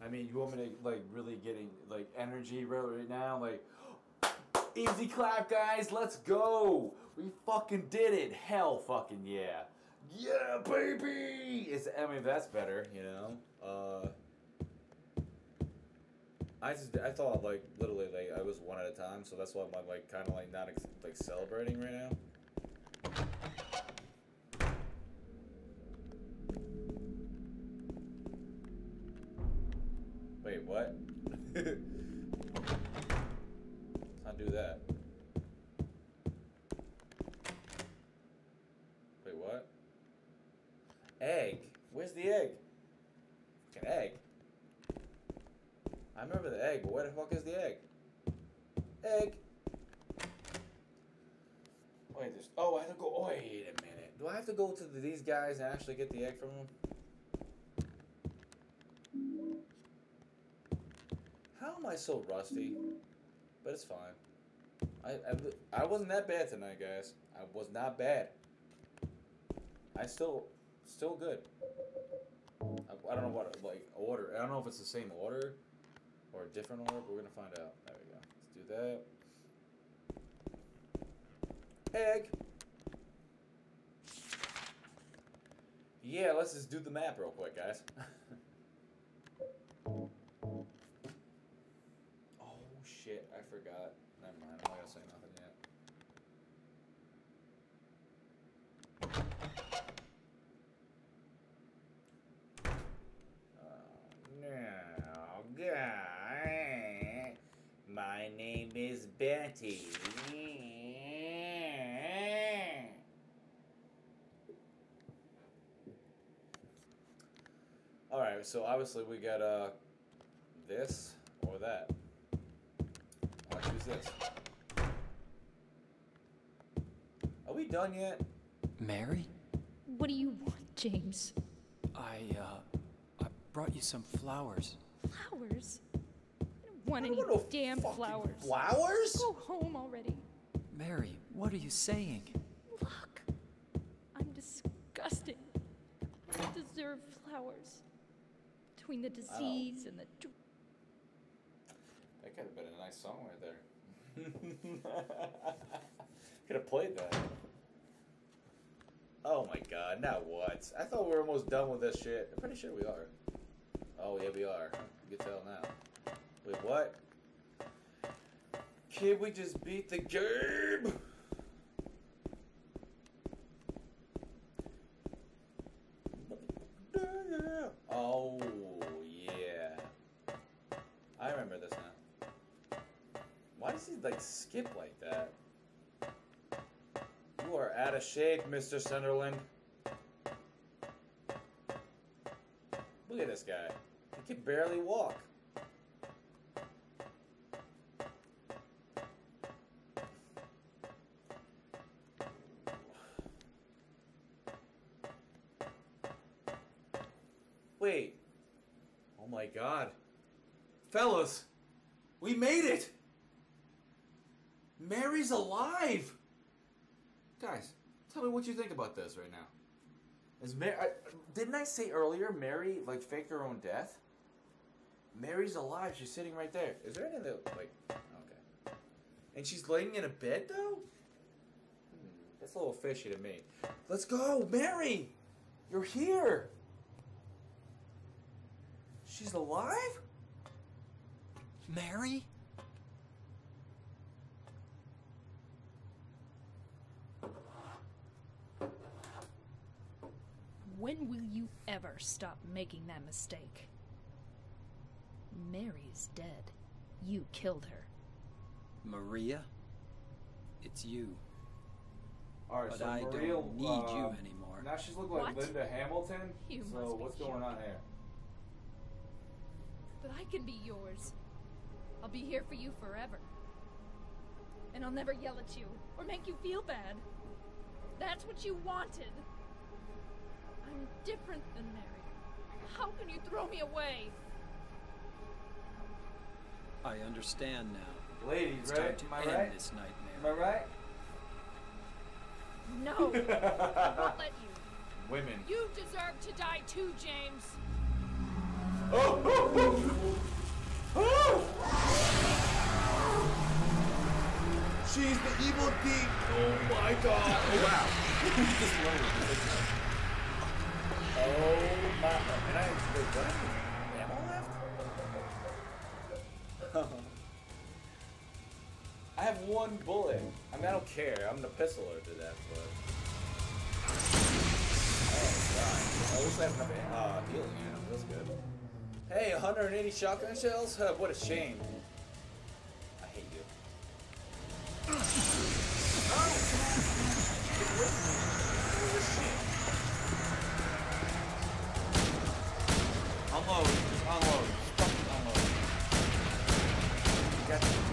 I mean, you want me to like really getting like energy right, right now? Like, [gasps] easy clap, guys. Let's go. We fucking did it. Hell, fucking yeah. Yeah, baby. It's. I mean, that's better. You know. Uh. I just. I thought like literally like I was one at a time, so that's why I'm like kind of like not like celebrating right now. Wait, what? Let's not do that. Wait, what? Egg? Where's the egg? Fucking egg. I remember the egg, but where the fuck is the egg? Egg. Wait, there's. Oh, I have to go. Oh, wait a minute. Do I have to these guys actually get the egg from them? How am I so rusty? But it's fine. I, I, I wasn't that bad tonight, guys. I was not bad. I still, still good. I, I don't know what like order. I don't know if it's the same order or a different order. But we're gonna find out. There we go. Let's do that. Egg. Yeah, let's just do the map real quick, guys. [laughs] oh shit, I forgot. Never mind, I'm not gonna say nothing yet. Oh, no, guy. My name is Betty. Alright, so obviously we got uh this or that. I'll choose this. Are we done yet? Mary? What do you want, James? I, uh, I brought you some flowers. Flowers? I don't want I any don't want no damn flowers. flowers? Go home already. Mary, what are you saying? Look, I'm disgusting. I don't deserve flowers. Between the disease and the. dr- That could have been a nice song right there. [laughs] could have played that. Oh my god, now what? I thought we were almost done with this shit. I'm pretty sure we are. Oh, yeah, we are. You can tell now. Wait, what? Kid, we just beat the game! Oh, yeah. I remember this now. Why does he, like, skip like that? You are out of shape, Mr. Sunderland. Look at this guy. He can barely walk. Wait. Oh my god. Fellas, we made it! Mary's alive! Guys, tell me what you think about this right now. Is Mary, I, didn't I say earlier Mary like faked her own death? Mary's alive. She's sitting right there. Is there any other like? Okay. And she's laying in a bed though. Hmm, that's a little fishy to me. Let's go, Mary. You're here. She's alive. Mary? When will you ever stop making that mistake? Mary's dead. You killed her. Maria? It's you. All right, But so I Maria, don't need uh, you anymore. Now she's looking like What? Linda Hamilton. You so what's going on here? But I can be yours. I'll be here for you forever. And I'll never yell at you or make you feel bad. That's what you wanted. I'm different than Mary. How can you throw me away? I understand now. Ladies, it's right? time to Am I end right? this nightmare. Am I right? No, [laughs] I won't let you. Women. You deserve to die too, James. She's the evil thief. Oh my god. Oh wow. Oh my. And I wait, what? Ammo left? I have one bullet. I mean, I don't care. I'm the pistoler to that, but. Oh god. At least I have enough uh, healing ammo. That's good. Hey, 180 shotgun shells? Huh, what a shame. I hate you. Unload. Just unload. Just fucking unload.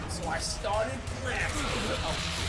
So I started left.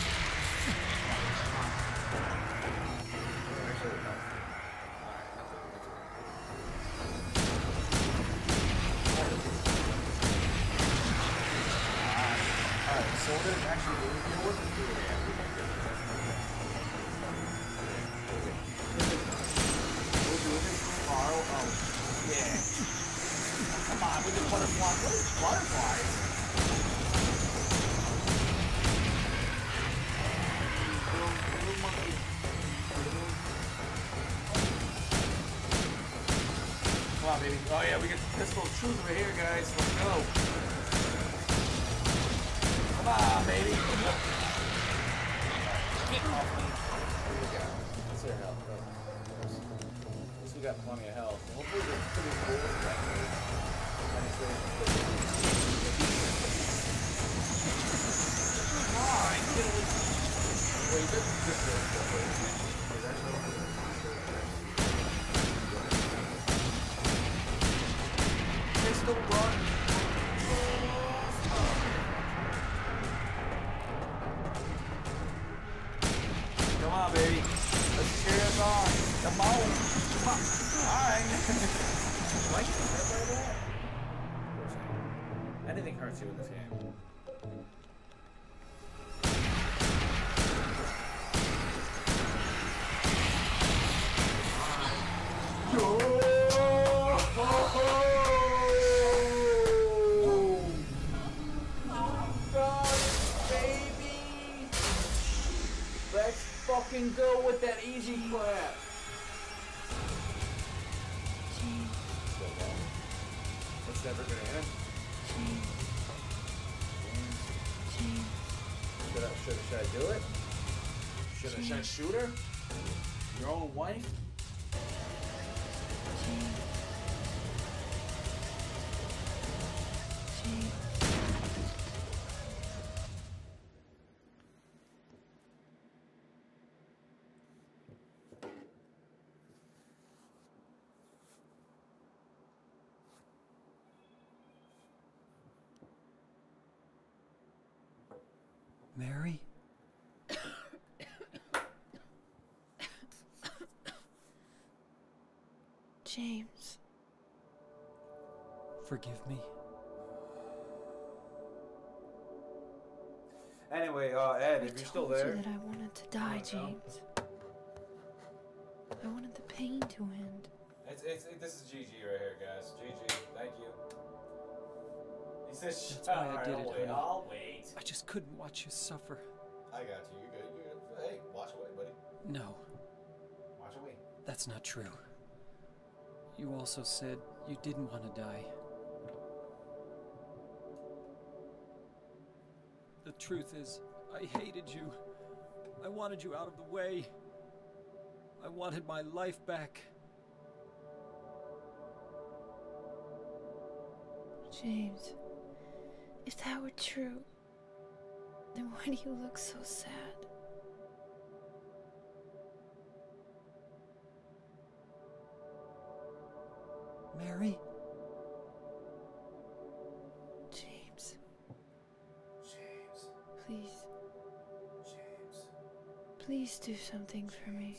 go with that easy clap. So long. That's never gonna end. Should I, should, should I do it? Should I, should I shoot her? Your own wife? Mary? James. Forgive me. Anyway, uh, Ed, I if you're still told you there. that I wanted to die, Oh, no. James. I wanted the pain to end. It's, it's, it, this is GG right here, guys. GG. Thank you. He says, That's why I did I'll it, wait. honey. I'll wait. I just couldn't watch you suffer. I got you. You're good. You're good. Hey, watch away, buddy. No, Watch away. that's not true. You also said you didn't want to die. The truth is, I hated you. I wanted you out of the way. I wanted my life back. James, if that were true, then why do you look so sad? Mary? James, James. please, James. please do something for me.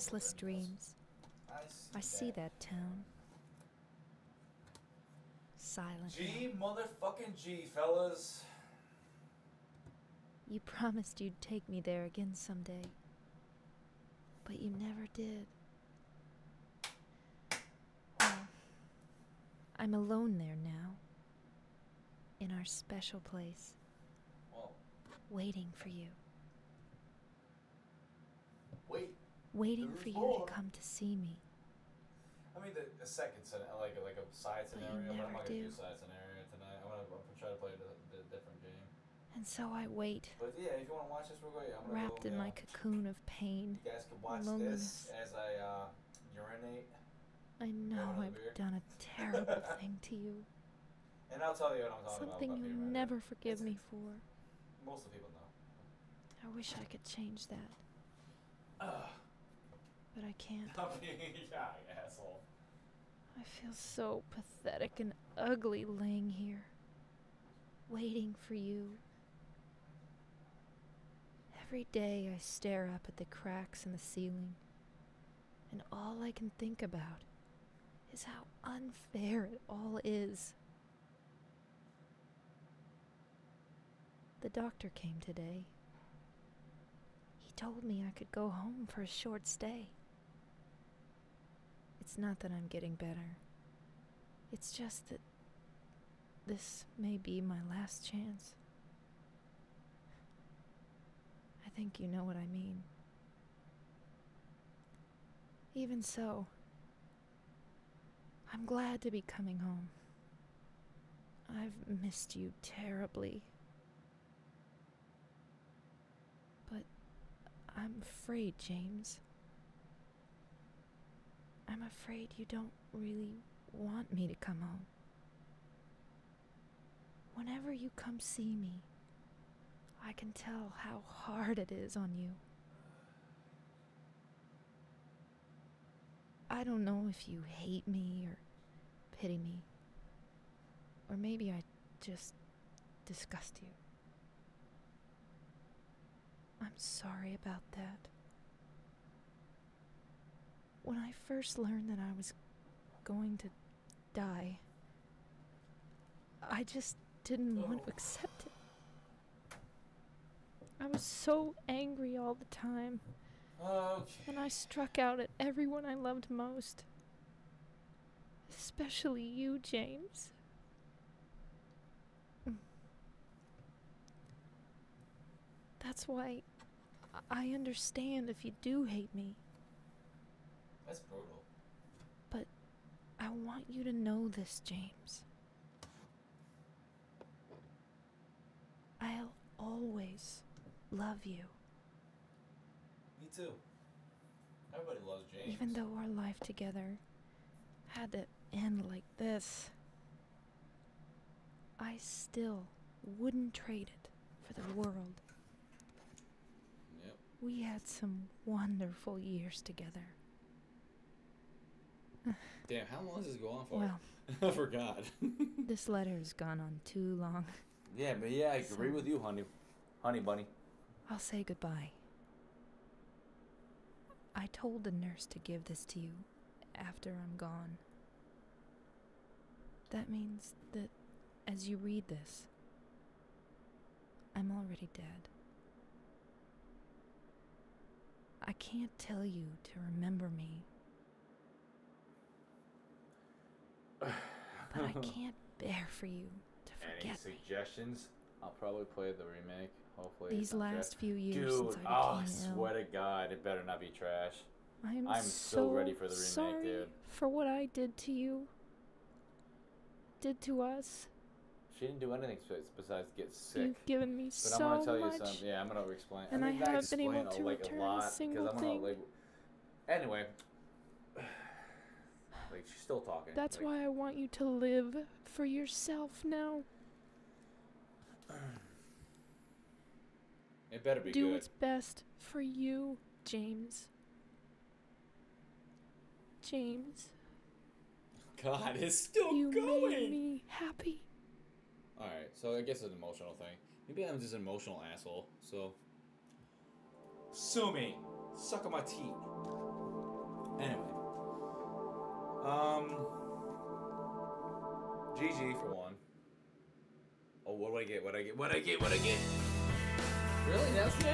Restless dreams, I see, that town. Silent. G motherfucking G, fellas. You promised you'd take me there again someday. But you never did. Well, I'm alone there now. In our special place. Well, Waiting for you. wait. Waiting There's for you more. to come to see me. I mean, the, the second scenario, like like a side But scenario, but I'm never not gonna do do. side scenario tonight. I'm I'm gonna try to play the, the different game. And so I wait, But yeah, if you want to watch this real quick, I'm gonna wrapped go, in my cocoon of pain. You guys can watch loneliness. this as I uh, urinate, I know I've beer? done a terrible [laughs] thing to you. and I'll tell you what I'm talking Something about. you'll never forgive me for. Most of the people know. I wish I could change that, Ugh. But I can't. [laughs] asshole. I feel so pathetic and ugly laying here, waiting for you. Every day I stare up at the cracks in the ceiling, and all I can think about is how unfair it all is. The doctor came today. He told me I could go home for a short stay. It's not that I'm getting better. It's just that this may be my last chance. I think you know what I mean. Even so, I'm glad to be coming home. I've missed you terribly. But I'm afraid, James. I'm afraid you don't really want me to come home. Whenever you come see me, I can tell how hard it is on you. I don't know if you hate me or pity me. Or maybe I just disgust you. I'm sorry about that. When I first learned that I was going to die, I just didn't want to oh. accept it. I was so angry all the time. Okay. And I struck out at everyone I loved most. Especially you, James. That's why I understand if you do hate me, That's brutal. but I want you to know this, James. I'll always love you. Me too. Everybody loves James. Even though our life together had to end like this, I still wouldn't trade it for the world. Yep. We had some wonderful years together. Damn, how long does this go on for? Well. [laughs] I forgot. [laughs] this letter has gone on too long. yeah, but yeah, I agree So- with you, honey. Honey bunny. I'll say goodbye. I told the nurse to give this to you after I'm gone. That means that as you read this, I'm already dead. I can't tell you to remember me, [sighs] but I can't bear for you to Any forget me. suggestions? I'll probably play the remake. Hopefully. These last few years Dude, since oh, I I became ill. swear to God, it better not be trash. I'm, I'm so ready for the remake, sorry dude. for what I did to you. Did to us. She didn't do anything besides get sick. You've given me But so I'm gonna tell you much. something. Yeah, I'm gonna explain. and I, mean, I haven't been able explain, to like, return a a lot single because I'm gonna like. Anyway, like she's still talking. That's like, why I want you to live for yourself now. [clears throat] It better be Do good. what's best for you, James. James. [laughs] God, it's still you going. made me happy. All right, so I guess it's an emotional thing. Maybe I'm just an emotional asshole. So sue me, suck on my teeth. Anyway, um, GG for one. Oh, what do I get? What I get? What I get? What I get? Really? That's the?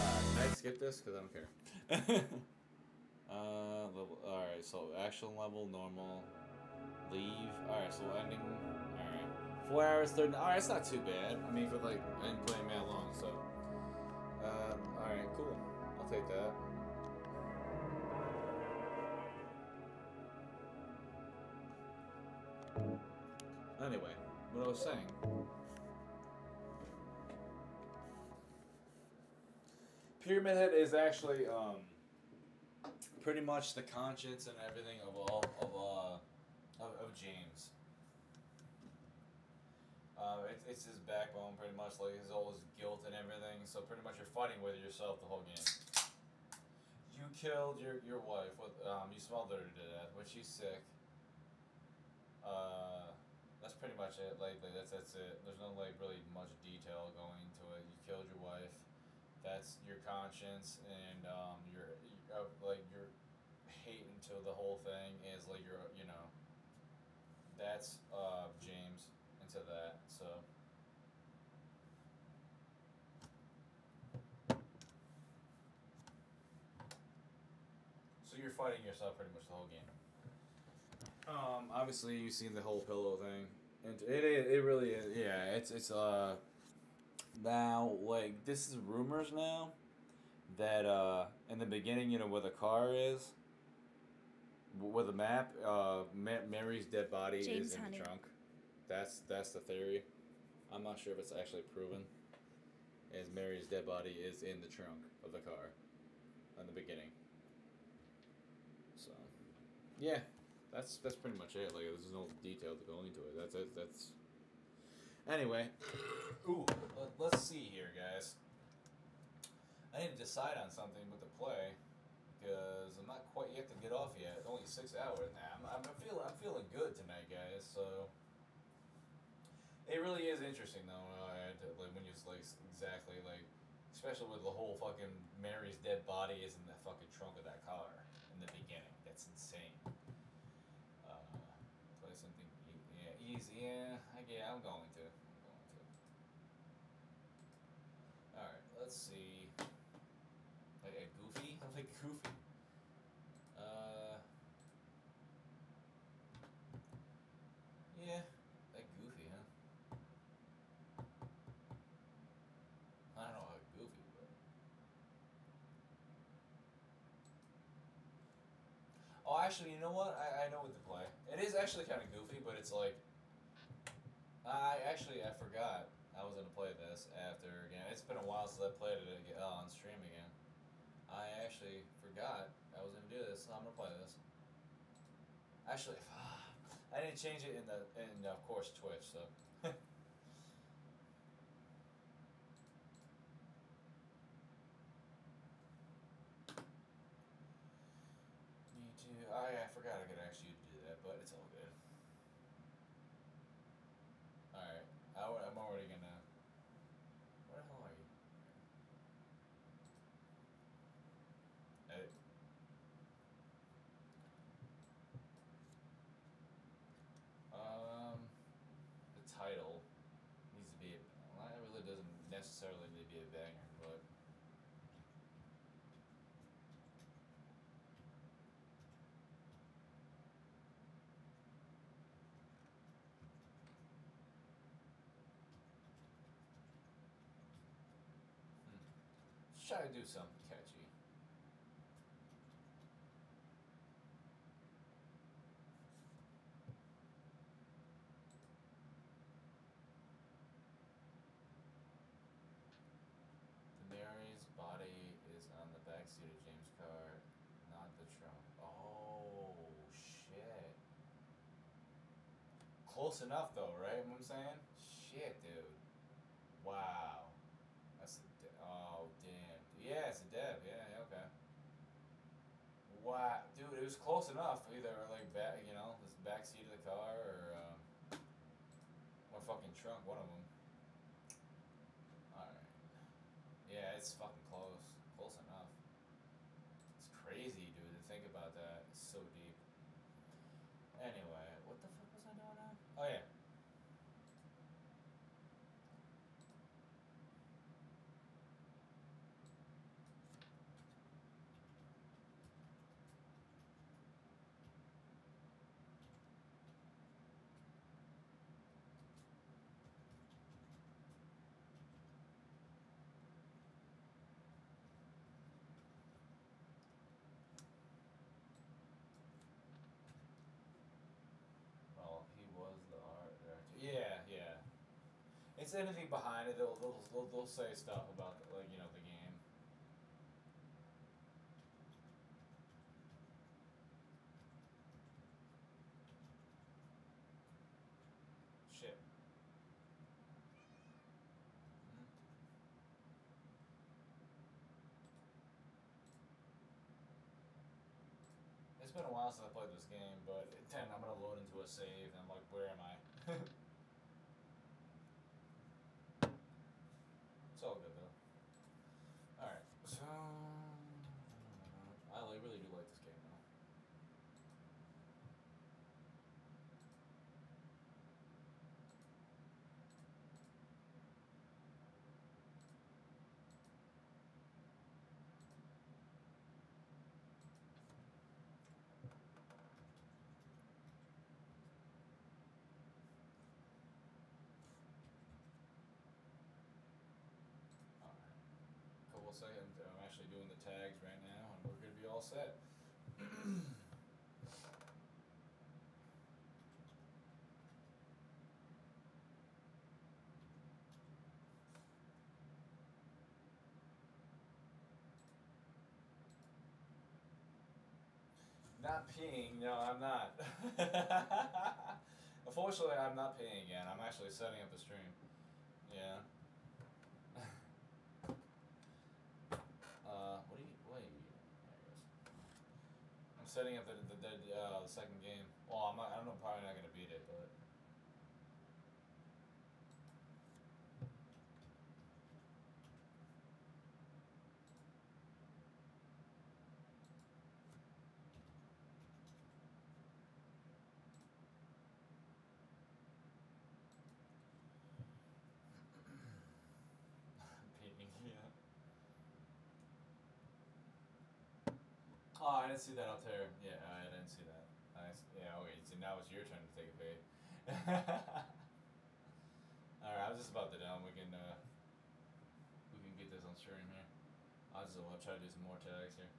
Alright, can I skip this? Because I don't care. [laughs] uh, level. Alright, so action level, normal. Leave. Alright, so ending. Alright. Four hours, 30. Alright, it's not too bad. I mean, for like, I didn't play that long, so. Um, alright, cool. I'll take that. Anyway, what I was saying. Pyramid Head is actually um, pretty much the conscience and everything of all of uh of, of James. Uh, it's, it's his backbone, pretty much like his all his guilt and everything. So pretty much you're fighting with yourself the whole game. You killed your your wife. With, um, you smothered her to death, when she's sick. Uh, that's pretty much it. Like, like that's that's it. There's no like really much detail going into it. You killed your wife. That's your conscience and um, your uh, like your hate into the whole thing is like your you know. That's uh, James into that. So. So you're fighting yourself pretty much the whole game. Um, obviously you've seen the whole pillow thing, and it it, it really is. Yeah, it's it's uh now like this is rumors now that uh in the beginning you know where the car is, with where the map uh Ma- Mary's dead body James is in Honey. the trunk. That's that's the theory. I'm not sure if it's actually proven. Is Mary's dead body is in the trunk of the car, in the beginning. So, yeah, that's that's pretty much it. Like, there's no detail to go into it. That's it. That's. Anyway, [coughs] ooh, let, let's see here, guys. I need to decide on something with the play because I'm not quite yet to get off yet. Only six hours now. I'm, I'm feeling I'm feeling good tonight, guys. So. It really is interesting though, to, like when you like exactly like, especially with the whole fucking Mary's dead body is in the fucking trunk of that car in the beginning. That's insane. Uh, place in easy. Yeah, I yeah, I'm going to. I'm going to. All right, let's see. Like a goofy, I like goofy. Uh. Yeah, like goofy, huh? I don't know how goofy, but. Oh, actually, you know what? I, I know what to play. It is actually kind of goofy, but it's like. I actually I forgot I was gonna play this after again. It's been a while since I played it uh, on stream again. I actually forgot I was gonna do this. So I'm gonna play this. Actually, [sighs] I didn't change it in the in of course Twitch. So. Need to. Oh yeah, I forgot I could actually do that, but it's all good. Alright, I, am already gonna. Where the hell are you? Edit. Um, the title needs to be. Well, it really doesn't necessarily need to be a banger, but. Let's try to do something catchy. Daenerys' body is on the backseat of James' car, not the trunk. Oh shit. Close enough though, right? What I'm saying? Shit, dude. Wow. That's a de- oh damn. Yeah, it's a Deb. Yeah, yeah, okay. Wow, dude, it was close enough. Either like back, you know, this back seat of the car or um, or fucking trunk. One of them. All right. Yeah, it's fucking close. Close enough. It's crazy, dude, to think about that. It's so deep. Anyway, what the fuck was I doing now? Oh yeah. Well, he was the art director. Yeah, yeah. It's anything behind it. They'll they'll, they'll, they'll say stuff about the, like you know the game. Shit. Hmm. It's been a while since I played this game, but at 10 I'm gonna load into a save and I'm like, where am I? [laughs] it's all good though. Alright, so. I like, really do like this game though. couple seconds. I'm actually doing the tags right now, and we're gonna be all set. Not peeing. No, I'm not. [laughs] Unfortunately, I'm not peeing again. I'm actually setting up the stream. Yeah. Uh, what do you? What are you eating? There it is. I'm setting up the the, the uh the second game. Well, I'm not. I don't know. Probably not gonna beat it, but. Oh, I didn't see that up there. Yeah, I didn't see that. Nice. Yeah, okay. So now it's your turn to take a bait. [laughs] Alright, I was just about to down. We can uh we can get this on stream here. I'll just I'll try to do some more tags here.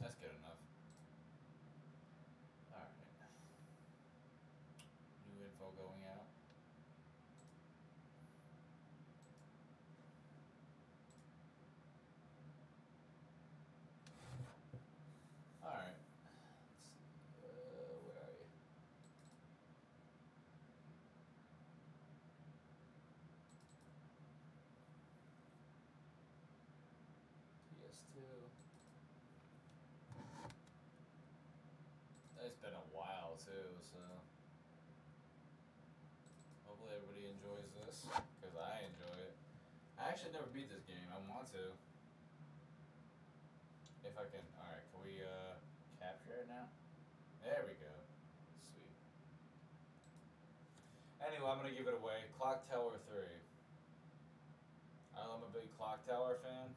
That's good enough. Alright. New info going out. Alright. Uh, where are you? PS2. It's been a while too, so hopefully everybody enjoys this because I enjoy it. I actually never beat this game. I want to. If I can, all right. Can we uh capture it now? There we go. Sweet. Anyway, I'm gonna give it away. Clock Tower Three. I'm a big Clock Tower fan.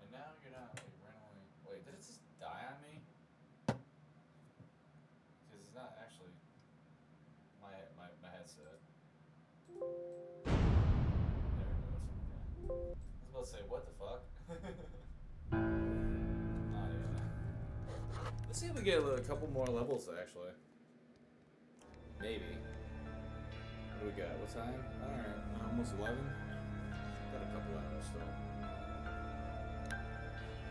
And now you're not. Wait, randomly. Wait, did it just die on me? Because it's not actually my my my headset. There it goes. Okay. I was about to say, what the fuck? [laughs] Even. Let's see if we get a, couple more levels actually. Maybe. What do we got? What time? Alright, almost 11. Got a couple hours still.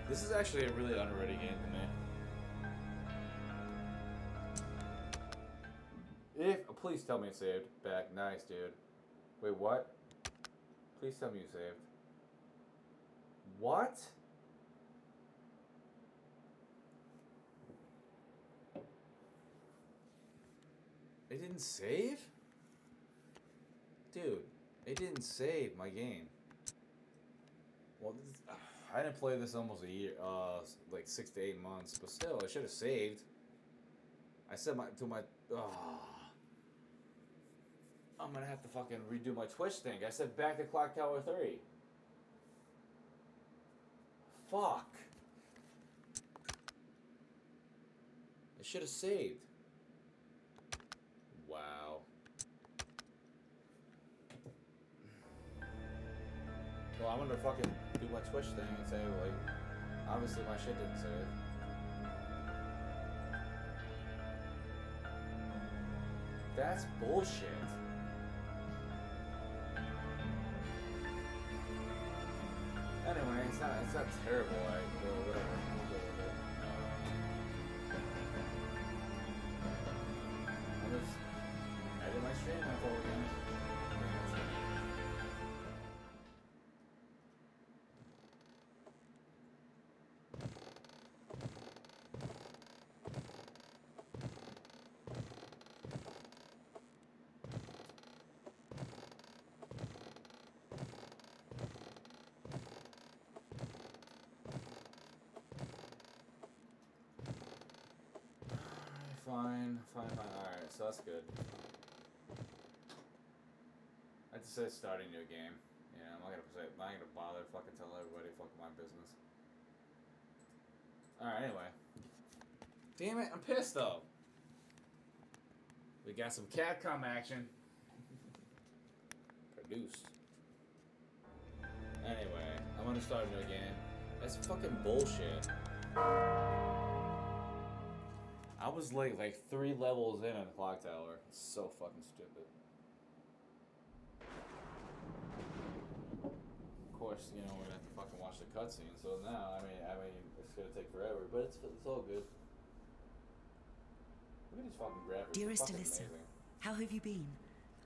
This is actually a really underrated game to me. If oh, please tell me it's saved back, nice dude. Wait, what? Please tell me you saved. What? It didn't save? Dude, it didn't save my game. Well, this, ah. I didn't play this almost a year, uh, like six to eight months, but still, I should have saved. I said my to my. Oh. I'm gonna have to fucking redo my Twitch thing. I said back to Clock Tower 3. Fuck. I should have saved. Wow. Well, I'm gonna fucking my Twitch thing and say, like, obviously my shit didn't save. That's bullshit. Anyway, it's not it's not terrible. I well, whatever. We'll it. Um, I'm just edit my stream my whole Fine, fine, fine. Alright, so that's good. I just say starting a new game. Yeah, I'm not gonna say, I'm not gonna bother fucking tell everybody fucking my business. Alright, anyway. Damn it, I'm pissed though. We got some Capcom action. [laughs] Produced. Anyway, I'm gonna start a new game. That's fucking bullshit. I was like like three levels in on the clock tower. It's so fucking stupid. Of course, you know we're gonna have to fucking watch the cutscene. So now, I mean, I mean, it's gonna take forever, but it's it's all good. Look at these fucking graphics. Dearest Alyssa, how have you been?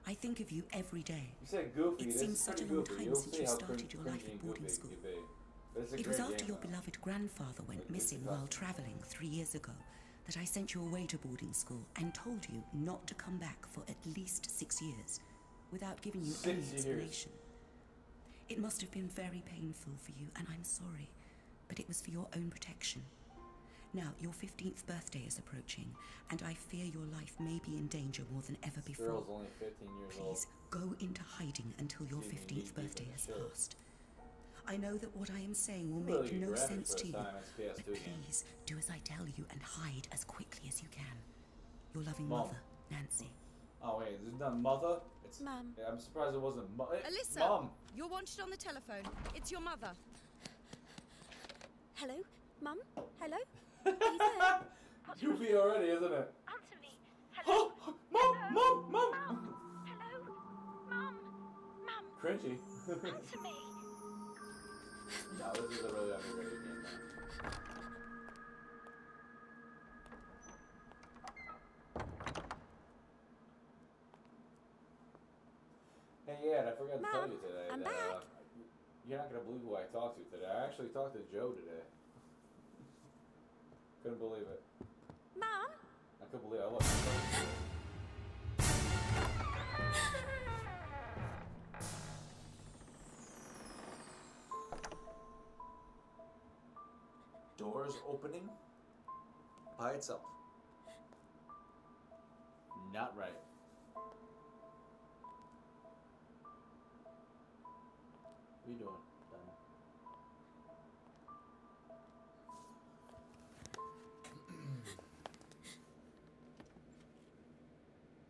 I think of you every day. You said goofy. It this seems such a long goofy. time You'll since you started your life at boarding school. it could be. But it's a It was after your beloved grandfather went Like, missing while traveling three years ago that I sent you away to boarding school and told you not to come back for at least six years without giving you any Six years. explanation. It must have been very painful for you, and I'm sorry, but it was for your own protection. Now, your 15th birthday is approaching, and I fear your life may be in danger more than ever This before. girl's only 15 years old. Please go into hiding until your Dude, you 15th birthday has short. passed. I know that what I am saying will make you no sense to you, time, it's PS2 but please do as I tell you and hide as quickly as you can. Your loving Mom. mother, Nancy. Oh wait, this is not mother. It's Mum. Yeah, I'm surprised it wasn't mo- eh, Alyssa, Mom. you're wanted on the telephone. It's your mother. Hello, Mum. Hello. Are you there? [laughs] You be already, isn't it? Answer me. [gasps] Hello. mom, mom, mom. Hello, Mum. Mum. Cringy. [laughs] Answer me. No, this is a really underrated game. Hey, yeah, I forgot to tell you today I'm that uh, you're not gonna believe who I talked to today. I actually talked to Joe today. Couldn't believe it. Mum. I couldn't believe I looked. [laughs] Doors opening by itself. Not right. What are you doing? Donna? [clears throat]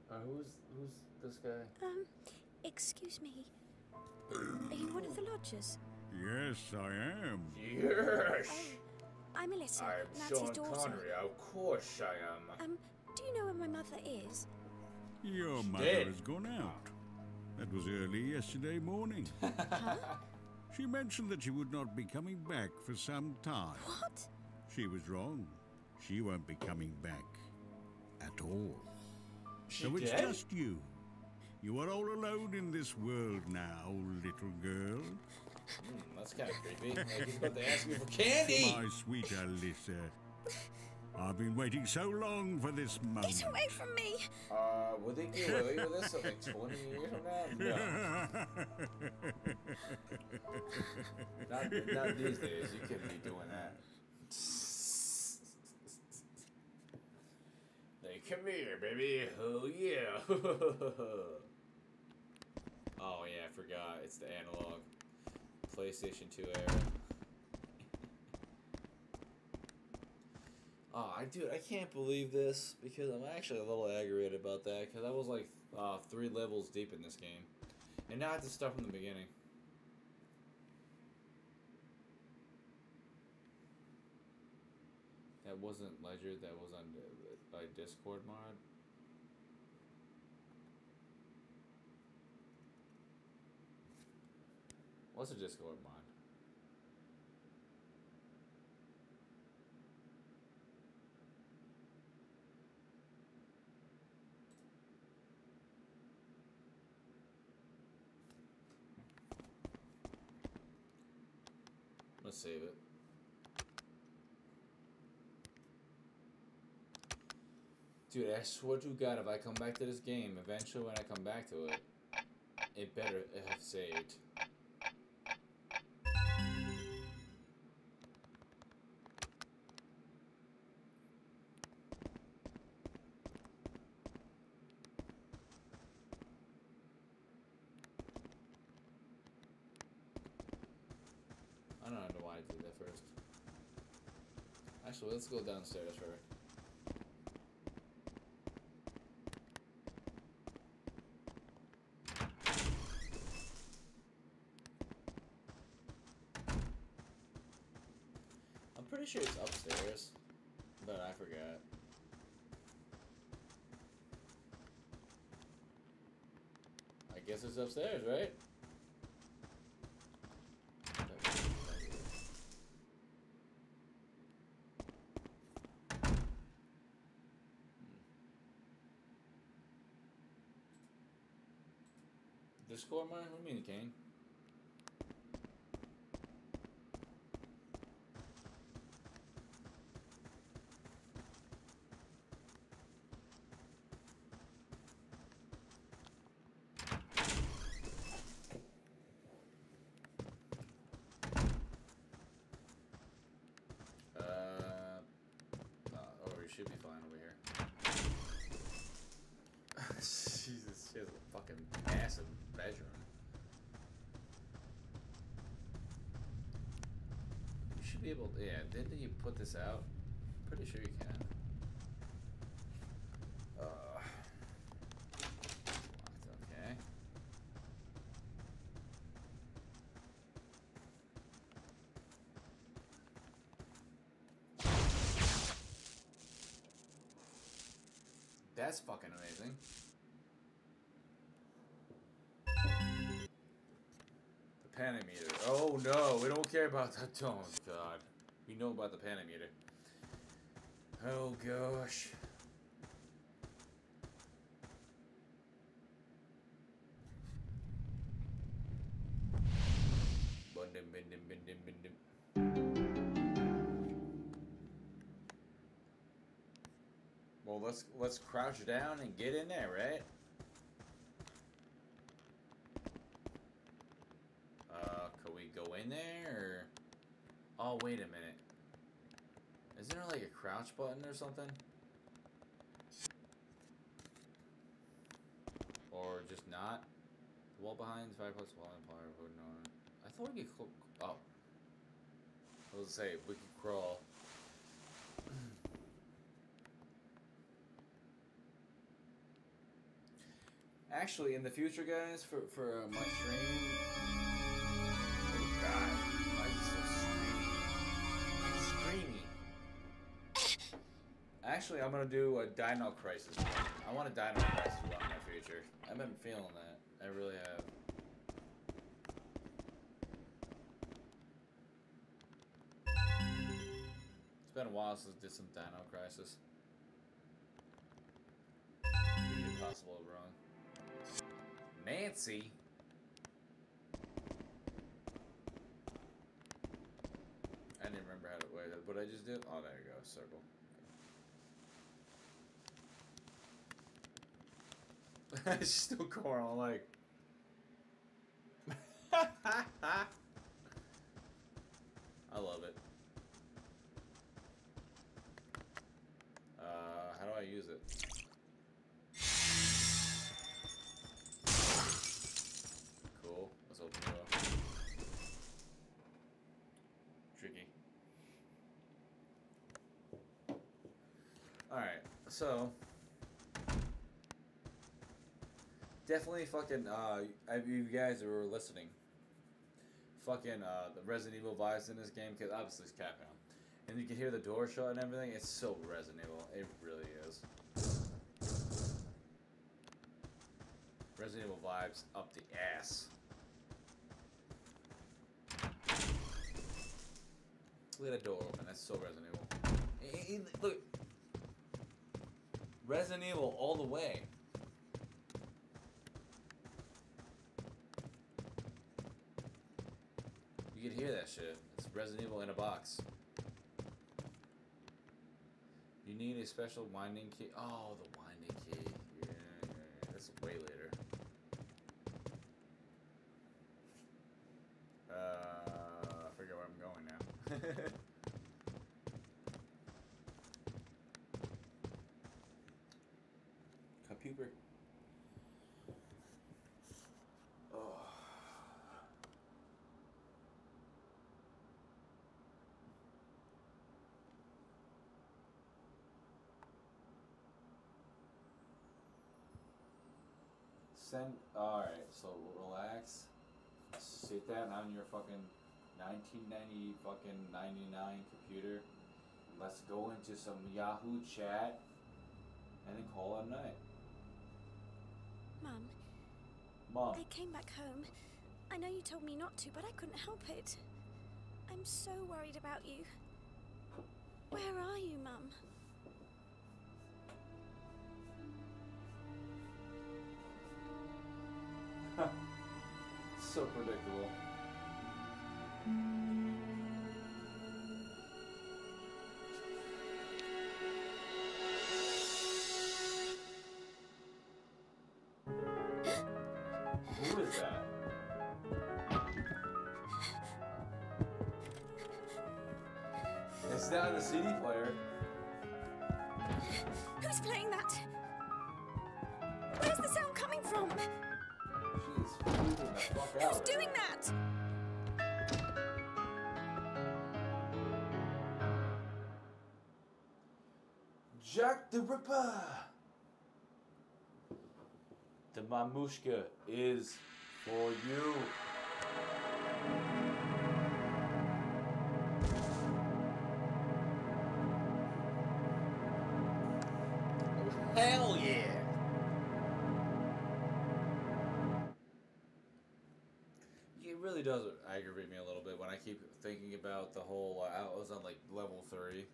Uh, who's who's this guy? Um, excuse me. Are you one of the lodgers? Yes, I am. Yes. I'm Alyssa, I'm Nancy's Sean daughter. Connery. Of course I am. Um, do you know where my mother is? Your mother dead. has gone out. That was early yesterday morning. [laughs] She mentioned that she would not be coming back for some time. What? She was wrong. She won't be coming back at all. She so it's dead? just you. You are all alone in this world now, little girl. Hmm, that's kind of creepy. Like he's about to ask me for candy. My sweet Alyssa. I've been waiting so long for this moment. Get away from me! Uh, would they get away with this like 20 years from now? No. [laughs] not, not these days. You couldn't be doing that. Like, come here, baby. Oh, yeah. [laughs] oh, yeah, I forgot. It's the analog. PlayStation 2 era. Oh, I dude, I can't believe this because I'm actually a little aggravated about that because I was like uh, three levels deep in this game, and now I have to start from the beginning. That wasn't Ledger. That was on uh, by Discord mod. What's a Discord mod? Let's save it. Dude, I swear to God, if I come back to this game, eventually when I come back to it, it better have saved. Let's go downstairs first. I'm pretty sure it's upstairs, but I forgot. I guess it's upstairs, right? Discord mine? What do you mean, Kane? Uh, should be fine over here. Jesus, she has a fucking massive bedroom. You should be able. Yeah, didn't you put this out? Pretty sure you can. Okay. That's fucking amazing. The panimeter. Oh no, we don't care about that. Oh god. Know about the panimeter. Oh gosh. Bun-dim. Well, let's let's crouch down and get in there, right? Uh, could we go in there? Or... Oh, wait a minute. Isn't there button or something? Or just not? The wall behind the fireplace wall empire would no. I thought we could. cl- Oh. I was say we could crawl. Actually, in the future, guys, for for uh, my stream. Oh God, Actually, I'm gonna do a Dino Crisis. I want a Dino Crisis in my future. I've been feeling that. I really have. It's been a while since I did some Dino Crisis. Impossible wrong. Nancy. I didn't remember how to wait. What I just did? Oh, there you go. Circle. [laughs] She's still Coral, like. [laughs] I love it. Uh, how do I use it? Cool. Let's open it up. Tricky. Alright, so. Definitely fucking, uh, you guys were listening, fucking, uh, the Resident Evil vibes in this game, because obviously it's Capcom. And you can hear the door shut and everything, it's so Resident Evil. It really is. Resident Evil vibes up the ass. Look at that door open. That's so Resident Evil. Look. Resident Evil all the way. You hear that shit. It's Resident Evil in a box. You need a special winding key. Oh, the winding key. Yeah, yeah, yeah. That's way later. Uh, I forget where I'm going now. [laughs] Computer. Oh. Send. Alright, so relax. Sit down on your fucking 1990 fucking 99 computer. Let's go into some Yahoo chat and then call it a night. Mum, Mom. I came back home. I know you told me not to, but I couldn't help it. I'm so worried about you. Where are you, Mum? [laughs] so predictable. Who is that? Is that? The CD player. Doing that? Jack the Ripper. The mamushka is for you. Whole. I was on like level three,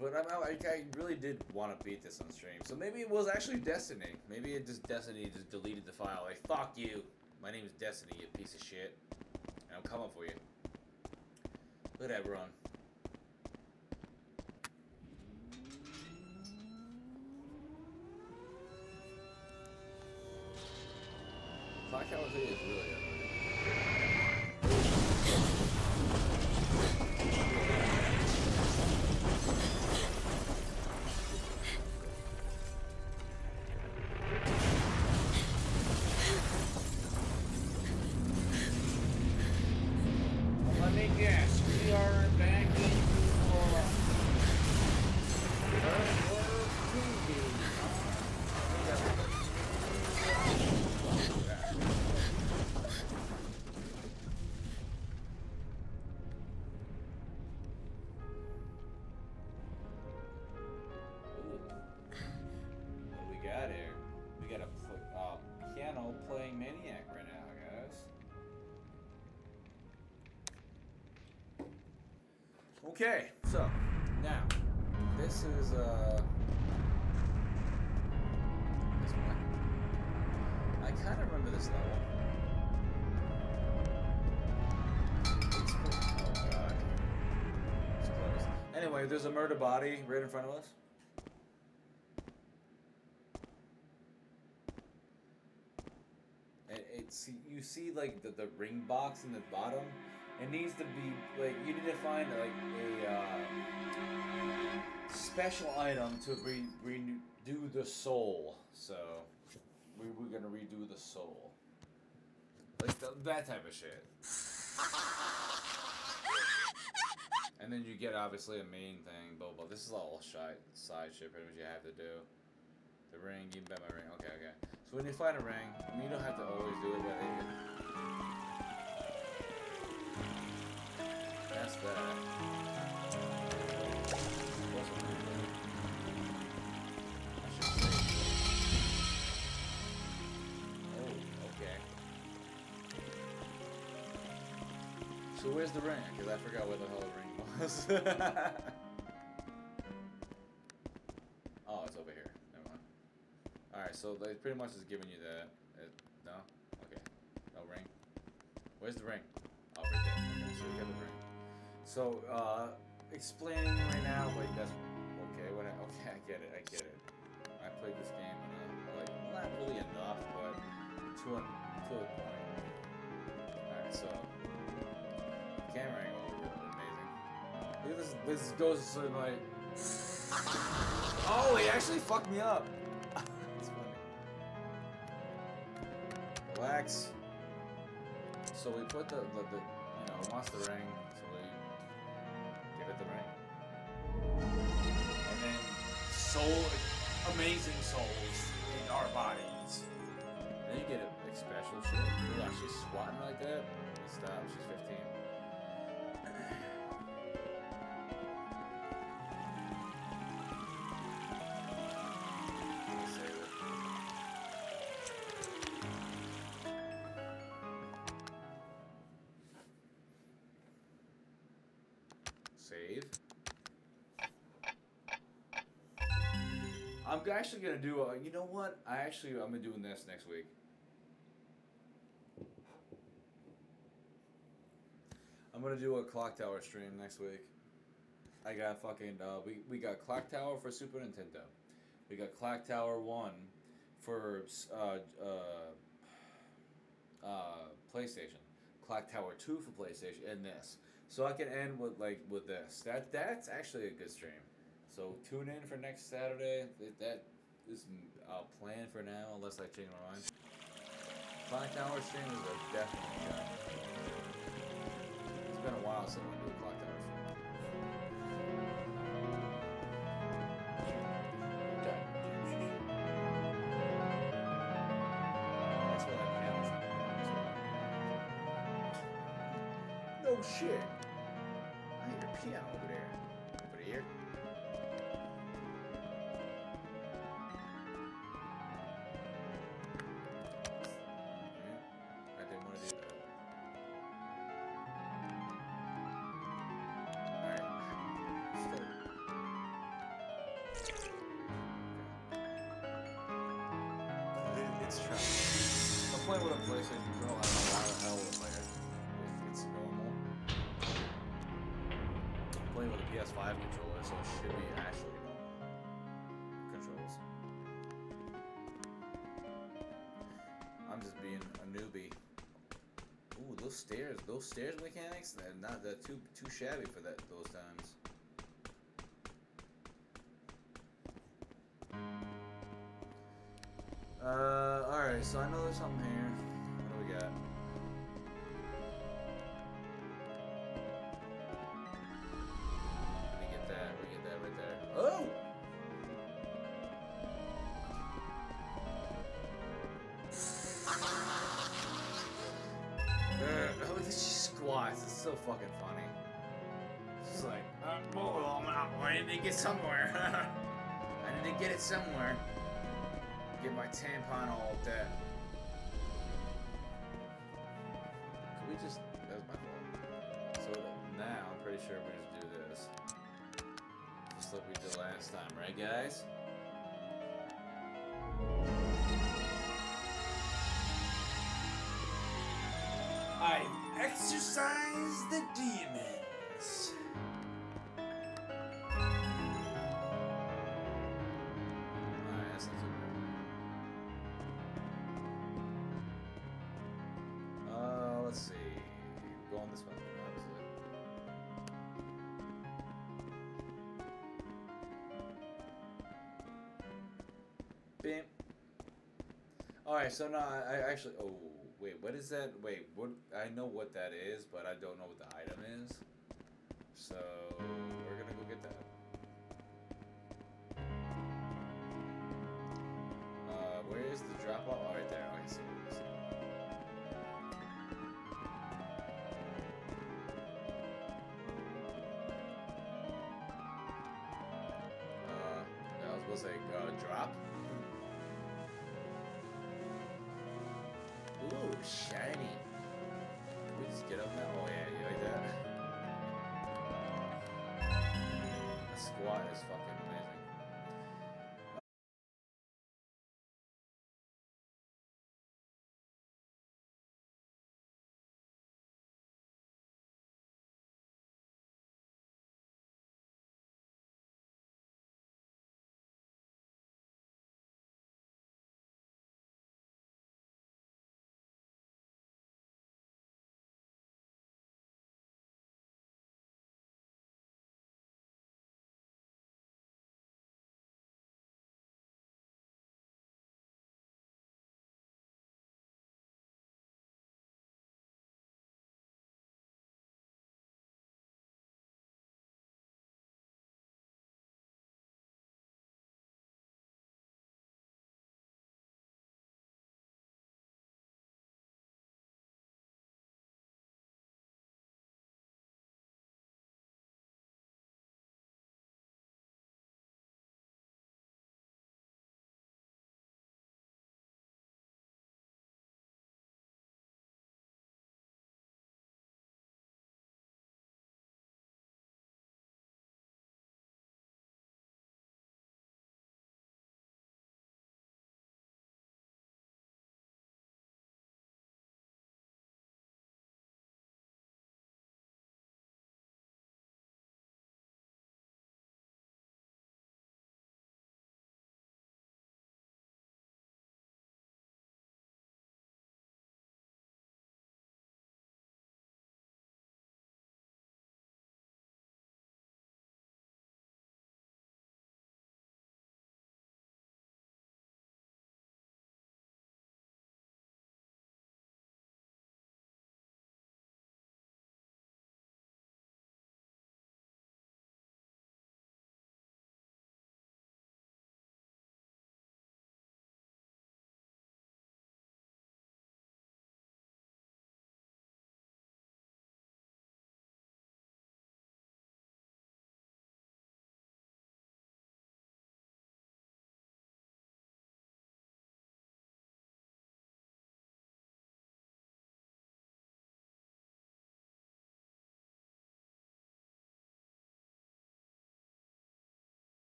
but I'm, I, I really did want to beat this on stream. So maybe it was actually Destiny. Maybe it just Destiny just deleted the file. Like fuck you. My name is Destiny, you piece of shit. And I'm coming for you. Look at that run. Clock Tower 3 is really Okay, so now this is uh this one. I kind of remember this level. It's. Oh god, it's close. Anyway, there's a murder body right in front of us. And it's you see like the, the ring box in the bottom. It needs to be like you need to find like a uh, special item to re- redo the soul. So we we're gonna redo the soul, like that type of shit. And then you get obviously a main thing, blah. This is all side side shit. Pretty much you have to do. The ring, me back my ring. Okay, okay. So when you find a ring, you don't have to always do it, but that's that. Oh, okay. So where's the ring? Because I forgot where the hell the ring was. [laughs] oh, it's over here. Never mind. Alright, so they pretty much is giving you that. Uh, no? Okay. No ring. Where's the ring? So. So, uh, explaining right now, like, that's. Okay, what I, [laughs] okay, I get it, I get it. I played this game, uh, like, not really enough, but to a, to a point. Alright, so. Camera angle amazing. Look at this, this goes to my. Oh, he actually fucked me up. [laughs] That's funny. Relax. So we put the, the, the you wants the ring, so we give it the ring. And then soul, amazing souls in our bodies. Then you get a, a special shit. Ooh, she's squatting like that. Stop, she's 15. [clears throat] actually gonna do a. You know what? I actually I'm gonna doing this next week. I'm gonna do a clock tower stream next week. I got fucking. Uh, we we got clock tower for Super Nintendo. We got clock tower one for uh, uh, uh, PlayStation. Clock Tower two for PlayStation, and this. So I can end with like with this. That that's actually a good stream. So tune in for next Saturday. That- is uh, planned for now, unless I change my mind. Clock Tower stream is a definite shot. It's been a while since I a Clock Tower stream. No shit. I hear a piano It- It's trying. I'm playing with a PlayStation Pro. I don't know how the hell like if it's normal. I'm playing with a PS5 controller, so it should be actually normal controls. I'm just being a newbie. Ooh, those stairs, those stairs mechanics, they're not that too too shabby for that those times. So I know there's something here. What do we got? We get that, we get that right there. Oh! [laughs] Oh, this squats. It's so fucking funny. Just like, oh, I'm out. I need to get somewhere. [laughs] I need to get it somewhere. Get my tampon all dead. Could we just? That was my fault. So now I'm pretty sure we just do this, just like we did last time, right, guys? I exorcise the demons. Alright, so now I actually. Oh, wait, what is that? Wait, what? I know what that is, but I don't know what the item is. So, squat is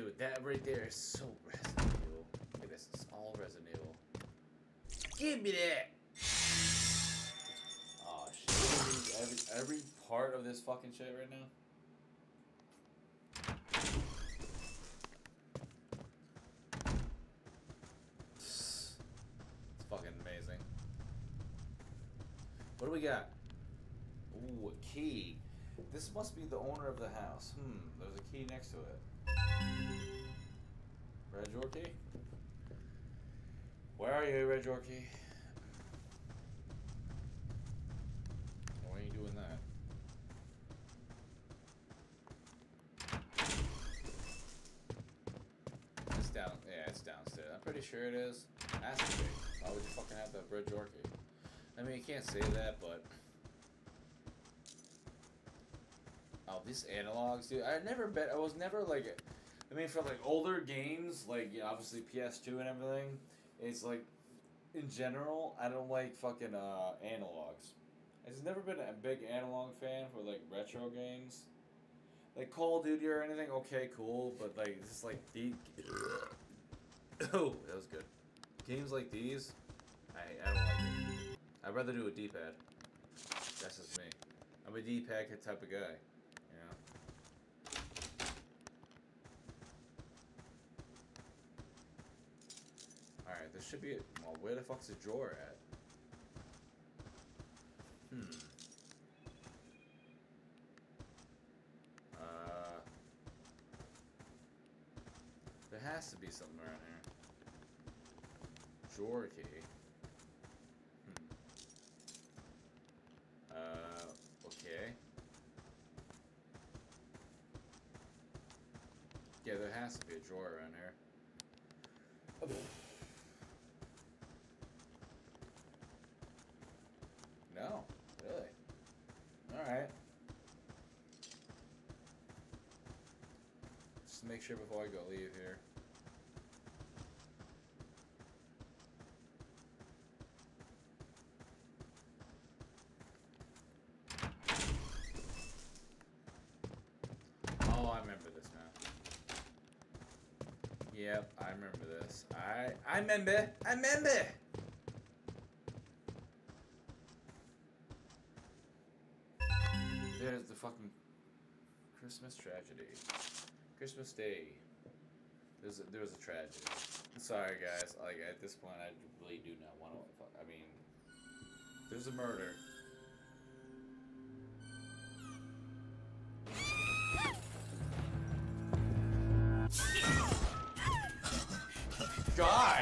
dude, that right there is so Resident Evil. Look at this, it's all Resident Evil. Give me that! Oh shit, every, every part of this fucking shit right now. It's fucking amazing. What do we got? Ooh, a key. This must be the owner of the house. Hmm, there's a key next to it. Red Yorkie? Where are you, Red Yorkie? Why are you doing that? It's down. Yeah, it's downstairs. I'm pretty sure it is. Why would you fucking have that Red Yorkie? I mean, you can't say that, but. Oh, these analogs, dude. I never bet. I was never like. I mean, for like older games, like yeah, obviously PS2 and everything, it's like, in general, I don't like fucking uh, analogs. I've just never been a big analog fan for like retro games. Like Call of Duty or anything, okay, cool, but like just like the. [coughs] oh, that was good. Games like these, I, I don't like it. I'd rather do a D-pad. That's just me. I'm a D-pad type of guy. You know. All right, there should be. A, well, where the fuck's the drawer at? Hmm. Uh. There has to be something around here. Drawer key. Hmm. Uh, okay. Yeah, there has to be a drawer around here. No, really. Alright. Just make sure before I go leave here. Oh, I remember this now. Yep, I remember this. I I remember. I remember. There's the fucking Christmas tragedy. Christmas Day. There's a, there was a tragedy. Sorry, guys. Like at this point, I really do not want to. I mean, there's a murder. [laughs] God!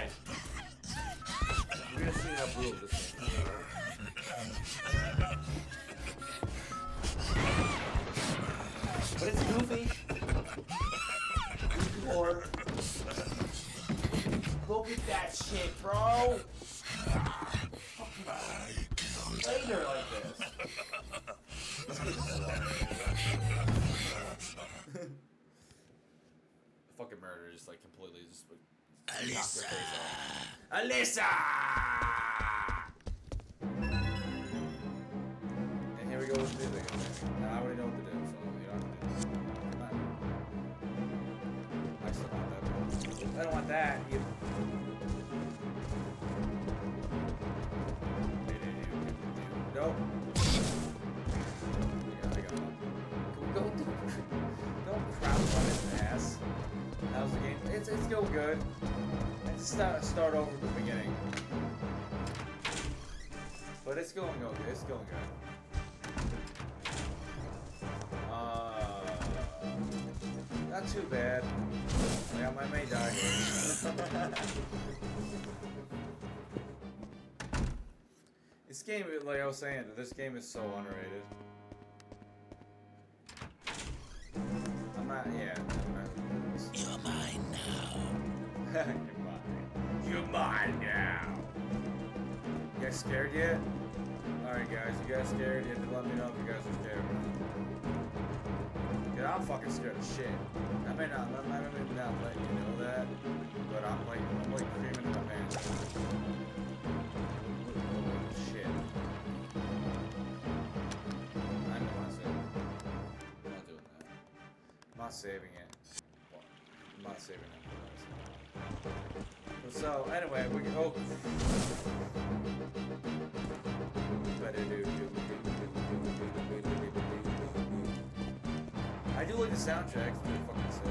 Shit, bro. Later like this. Let's get this. Fucking murder just like completely just like knocked their face off. Alyssa! It's going okay. It's going good. Uh, not too bad. Yeah, I may die. [laughs] this game, like I was saying, this game is so underrated. I'm not. Yeah. I'm not, You're mine now. [laughs] You're mine. You're mine now. You guys scared yet? Alright guys, you guys scared? You have to let me know if you guys are scared. Cause I'm fucking scared of shit. I may not, I may not let you know that, but I'm like, I'm like creaming in my pants. Shit. I know I said. I'm not. I'm not saving it. I'm not saving it. So anyway, we can. Oh. I do like the soundtrack. It's pretty fucking sick.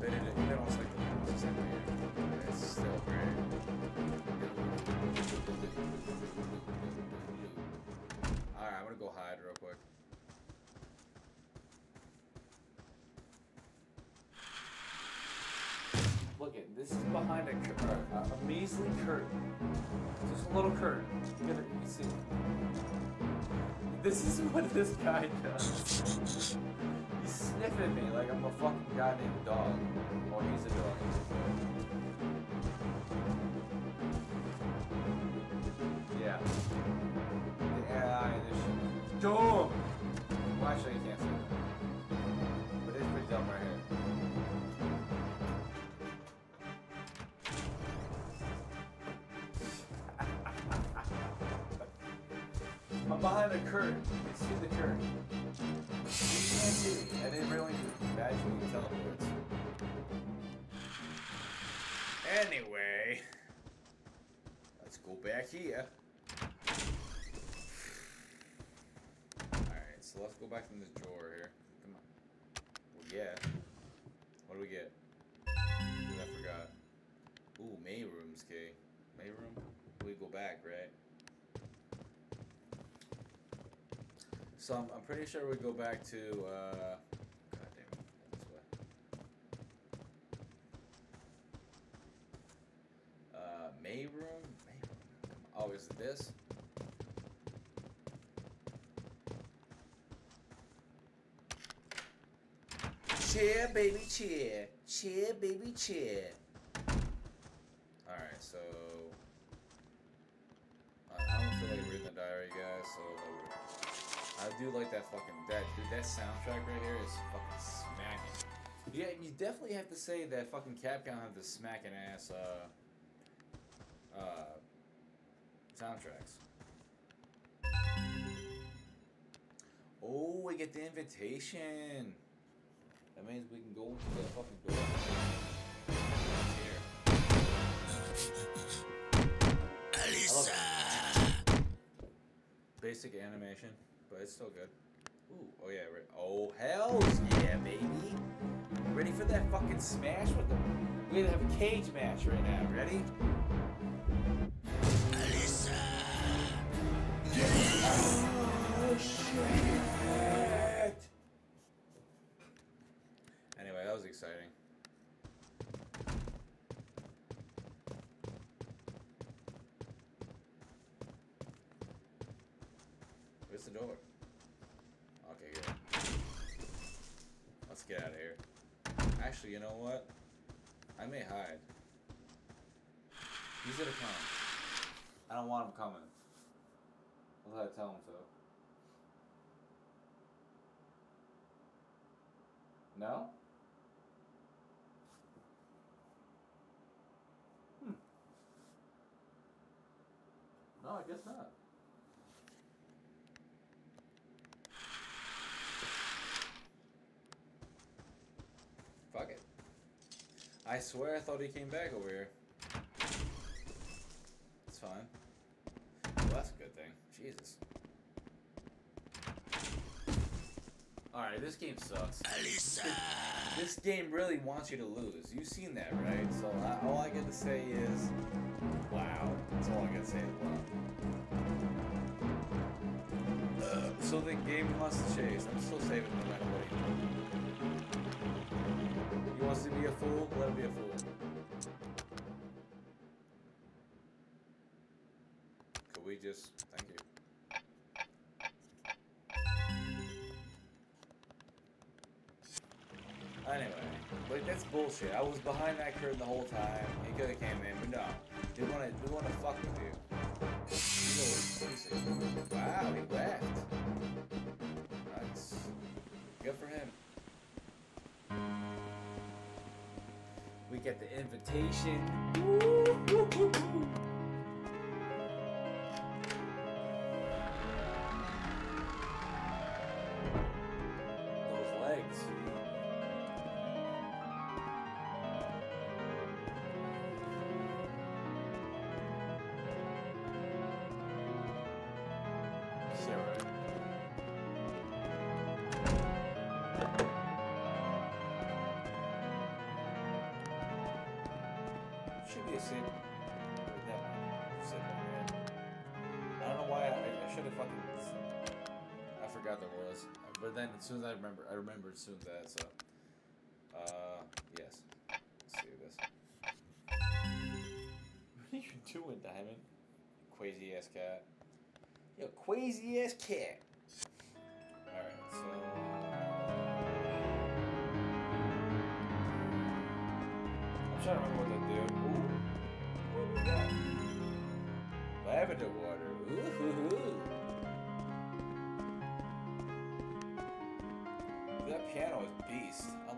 Did it. They don't like the music here. It's still great. Alright, I'm gonna go hide real quick. Look at this is behind a, uh, a measly curtain. Just a little curtain. You, gotta, you see. This is [laughs] what this guy does. He's sniffing me like I'm a fucking goddamn dog. Or he's a dog. Yeah. The AI and this shit. Dumb! Well, actually, you can't that. But it's pretty dumb right here. Behind the curtain. You see the curtain. You can't see me. I didn't really magically teleports. Anyway, let's go back here. Alright, so let's go back in this drawer here. Come on. Well, yeah. What do we get? Ooh, I forgot. Ooh, May room's key. May room? We go back, right? So I'm, I'm pretty sure we go back to, uh, God damn it, this way. Uh, May room? May room. Oh, is it this? Chair, baby, chair. Chair, baby, chair. Alright, so. I don't feel like reading the diary, guys, so. I do like that fucking. That, dude, that soundtrack right here is fucking smacking. Yeah, you definitely have to say that fucking Capcom have the smacking ass, uh. Uh. Soundtracks. Oh, we get the invitation. That means we can go into the fucking door. Here. Alyssa. Basic animation, but it's still good. Ooh, oh yeah, right. Oh hell yeah, baby! Ready for that fucking smash with them? We're gonna have a cage match right now. Ready? Alyssa. Oh shit! Anyway, that was exciting. Where's the door? Okay, good. Let's get out of here. Actually, you know what? I may hide. He's gonna come. I don't want him coming. Unless I tell him to. No? Hmm. No, I guess not. Fuck it. I swear I thought he came back over here. It's fine. Well, that's a good thing. Jesus. Alright, this game sucks. Alyssa! [laughs] This game really wants you to lose. You've seen that, right? So I, all I get to say is, wow. That's all I get to say is wow. Uh, so the game must chase. I'm still saving no matter what does. Wants to be a fool? Let him be a fool. Could we just... Thank you. Anyway, like that's bullshit. I was behind that curtain the whole time. He could have came in, but no. To. They want to fuck with you. You Wow, he left. Nice. Good for him. We get the invitation. Forgot the rules, but then as soon as I remember, I remembered as soon as that. So, uh, yes. Let's do this. [laughs] What are you doing, Diamond? Crazy ass cat. Yo, crazy ass cat. Alright, so. I'm trying to remember what to do. Ooh. What we got? Lavender water. Ooh. Is beast.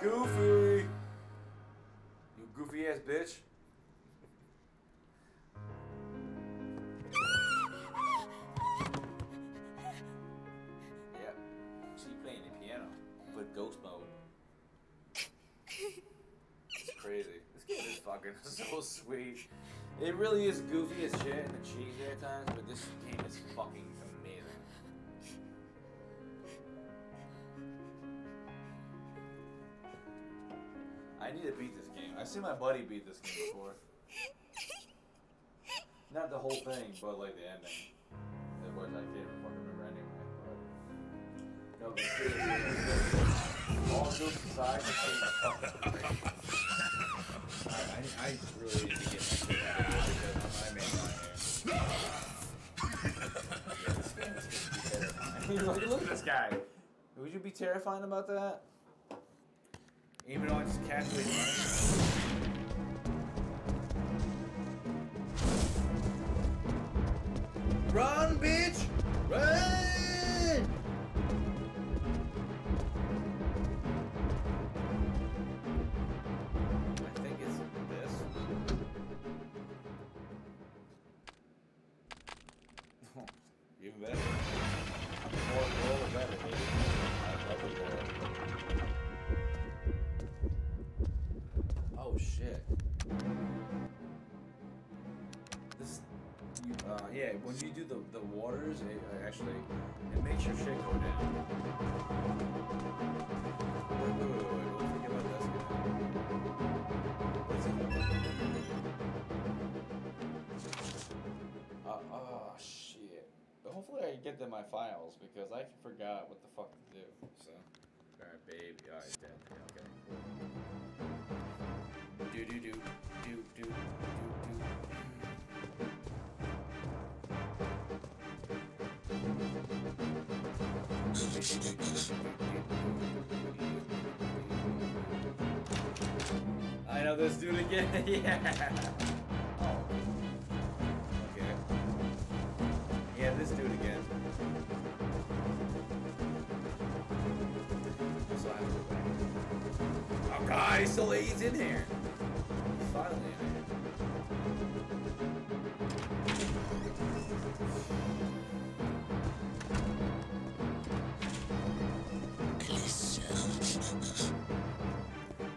Goofy! You goofy ass bitch. Yep. She playing the piano, but ghost mode. It's crazy. This game is fucking [laughs] so sweet. It really is goofy as shit and cheesy at times, but this game is fucking I've seen my buddy beat this game before. Not the whole thing, but like the ending. Of course, I can't fucking remember anyway. But no, but all jokes aside, this game is fucking. I, I really need to get my shit out of here because I my hair. look, look at this guy. Would you be terrifying about that? Even though I just casually run. Run, bitch! Run! Hopefully I get them my files because I forgot what the fuck to do. So, alright, baby. Alright, dead. Yeah, okay. Do do do do do do do. I know this dude again. [laughs] yeah. This dude again. So I. Oh god, he's still he's in here. Finally.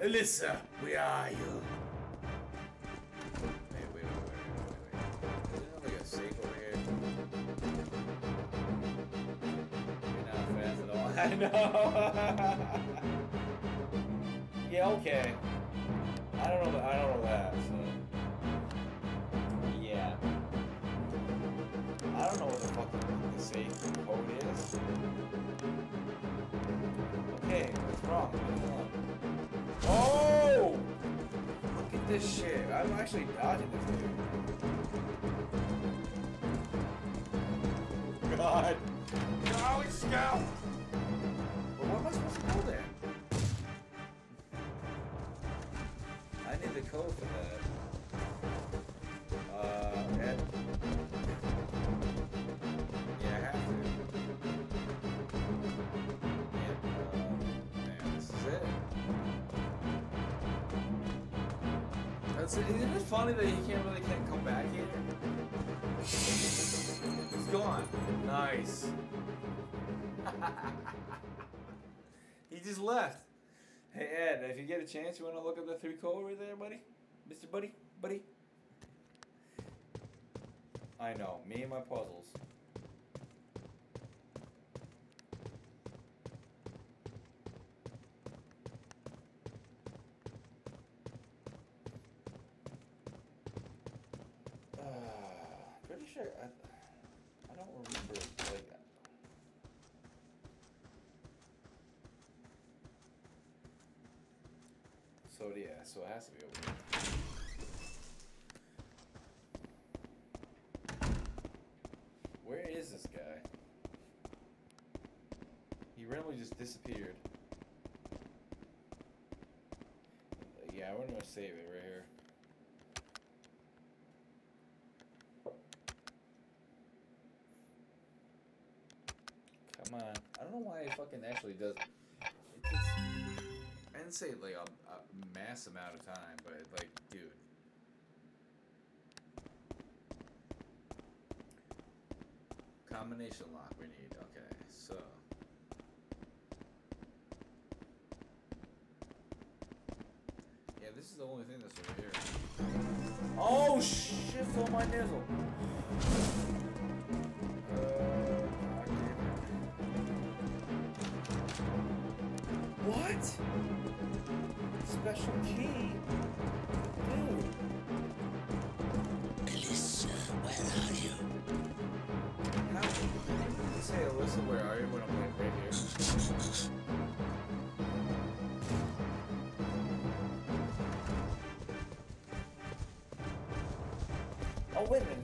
Alyssa, where are you? I know. [laughs] yeah, okay. I don't know. I don't know that. So. Yeah. I don't know what the fuck the safe code is. Okay, what's wrong? What's wrong? Oh! Look at this shit. I'm actually dodging this dude. God. Golly scout! What am I need the code for that. Uh. Yeah, I have to. Yep, uh, It's, isn't it funny that he can't really can't come back here? He's gone. Nice. [laughs] he just left. Hey Ed, if you get a chance, you want to look at the three code right there, buddy, Mister Buddy, buddy. I know, me and my puzzles. Uh, [sighs] pretty sure I, I don't remember yeah, so it has to be over here. Where is this guy? He randomly just disappeared. Yeah, we're gonna save it right here. Come on. I don't know why it fucking actually does. It just, I didn't say like a mass amount of time, but like, dude. Combination lock we need. Okay, so. Yeah, this is the only thing that's over here. Oh shit! For my nizzle. Uh, What? Special key? Dude. Alyssa, where are you? How? You say, Alyssa, where are you when I'm like right here? Oh, wait a minute.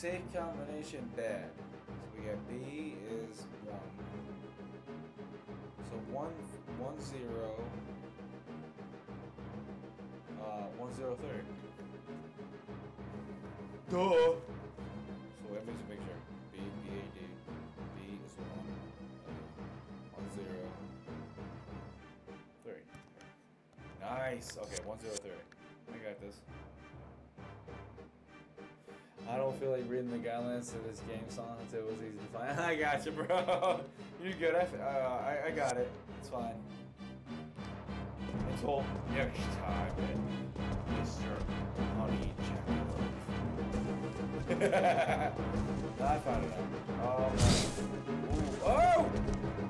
Safe combination bad. So we got B is 1. So 1, 1 0, uh, 1 0 3. Duh! So that makes a picture. B, B, A, D. B is 1. Uh, 1 0 3. Nice! Okay, 1 0 3. I got this. I don't feel like reading the guidelines to this game song until it was easy to find. [laughs] I got you, bro. [laughs] You're good. I, uh, I, I got it. It's fine. Until next time, Mr. Honey Jackalope. [laughs] I found it out. Oh. Ooh. Oh!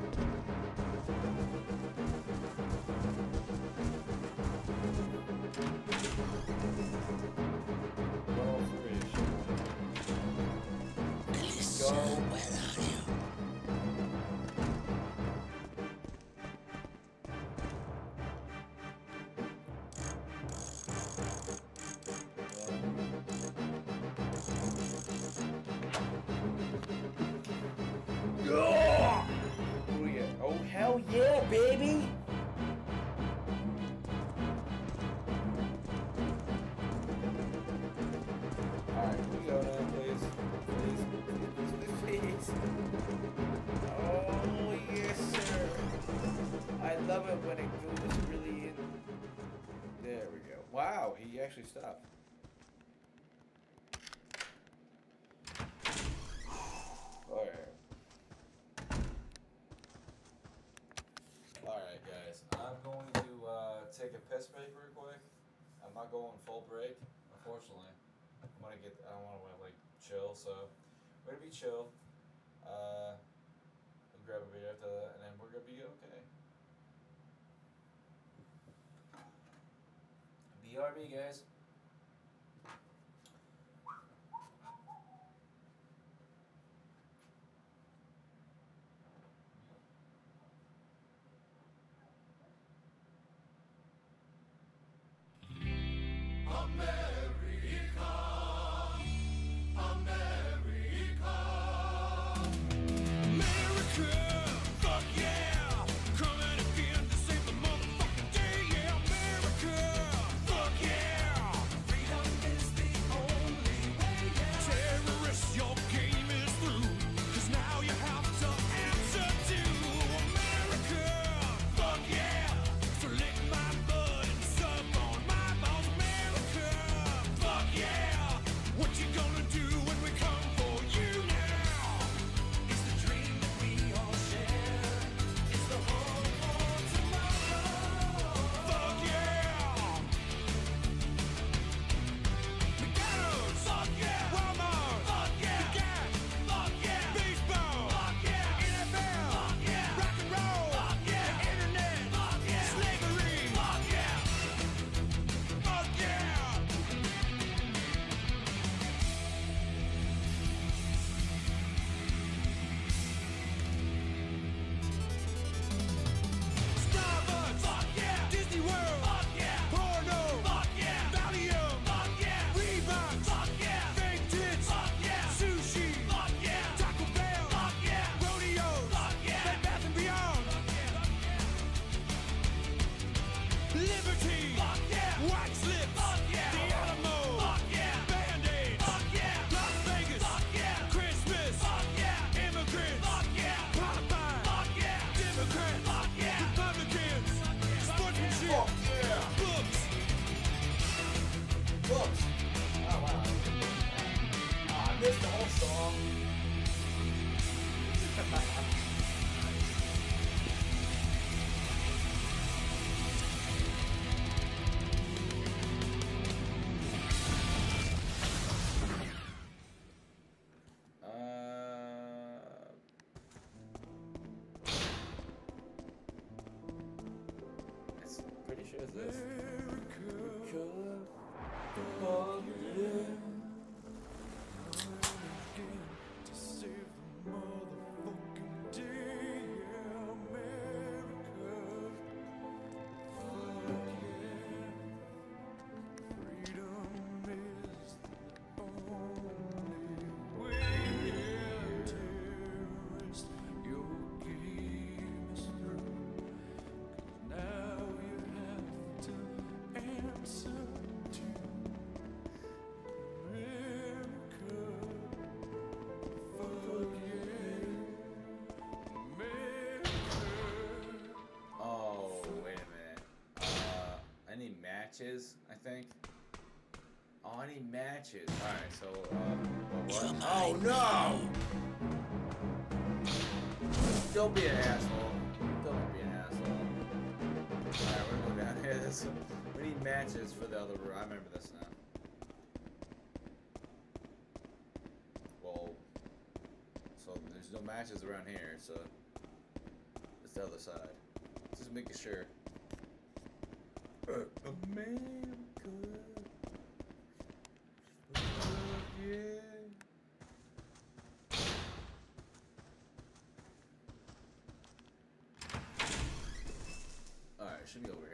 Wow, he actually stopped. Alright. Alright, guys. I'm going to uh, take a piss break real quick. I'm not going full break, unfortunately. I'm gonna get. I don't want to like chill, so we're gonna be chill. Uh, and grab a beer after that, and then we're gonna be okay. BRB, guys. matches, I think. Oh, matches. Alright, so, uh, Oh, no! Don't be an asshole. Don't be an asshole. Alright, we're going down here. [laughs] This, we need matches for the other room. I remember this now. Well, So, there's no matches around here, so... It's the other side. Just making sure yeah. Alright, should be over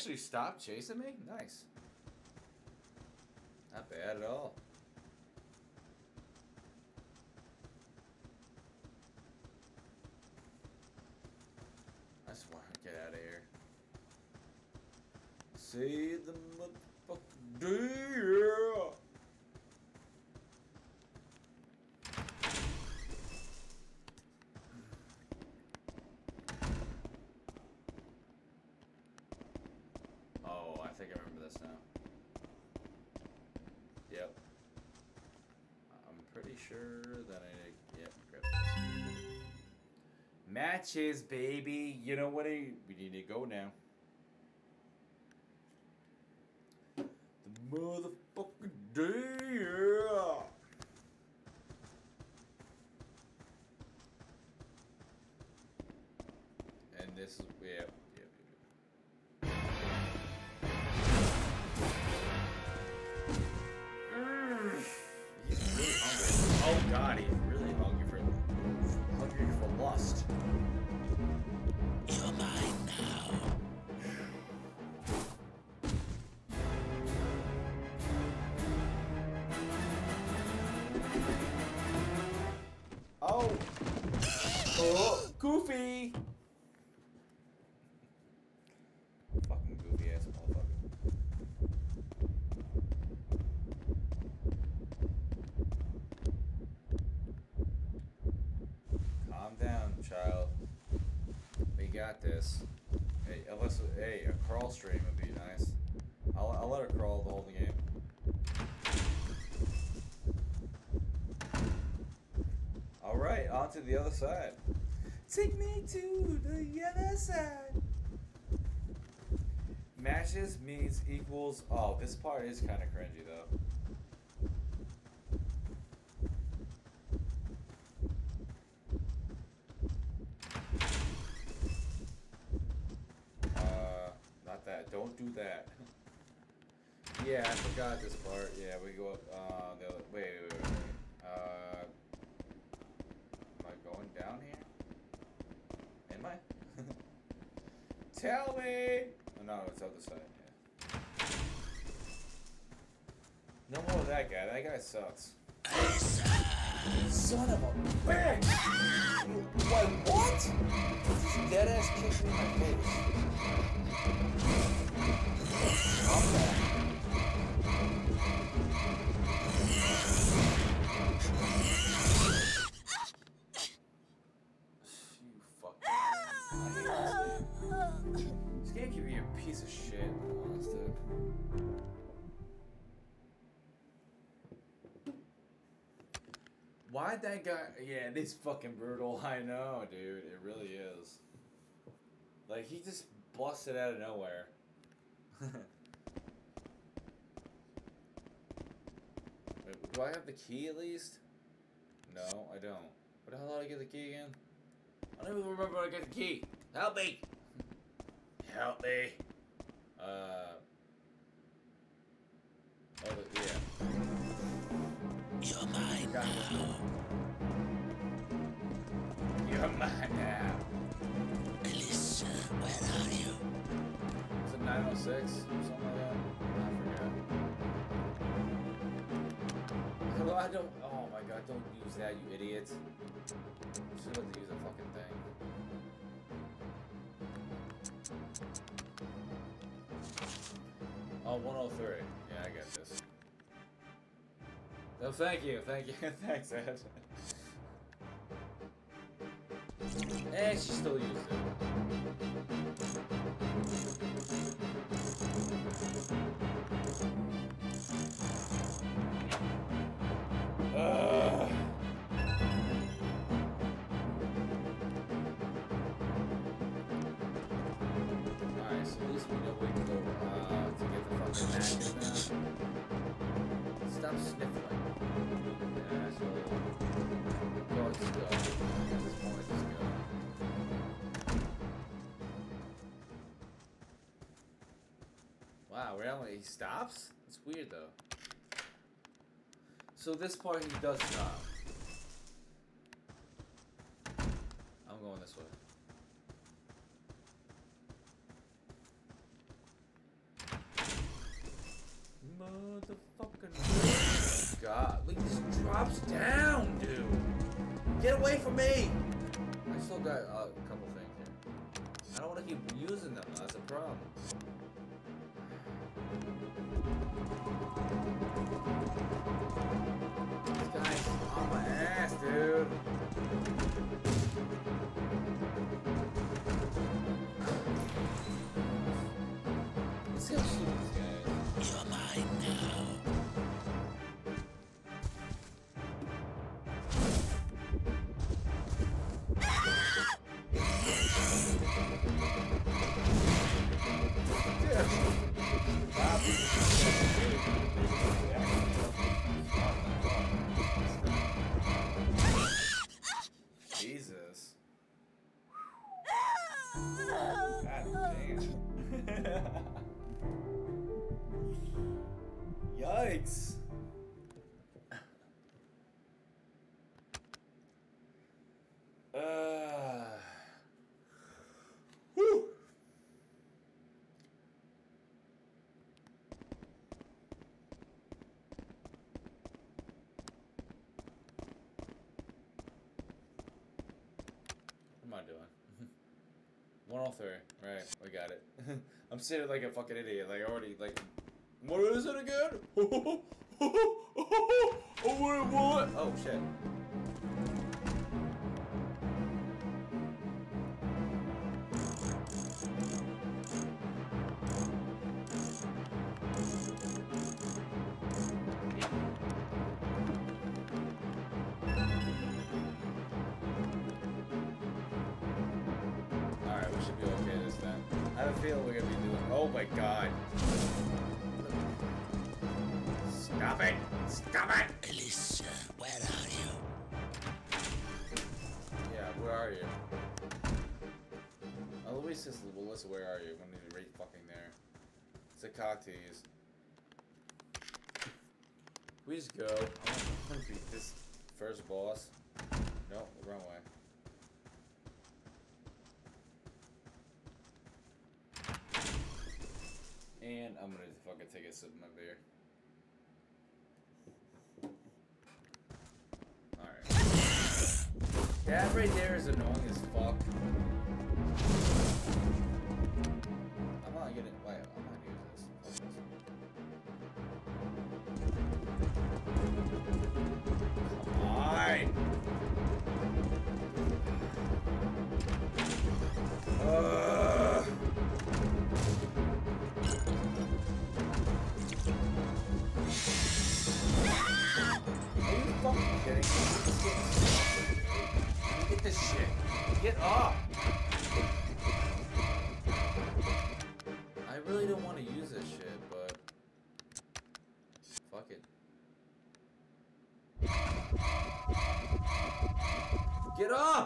actually stopped chasing me? matches, baby. You know what? We need to go now. to the other side. Take me to the other side. Matches means equals. Oh, this part is kind of cringy though. Tell me. Oh, no, it's other side. Yeah. No more of that guy. That guy sucks. Son of a bitch! Why, what? This dead ass kicked me in my face. Why'd that guy? Yeah, it is fucking brutal. [laughs] I know, dude. It really is. Like he just busted out of nowhere. [laughs] Wait, do I have the key at least? No, I don't. What the hell did I get the key again? I don't even remember where I got the key. Help me! [laughs] Help me! Uh. Oh, yeah. You're mine now. You're mine now. Alyssa, where are you? Is it 906 or something like that? I forgot. Hello, I don't. Oh my god, don't use that, you idiot. You should have to use a fucking thing. Oh, 103. Yeah, I got this. No, thank you, thank you, [laughs] thanks, Ed. Eh, she still used it. Ugh. Alright, so at least we know where to go uh, to get the fucking matches now. Stop sniffling. Yeah, so... Go. At just go. Wow, really? He stops? It's weird though. So this part he does stop. I'm going this way. Motherfucking God, look, just drops down, dude. Get away from me! I still got uh, a couple things here. I don't want to keep using them. That's a problem. This guy's on my ass, dude. You're mine 103. Right, we got it. [laughs] I'm sitting like a fucking idiot. Like, already, like. What is it again? [laughs] oh, what, what? Oh, shit. Gonna fucking take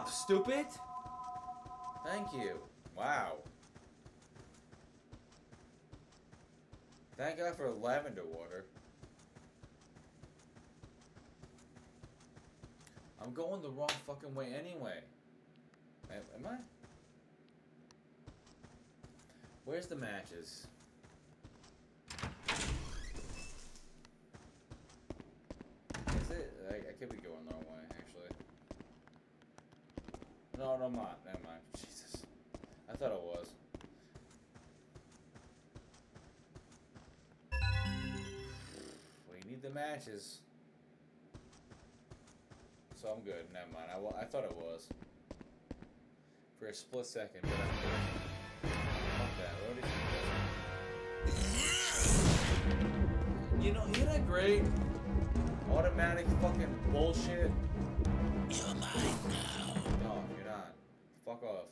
up, stupid! Thank you. Wow. Thank God for lavender water. I'm going the wrong fucking way anyway. Am, I? Where's the matches? Is it? I, I could be going the wrong way. No, no, I'm not. Never mind. Jesus. I thought it was. We need the matches. So I'm good. Never mind. I, I thought it was. For a split second, but I'm Fuck that. What is You know, isn't that great? Automatic fucking bullshit. You're mine now. No, you're not. Fuck off.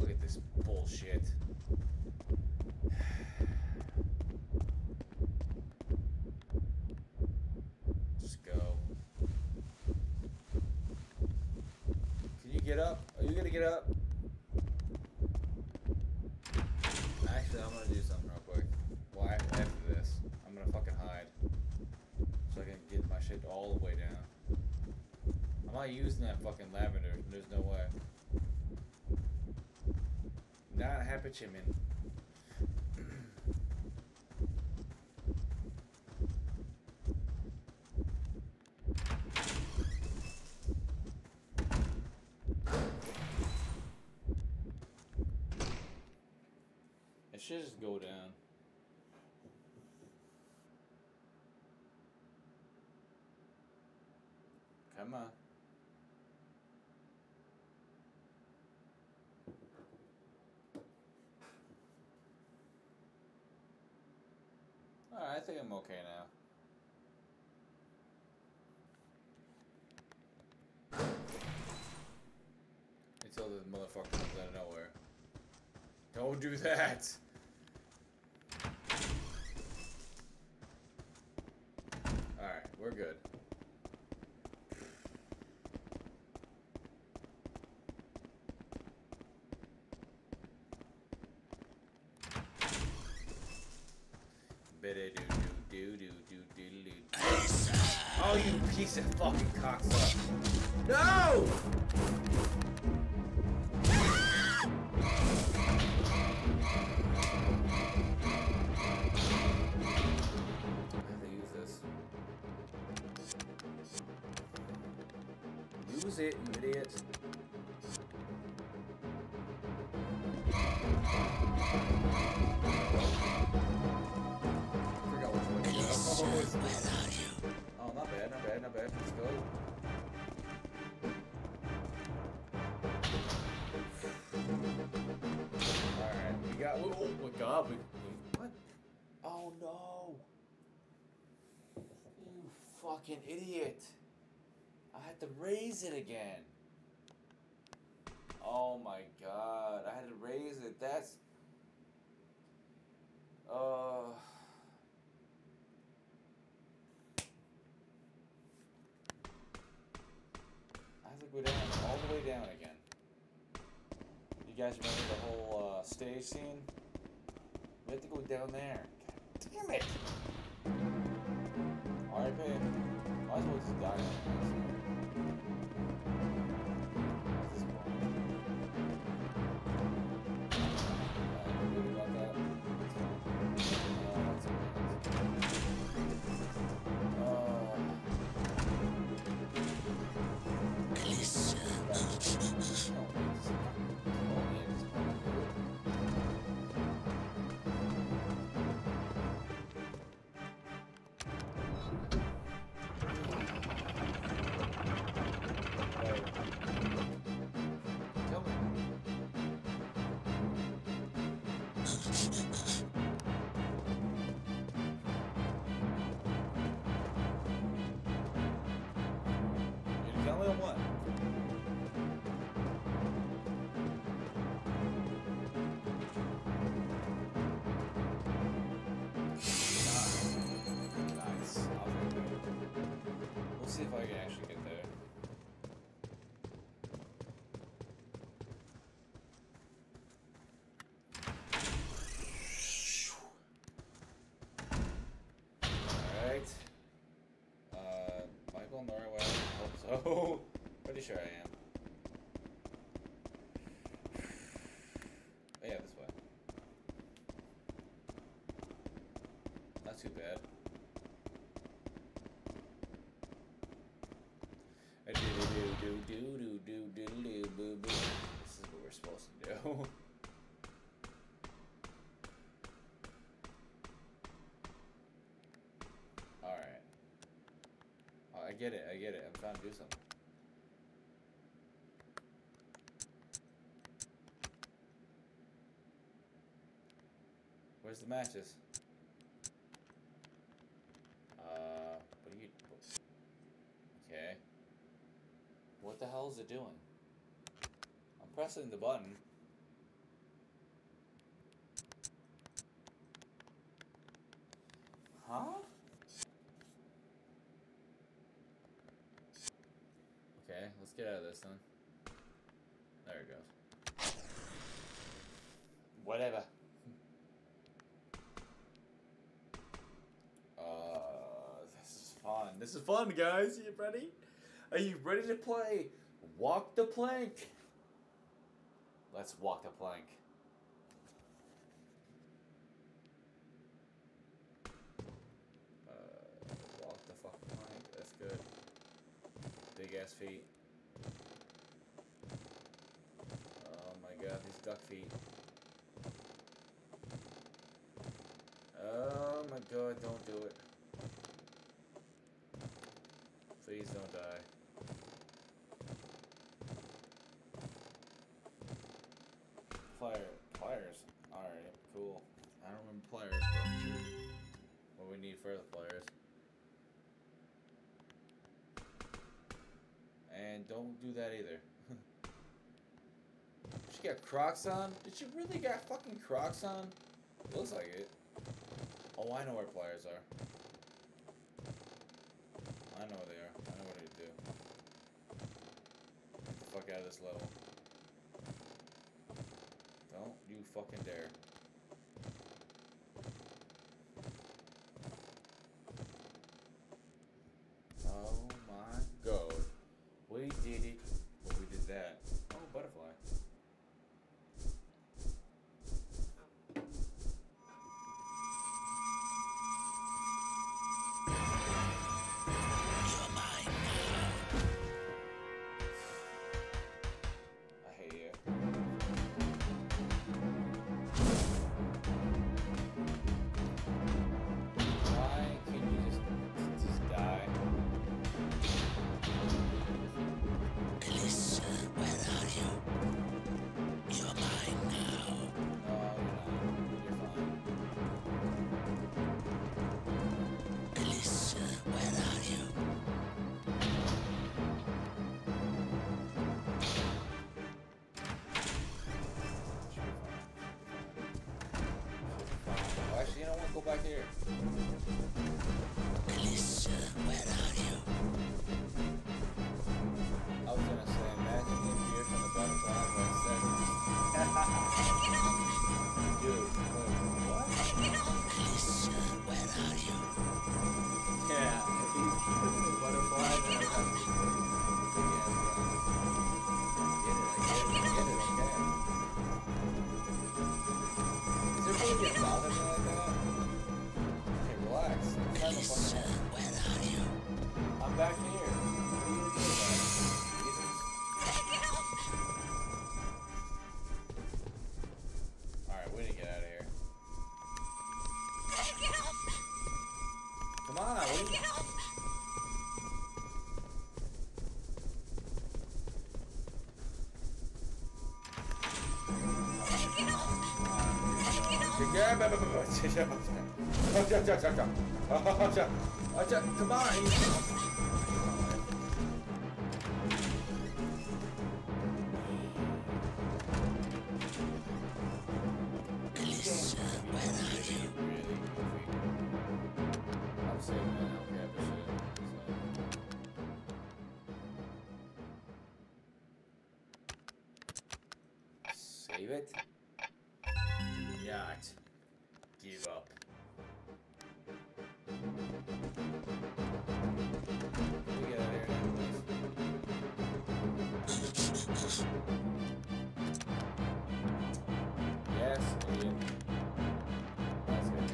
Look at this bullshit. [sighs] Just go. Can you get up? Are you gonna get up? Actually, I'm gonna do something real quick. Well, af- after this, I'm gonna fucking hide. So I can get my shit all the way down. I'm not using that fucking lavender. There's no way. Not happy chimin. It should just go down. Come on. Alright, I think I'm okay now. Until this motherfucker comes out of nowhere. Don't do that! Alright, we're good. Use it, you idiot. Forgot which one to go. Oh, not bad, not bad, not bad. Let's go. Alright, we got. Oh, my god, we- What? Oh no! You fucking idiot! Had to raise it again. Oh my god, I had to raise it. That's. Uh. I have to go down all the way down again. You guys remember the whole uh, stage scene? We have to go down there. God damn it! RIP. Might as well just die. ハハハハ! Am I right way? I hope so. Pretty sure I am. Oh, yeah, this way. Not too bad. Uh, Do do do do do do do do boo boo. This is what we're supposed to do. Alright. Oh, I get it, I get it. I'm trying to do something. Where's the matches? Uh, what are you... Okay. What the hell is it doing? I'm pressing the button. Huh? Okay, let's get out of this. There it goes. Whatever. [laughs] Uh, this is fun. This is fun, guys. Are you ready? Are you ready to play Walk the Plank? Let's walk the plank. Uh, walk the fucking plank. That's good. Big ass feet. Oh my god, these duck feet. Oh my god, don't do it. Please don't die. Fire, pliers. Alright, cool. I don't remember pliers, but sure. What we need for the pliers. And don't do that either. [laughs] she got Crocs on? Did she really got fucking Crocs on? Looks like it. Oh, I know where pliers are. I know where they are. I know what to do. Get the fuck out of this level. Don't you fucking dare. I'm saving that. Okay, I appreciate it. Save it. Not. Give up. Let me get out of here now, please. Yes, idiot. That's good.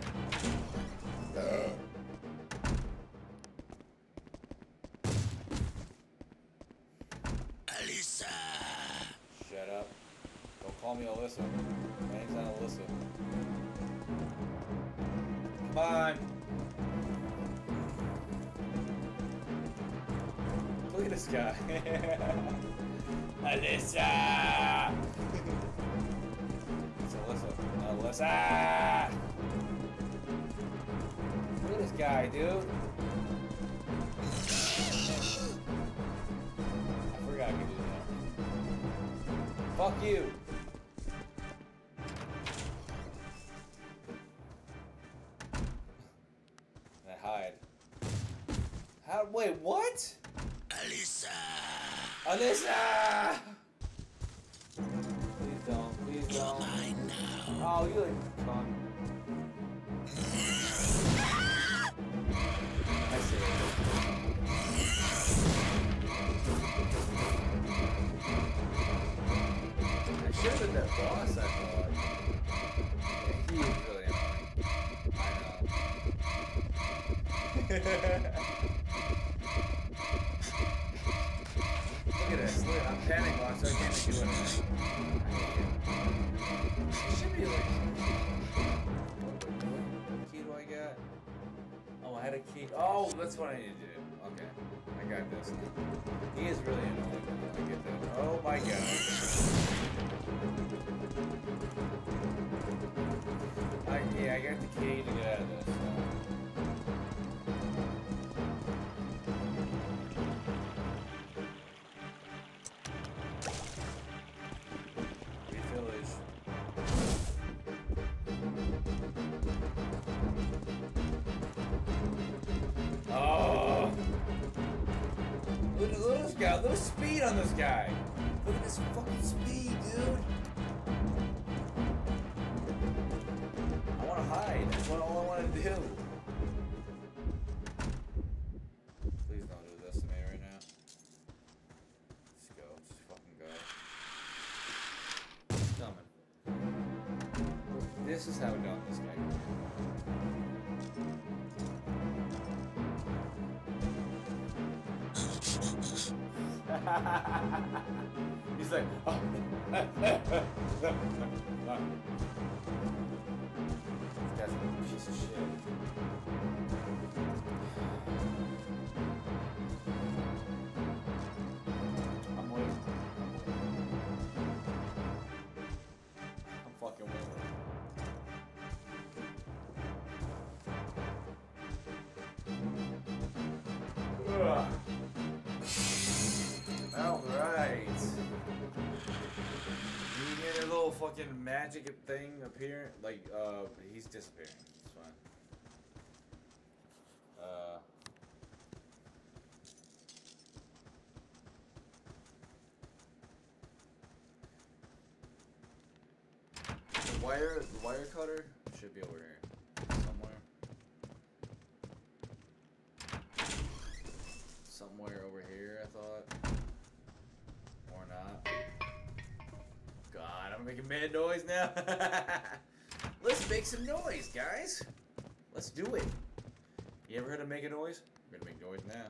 Alyssa! Shut up. Don't call me Alyssa. My name's not Alyssa. Come. Look at this guy. [laughs] Alyssa! it's Alyssa. Alyssa! Look at this guy, dude. I forgot I could do that. Fuck you. Alyssa! Please don't. Please don't. Oh, you like cunt. I see. I should have that boss, I Oh, key. Oh, that's what I need to do. Okay. I got this. He is really annoying. I get that. Oh my god. I, yeah, I got the key guy. Look at the speed on this guy. Look at this fucking speed, dude. I want to hide. That's what all I want to do. Please don't do this to me right now. Just go. Just fucking go. Coming. This is how dumb this guy is. [laughs] He's like, oh. [laughs] This guy's a piece of shit. Fucking magic thing appearing? Like, uh, he's disappearing. It's fine. Uh. Wire, the wire cutter I'm making mad noise now. [laughs] Let's make some noise, guys. Let's do it. You ever heard of make a noise? We're gonna make noise now.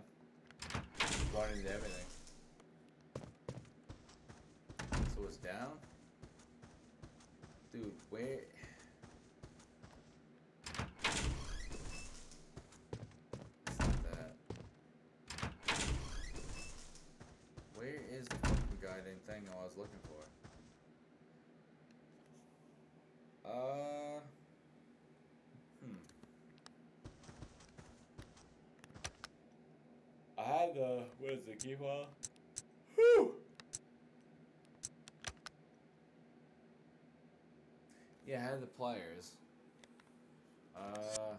Going into everything. So it's down? Dude, where? Where is the fucking goddamn thing I was looking for? Uh. Hmm. I had the what is it, Kiwa? Whew. Yeah, I had the pliers. Uh.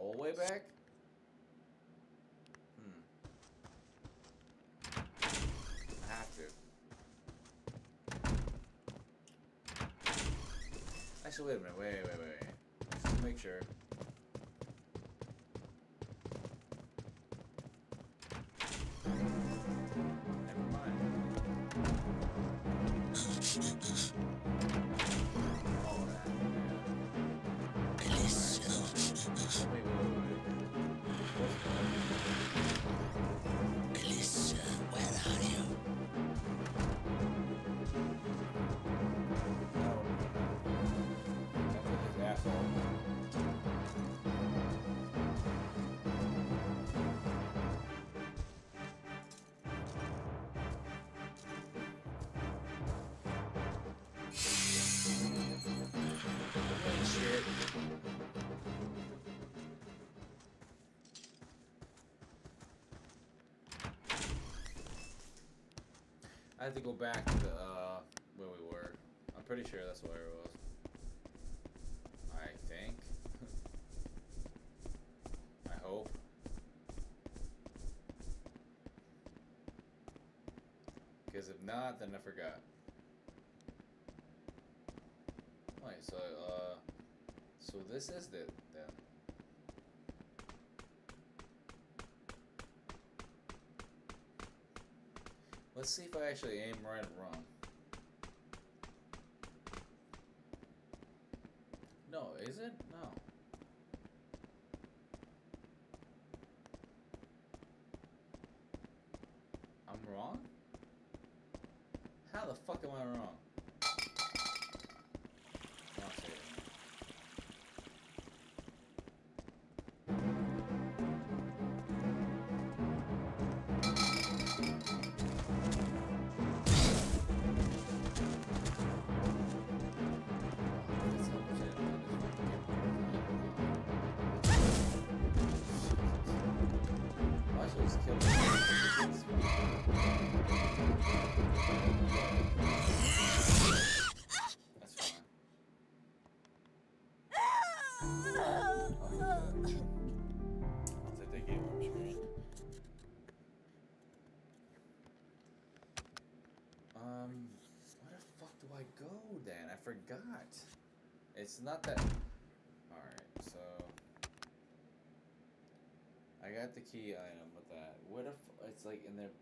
All the way back? Actually, wait a minute. Wait, wait, wait, wait. Just make sure. Never mind. Shit. I had to go back to uh, where we were. I'm pretty sure that's where it was. I think. [laughs] I hope. Because if not, then I forgot. Wait, so, so this is it then. Let's see if I actually aim right or wrong. It's not that. Alright, so. I got the key item with that. What if It's like in there. [sighs]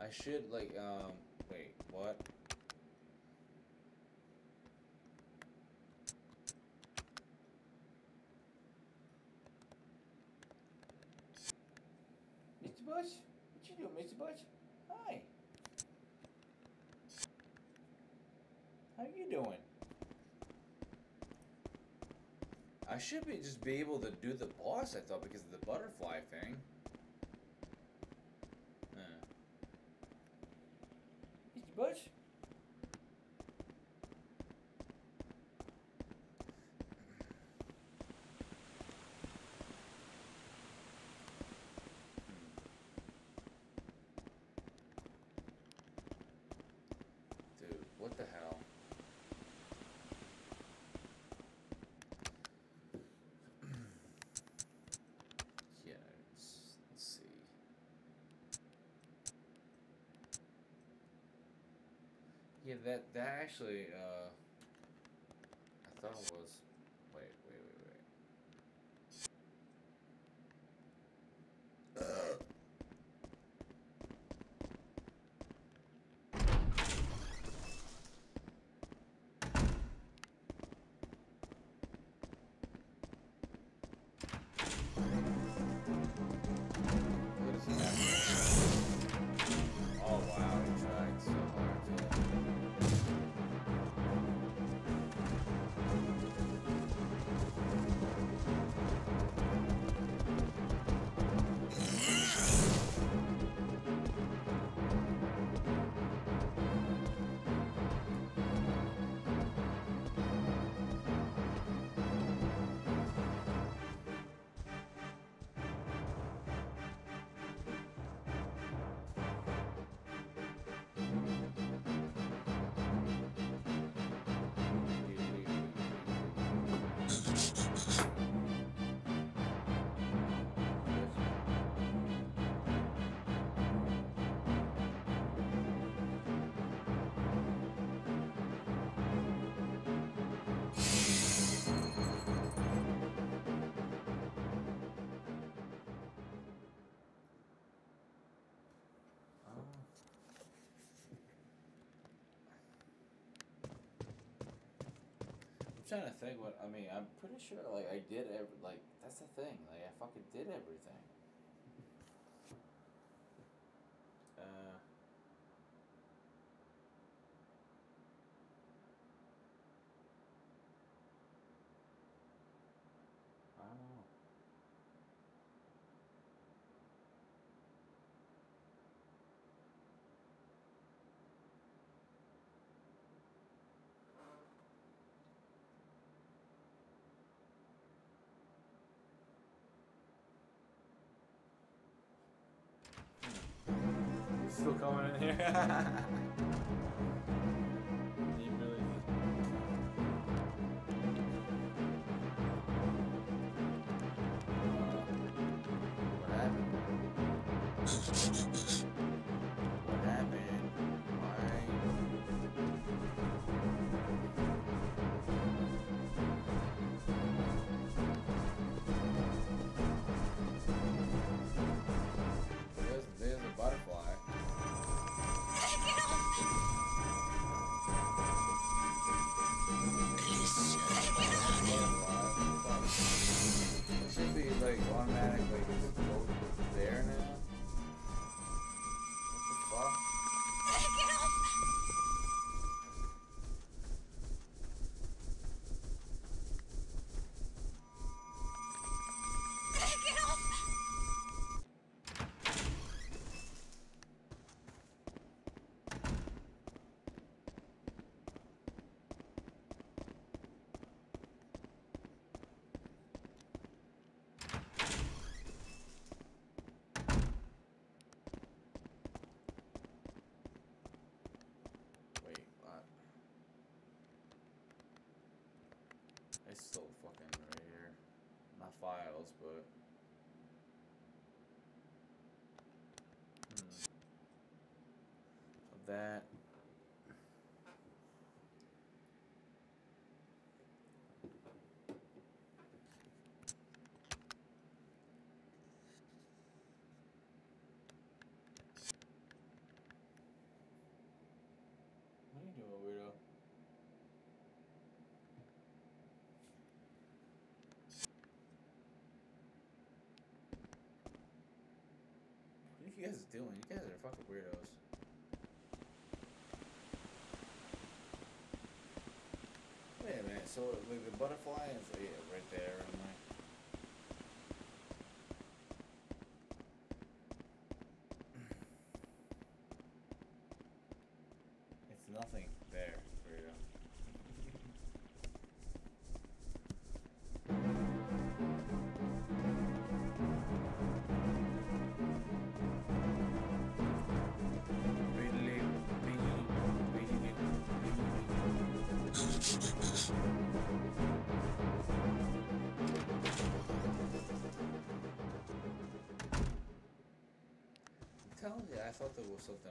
Hmm. I should, like, um. Wait, what? Mr. Bush? What you doing, Mr. Bush? Hi. How you doing? I should be just be able to do the boss, I thought, because of the butterfly thing. Huh. Mr. Bush? Dude, what the hell? yeah, let's, let's see. Yeah, that that actually, trying to think what I mean. I'm pretty sure like I did every like that's the thing. Like I fucking did everything. Uh. I don't know. He's still coming in here. [laughs] be Still fucking right here. Not files, but. Hmm. So that. What are you doing, weirdo? What are you guys doing? You guys are fucking weirdos. Wait a minute. So like, the butterfly is yeah, right there. Telling you, I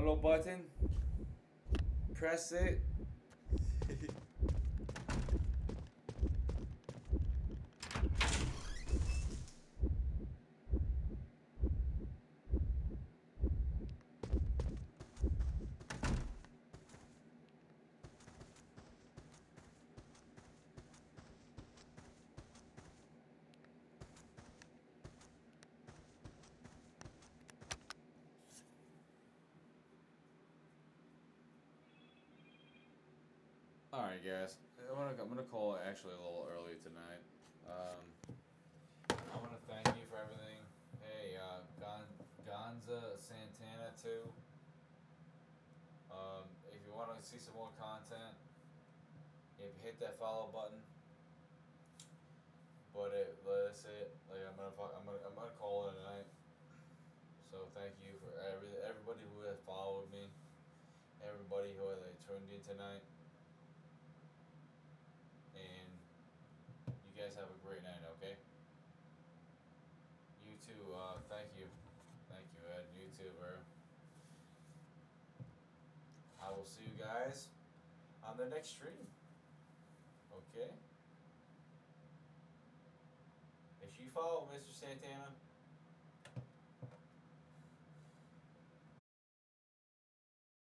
little button. Press it. All right, guys. I'm gonna I'm gonna call it actually a little early tonight. Um, I want to thank you for everything. Hey, uh, Gon Gonza Santana too. Um, if you want to see some more content, if hit that follow button. But it, that's it. Like I'm gonna I'm gonna I'm gonna call it a night. So thank you for every everybody who has followed me, everybody who has like, tuned in tonight. And you guys have a great night, okay? You too, uh, thank you. Thank you, Ed. You too, bro. I will see you guys on the next stream. Okay? If you follow Mr. Santana,